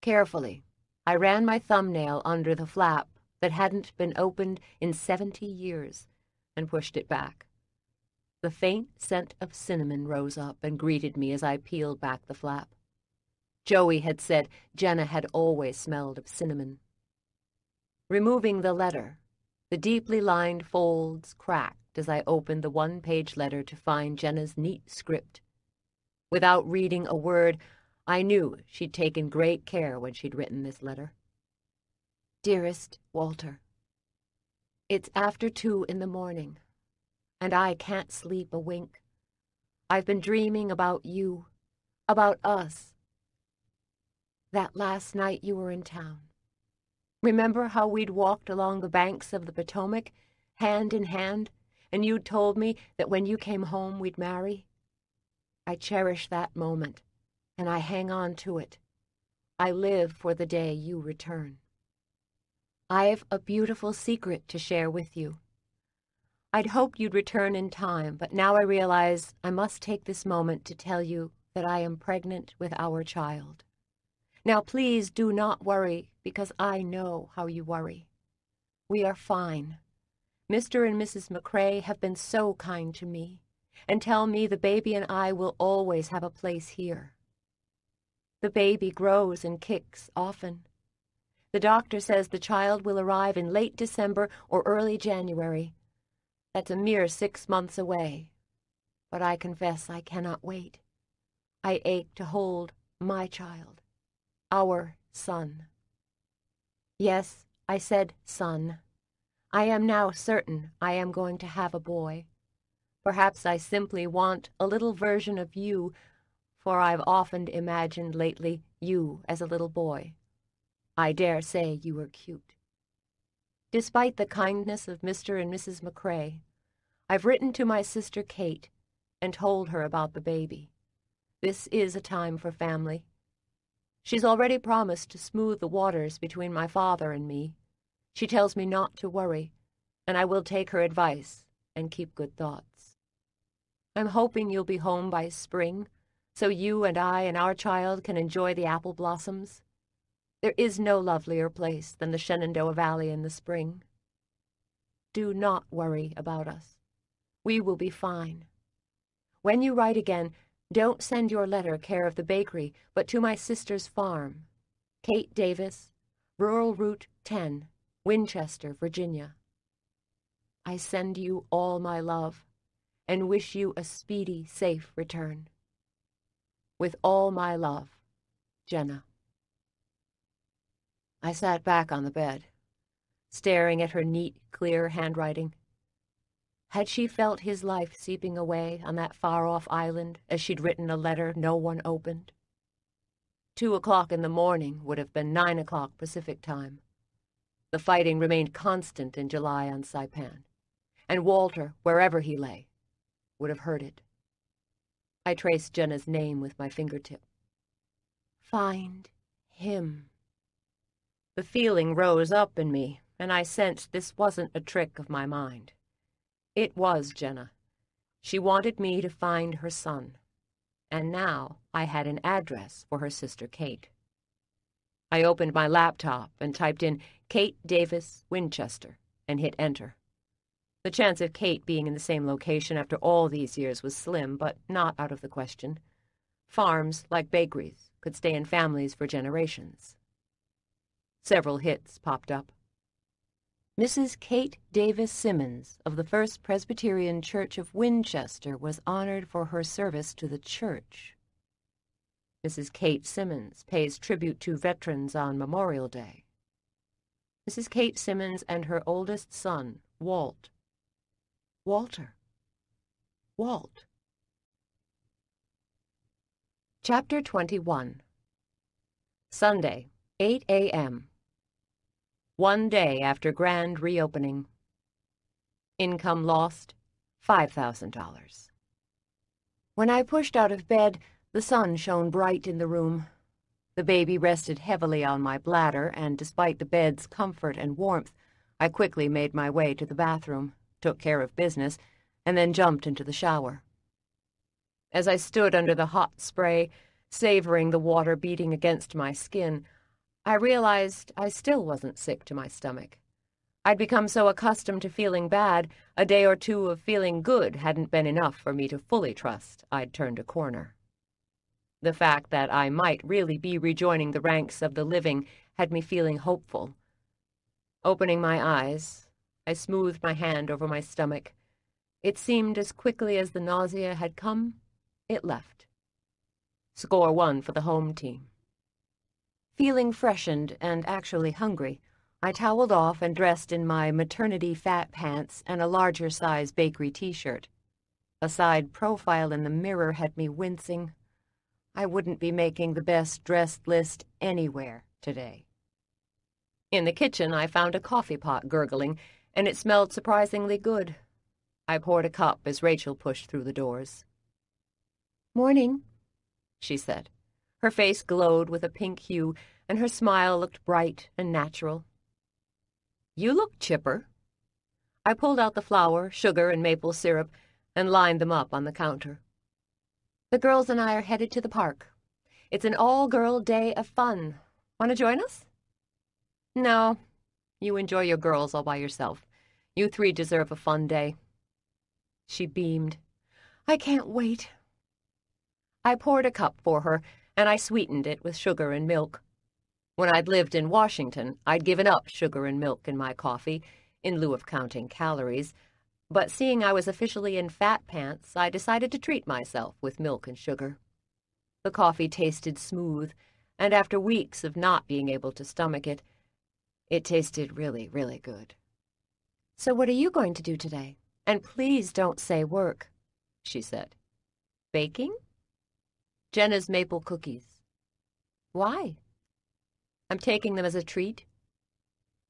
Carefully, I ran my thumbnail under the flap that hadn't been opened in seventy years and pushed it back. The faint scent of cinnamon rose up and greeted me as I peeled back the flap. Joey had said Jenna had always smelled of cinnamon. Removing the letter, the deeply lined folds cracked as I opened the one-page letter to find Jenna's neat script. Without reading a word, I knew she'd taken great care when she'd written this letter. Dearest Walter, It's after two in the morning, and I can't sleep a wink. I've been dreaming about you, about us. That last night you were in town. Remember how we'd walked along the banks of the Potomac, hand in hand, and you'd told me that when you came home we'd marry? I cherish that moment, and I hang on to it. I live for the day you return. I've a beautiful secret to share with you. I'd hoped you'd return in time, but now I realize I must take this moment to tell you that I am pregnant with our child. Now please do not worry, because I know how you worry. We are fine. Mr. and Mrs. McCrae have been so kind to me, and tell me the baby and I will always have a place here. The baby grows and kicks often. The doctor says the child will arrive in late December or early January. That's a mere six months away. But I confess I cannot wait. I ache to hold my child, our son. Yes, I said son. I am now certain I am going to have a boy. Perhaps I simply want a little version of you, for I've often imagined lately you as a little boy. I dare say you were cute. Despite the kindness of Mr. and Mrs. McCrae, I've written to my sister Kate and told her about the baby. This is a time for family. She's already promised to smooth the waters between my father and me. She tells me not to worry, and I will take her advice and keep good thoughts. I'm hoping you'll be home by spring, so you and I and our child can enjoy the apple blossoms. There is no lovelier place than the Shenandoah Valley in the spring. Do not worry about us. We will be fine. When you write again, don't send your letter care of the bakery, but to my sister's farm. Kate Davis, Rural Route 10, Winchester, Virginia. I send you all my love and wish you a speedy, safe return. With all my love, Jenna. I sat back on the bed, staring at her neat, clear handwriting. Had she felt his life seeping away on that far-off island as she'd written a letter no one opened? Two o'clock in the morning would have been nine o'clock Pacific time. The fighting remained constant in July on Saipan, and Walter, wherever he lay, would have heard it. I traced Jenna's name with my fingertip. Find him. The feeling rose up in me, and I sensed this wasn't a trick of my mind. It was Jenna. She wanted me to find her son, and now I had an address for her sister Kate. I opened my laptop and typed in Kate Davis, Winchester, and hit enter. The chance of Kate being in the same location after all these years was slim, but not out of the question. Farms, like bakeries, could stay in families for generations. Several hits popped up. Mrs. Kate Davis Simmons of the First Presbyterian Church of Winchester was honored for her service to the church. Mrs. Kate Simmons pays tribute to veterans on Memorial Day. Mrs. Kate Simmons and her oldest son, Walt. Walter. Walt. Chapter 21 Sunday, 8 a.m. One day after grand reopening. Income lost, $5,000. When I pushed out of bed, the sun shone bright in the room. The baby rested heavily on my bladder, and despite the bed's comfort and warmth, I quickly made my way to the bathroom, took care of business, and then jumped into the shower. As I stood under the hot spray, savoring the water beating against my skin, I realized I still wasn't sick to my stomach. I'd become so accustomed to feeling bad, a day or two of feeling good hadn't been enough for me to fully trust I'd turned a corner. The fact that I might really be rejoining the ranks of the living had me feeling hopeful. Opening my eyes, I smoothed my hand over my stomach. It seemed as quickly as the nausea had come, it left. Score one for the home team. Feeling freshened and actually hungry, I toweled off and dressed in my maternity fat pants and a larger size bakery t-shirt. A side profile in the mirror had me wincing. I wouldn't be making the best dressed list anywhere today. In the kitchen, I found a coffee pot gurgling, and it smelled surprisingly good. I poured a cup as Rachel pushed through the doors. Morning, she said. Her face glowed with a pink hue, and her smile looked bright and natural. You look chipper. I pulled out the flour, sugar, and maple syrup and lined them up on the counter. The girls and I are headed to the park. It's an all-girl day of fun. Want to join us? No. You enjoy your girls all by yourself. You three deserve a fun day. She beamed. I can't wait. I poured a cup for her, and I sweetened it with sugar and milk. When I'd lived in Washington, I'd given up sugar and milk in my coffee, in lieu of counting calories, but seeing I was officially in fat pants, I decided to treat myself with milk and sugar. The coffee tasted smooth, and after weeks of not being able to stomach it, it tasted really, really good. So what are you going to do today? And please don't say work, she said. Baking? Jenna's maple cookies. Why? I'm taking them as a treat.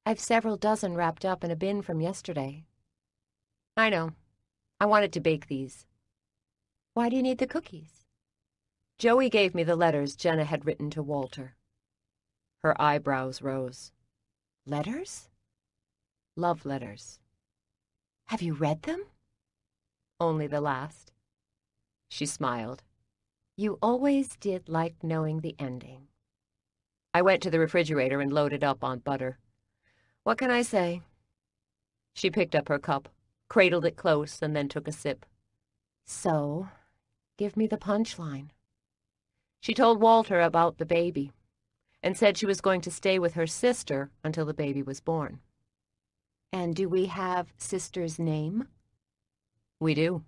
I've several dozen wrapped up in a bin from yesterday. I know. I wanted to bake these. Why do you need the cookies? Joey gave me the letters Jenna had written to Walter. Her eyebrows rose. Letters? Love letters. Have you read them? Only the last. She smiled. You always did like knowing the ending. I went to the refrigerator and loaded up on butter. What can I say? She picked up her cup cradled it close, and then took a sip. So, give me the punchline. She told Walter about the baby and said she was going to stay with her sister until the baby was born. And do we have sister's name? We do.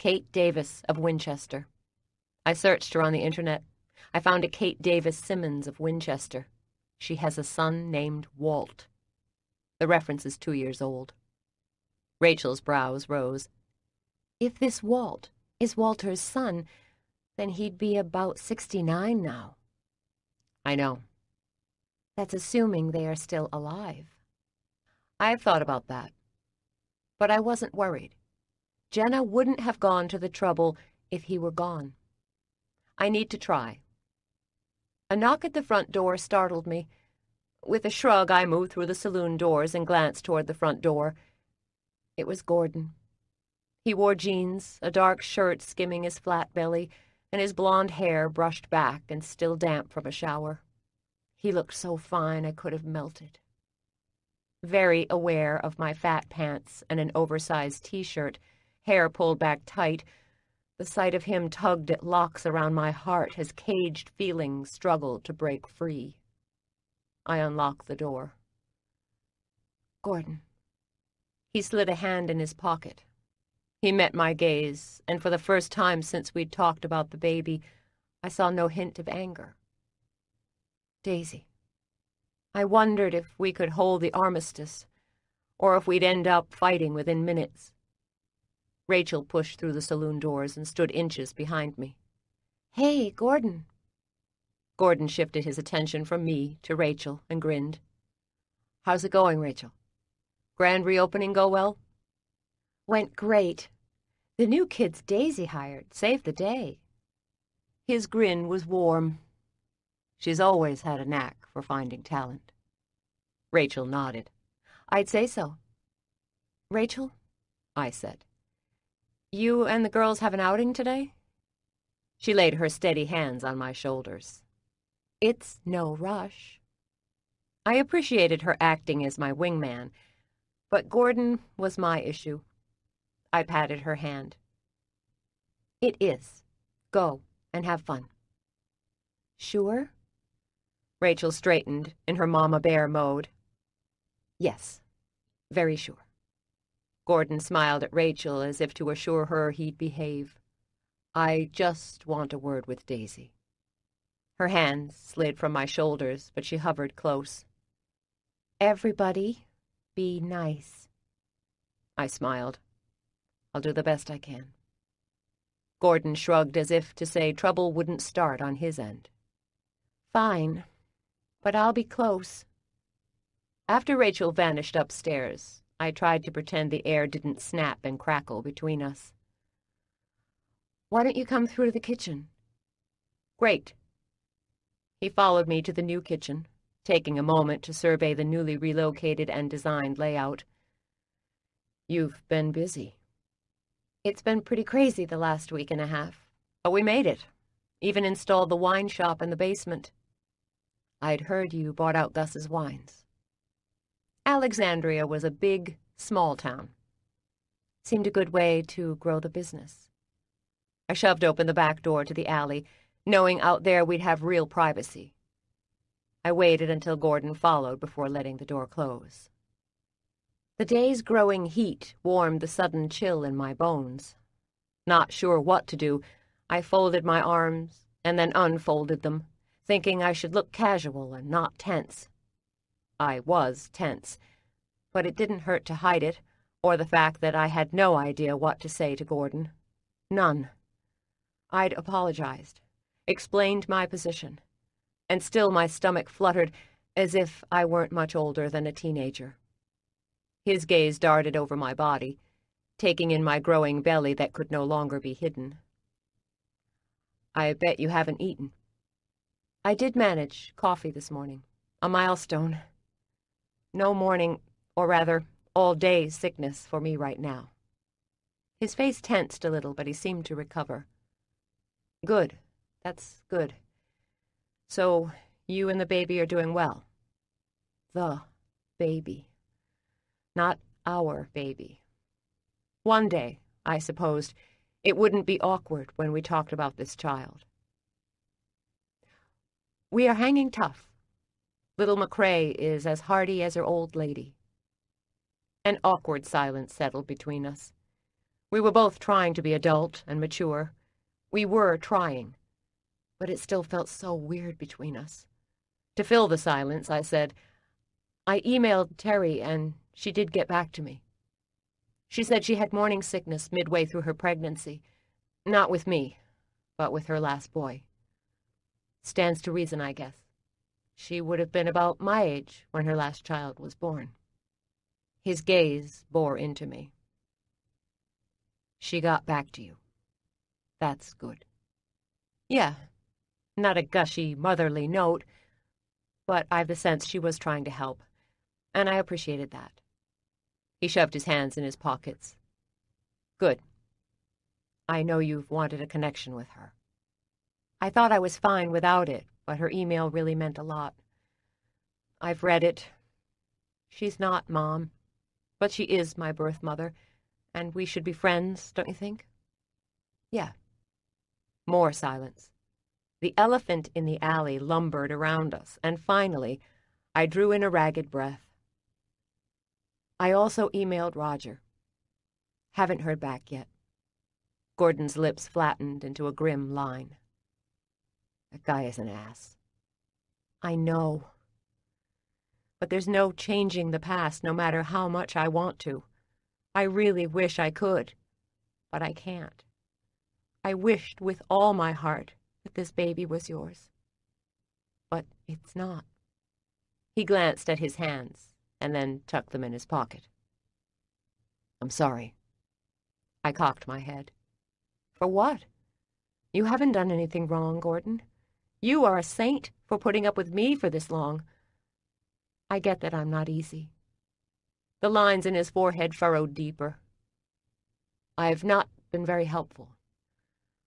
Kate Davis of Winchester. I searched her on the internet. I found a Kate Davis Simmons of Winchester. She has a son named Walt. The reference is two years old. Rachel's brows rose. If this Walt is Walter's son, then he'd be about 69 now. I know. That's assuming they are still alive. I've thought about that. But I wasn't worried. Jenna wouldn't have gone to the trouble if he were gone. I need to try. A knock at the front door startled me. With a shrug, I moved through the saloon doors and glanced toward the front door. It was Gordon. He wore jeans, a dark shirt skimming his flat belly, and his blond hair brushed back and still damp from a shower. He looked so fine I could have melted. Very aware of my fat pants and an oversized t-shirt, hair pulled back tight, the sight of him tugged at locks around my heart as caged feelings struggled to break free. I unlocked the door. Gordon. He slid a hand in his pocket. He met my gaze, and for the first time since we'd talked about the baby, I saw no hint of anger. Daisy. I wondered if we could hold the armistice, or if we'd end up fighting within minutes. Rachel pushed through the saloon doors and stood inches behind me. Hey, Gordon. Gordon shifted his attention from me to Rachel and grinned. How's it going, Rachel? Grand reopening go well? Went great. The new kids Daisy hired saved the day. His grin was warm. She's always had a knack for finding talent. Rachel nodded. I'd say so. Rachel, I said, you and the girls have an outing today? She laid her steady hands on my shoulders. It's no rush. I appreciated her acting as my wingman, but Gordon was my issue. I patted her hand. It is. Go and have fun. Sure? Rachel straightened in her mama bear mode. Yes, very sure. Gordon smiled at Rachel as if to assure her he'd behave. I just want a word with Daisy. Her hands slid from my shoulders, but she hovered close. Everybody, be nice. I smiled. I'll do the best I can. Gordon shrugged as if to say trouble wouldn't start on his end. Fine, but I'll be close. After Rachel vanished upstairs, I tried to pretend the air didn't snap and crackle between us. Why don't you come through to the kitchen? Great. He followed me to the new kitchen, taking a moment to survey the newly relocated and designed layout. You've been busy. It's been pretty crazy the last week and a half. But we made it. Even installed the wine shop in the basement. I'd heard you bought out Gus's wines. Alexandria was a big, small town. Seemed a good way to grow the business. I shoved open the back door to the alley, knowing out there we'd have real privacy. I waited until Gordon followed before letting the door close. The day's growing heat warmed the sudden chill in my bones. Not sure what to do, I folded my arms and then unfolded them, thinking I should look casual and not tense. I was tense, but it didn't hurt to hide it, or the fact that I had no idea what to say to Gordon. None. I'd apologized, explained my position, and still my stomach fluttered as if I weren't much older than a teenager. His gaze darted over my body, taking in my growing belly that could no longer be hidden. I bet you haven't eaten. I did manage coffee this morning, a milestone. No morning, or rather, all day sickness for me right now. His face tensed a little, but he seemed to recover. Good. That's good. So, you and the baby are doing well. The baby. Not our baby. One day, I supposed, it wouldn't be awkward when we talked about this child. We are hanging tough. Little McCrae is as hardy as her old lady. An awkward silence settled between us. We were both trying to be adult and mature. We were trying. But it still felt so weird between us. To fill the silence, I said, I emailed Terry, and she did get back to me. She said she had morning sickness midway through her pregnancy. Not with me, but with her last boy. Stands to reason, I guess. She would have been about my age when her last child was born. His gaze bore into me. She got back to you. That's good. Yeah, not a gushy, motherly note, but I've the sense she was trying to help, and I appreciated that. He shoved his hands in his pockets. Good. I know you've wanted a connection with her. I thought I was fine without it, but her email really meant a lot. I've read it. She's not Mom, but she is my birth mother, and we should be friends, don't you think? Yeah. More silence. The elephant in the alley lumbered around us, and finally, I drew in a ragged breath. I also emailed Roger. Haven't heard back yet. Gordon's lips flattened into a grim line. That guy is an ass. I know. But there's no changing the past, no matter how much I want to. I really wish I could, but I can't. I wished with all my heart that this baby was yours. But it's not. He glanced at his hands and then tucked them in his pocket. I'm sorry. I cocked my head. For what? You haven't done anything wrong, Gordon. You are a saint for putting up with me for this long. I get that I'm not easy. The lines in his forehead furrowed deeper. I've not been very helpful.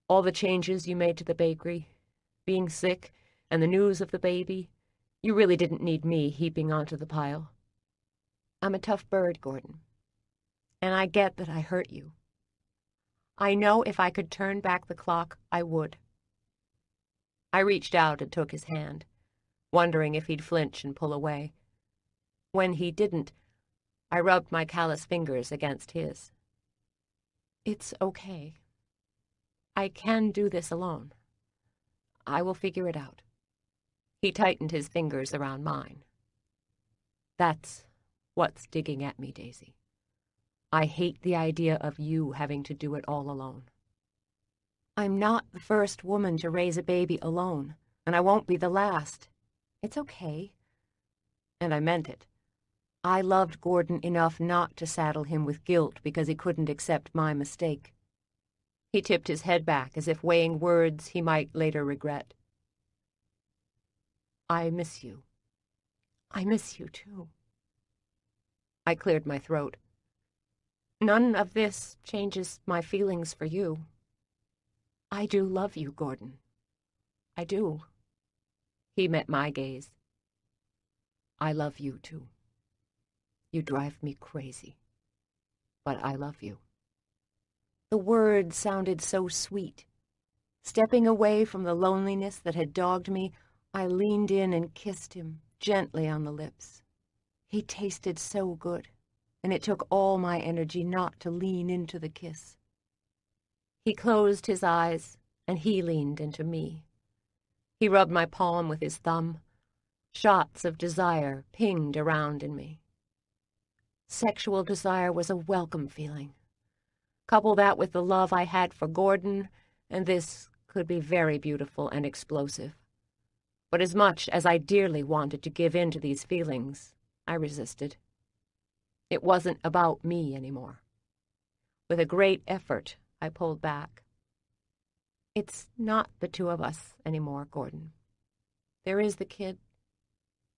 All the changes you made to the bakery, being sick, and the news of the baby, you really didn't need me heaping onto the pile. I'm a tough bird, Gordon. And I get that I hurt you. I know if I could turn back the clock, I would. I reached out and took his hand, wondering if he'd flinch and pull away. When he didn't, I rubbed my callous fingers against his. It's okay. I can do this alone. I will figure it out. He tightened his fingers around mine. That's what's digging at me, Daisy. I hate the idea of you having to do it all alone. I'm not the first woman to raise a baby alone, and I won't be the last. It's okay. And I meant it. I loved Gordon enough not to saddle him with guilt because he couldn't accept my mistake. He tipped his head back as if weighing words he might later regret. I miss you. I miss you, too. I cleared my throat. None of this changes my feelings for you. I do love you, Gordon. I do. He met my gaze. I love you, too. You drive me crazy. But I love you. The words sounded so sweet. Stepping away from the loneliness that had dogged me, I leaned in and kissed him gently on the lips. He tasted so good, and it took all my energy not to lean into the kiss. He closed his eyes, and he leaned into me. He rubbed my palm with his thumb. Shots of desire pinged around in me. Sexual desire was a welcome feeling. Couple that with the love I had for Gordon, and this could be very beautiful and explosive. But as much as I dearly wanted to give in to these feelings, I resisted. It wasn't about me anymore. With a great effort, I pulled back. It's not the two of us anymore, Gordon. There is the kid,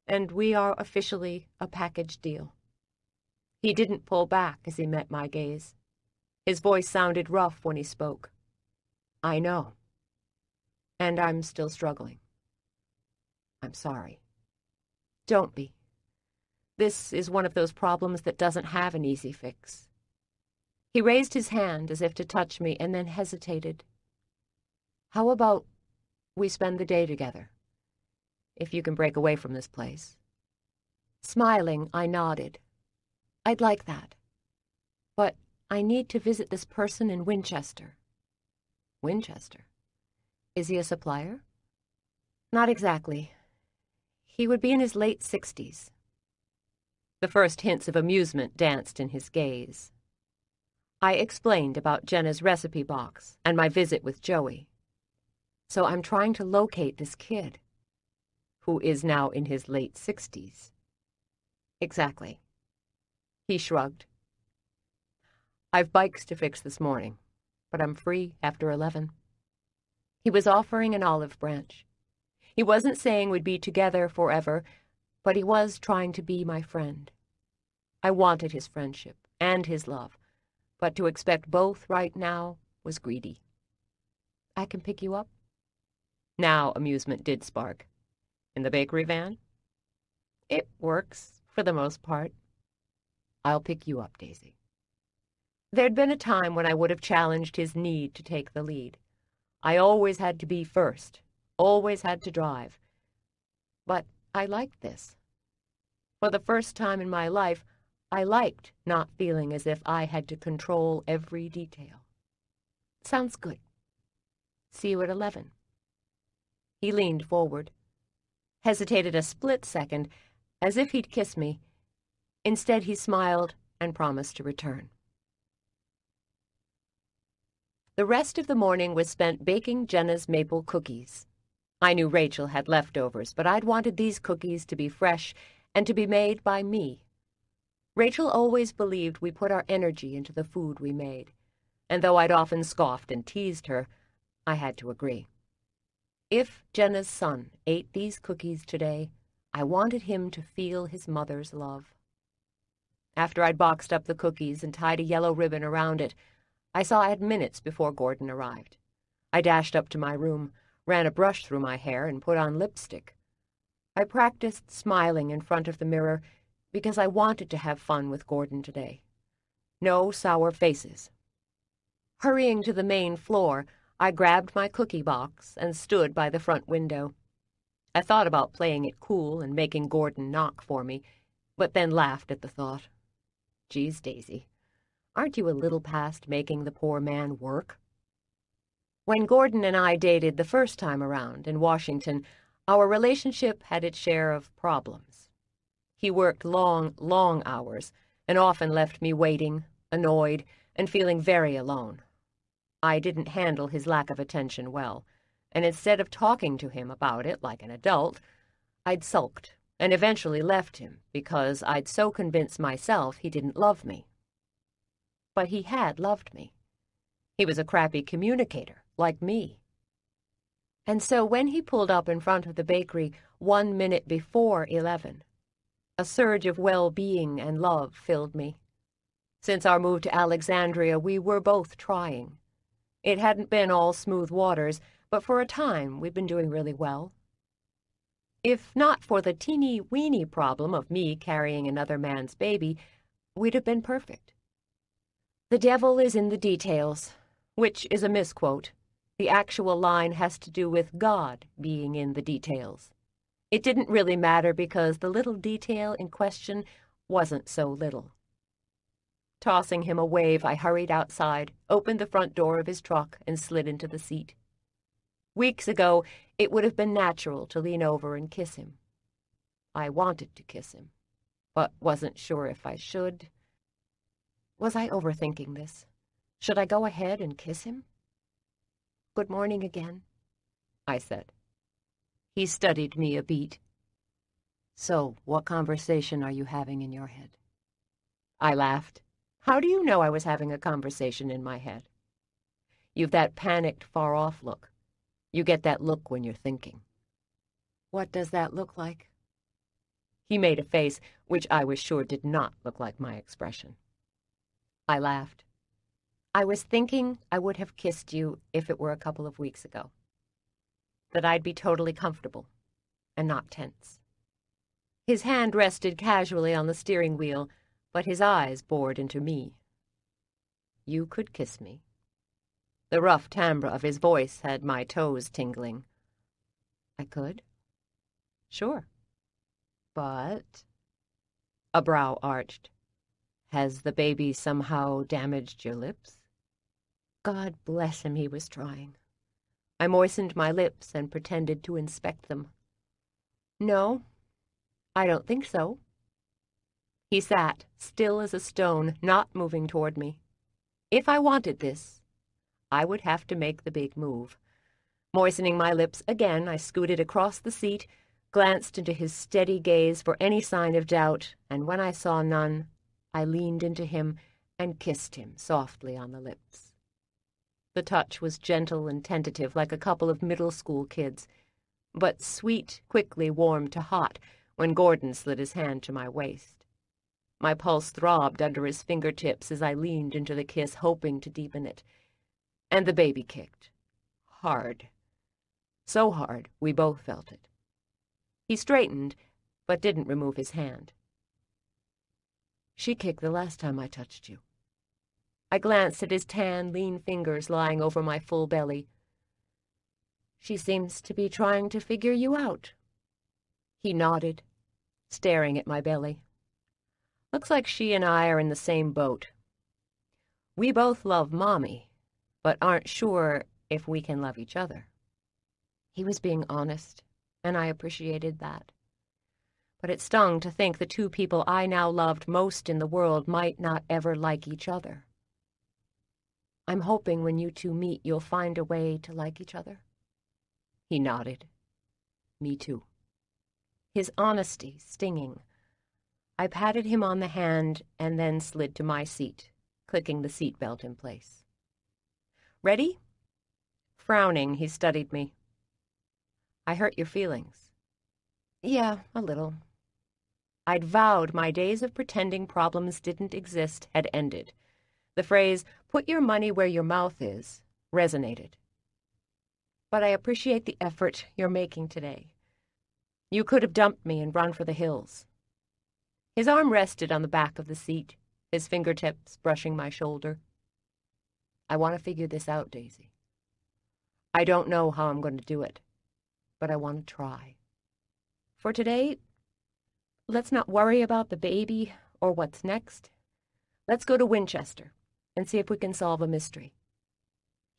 and we are officially a package deal. He didn't pull back as he met my gaze. His voice sounded rough when he spoke. I know. And I'm still struggling. I'm sorry. Don't be. This is one of those problems that doesn't have an easy fix. He raised his hand as if to touch me and then hesitated. How about we spend the day together? If you can break away from this place. Smiling, I nodded. I'd like that. But I need to visit this person in Winchester. Winchester? Is he a supplier? Not exactly. He would be in his late sixties. The first hints of amusement danced in his gaze. I explained about Jenna's recipe box and my visit with Joey. So I'm trying to locate this kid, who is now in his late sixties. Exactly. He shrugged. I've bikes to fix this morning, but I'm free after eleven. He was offering an olive branch. He wasn't saying we'd be together forever, but he was trying to be my friend. I wanted his friendship and his love, but to expect both right now was greedy. I can pick you up? Now amusement did spark. In the bakery van? It works, for the most part. I'll pick you up, Daisy. There'd been a time when I would have challenged his need to take the lead. I always had to be first, always had to drive. But I liked this. For the first time in my life, I liked not feeling as if I had to control every detail. Sounds good. See you at eleven. He leaned forward, hesitated a split second, as if he'd kiss me. Instead, he smiled and promised to return. The rest of the morning was spent baking Jenna's maple cookies. I knew Rachel had leftovers, but I'd wanted these cookies to be fresh and to be made by me. Rachel always believed we put our energy into the food we made, and though I'd often scoffed and teased her, I had to agree. If Jenna's son ate these cookies today, I wanted him to feel his mother's love. After I'd boxed up the cookies and tied a yellow ribbon around it, I saw I had minutes before Gordon arrived. I dashed up to my room, ran a brush through my hair, and put on lipstick. I practiced smiling in front of the mirror because I wanted to have fun with Gordon today. No sour faces. Hurrying to the main floor, I grabbed my cookie box and stood by the front window. I thought about playing it cool and making Gordon knock for me, but then laughed at the thought. Geez, Daisy, aren't you a little past making the poor man work? When Gordon and I dated the first time around in Washington, our relationship had its share of problems. He worked long, long hours and often left me waiting, annoyed, and feeling very alone. I didn't handle his lack of attention well, and instead of talking to him about it like an adult, I'd sulked and eventually left him because I'd so convinced myself he didn't love me. But he had loved me. He was a crappy communicator like me. And so when he pulled up in front of the bakery one minute before eleven, a surge of well-being and love filled me. Since our move to Alexandria, we were both trying. It hadn't been all smooth waters, but for a time we'd been doing really well. If not for the teeny-weeny problem of me carrying another man's baby, we'd have been perfect. The devil is in the details, which is a misquote. The actual line has to do with God being in the details. It didn't really matter because the little detail in question wasn't so little. Tossing him a wave, I hurried outside, opened the front door of his truck, and slid into the seat. Weeks ago, it would have been natural to lean over and kiss him. I wanted to kiss him, but wasn't sure if I should. Was I overthinking this? Should I go ahead and kiss him? Good morning again, I said. He studied me a beat. So, what conversation are you having in your head? I laughed. How do you know I was having a conversation in my head? You've that panicked, far-off look. You get that look when you're thinking. What does that look like? He made a face which I was sure did not look like my expression. I laughed. I was thinking I would have kissed you if it were a couple of weeks ago. That I'd be totally comfortable and not tense. His hand rested casually on the steering wheel, but his eyes bored into me. You could kiss me. The rough timbre of his voice had my toes tingling. I could? Sure. But... A brow arched. Has the baby somehow damaged your lips? God bless him, he was trying. I moistened my lips and pretended to inspect them. No, I don't think so. He sat, still as a stone, not moving toward me. If I wanted this, I would have to make the big move. Moistening my lips again, I scooted across the seat, glanced into his steady gaze for any sign of doubt, and when I saw none, I leaned into him and kissed him softly on the lips. The touch was gentle and tentative like a couple of middle school kids, but sweet quickly warmed to hot when Gordon slid his hand to my waist. My pulse throbbed under his fingertips as I leaned into the kiss, hoping to deepen it. And the baby kicked. Hard. So hard, we both felt it. He straightened, but didn't remove his hand. She kicked the last time I touched you. I glanced at his tan, lean fingers lying over my full belly. She seems to be trying to figure you out. He nodded, staring at my belly. Looks like she and I are in the same boat. We both love Mommy, but aren't sure if we can love each other. He was being honest, and I appreciated that. But it stung to think the two people I now loved most in the world might not ever like each other. I'm hoping when you two meet, you'll find a way to like each other. He nodded. Me too. His honesty stinging. I patted him on the hand and then slid to my seat, clicking the seat belt in place. Ready? Frowning, he studied me. I hurt your feelings. Yeah, a little. I'd vowed my days of pretending problems didn't exist had ended. The phrase, put your money where your mouth is, resonated. But I appreciate the effort you're making today. You could have dumped me and run for the hills. His arm rested on the back of the seat, his fingertips brushing my shoulder. I want to figure this out, Daisy. I don't know how I'm going to do it, but I want to try. For today, let's not worry about the baby or what's next. Let's go to Winchester and see if we can solve a mystery.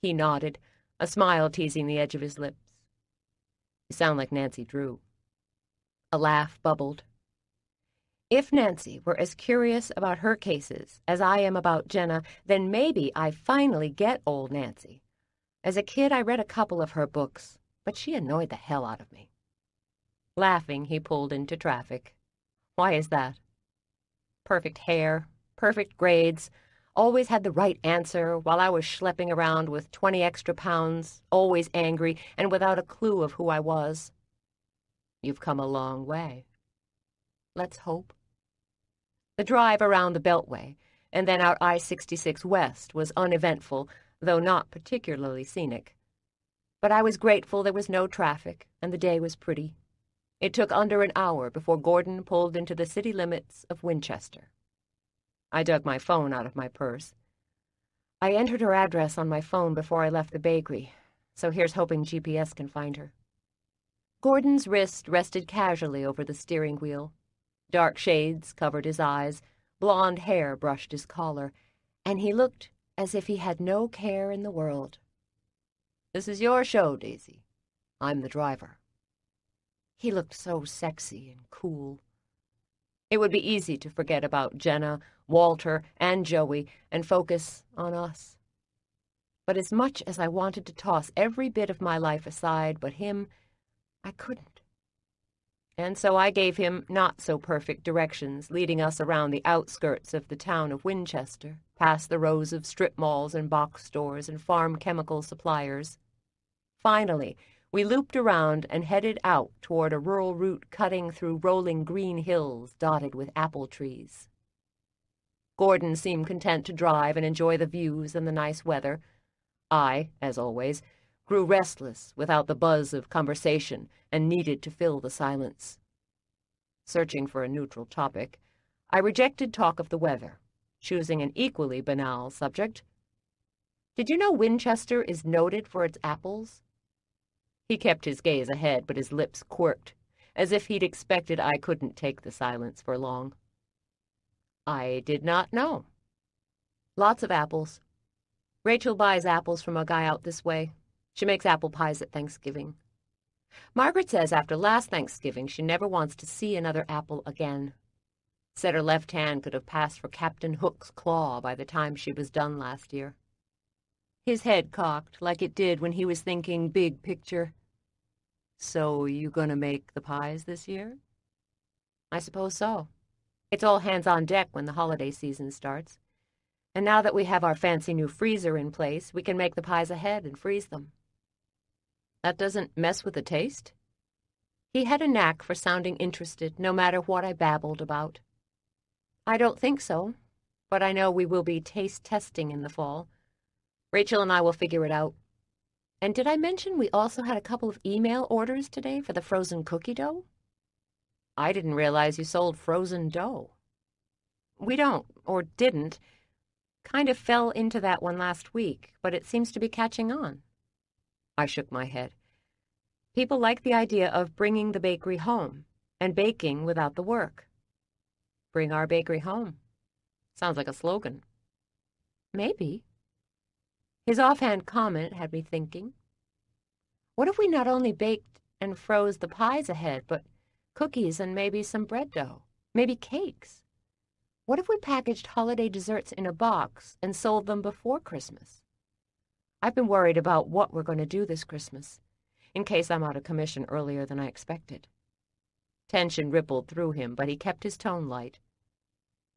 He nodded, a smile teasing the edge of his lips. You sound like Nancy Drew. A laugh bubbled. If Nancy were as curious about her cases as I am about Jenna, then maybe I finally get old Nancy. As a kid, I read a couple of her books, but she annoyed the hell out of me. Laughing, he pulled into traffic. Why is that? Perfect hair, perfect grades, always had the right answer while I was schlepping around with 20 extra pounds, always angry, and without a clue of who I was. You've come a long way. Let's hope. The drive around the Beltway and then out I-66 West was uneventful, though not particularly scenic. But I was grateful there was no traffic and the day was pretty. It took under an hour before Gordon pulled into the city limits of Winchester. I dug my phone out of my purse. I entered her address on my phone before I left the bakery, so here's hoping GPS can find her. Gordon's wrist rested casually over the steering wheel. Dark shades covered his eyes, blonde hair brushed his collar, and he looked as if he had no care in the world. This is your show, Daisy. I'm the driver. He looked so sexy and cool. It would be easy to forget about Jenna, Walter, and Joey and focus on us. But as much as I wanted to toss every bit of my life aside but him, I couldn't. And so I gave him not so perfect directions, leading us around the outskirts of the town of Winchester, past the rows of strip malls and box stores and farm chemical suppliers. Finally, we looped around and headed out toward a rural route cutting through rolling green hills dotted with apple trees. Gordon seemed content to drive and enjoy the views and the nice weather. I, as always, grew restless without the buzz of conversation and needed to fill the silence. Searching for a neutral topic, I rejected talk of the weather, choosing an equally banal subject. Did you know Winchester is noted for its apples? He kept his gaze ahead, but his lips quirked, as if he'd expected I couldn't take the silence for long. I did not know. Lots of apples. Rachel buys apples from a guy out this way. She makes apple pies at Thanksgiving. Margaret says after last Thanksgiving she never wants to see another apple again. Said her left hand could have passed for Captain Hook's claw by the time she was done last year. His head cocked like it did when he was thinking big picture. So you gonna make the pies this year? I suppose so. It's all hands on deck when the holiday season starts. And now that we have our fancy new freezer in place, we can make the pies ahead and freeze them. That doesn't mess with the taste? He had a knack for sounding interested, no matter what I babbled about. I don't think so, but I know we will be taste testing in the fall. Rachel and I will figure it out. And did I mention we also had a couple of email orders today for the frozen cookie dough? I didn't realize you sold frozen dough. We don't, or didn't. Kind of fell into that one last week, but it seems to be catching on. I shook my head. People like the idea of bringing the bakery home and baking without the work. Bring our bakery home. Sounds like a slogan. Maybe. His offhand comment had me thinking. What if we not only baked and froze the pies ahead, but cookies and maybe some bread dough, maybe cakes? What if we packaged holiday desserts in a box and sold them before Christmas? I've been worried about what we're going to do this Christmas, in case I'm out of commission earlier than I expected. Tension rippled through him, but he kept his tone light.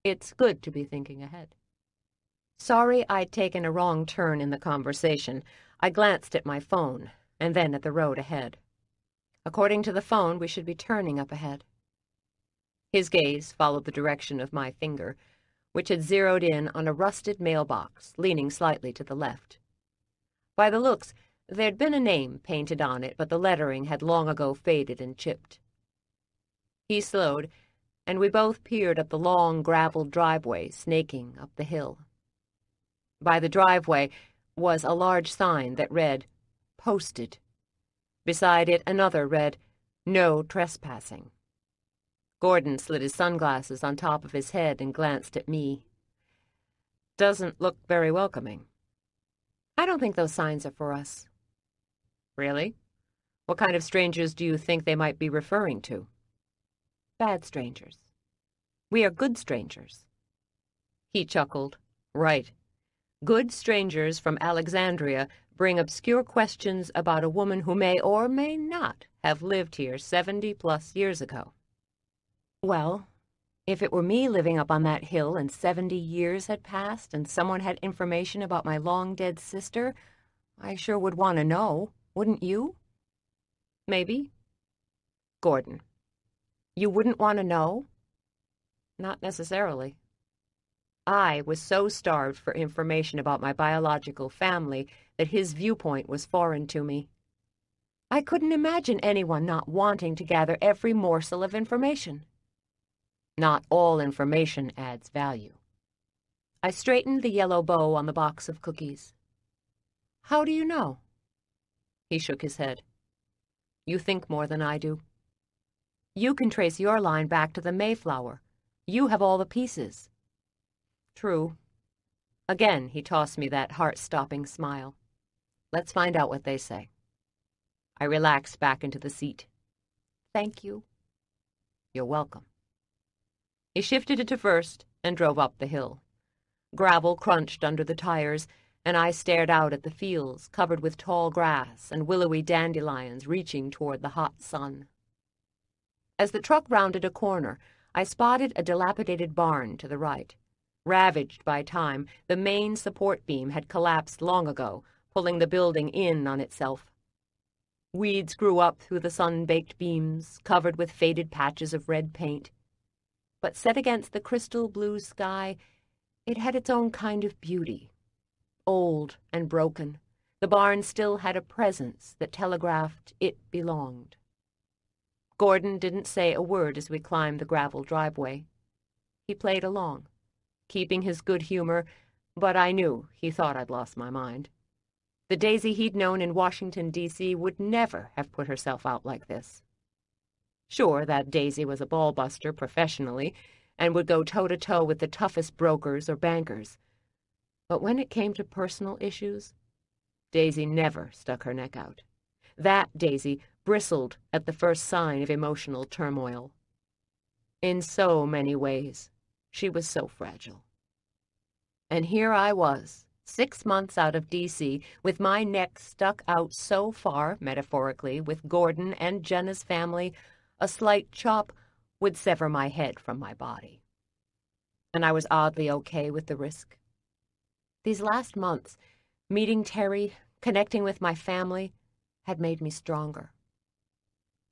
It's good to be thinking ahead. Sorry I'd taken a wrong turn in the conversation. I glanced at my phone and then at the road ahead. According to the phone, we should be turning up ahead. His gaze followed the direction of my finger, which had zeroed in on a rusted mailbox leaning slightly to the left. By the looks, there'd been a name painted on it, but the lettering had long ago faded and chipped. He slowed and we both peered up the long graveled driveway snaking up the hill. By the driveway was a large sign that read, Posted. Beside it, another read, No trespassing. Gordon slid his sunglasses on top of his head and glanced at me. Doesn't look very welcoming. I don't think those signs are for us. Really? What kind of strangers do you think they might be referring to? bad strangers. We are good strangers. He chuckled. Right. Good strangers from Alexandria bring obscure questions about a woman who may or may not have lived here 70 plus years ago. Well, if it were me living up on that hill and 70 years had passed and someone had information about my long-dead sister, I sure would want to know, wouldn't you? Maybe. Gordon. You wouldn't want to know? Not necessarily. I was so starved for information about my biological family that his viewpoint was foreign to me. I couldn't imagine anyone not wanting to gather every morsel of information. Not all information adds value. I straightened the yellow bow on the box of cookies. How do you know? He shook his head. You think more than I do. You can trace your line back to the Mayflower. You have all the pieces. True. Again, he tossed me that heart-stopping smile. Let's find out what they say. I relaxed back into the seat. Thank you. You're welcome. He shifted it to first and drove up the hill. Gravel crunched under the tires, and I stared out at the fields covered with tall grass and willowy dandelions reaching toward the hot sun. As the truck rounded a corner, I spotted a dilapidated barn to the right. Ravaged by time, the main support beam had collapsed long ago, pulling the building in on itself. Weeds grew up through the sun-baked beams, covered with faded patches of red paint. But set against the crystal blue sky, it had its own kind of beauty. Old and broken, the barn still had a presence that telegraphed it belonged. Gordon didn't say a word as we climbed the gravel driveway. He played along, keeping his good humor, but I knew he thought I'd lost my mind. The Daisy he'd known in Washington, D.C. would never have put herself out like this. Sure, that Daisy was a ballbuster professionally and would go toe-to-toe with the toughest brokers or bankers. But when it came to personal issues, Daisy never stuck her neck out. That Daisy bristled at the first sign of emotional turmoil. In so many ways, she was so fragile. And here I was, six months out of D.C., with my neck stuck out so far, metaphorically, with Gordon and Jenna's family, a slight chop would sever my head from my body. And I was oddly okay with the risk. These last months, meeting Terry, connecting with my family, had made me stronger.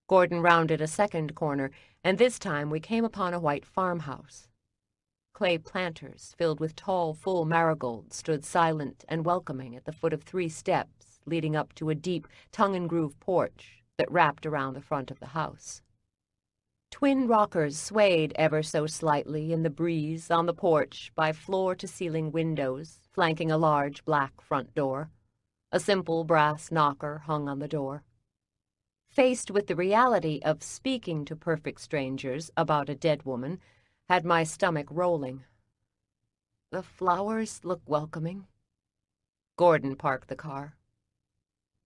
Gordon rounded a second corner, and this time we came upon a white farmhouse. Clay planters filled with tall, full marigolds stood silent and welcoming at the foot of three steps leading up to a deep, tongue-and-groove porch that wrapped around the front of the house. Twin rockers swayed ever so slightly in the breeze on the porch by floor-to-ceiling windows flanking a large black front door. A simple brass knocker hung on the door. Faced with the reality of speaking to perfect strangers about a dead woman, had my stomach rolling. The flowers look welcoming. Gordon parked the car.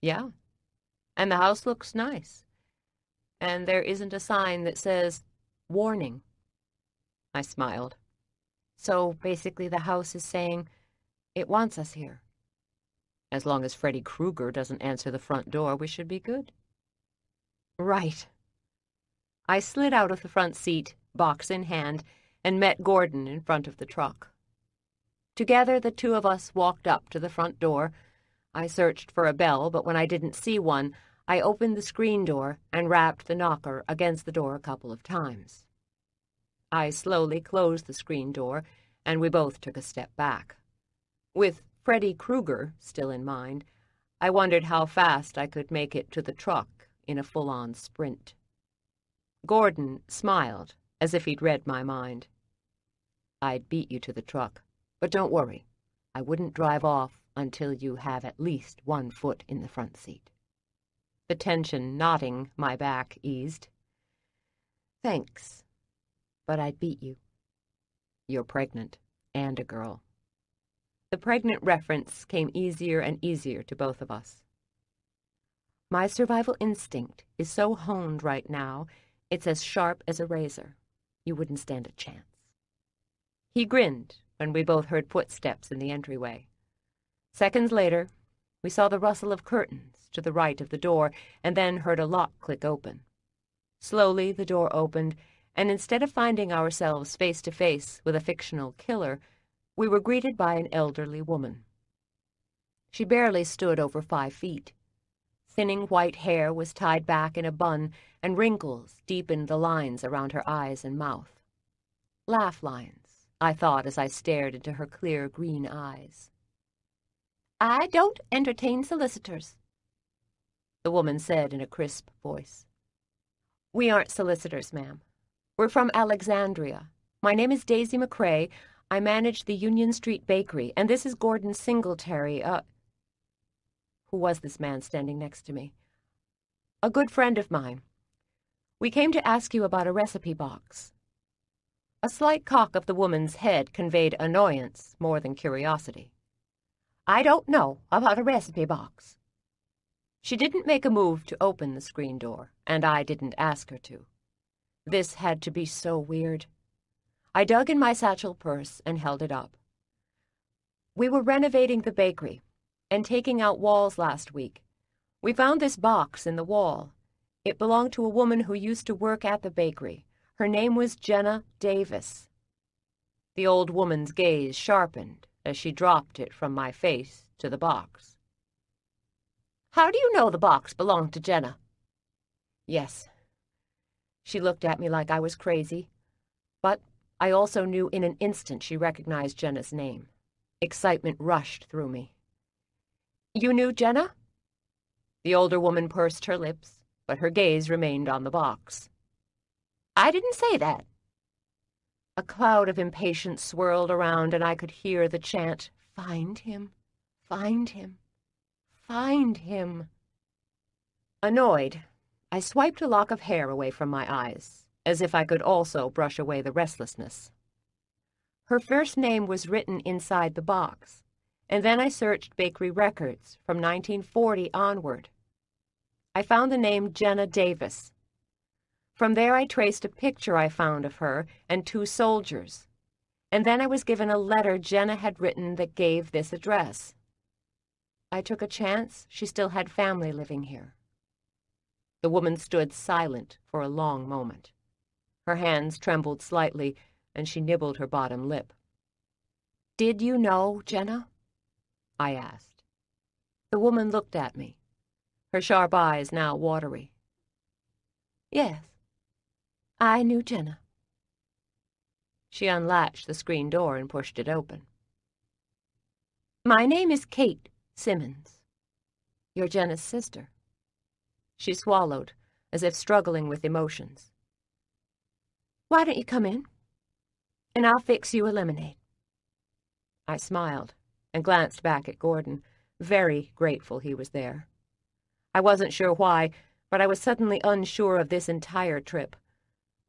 Yeah, and the house looks nice. And there isn't a sign that says, warning. I smiled. So basically the house is saying, it wants us here. As long as Freddy Krueger doesn't answer the front door, we should be good. Right. I slid out of the front seat, box in hand, and met Gordon in front of the truck. Together, the two of us walked up to the front door. I searched for a bell, but when I didn't see one, I opened the screen door and rapped the knocker against the door a couple of times. I slowly closed the screen door, and we both took a step back. With Freddy Krueger still in mind, I wondered how fast I could make it to the truck in a full-on sprint. Gordon smiled, as if he'd read my mind. I'd beat you to the truck, but don't worry. I wouldn't drive off until you have at least one foot in the front seat. The tension knotting my back eased. Thanks, but I'd beat you. You're pregnant, and a girl. The pregnant reference came easier and easier to both of us. My survival instinct is so honed right now, it's as sharp as a razor. You wouldn't stand a chance. He grinned when we both heard footsteps in the entryway. Seconds later, we saw the rustle of curtains to the right of the door and then heard a lock click open. Slowly, the door opened, and instead of finding ourselves face to face with a fictional killer, we were greeted by an elderly woman. She barely stood over five feet. Thinning white hair was tied back in a bun, and wrinkles deepened the lines around her eyes and mouth. Laugh lines, I thought as I stared into her clear green eyes. I don't entertain solicitors, the woman said in a crisp voice. We aren't solicitors, ma'am. We're from Alexandria. My name is Daisy McCrae. I manage the Union Street Bakery, and this is Gordon Singletary, uh... Who was this man standing next to me? A good friend of mine. We came to ask you about a recipe box. A slight cock of the woman's head conveyed annoyance more than curiosity. I don't know about a recipe box. She didn't make a move to open the screen door, and I didn't ask her to. This had to be so weird. I dug in my satchel purse and held it up. We were renovating the bakery and taking out walls last week. We found this box in the wall. It belonged to a woman who used to work at the bakery. Her name was Jenna Davis. The old woman's gaze sharpened as she dropped it from my face to the box. How do you know the box belonged to Jenna? Yes. She looked at me like I was crazy, but I also knew in an instant she recognized Jenna's name. Excitement rushed through me. You knew Jenna? The older woman pursed her lips, but her gaze remained on the box. I didn't say that. A cloud of impatience swirled around, and I could hear the chant, Find him, find him, find him. Annoyed, I swiped a lock of hair away from my eyes as if I could also brush away the restlessness. Her first name was written inside the box, and then I searched bakery records from 1940 onward. I found the name Jenna Davis. From there I traced a picture I found of her and two soldiers, and then I was given a letter Jenna had written that gave this address. I took a chance she still had family living here. The woman stood silent for a long moment. Her hands trembled slightly, and she nibbled her bottom lip. Did you know, Jenna? I asked. The woman looked at me, her sharp eyes now watery. Yes, I knew Jenna. She unlatched the screen door and pushed it open. My name is Kate Simmons. You're Jenna's sister. She swallowed, as if struggling with emotions. Why don't you come in? And I'll fix you a lemonade. I smiled and glanced back at Gordon, very grateful he was there. I wasn't sure why, but I was suddenly unsure of this entire trip.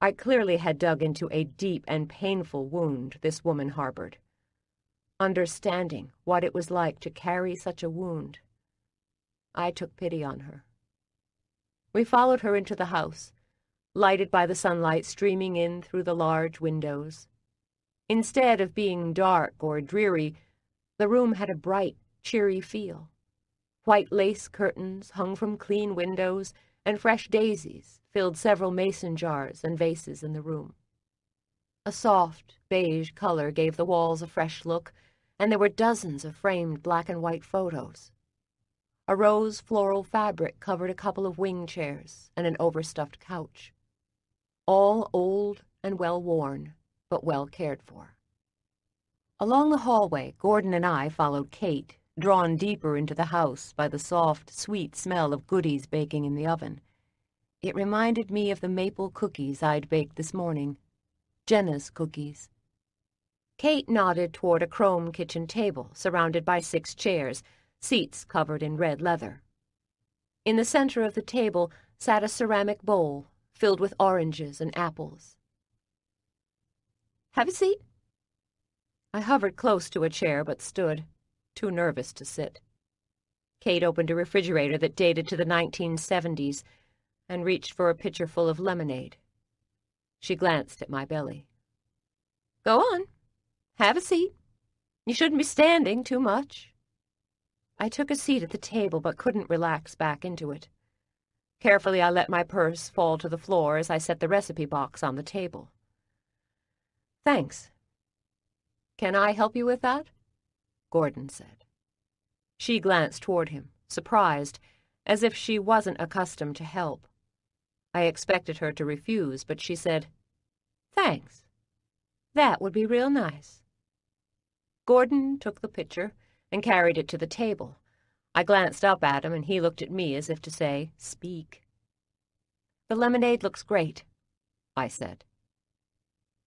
I clearly had dug into a deep and painful wound this woman harbored. Understanding what it was like to carry such a wound, I took pity on her. We followed her into the house, lighted by the sunlight streaming in through the large windows. Instead of being dark or dreary, the room had a bright, cheery feel. White lace curtains hung from clean windows, and fresh daisies filled several mason jars and vases in the room. A soft, beige color gave the walls a fresh look, and there were dozens of framed black and white photos. A rose floral fabric covered a couple of wing chairs and an overstuffed couch. All old and well worn, but well cared for. Along the hallway, Gordon and I followed Kate, drawn deeper into the house by the soft, sweet smell of goodies baking in the oven. It reminded me of the maple cookies I'd baked this morning. Jenna's cookies. Kate nodded toward a chrome kitchen table surrounded by six chairs, seats covered in red leather. In the center of the table sat a ceramic bowl filled with oranges and apples. Have a seat. I hovered close to a chair but stood, too nervous to sit. Kate opened a refrigerator that dated to the 1970s and reached for a pitcher full of lemonade. She glanced at my belly. Go on. Have a seat. You shouldn't be standing too much. I took a seat at the table but couldn't relax back into it. Carefully, I let my purse fall to the floor as I set the recipe box on the table. Thanks. Can I help you with that? Gordon said. She glanced toward him, surprised, as if she wasn't accustomed to help. I expected her to refuse, but she said, Thanks. That would be real nice. Gordon took the pitcher and carried it to the table. I glanced up at him, and he looked at me as if to say, Speak. The lemonade looks great, I said.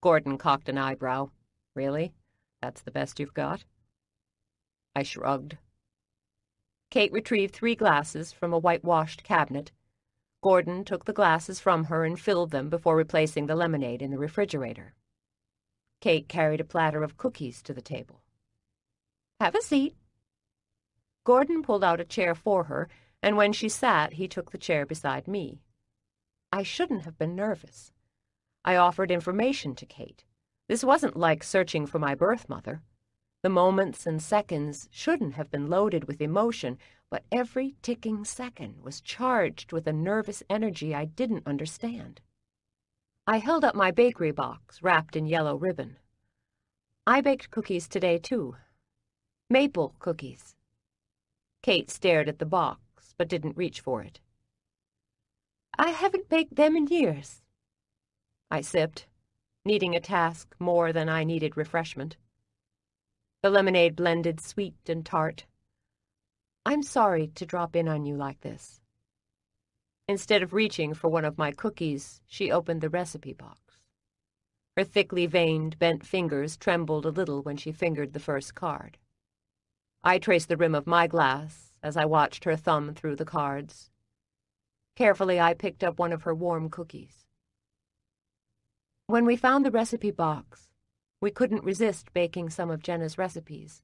Gordon cocked an eyebrow. Really? That's the best you've got? I shrugged. Kate retrieved three glasses from a whitewashed cabinet. Gordon took the glasses from her and filled them before replacing the lemonade in the refrigerator. Kate carried a platter of cookies to the table. Have a seat. Gordon pulled out a chair for her, and when she sat, he took the chair beside me. I shouldn't have been nervous. I offered information to Kate. This wasn't like searching for my birth mother. The moments and seconds shouldn't have been loaded with emotion, but every ticking second was charged with a nervous energy I didn't understand. I held up my bakery box, wrapped in yellow ribbon. I baked cookies today, too, Maple cookies. Kate stared at the box, but didn't reach for it. I haven't baked them in years. I sipped, needing a task more than I needed refreshment. The lemonade blended sweet and tart. I'm sorry to drop in on you like this. Instead of reaching for one of my cookies, she opened the recipe box. Her thickly veined, bent fingers trembled a little when she fingered the first card. I traced the rim of my glass as I watched her thumb through the cards. Carefully, I picked up one of her warm cookies. When we found the recipe box, we couldn't resist baking some of Jenna's recipes.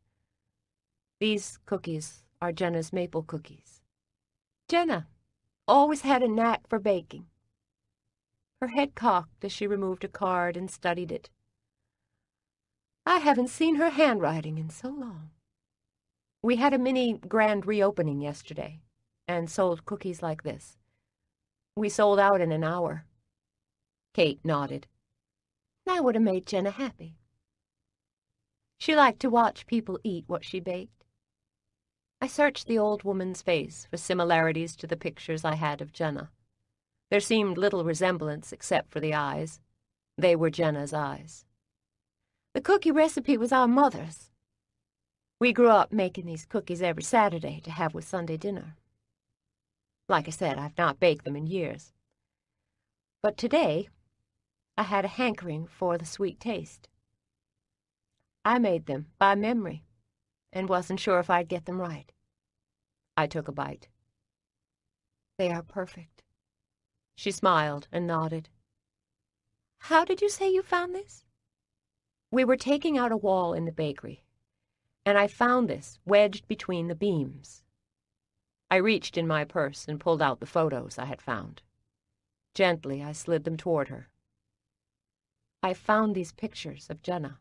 These cookies are Jenna's maple cookies. Jenna always had a knack for baking. Her head cocked as she removed a card and studied it. I haven't seen her handwriting in so long. We had a mini grand reopening yesterday and sold cookies like this. We sold out in an hour. Kate nodded. That would have made Jenna happy. She liked to watch people eat what she baked. I searched the old woman's face for similarities to the pictures I had of Jenna. There seemed little resemblance except for the eyes. They were Jenna's eyes. The cookie recipe was our mother's, we grew up making these cookies every Saturday to have with Sunday dinner. Like I said, I've not baked them in years. But today, I had a hankering for the sweet taste. I made them by memory and wasn't sure if I'd get them right. I took a bite. They are perfect. She smiled and nodded. How did you say you found this? We were taking out a wall in the bakery, and I found this wedged between the beams. I reached in my purse and pulled out the photos I had found. Gently, I slid them toward her. I found these pictures of Jenna.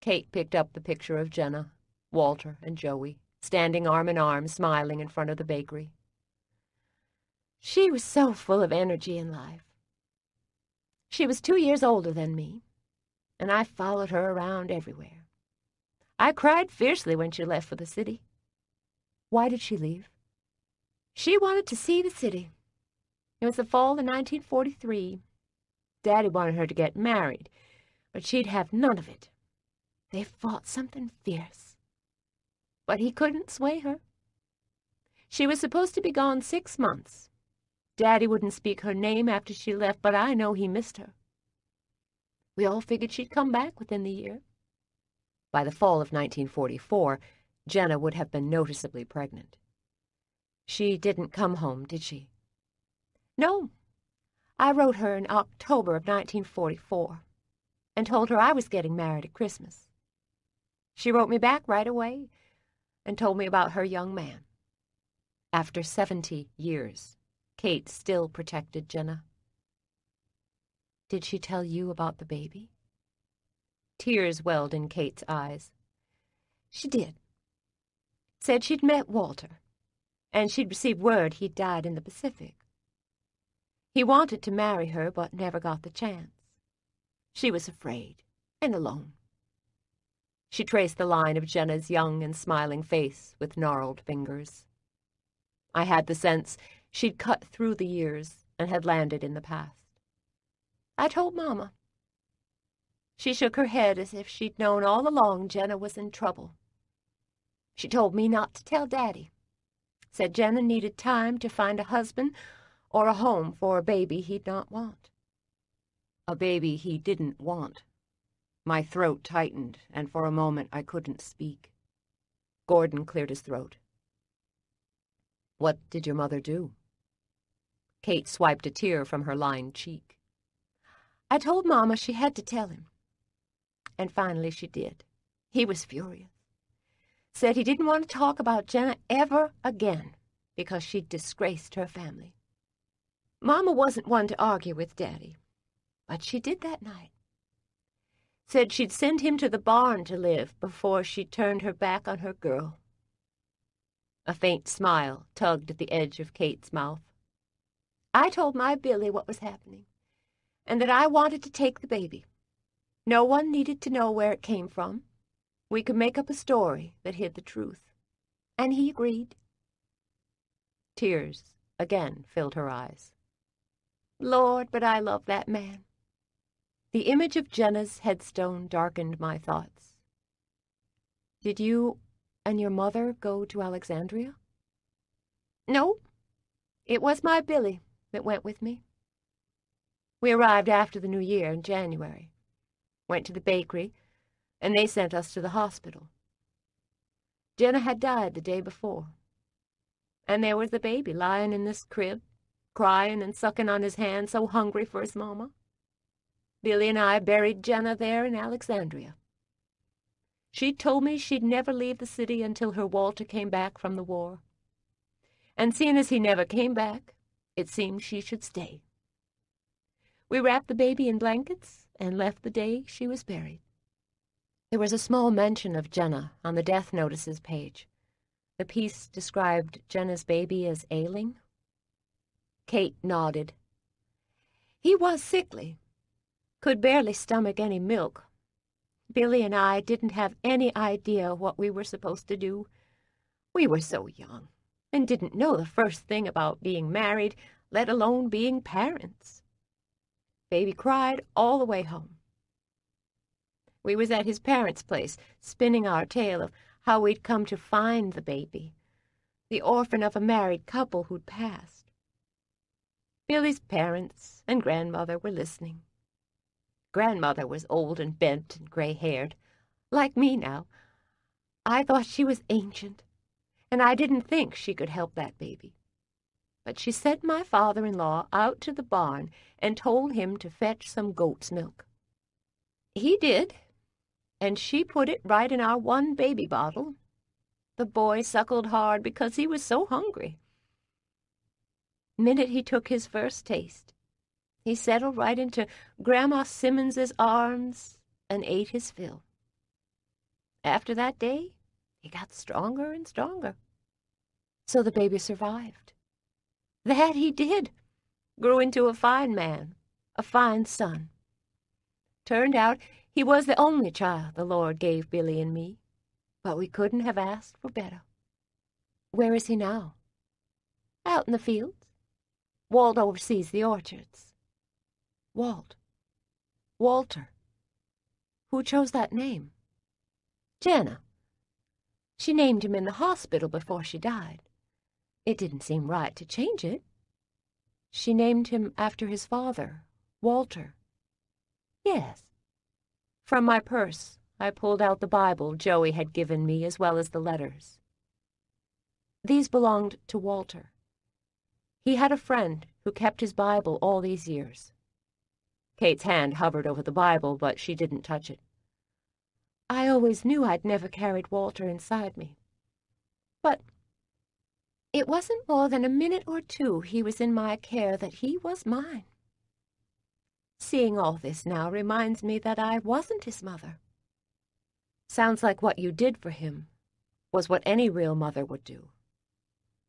Kate picked up the picture of Jenna, Walter, and Joey, standing arm in arm, smiling in front of the bakery. She was so full of energy and life. She was two years older than me, and I followed her around everywhere. I cried fiercely when she left for the city. Why did she leave? She wanted to see the city. It was the fall of 1943. Daddy wanted her to get married, but she'd have none of it. They fought something fierce. But he couldn't sway her. She was supposed to be gone six months, Daddy wouldn't speak her name after she left, but I know he missed her. We all figured she'd come back within the year. By the fall of 1944, Jenna would have been noticeably pregnant. She didn't come home, did she? No. I wrote her in October of 1944 and told her I was getting married at Christmas. She wrote me back right away and told me about her young man. After 70 years, Kate still protected Jenna. Did she tell you about the baby? Tears welled in Kate's eyes. She did. Said she'd met Walter, and she'd received word he'd died in the Pacific. He wanted to marry her, but never got the chance. She was afraid and alone. She traced the line of Jenna's young and smiling face with gnarled fingers. I had the sense She'd cut through the years and had landed in the past. I told Mama. She shook her head as if she'd known all along Jenna was in trouble. She told me not to tell Daddy. Said Jenna needed time to find a husband or a home for a baby he'd not want. A baby he didn't want. My throat tightened, and for a moment I couldn't speak. Gordon cleared his throat. What did your mother do? Kate swiped a tear from her lined cheek. I told Mama she had to tell him. And finally she did. He was furious. Said he didn't want to talk about Jenna ever again because she'd disgraced her family. Mama wasn't one to argue with Daddy, but she did that night. Said she'd send him to the barn to live before she turned her back on her girl. A faint smile tugged at the edge of Kate's mouth. I told my Billy what was happening, and that I wanted to take the baby. No one needed to know where it came from. We could make up a story that hid the truth. And he agreed. Tears again filled her eyes. Lord, but I love that man. The image of Jenna's headstone darkened my thoughts. Did you and your mother go to Alexandria? No, it was my Billy that went with me. We arrived after the new year in January, went to the bakery, and they sent us to the hospital. Jenna had died the day before, and there was the baby lying in this crib, crying and sucking on his hand, so hungry for his mamma. Billy and I buried Jenna there in Alexandria. She told me she'd never leave the city until her Walter came back from the war. And seeing as he never came back, it seemed she should stay. We wrapped the baby in blankets and left the day she was buried. There was a small mention of Jenna on the death notices page. The piece described Jenna's baby as ailing. Kate nodded. He was sickly. Could barely stomach any milk. Billy and I didn't have any idea what we were supposed to do. We were so young and didn't know the first thing about being married, let alone being parents. Baby cried all the way home. We was at his parents' place, spinning our tale of how we'd come to find the baby, the orphan of a married couple who'd passed. Billy's parents and grandmother were listening. Grandmother was old and bent and gray-haired, like me now. I thought she was ancient and I didn't think she could help that baby. but she sent my father-in-law out to the barn and told him to fetch some goat's milk. He did, and she put it right in our one baby bottle. The boy suckled hard because he was so hungry. Minute he took his first taste, he settled right into Grandma Simmons's arms and ate his fill. After that day, he got stronger and stronger. So the baby survived. That he did. Grew into a fine man, a fine son. Turned out he was the only child the Lord gave Billy and me, but we couldn't have asked for better. Where is he now? Out in the fields. Walt oversees the orchards. Walt. Walter. Who chose that name? Jenna. She named him in the hospital before she died. It didn't seem right to change it. She named him after his father, Walter. Yes. From my purse, I pulled out the Bible Joey had given me as well as the letters. These belonged to Walter. He had a friend who kept his Bible all these years. Kate's hand hovered over the Bible, but she didn't touch it. I always knew I'd never carried Walter inside me. But it wasn't more than a minute or two he was in my care that he was mine. Seeing all this now reminds me that I wasn't his mother. Sounds like what you did for him was what any real mother would do.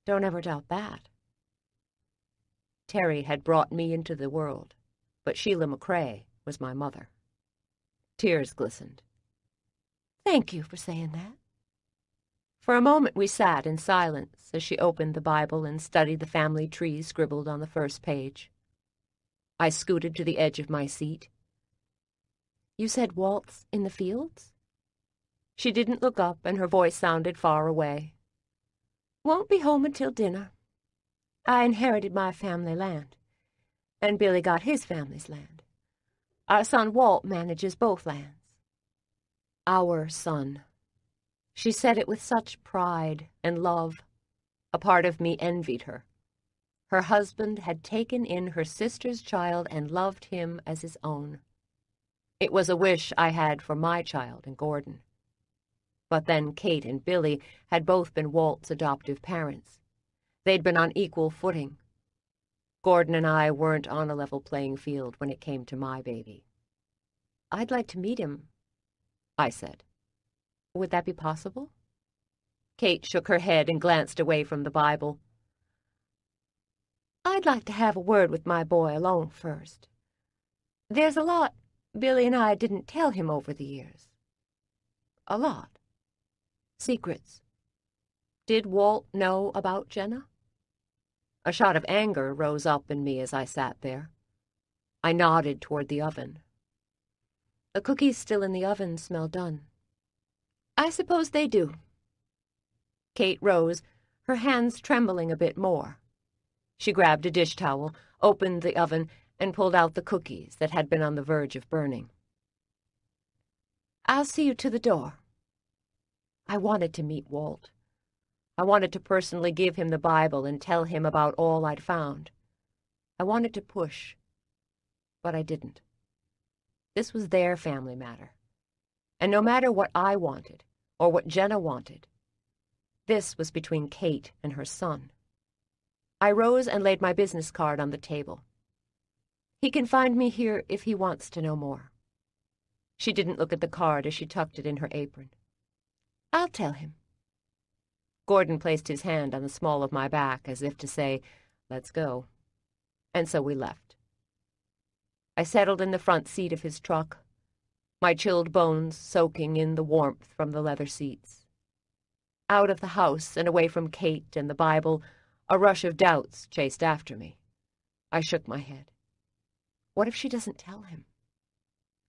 Don't ever doubt that. Terry had brought me into the world, but Sheila McCrae was my mother. Tears glistened. Thank you for saying that. For a moment we sat in silence as she opened the Bible and studied the family tree scribbled on the first page. I scooted to the edge of my seat. You said Walt's in the fields? She didn't look up, and her voice sounded far away. Won't be home until dinner. I inherited my family land, and Billy got his family's land. Our son Walt manages both lands. Our son. She said it with such pride and love. A part of me envied her. Her husband had taken in her sister's child and loved him as his own. It was a wish I had for my child and Gordon. But then Kate and Billy had both been Walt's adoptive parents. They'd been on equal footing. Gordon and I weren't on a level playing field when it came to my baby. I'd like to meet him, I said. Would that be possible? Kate shook her head and glanced away from the Bible. I'd like to have a word with my boy alone first. There's a lot Billy and I didn't tell him over the years. A lot. Secrets. Did Walt know about Jenna? A shot of anger rose up in me as I sat there. I nodded toward the oven. The cookies still in the oven smell done. I suppose they do. Kate rose, her hands trembling a bit more. She grabbed a dish towel, opened the oven, and pulled out the cookies that had been on the verge of burning. I'll see you to the door. I wanted to meet Walt. I wanted to personally give him the Bible and tell him about all I'd found. I wanted to push, but I didn't. This was their family matter. And no matter what I wanted, or what Jenna wanted, this was between Kate and her son. I rose and laid my business card on the table. He can find me here if he wants to know more. She didn't look at the card as she tucked it in her apron. I'll tell him. Gordon placed his hand on the small of my back as if to say, Let's go. And so we left. I settled in the front seat of his truck, my chilled bones soaking in the warmth from the leather seats. Out of the house and away from Kate and the Bible, a rush of doubts chased after me. I shook my head. What if she doesn't tell him?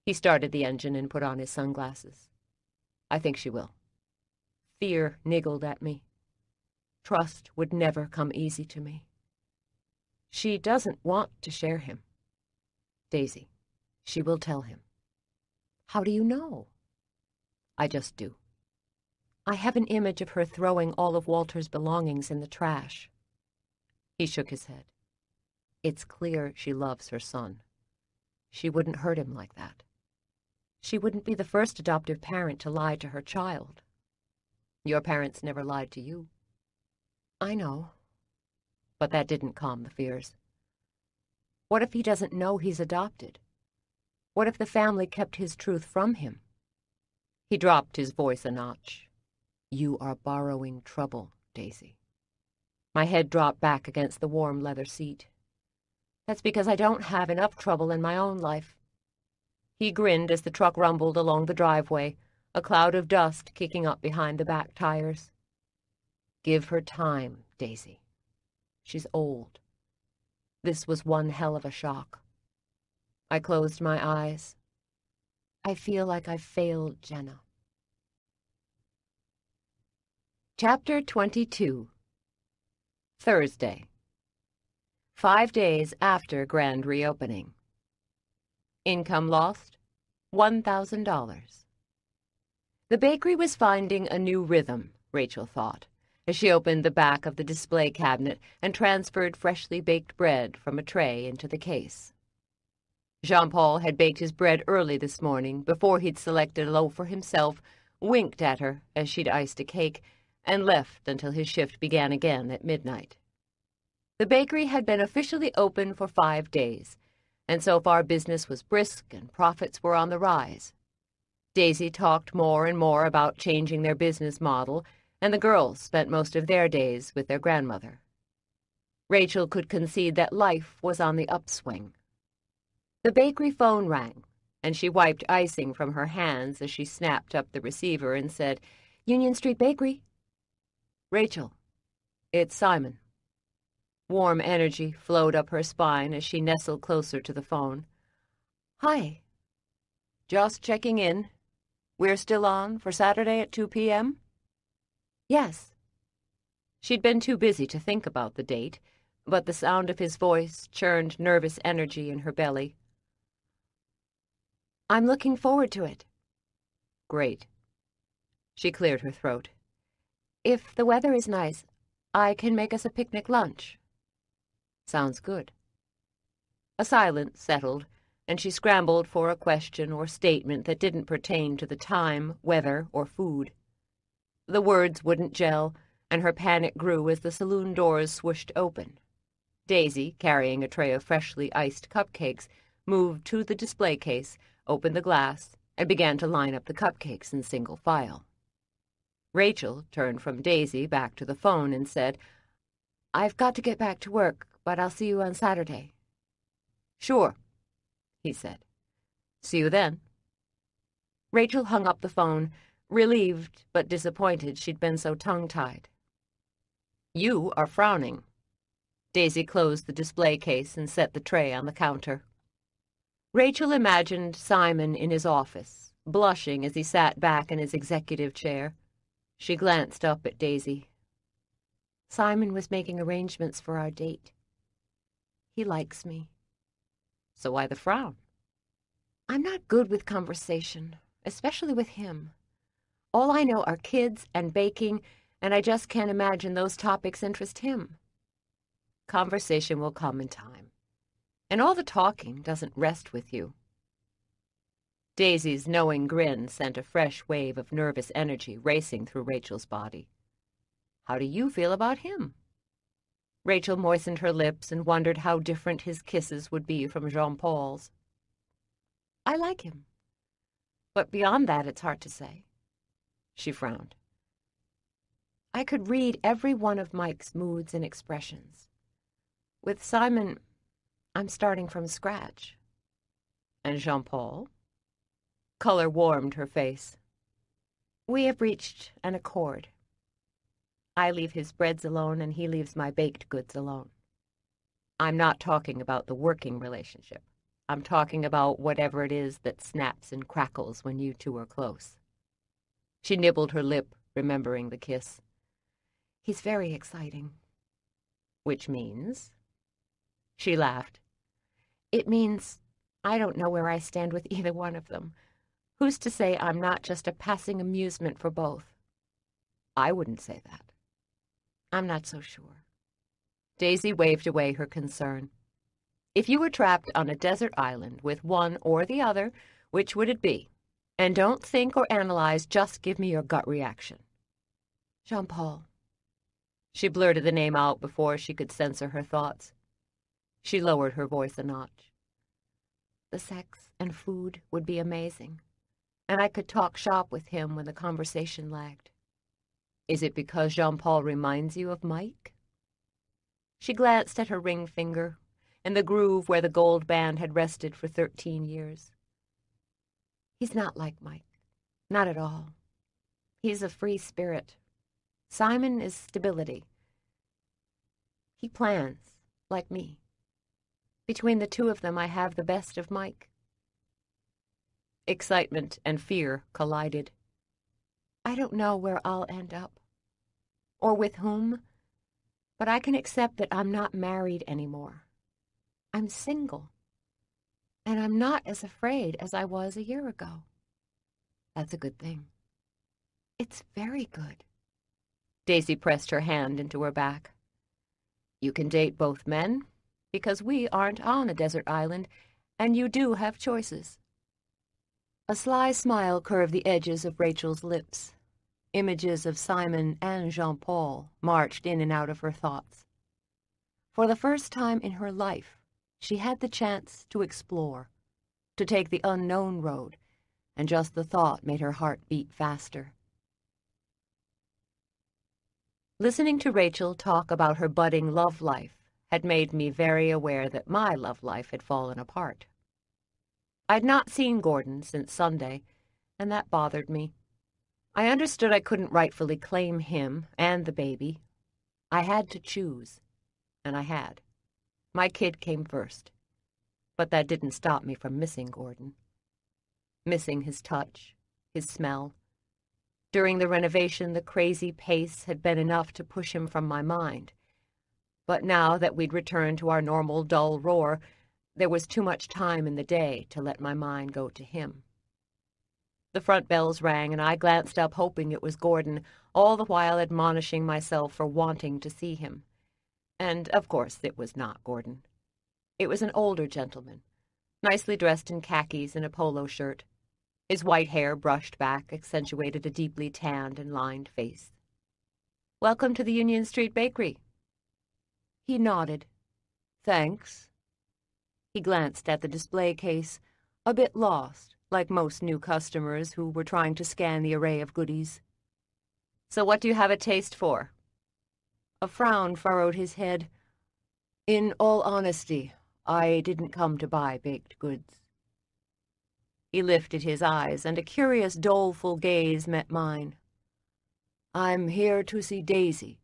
He started the engine and put on his sunglasses. I think she will. Fear niggled at me. Trust would never come easy to me. She doesn't want to share him. Daisy, she will tell him. How do you know? I just do. I have an image of her throwing all of Walter's belongings in the trash. He shook his head. It's clear she loves her son. She wouldn't hurt him like that. She wouldn't be the first adoptive parent to lie to her child. Your parents never lied to you. I know. But that didn't calm the fears. What if he doesn't know he's adopted? What if the family kept his truth from him? He dropped his voice a notch. You are borrowing trouble, Daisy. My head dropped back against the warm leather seat. That's because I don't have enough trouble in my own life. He grinned as the truck rumbled along the driveway, a cloud of dust kicking up behind the back tires. Give her time, Daisy. She's old. This was one hell of a shock. I closed my eyes. I feel like I've failed Jenna. Chapter 22 Thursday Five days after grand reopening. Income lost, $1,000. The bakery was finding a new rhythm, Rachel thought, as she opened the back of the display cabinet and transferred freshly baked bread from a tray into the case. Jean-Paul had baked his bread early this morning, before he'd selected a loaf for himself, winked at her as she'd iced a cake, and left until his shift began again at midnight. The bakery had been officially open for five days, and so far business was brisk and profits were on the rise. Daisy talked more and more about changing their business model, and the girls spent most of their days with their grandmother. Rachel could concede that life was on the upswing. The bakery phone rang, and she wiped icing from her hands as she snapped up the receiver and said, Union Street Bakery. Rachel, it's Simon. Warm energy flowed up her spine as she nestled closer to the phone. Hi. Just checking in. We're still on for Saturday at 2 p.m.? Yes. She'd been too busy to think about the date, but the sound of his voice churned nervous energy in her belly. I'm looking forward to it. Great. She cleared her throat. If the weather is nice, I can make us a picnic lunch. Sounds good. A silence settled, and she scrambled for a question or statement that didn't pertain to the time, weather, or food. The words wouldn't gel, and her panic grew as the saloon doors swished open. Daisy, carrying a tray of freshly iced cupcakes, moved to the display case, opened the glass, and began to line up the cupcakes in single file. Rachel turned from Daisy back to the phone and said, I've got to get back to work, but I'll see you on Saturday. Sure, he said. See you then. Rachel hung up the phone, relieved but disappointed she'd been so tongue-tied. You are frowning. Daisy closed the display case and set the tray on the counter. Rachel imagined Simon in his office, blushing as he sat back in his executive chair. She glanced up at Daisy. Simon was making arrangements for our date. He likes me. So why the frown? I'm not good with conversation, especially with him. All I know are kids and baking, and I just can't imagine those topics interest him. Conversation will come in time. And all the talking doesn't rest with you. Daisy's knowing grin sent a fresh wave of nervous energy racing through Rachel's body. How do you feel about him? Rachel moistened her lips and wondered how different his kisses would be from Jean-Paul's. I like him. But beyond that, it's hard to say. She frowned. I could read every one of Mike's moods and expressions. With Simon, I'm starting from scratch. And Jean-Paul? Color warmed her face. We have reached an accord. I leave his breads alone and he leaves my baked goods alone. I'm not talking about the working relationship. I'm talking about whatever it is that snaps and crackles when you two are close. She nibbled her lip, remembering the kiss. He's very exciting. Which means? She laughed. It means I don't know where I stand with either one of them. Who's to say I'm not just a passing amusement for both? I wouldn't say that. I'm not so sure. Daisy waved away her concern. If you were trapped on a desert island with one or the other, which would it be? And don't think or analyze, just give me your gut reaction. Jean Paul. She blurted the name out before she could censor her thoughts. She lowered her voice a notch. The sex and food would be amazing, and I could talk shop with him when the conversation lagged. Is it because Jean Paul reminds you of Mike? She glanced at her ring finger and the groove where the gold band had rested for thirteen years. He's not like Mike. Not at all. He's a free spirit. Simon is stability. He plans, like me. Between the two of them, I have the best of Mike. Excitement and fear collided. I don't know where I'll end up, or with whom, but I can accept that I'm not married anymore. I'm single and I'm not as afraid as I was a year ago. That's a good thing. It's very good. Daisy pressed her hand into her back. You can date both men, because we aren't on a desert island, and you do have choices. A sly smile curved the edges of Rachel's lips. Images of Simon and Jean-Paul marched in and out of her thoughts. For the first time in her life, she had the chance to explore, to take the unknown road, and just the thought made her heart beat faster. Listening to Rachel talk about her budding love life had made me very aware that my love life had fallen apart. I'd not seen Gordon since Sunday, and that bothered me. I understood I couldn't rightfully claim him and the baby. I had to choose, and I had. My kid came first. But that didn't stop me from missing Gordon. Missing his touch, his smell. During the renovation, the crazy pace had been enough to push him from my mind. But now that we'd returned to our normal dull roar, there was too much time in the day to let my mind go to him. The front bells rang, and I glanced up hoping it was Gordon, all the while admonishing myself for wanting to see him. And, of course, it was not Gordon. It was an older gentleman, nicely dressed in khakis and a polo shirt. His white hair, brushed back, accentuated a deeply tanned and lined face. Welcome to the Union Street Bakery. He nodded. Thanks. He glanced at the display case, a bit lost, like most new customers who were trying to scan the array of goodies. So what do you have a taste for? A frown furrowed his head. In all honesty, I didn't come to buy baked goods. He lifted his eyes, and a curious, doleful gaze met mine. I'm here to see Daisy.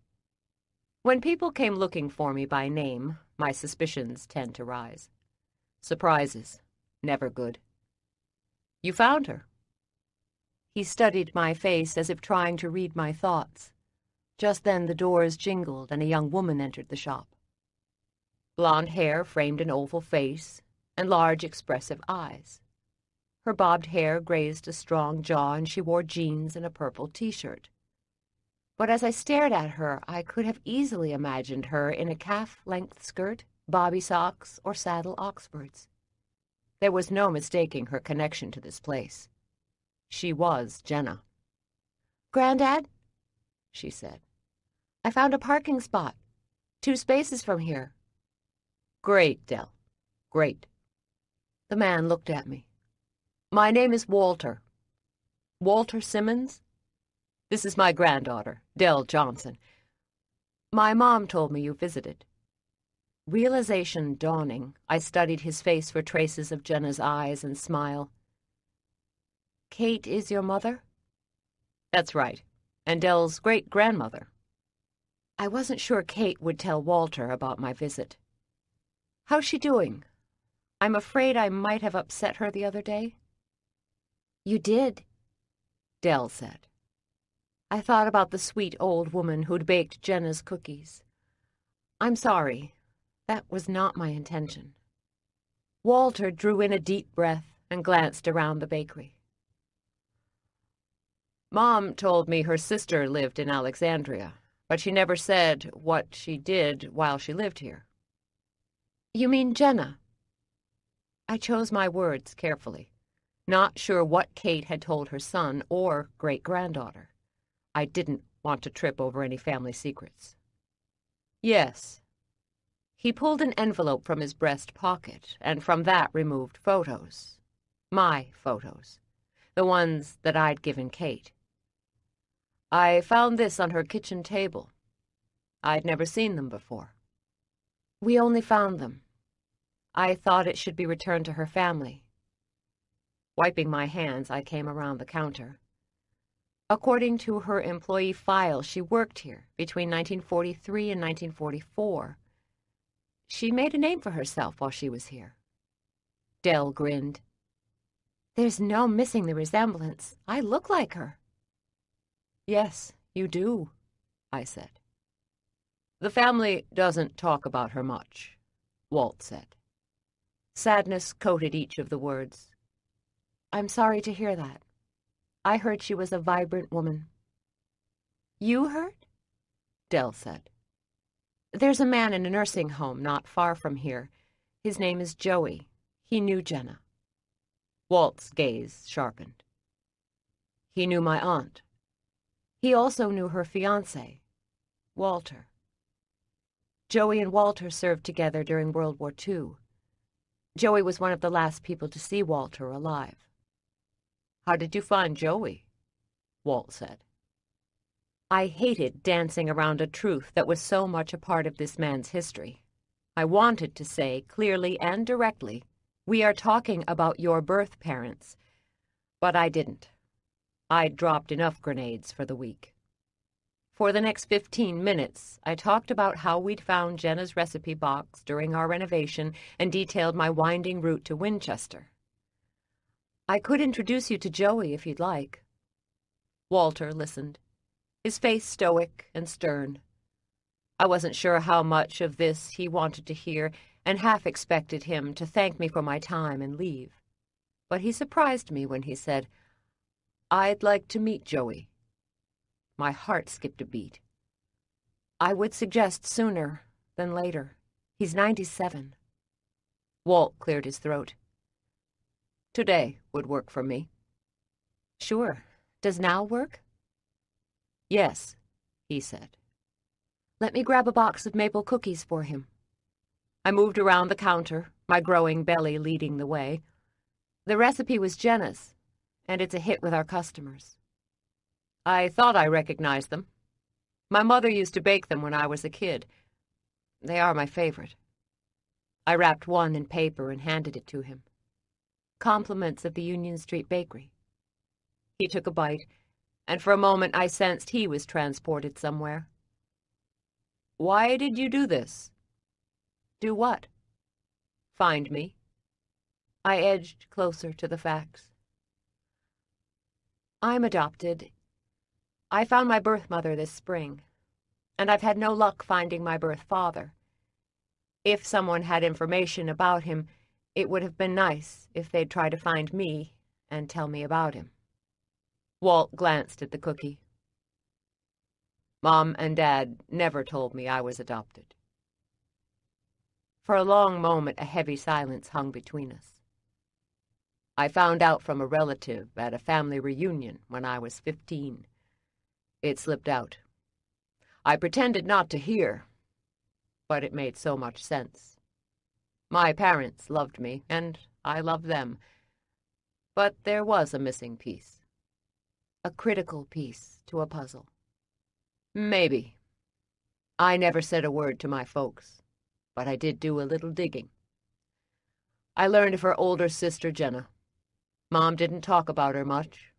When people came looking for me by name, my suspicions tend to rise. Surprises, never good. You found her. He studied my face as if trying to read my thoughts. Just then the doors jingled and a young woman entered the shop. Blonde hair framed an oval face and large expressive eyes. Her bobbed hair grazed a strong jaw and she wore jeans and a purple t-shirt. But as I stared at her, I could have easily imagined her in a calf-length skirt, bobby socks, or saddle oxfords. There was no mistaking her connection to this place. She was Jenna. Grandad, she said. I found a parking spot. Two spaces from here. Great, Dell. Great. The man looked at me. My name is Walter. Walter Simmons? This is my granddaughter, Dell Johnson. My mom told me you visited. Realization dawning, I studied his face for traces of Jenna's eyes and smile. Kate is your mother? That's right, and Dell's great-grandmother. I wasn't sure Kate would tell Walter about my visit. How's she doing? I'm afraid I might have upset her the other day. You did, Dell said. I thought about the sweet old woman who'd baked Jenna's cookies. I'm sorry. That was not my intention. Walter drew in a deep breath and glanced around the bakery. Mom told me her sister lived in Alexandria, But she never said what she did while she lived here. You mean Jenna? I chose my words carefully, not sure what Kate had told her son or great-granddaughter. I didn't want to trip over any family secrets. Yes. He pulled an envelope from his breast pocket, and from that removed photos. My photos. The ones that I'd given Kate. I found this on her kitchen table. I'd never seen them before. We only found them. I thought it should be returned to her family. Wiping my hands, I came around the counter. According to her employee file, she worked here between 1943 and 1944. She made a name for herself while she was here. Dell grinned. There's no missing the resemblance. I look like her. Yes, you do, I said. The family doesn't talk about her much, Walt said. Sadness coated each of the words. I'm sorry to hear that. I heard she was a vibrant woman. You heard? Dell said. There's a man in a nursing home not far from here. His name is Joey. He knew Jenna. Walt's gaze sharpened. He knew my aunt. He also knew her fiancé, Walter. Joey and Walter served together during World War II. Joey was one of the last people to see Walter alive. How did you find Joey? Walt said. I hated dancing around a truth that was so much a part of this man's history. I wanted to say clearly and directly, we are talking about your birth parents. But I didn't. I'd dropped enough grenades for the week. For the next 15 minutes, I talked about how we'd found Jenna's recipe box during our renovation and detailed my winding route to Winchester. I could introduce you to Joey if you'd like. Walter listened, his face stoic and stern. I wasn't sure how much of this he wanted to hear and half expected him to thank me for my time and leave. But he surprised me when he said, I'd like to meet Joey. My heart skipped a beat. I would suggest sooner than later. He's 97. Walt cleared his throat. Today would work for me. Sure. Does now work? Yes, he said. Let me grab a box of maple cookies for him. I moved around the counter, my growing belly leading the way. The recipe was Jenna's, and it's a hit with our customers. I thought I recognized them. My mother used to bake them when I was a kid. They are my favorite. I wrapped one in paper and handed it to him compliments of the Union Street Bakery. He took a bite, and for a moment I sensed he was transported somewhere. Why did you do this? Do what? Find me. I edged closer to the facts. I'm adopted. I found my birth mother this spring, and I've had no luck finding my birth father. If someone had information about him, it would have been nice if they'd try to find me and tell me about him. Walt glanced at the cookie. Mom and Dad never told me I was adopted. For a long moment, a heavy silence hung between us. I found out from a relative at a family reunion when I was fifteen. It slipped out. I pretended not to hear, but it made so much sense. My parents loved me, and I loved them. But there was a missing piece. A critical piece to a puzzle. Maybe. I never said a word to my folks, but I did do a little digging. I learned of her older sister, Jenna. Mom didn't talk about her much,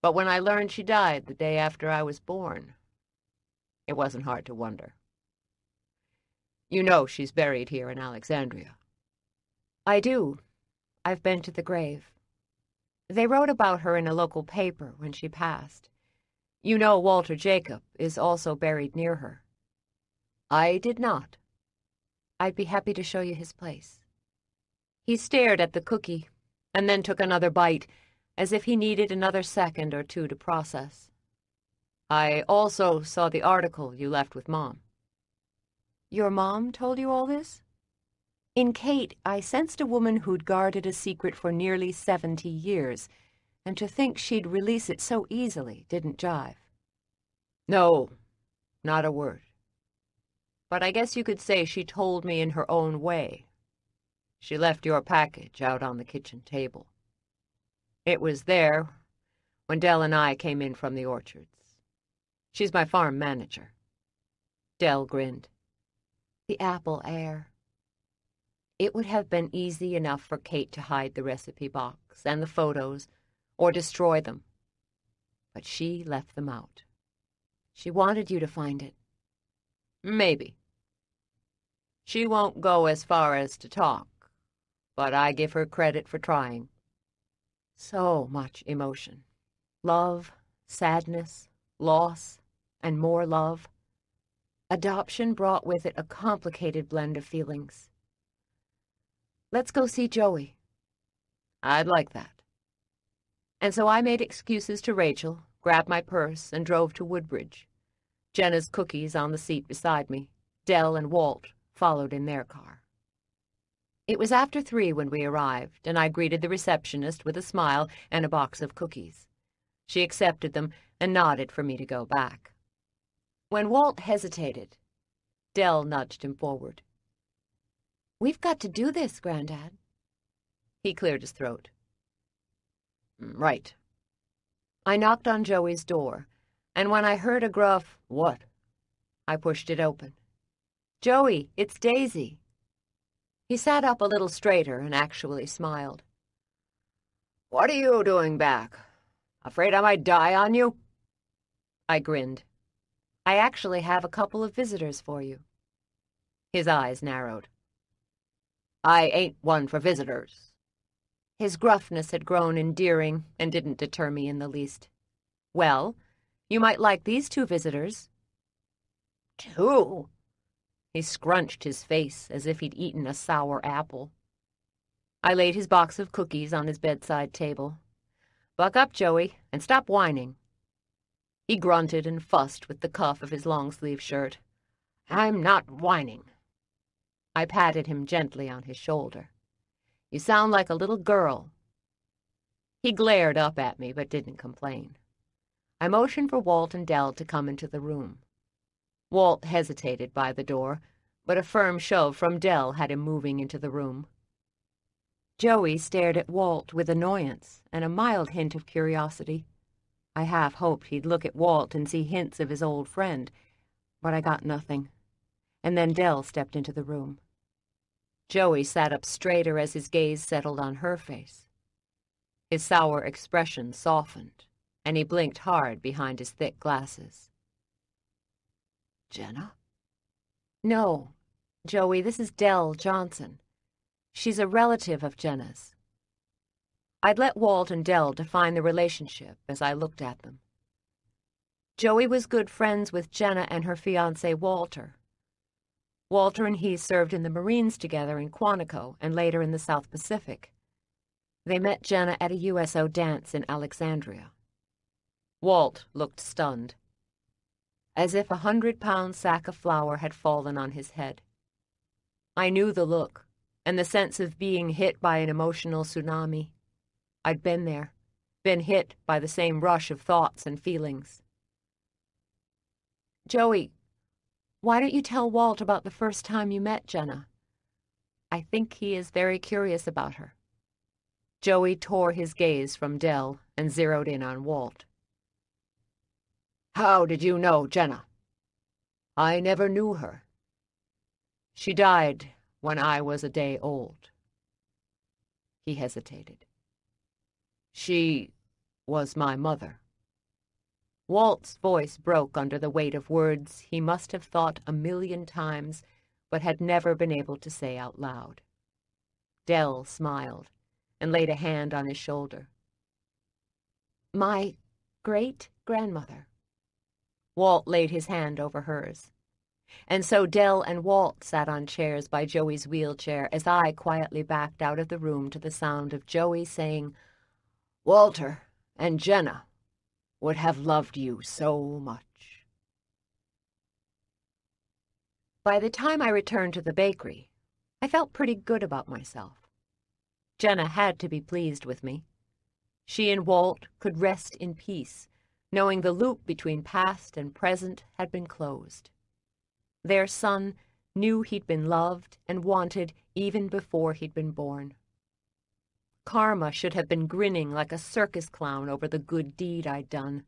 but when I learned she died the day after I was born, it wasn't hard to wonder. You know she's buried here in Alexandria. I do. I've been to the grave. They wrote about her in a local paper when she passed. You know Walter Jacob is also buried near her. I did not. I'd be happy to show you his place. He stared at the cookie and then took another bite, as if he needed another second or two to process. I also saw the article you left with Mom. Your mom told you all this? In Kate, I sensed a woman who'd guarded a secret for nearly 70 years, and to think she'd release it so easily didn't jive. No, not a word. But I guess you could say she told me in her own way. She left your package out on the kitchen table. It was there when Dell and I came in from the orchards. She's my farm manager. Dell grinned. The apple heir. It would have been easy enough for Kate to hide the recipe box and the photos, or destroy them. But she left them out. She wanted you to find it. Maybe. She won't go as far as to talk, but I give her credit for trying. So much emotion. Love, sadness, loss, and more love. Adoption brought with it a complicated blend of feelings. Let's go see Joey. I'd like that. And so I made excuses to Rachel, grabbed my purse, and drove to Woodbridge. Jenna's cookies on the seat beside me. Dell and Walt followed in their car. It was after three when we arrived, and I greeted the receptionist with a smile and a box of cookies. She accepted them and nodded for me to go back. When Walt hesitated, Dell nudged him forward. We've got to do this, Grandad. He cleared his throat. Mm, right. I knocked on Joey's door, and when I heard a gruff, what? I pushed it open. Joey, it's Daisy. He sat up a little straighter and actually smiled. What are you doing back? Afraid I might die on you? I grinned. I actually have a couple of visitors for you. His eyes narrowed. I ain't one for visitors. His gruffness had grown endearing and didn't deter me in the least. Well, you might like these two visitors. Two? He scrunched his face as if he'd eaten a sour apple. I laid his box of cookies on his bedside table. Buck up, Joey, and stop whining. He grunted and fussed with the cuff of his long-sleeve shirt. I'm not whining. I patted him gently on his shoulder. You sound like a little girl. He glared up at me, but didn't complain. I motioned for Walt and Dell to come into the room. Walt hesitated by the door, but a firm shove from Dell had him moving into the room. Joey stared at Walt with annoyance and a mild hint of curiosity. I half hoped he'd look at Walt and see hints of his old friend, but I got nothing. And then Dell stepped into the room. Joey sat up straighter as his gaze settled on her face. His sour expression softened, and he blinked hard behind his thick glasses. Jenna? No, Joey, this is Dell Johnson. She's a relative of Jenna's. I'd let Walt and Dell define the relationship as I looked at them. Joey was good friends with Jenna and her fiancé Walter. Walter and he served in the Marines together in Quantico and later in the South Pacific. They met Jenna at a USO dance in Alexandria. Walt looked stunned, as if a hundred-pound sack of flour had fallen on his head. I knew the look and the sense of being hit by an emotional tsunami. I'd been there, been hit by the same rush of thoughts and feelings. Joey, why don't you tell Walt about the first time you met Jenna? I think he is very curious about her. Joey tore his gaze from Dell and zeroed in on Walt. How did you know Jenna? I never knew her. She died when I was a day old. He hesitated. She was my mother. Walt's voice broke under the weight of words he must have thought a million times, but had never been able to say out loud. Dell smiled and laid a hand on his shoulder. My great-grandmother. Walt laid his hand over hers. And so Dell and Walt sat on chairs by Joey's wheelchair as I quietly backed out of the room to the sound of Joey saying, Walter and Jenna would have loved you so much. By the time I returned to the bakery, I felt pretty good about myself. Jenna had to be pleased with me. She and Walt could rest in peace, knowing the loop between past and present had been closed. Their son knew he'd been loved and wanted even before he'd been born. Karma should have been grinning like a circus clown over the good deed I'd done.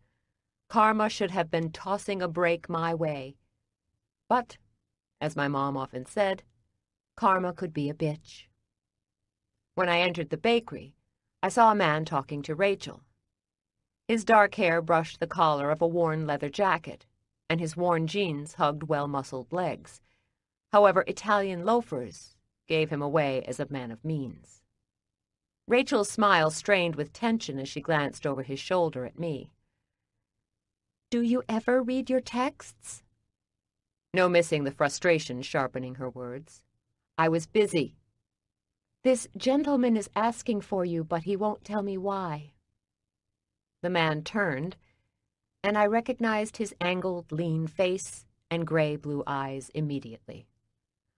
Karma should have been tossing a break my way. But, as my mom often said, karma could be a bitch. When I entered the bakery, I saw a man talking to Rachel. His dark hair brushed the collar of a worn leather jacket, and his worn jeans hugged well-muscled legs. However, Italian loafers gave him away as a man of means. Rachel's smile strained with tension as she glanced over his shoulder at me. Do you ever read your texts? No missing the frustration sharpening her words. I was busy. This gentleman is asking for you, but he won't tell me why. The man turned, and I recognized his angled, lean face and gray-blue eyes immediately.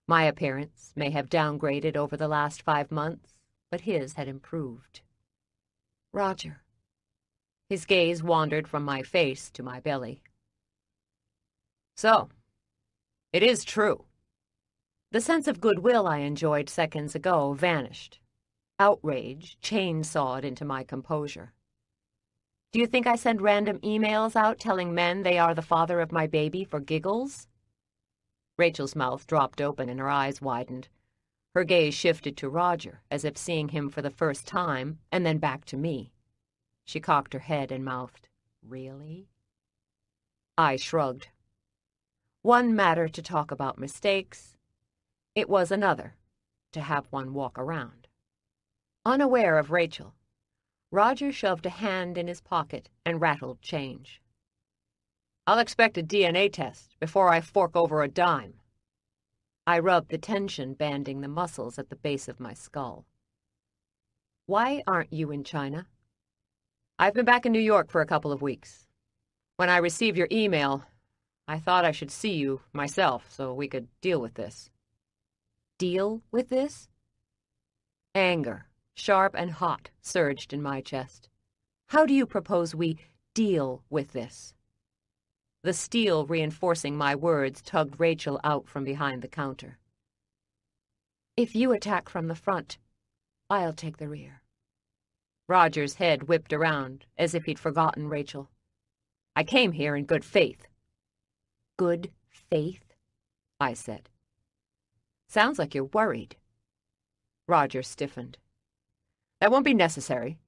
My appearance may have downgraded over the last five months, but his had improved. Roger. His gaze wandered from my face to my belly. So, it is true. The sense of goodwill I enjoyed seconds ago vanished. Outrage chainsawed into my composure. Do you think I send random emails out telling men they are the father of my baby for giggles? Rachel's mouth dropped open and her eyes widened. Her gaze shifted to Roger, as if seeing him for the first time, and then back to me. She cocked her head and mouthed, Really? I shrugged. One matter to talk about mistakes. It was another to have one walk around. Unaware of Rachel, Roger shoved a hand in his pocket and rattled change. I'll expect a DNA test before I fork over a dime. I rubbed the tension banding the muscles at the base of my skull. Why aren't you in China? I've been back in New York for a couple of weeks. When I received your email, I thought I should see you myself so we could deal with this. Deal with this? Anger, sharp and hot, surged in my chest. How do you propose we deal with this? The steel reinforcing my words tugged Rachel out from behind the counter. If you attack from the front, I'll take the rear. Roger's head whipped around, as if he'd forgotten Rachel. I came here in good faith. Good faith? I said. Sounds like you're worried. Roger stiffened. That won't be necessary.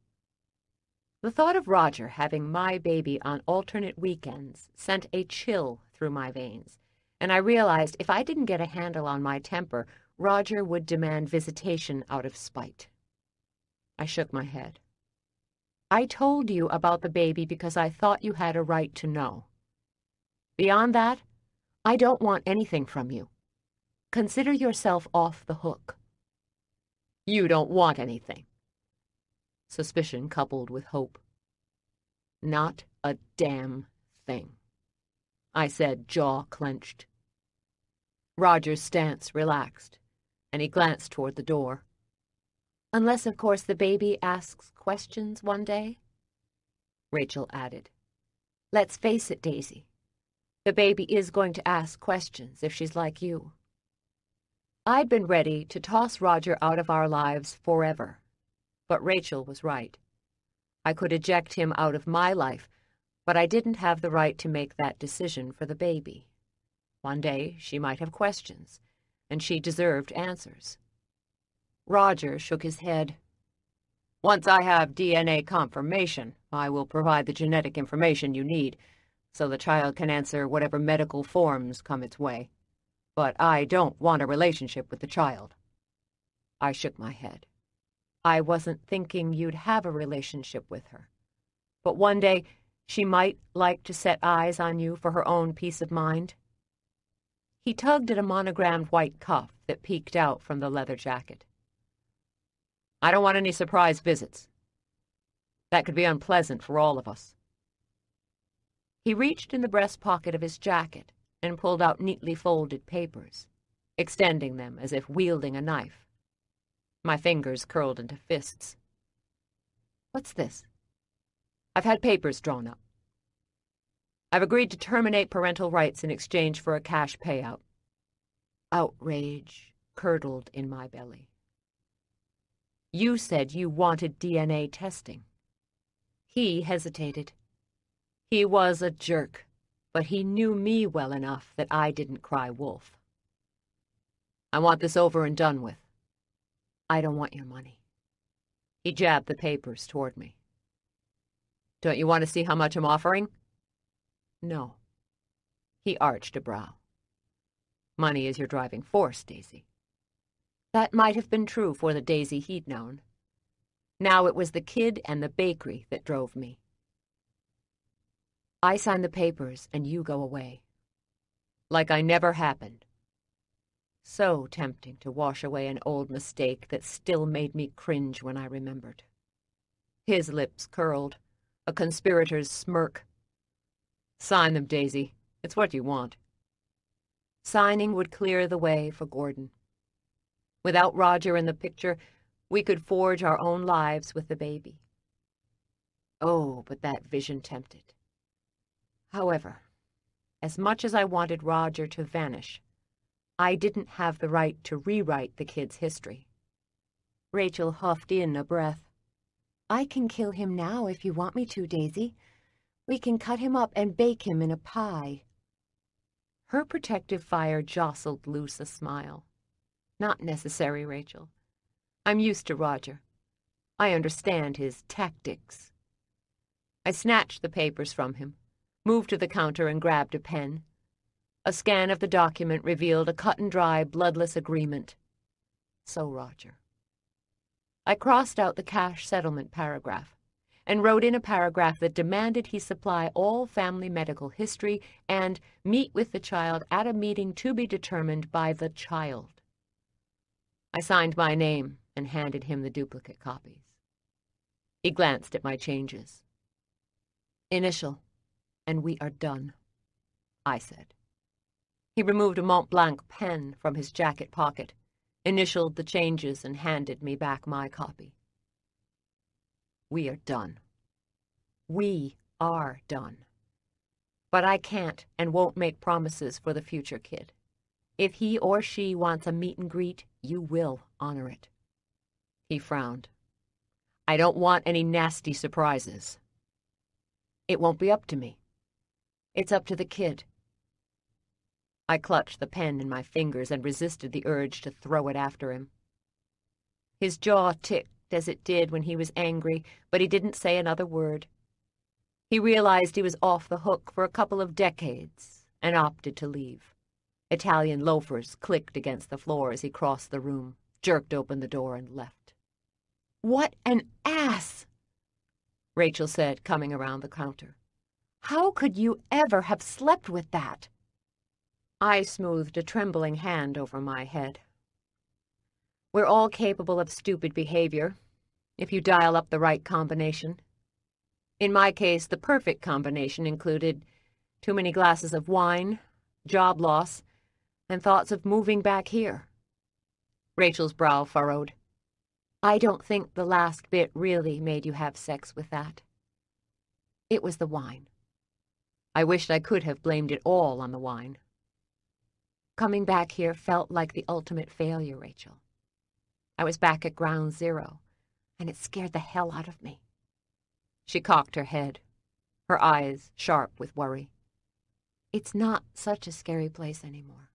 The thought of Roger having my baby on alternate weekends sent a chill through my veins, and I realized if I didn't get a handle on my temper, Roger would demand visitation out of spite. I shook my head. I told you about the baby because I thought you had a right to know. Beyond that, I don't want anything from you. Consider yourself off the hook. You don't want anything suspicion coupled with hope. Not a damn thing. I said, jaw clenched. Roger's stance relaxed, and he glanced toward the door. Unless, of course, the baby asks questions one day, Rachel added. Let's face it, Daisy. The baby is going to ask questions if she's like you. I'd been ready to toss Roger out of our lives forever but Rachel was right. I could eject him out of my life, but I didn't have the right to make that decision for the baby. One day she might have questions, and she deserved answers. Roger shook his head. Once I have DNA confirmation, I will provide the genetic information you need, so the child can answer whatever medical forms come its way. But I don't want a relationship with the child. I shook my head. I wasn't thinking you'd have a relationship with her. But one day, she might like to set eyes on you for her own peace of mind. He tugged at a monogrammed white cuff that peeked out from the leather jacket. I don't want any surprise visits. That could be unpleasant for all of us. He reached in the breast pocket of his jacket and pulled out neatly folded papers, extending them as if wielding a knife. My fingers curled into fists. What's this? I've had papers drawn up. I've agreed to terminate parental rights in exchange for a cash payout. Outrage curdled in my belly. You said you wanted DNA testing. He hesitated. He was a jerk, but he knew me well enough that I didn't cry wolf. I want this over and done with. I don't want your money. He jabbed the papers toward me. Don't you want to see how much I'm offering? No. He arched a brow. Money is your driving force, Daisy. That might have been true for the Daisy he'd known. Now it was the kid and the bakery that drove me. I sign the papers and you go away. Like I never happened. So tempting to wash away an old mistake that still made me cringe when I remembered. His lips curled, a conspirator's smirk. Sign them, Daisy. It's what you want. Signing would clear the way for Gordon. Without Roger in the picture, we could forge our own lives with the baby. Oh, but that vision tempted. However, as much as I wanted Roger to vanish, I didn't have the right to rewrite the kid's history. Rachel huffed in a breath. I can kill him now if you want me to, Daisy. We can cut him up and bake him in a pie. Her protective fire jostled loose a smile. Not necessary, Rachel. I'm used to Roger. I understand his tactics. I snatched the papers from him, moved to the counter and grabbed a pen. A scan of the document revealed a cut-and-dry, bloodless agreement. So, Roger. I crossed out the cash settlement paragraph and wrote in a paragraph that demanded he supply all family medical history and meet with the child at a meeting to be determined by the child. I signed my name and handed him the duplicate copies. He glanced at my changes. Initial, and we are done, I said. He removed a Mont Blanc pen from his jacket pocket, initialed the changes, and handed me back my copy. We are done. We are done. But I can't and won't make promises for the future kid. If he or she wants a meet and greet, you will honor it. He frowned. I don't want any nasty surprises. It won't be up to me. It's up to the kid. I clutched the pen in my fingers and resisted the urge to throw it after him. His jaw ticked as it did when he was angry, but he didn't say another word. He realized he was off the hook for a couple of decades and opted to leave. Italian loafers clicked against the floor as he crossed the room, jerked open the door, and left. What an ass! Rachel said, coming around the counter. How could you ever have slept with that? I smoothed a trembling hand over my head. We're all capable of stupid behavior, if you dial up the right combination. In my case, the perfect combination included too many glasses of wine, job loss, and thoughts of moving back here. Rachel's brow furrowed. I don't think the last bit really made you have sex with that. It was the wine. I wished I could have blamed it all on the wine. Coming back here felt like the ultimate failure, Rachel. I was back at ground zero, and it scared the hell out of me. She cocked her head, her eyes sharp with worry. It's not such a scary place anymore.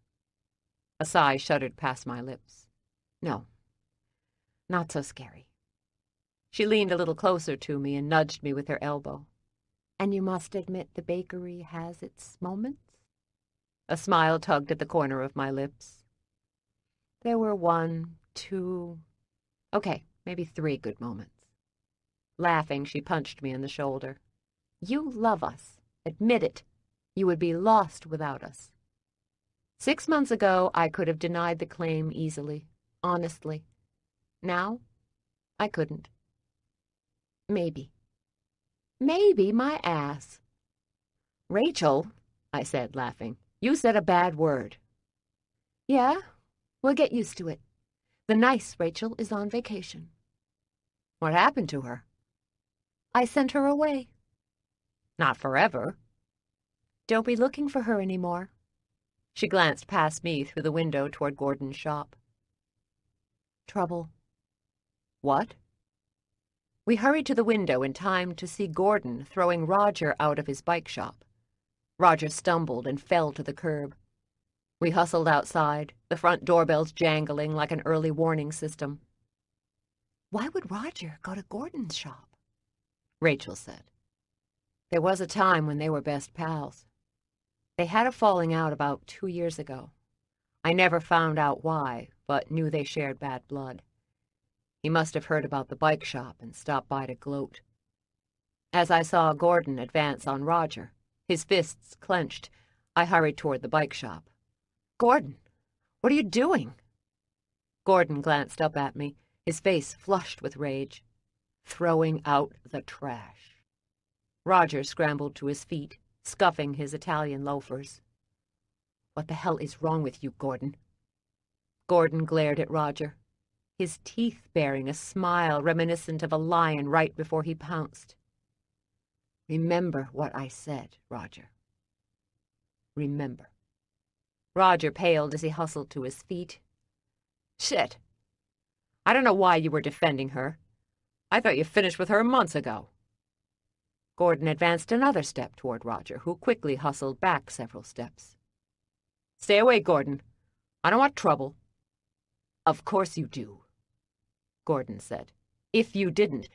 A sigh shuddered past my lips. No, not so scary. She leaned a little closer to me and nudged me with her elbow. And you must admit the bakery has its moments? A smile tugged at the corner of my lips. There were one, two, okay, maybe three good moments. Laughing, she punched me in the shoulder. You love us. Admit it. You would be lost without us. Six months ago, I could have denied the claim easily, honestly. Now, I couldn't. Maybe. Maybe my ass. Rachel, I said, laughing, you said a bad word. Yeah, we'll get used to it. The nice Rachel is on vacation. What happened to her? I sent her away. Not forever. Don't be looking for her any more. She glanced past me through the window toward Gordon's shop. Trouble. What? We hurried to the window in time to see Gordon throwing Roger out of his bike shop. Roger stumbled and fell to the curb. We hustled outside, the front doorbells jangling like an early warning system. Why would Roger go to Gordon's shop? Rachel said. There was a time when they were best pals. They had a falling out about two years ago. I never found out why, but knew they shared bad blood. He must have heard about the bike shop and stopped by to gloat. As I saw Gordon advance on Roger, his fists clenched, I hurried toward the bike shop. Gordon, what are you doing? Gordon glanced up at me, his face flushed with rage. Throwing out the trash. Roger scrambled to his feet, scuffing his Italian loafers. What the hell is wrong with you, Gordon? Gordon glared at Roger, his teeth bearing a smile reminiscent of a lion right before he pounced. Remember what I said, Roger. Remember. Roger paled as he hustled to his feet. Shit. I don't know why you were defending her. I thought you finished with her months ago. Gordon advanced another step toward Roger, who quickly hustled back several steps. Stay away, Gordon. I don't want trouble. Of course you do. Gordon said. If you didn't,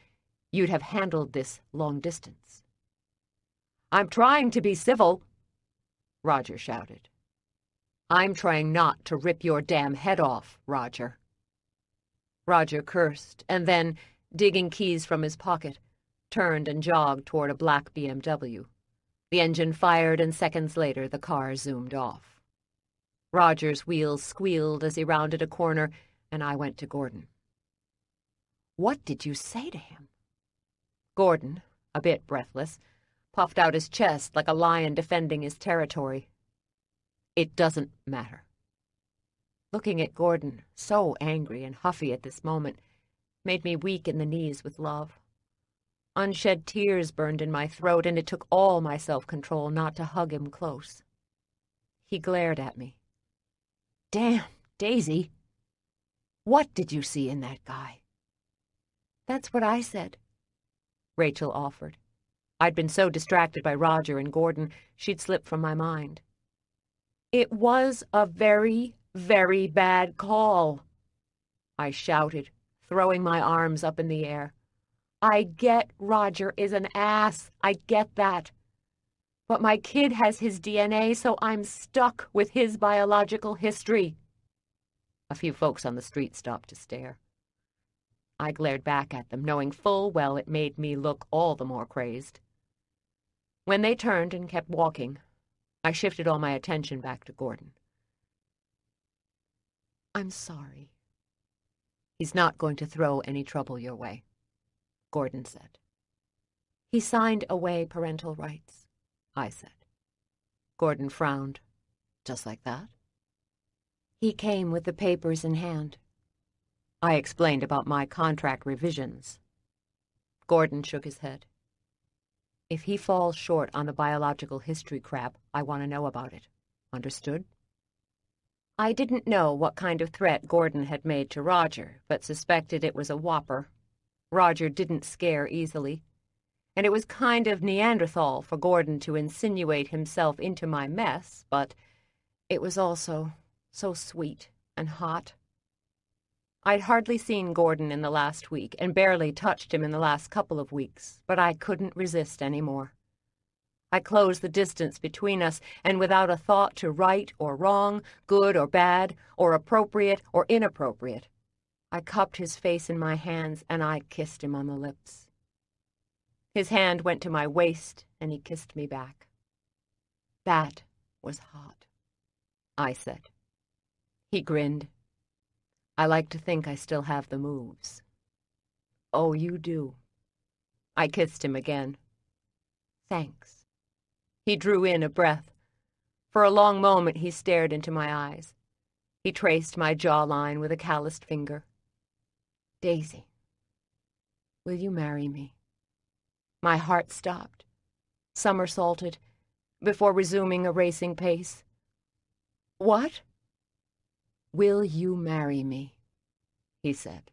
you'd have handled this long distance. I'm trying to be civil, Roger shouted. I'm trying not to rip your damn head off, Roger. Roger cursed, and then, digging keys from his pocket, turned and jogged toward a black BMW. The engine fired, and seconds later the car zoomed off. Roger's wheels squealed as he rounded a corner, and I went to Gordon. What did you say to him? Gordon, a bit breathless, puffed out his chest like a lion defending his territory. It doesn't matter. Looking at Gordon, so angry and huffy at this moment, made me weak in the knees with love. Unshed tears burned in my throat, and it took all my self-control not to hug him close. He glared at me. Damn, Daisy. What did you see in that guy? That's what I said, Rachel offered. I'd been so distracted by Roger and Gordon, she'd slipped from my mind. It was a very, very bad call, I shouted, throwing my arms up in the air. I get Roger is an ass. I get that. But my kid has his DNA, so I'm stuck with his biological history. A few folks on the street stopped to stare. I glared back at them, knowing full well it made me look all the more crazed. When they turned and kept walking, I shifted all my attention back to Gordon. I'm sorry. He's not going to throw any trouble your way, Gordon said. He signed away parental rights, I said. Gordon frowned. Just like that? He came with the papers in hand. I explained about my contract revisions. Gordon shook his head. If he falls short on the biological history crap, I want to know about it. Understood? I didn't know what kind of threat Gordon had made to Roger, but suspected it was a whopper. Roger didn't scare easily, and it was kind of Neanderthal for Gordon to insinuate himself into my mess, but it was also so sweet and hot. I'd hardly seen Gordon in the last week and barely touched him in the last couple of weeks, but I couldn't resist any more. I closed the distance between us, and without a thought to right or wrong, good or bad, or appropriate or inappropriate, I cupped his face in my hands and I kissed him on the lips. His hand went to my waist and he kissed me back. That was hot, I said. He grinned. I like to think I still have the moves. Oh, you do. I kissed him again. Thanks. He drew in a breath. For a long moment he stared into my eyes. He traced my jawline with a calloused finger. Daisy, will you marry me? My heart stopped, somersaulted, before resuming a racing pace. What? Will you marry me? he said.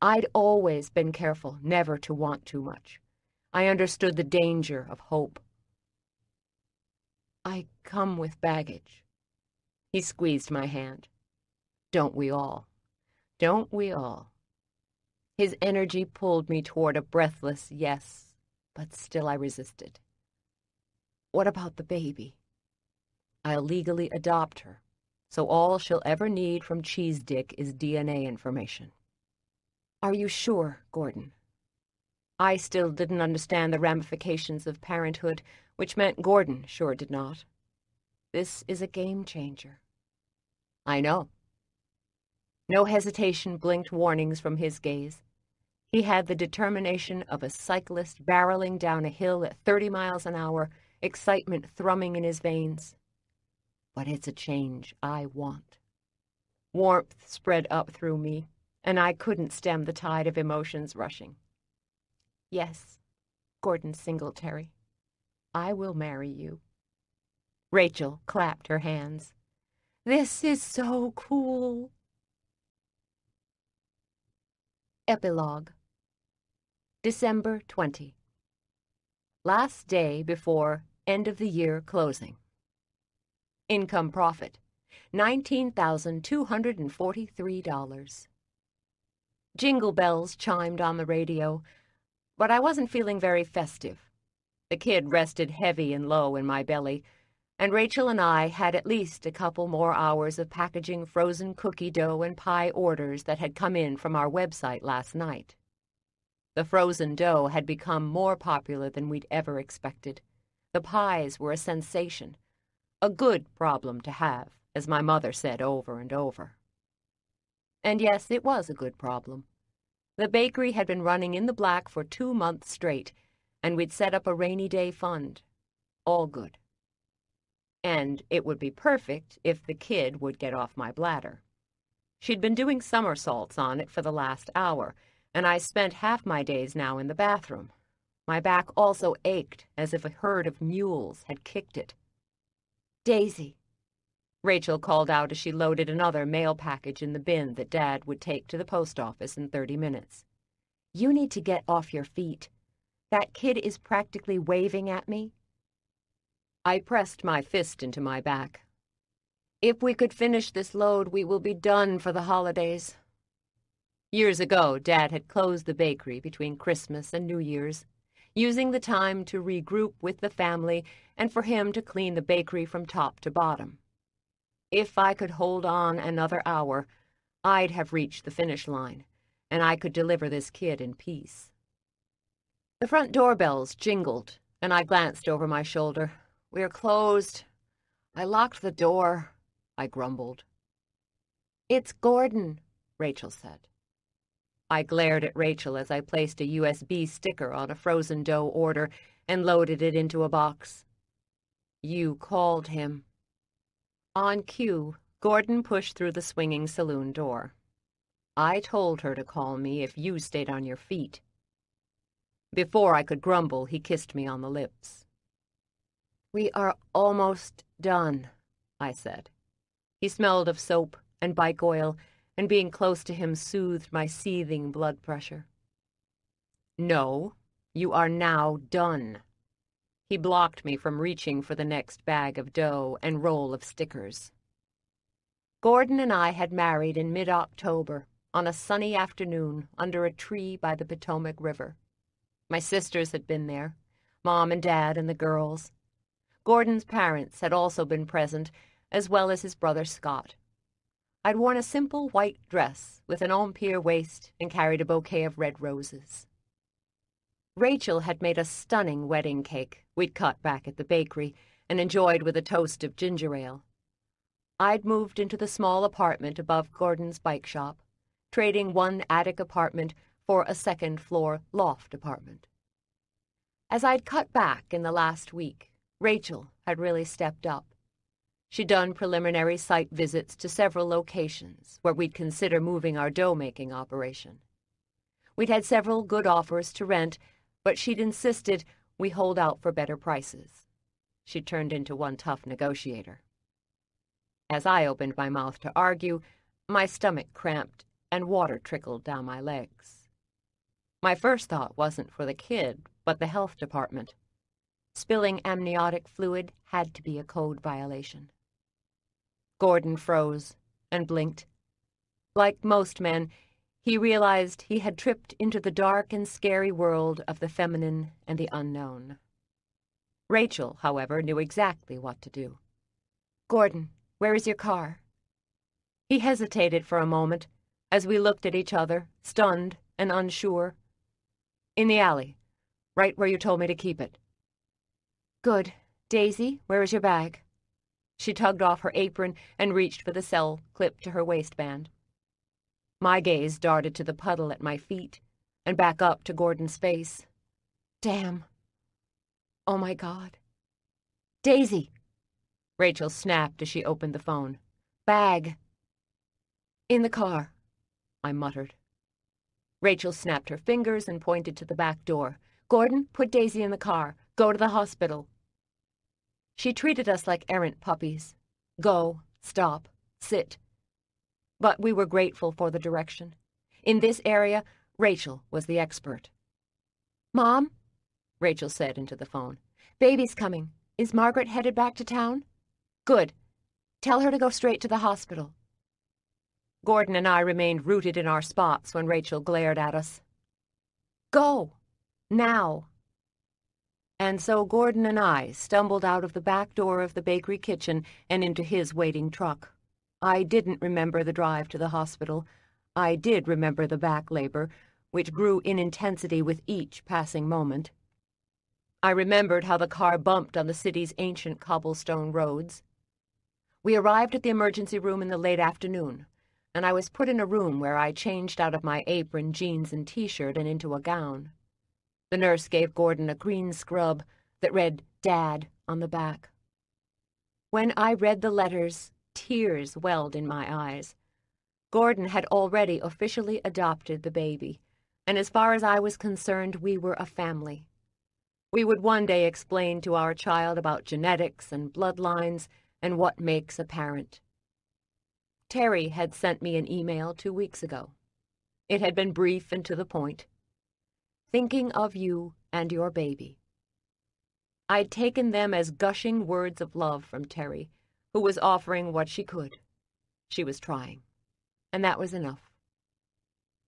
I'd always been careful never to want too much. I understood the danger of hope. I come with baggage. He squeezed my hand. Don't we all? Don't we all? His energy pulled me toward a breathless yes, but still I resisted. What about the baby? I'll legally adopt her, so all she'll ever need from Cheese Dick is DNA information. Are you sure, Gordon? I still didn't understand the ramifications of parenthood, which meant Gordon sure did not. This is a game changer. I know. No hesitation blinked warnings from his gaze. He had the determination of a cyclist barreling down a hill at 30 miles an hour, excitement thrumming in his veins. But it's a change I want. Warmth spread up through me, and I couldn't stem the tide of emotions rushing. Yes, Gordon Singletary, I will marry you. Rachel clapped her hands. This is so cool. Epilogue December 20 Last day before end of the year closing. Income profit $19,243. Jingle bells chimed on the radio, but I wasn't feeling very festive. The kid rested heavy and low in my belly, and Rachel and I had at least a couple more hours of packaging frozen cookie dough and pie orders that had come in from our website last night. The frozen dough had become more popular than we'd ever expected. The pies were a sensation. A good problem to have, as my mother said over and over. And yes, it was a good problem. The bakery had been running in the black for two months straight, and we'd set up a rainy day fund. All good and it would be perfect if the kid would get off my bladder. She'd been doing somersaults on it for the last hour, and I spent half my days now in the bathroom. My back also ached as if a herd of mules had kicked it. Daisy, Rachel called out as she loaded another mail package in the bin that Dad would take to the post office in 30 minutes. You need to get off your feet. That kid is practically waving at me, I pressed my fist into my back. If we could finish this load, we will be done for the holidays. Years ago, Dad had closed the bakery between Christmas and New Year's, using the time to regroup with the family and for him to clean the bakery from top to bottom. If I could hold on another hour, I'd have reached the finish line, and I could deliver this kid in peace. The front doorbells jingled, and I glanced over my shoulder. We are closed. I locked the door, I grumbled. It's Gordon, Rachel said. I glared at Rachel as I placed a UPS sticker on a frozen dough order and loaded it into a box. You called him. On cue, Gordon pushed through the swinging saloon door. I told her to call me if you stayed on your feet. Before I could grumble, he kissed me on the lips. We are almost done, I said. He smelled of soap and bike oil, and being close to him soothed my seething blood pressure. No, you are now done. He blocked me from reaching for the next bag of dough and roll of stickers. Gordon and I had married in mid-October on a sunny afternoon under a tree by the Potomac River. My sisters had been there, Mom and Dad and the girls, Gordon's parents had also been present, as well as his brother Scott. I'd worn a simple white dress with an empire waist and carried a bouquet of red roses. Rachel had made a stunning wedding cake we'd cut back at the bakery and enjoyed with a toast of ginger ale. I'd moved into the small apartment above Gordon's bike shop, trading one attic apartment for a second floor loft apartment. As I'd cut back in the last week, Rachel had really stepped up. She'd done preliminary site visits to several locations where we'd consider moving our dough making operation. We'd had several good offers to rent, but she'd insisted we hold out for better prices. She turned into one tough negotiator. As I opened my mouth to argue, my stomach cramped and water trickled down my legs. My first thought wasn't for the kid, but the health department. Spilling amniotic fluid had to be a code violation. Gordon froze and blinked. Like most men, he realized he had tripped into the dark and scary world of the feminine and the unknown. Rachel, however, knew exactly what to do. Gordon, where is your car? He hesitated for a moment as we looked at each other, stunned and unsure. In the alley, right where you told me to keep it. Good. Daisy, where is your bag? She tugged off her apron and reached for the cell clipped to her waistband. My gaze darted to the puddle at my feet and back up to Gordon's face. Damn. Oh my God. Daisy! Rachel snapped as she opened the phone. Bag. In the car, I muttered. Rachel snapped her fingers and pointed to the back door. Gordon, put Daisy in the car. Go to the hospital. She treated us like errant puppies. Go, stop, sit. But we were grateful for the direction. In this area, Rachel was the expert. Mom, Rachel said into the phone, baby's coming. Is Margaret headed back to town? Good. Tell her to go straight to the hospital. Gordon and I remained rooted in our spots when Rachel glared at us. Go! Now! And so Gordon and I stumbled out of the back door of the bakery kitchen and into his waiting truck. I didn't remember the drive to the hospital. I did remember the back labor, which grew in intensity with each passing moment. I remembered how the car bumped on the city's ancient cobblestone roads. We arrived at the emergency room in the late afternoon, and I was put in a room where I changed out of my apron, jeans, and t-shirt and into a gown. The nurse gave Gordon a green scrub that read Dad on the back. When I read the letters, tears welled in my eyes. Gordon had already officially adopted the baby, and as far as I was concerned, we were a family. We would one day explain to our child about genetics and bloodlines and what makes a parent. Terry had sent me an email two weeks ago. It had been brief and to the point thinking of you and your baby. I'd taken them as gushing words of love from Terry, who was offering what she could. She was trying, and that was enough.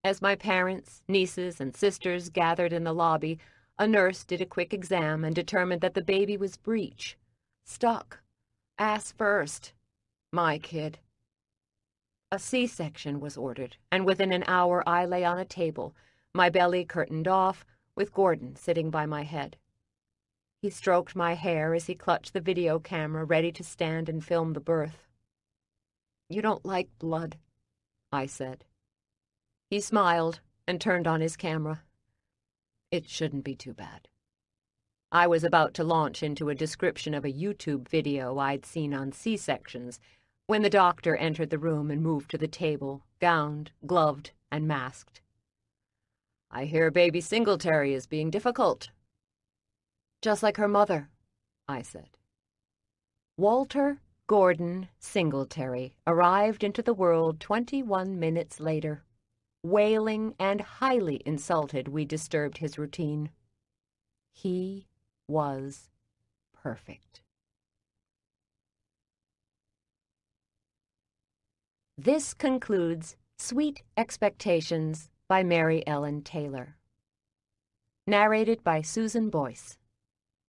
As my parents, nieces, and sisters gathered in the lobby, a nurse did a quick exam and determined that the baby was breech. Stuck. Ass first. My kid. A C-section was ordered, and within an hour I lay on a table, my belly curtained off, with Gordon sitting by my head. He stroked my hair as he clutched the video camera ready to stand and film the birth. You don't like blood, I said. He smiled and turned on his camera. It shouldn't be too bad. I was about to launch into a description of a YouTube video I'd seen on C-sections when the doctor entered the room and moved to the table, gowned, gloved, and masked. I hear baby Singletary is being difficult. Just like her mother, I said. Walter Gordon Singletary arrived into the world 21 minutes later. Wailing and highly insulted, we disturbed his routine. He was perfect. This concludes Sweet Expectations by Mary Ellen Taylor. Narrated by Susan Boyce.